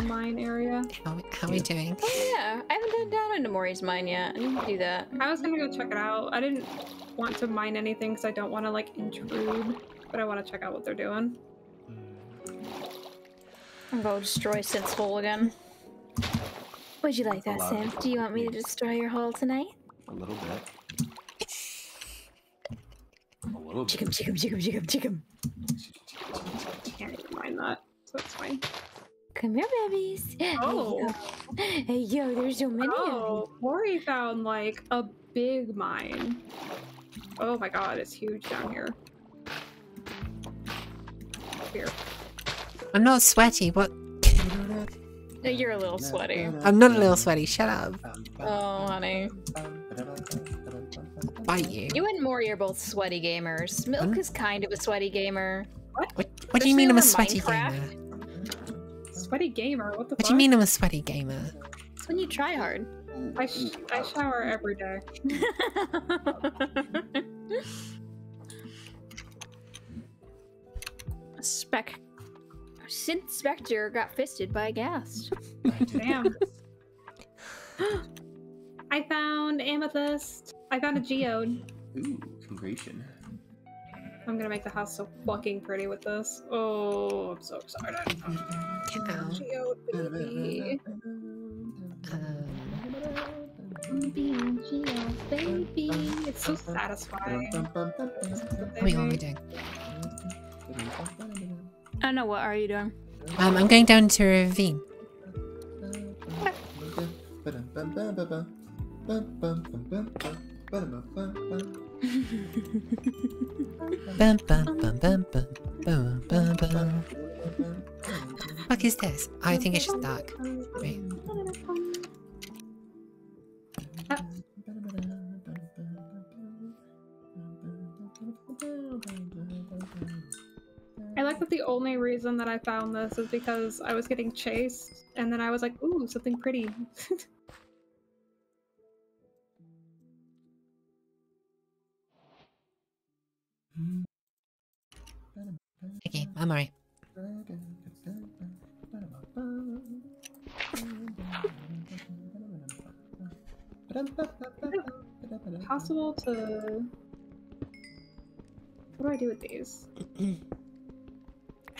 Mine area. How, we- how we doing? Oh yeah, I haven't done down into Mori's mine yet. I need to do that. I was gonna go check it out. I didn't want to mine anything because I don't want to like intrude, but I want to check out what they're doing. I'm gonna destroy Synth's hole again. Would you like that, That's a lot. Synth? Do you want me to destroy your hole tonight? A little bit. A little bit. Chickum, chickum, chickum, chickum, chickum. Can't even mind that. So it's fine. Come here, babies. Oh. Hey, yo. Hey, yo, there's so many of Oh, Lori found like a big mine. Oh my god, it's huge down here. Here. I'm not sweaty. What? You. You're a little sweaty. I'm not a little sweaty. Shut up. Oh, honey. Bite you. You and Mori are both sweaty gamers. Milk is kind of a sweaty gamer. What? What do you mean I'm a sweaty over gamer? Sweaty gamer, what the What fuck? do you mean I'm a sweaty gamer? It's when you try hard. I, sh- I shower every day. Spec. Synth Spectre got fisted by a ghast. Damn. I found amethyst. I found a geode. Ooh, congratulations. I'm gonna make the house so fucking pretty with this. Oh, I'm so excited. Ow. Geode, baby. Um, baby. It's so satisfying. wait, what am I doing? I don't know, what are you doing? Um, I'm going down to a ravine. Fuck is this? I think it's just dark. Wait. I like that the only reason that I found this is because I was getting chased, and then I was like, ooh, something pretty. Okay, I'm alright. Possible to. What do I do with these?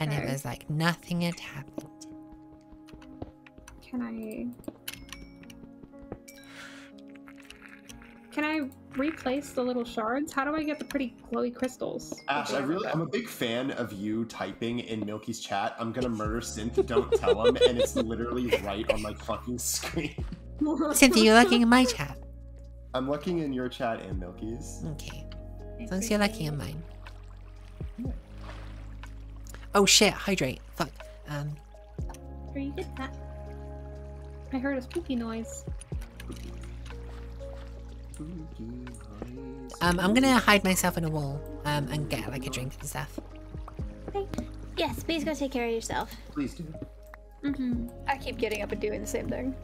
And it was like nothing had happened. Can I. Can I replace the little shards? How do I get the pretty glowy crystals? Uh, Ash, I really, I'm a big fan of you typing in Milky's chat. I'm gonna murder Synth. Don't tell him, and it's literally right on my fucking screen. Cynthia, you're looking in my chat. I'm looking in your chat and Milky's. Okay. As long as you're looking in mine. Oh shit, hydrate. Fuck. Um, Where you get that? I heard a spooky noise. um, I'm gonna hide myself in a wall, um, and get like a drink and stuff. Okay. Yes, please go take care of yourself. Please do. Mm-hmm. I keep getting up and doing the same thing.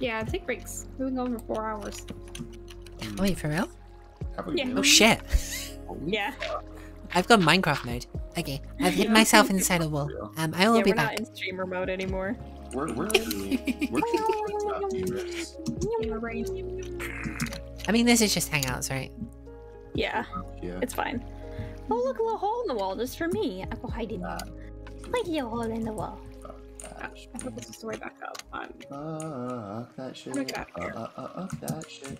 Yeah, take breaks. We've been going for four hours. Oh, wait, for real? Yeah. Oh shit. Yeah. I've got Minecraft mode. Okay, I've hid myself inside a wall. Um, I will yeah, be we're back. not in streamer mode anymore. We're we're really, we're just top gamers. Yeah, right. I mean, this is just Hangouts, right? Yeah, Yeah. it's fine. Oh, look, a little hole in the wall just for me. I go hide in there. Like your hole in the wall. Ash. I hope this is the way back up. Um, Fuck that shit. Look at Uh, uh, uh, uh, that shit.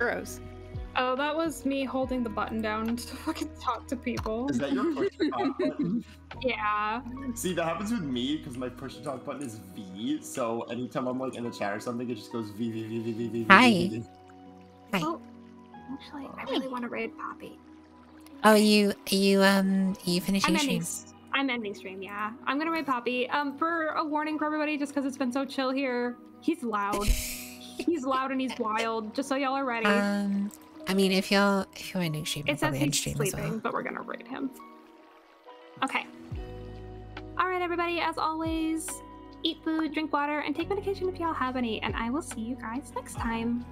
Gross. Oh, that was me holding the button down to fucking talk to people. Is that your push to talk button? Yeah. See, that happens with me because my push to talk button is V. So anytime I'm like in the chat or something, it just goes V V V V V V. Hi. V, V, V. Hi. Oh, actually, I really want to raid Poppy. Oh, are you are you um are you finishing I'm stream? ending. s- I'm ending stream. Yeah, I'm gonna raid Poppy. Um, for a warning for everybody, just because it's been so chill here, he's loud. he's loud and he's wild. Just so y'all are ready. Um, I mean, if y'all if you're ending stream, it says he's sleeping, as well. but we're gonna raid him. Okay. All right, everybody. As always, eat food, drink water, and take medication if y'all have any. And I will see you guys next time.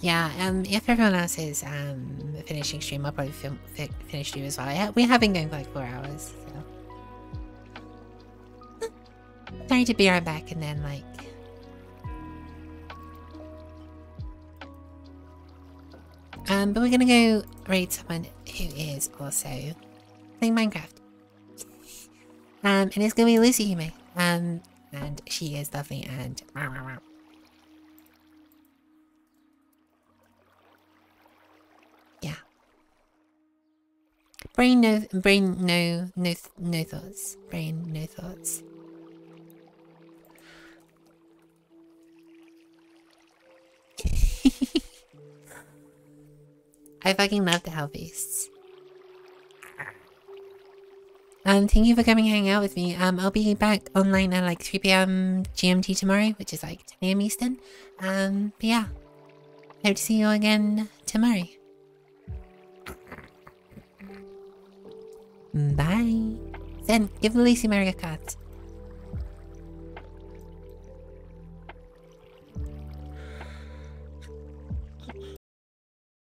Yeah. Um, if everyone else is um finishing stream, I'll probably film, fi- finish stream as well. Yeah, we have been going for like four hours. So. Sorry to be right back and then like. Um, but we're gonna go raid someone who is also playing Minecraft. Um, and it's gonna be Lucy Hume. Um, and she is lovely and. Yeah. Brain no, brain no, no, no thoughts. Brain no thoughts. I fucking love the hell beasts. Um, thank you for coming hang out with me. Um, I'll be back online at like 3 p.m. GMT tomorrow, which is like 10 a.m. Eastern. Um, but yeah. Hope to see you again tomorrow. Bye. Then give Lucy Mary a.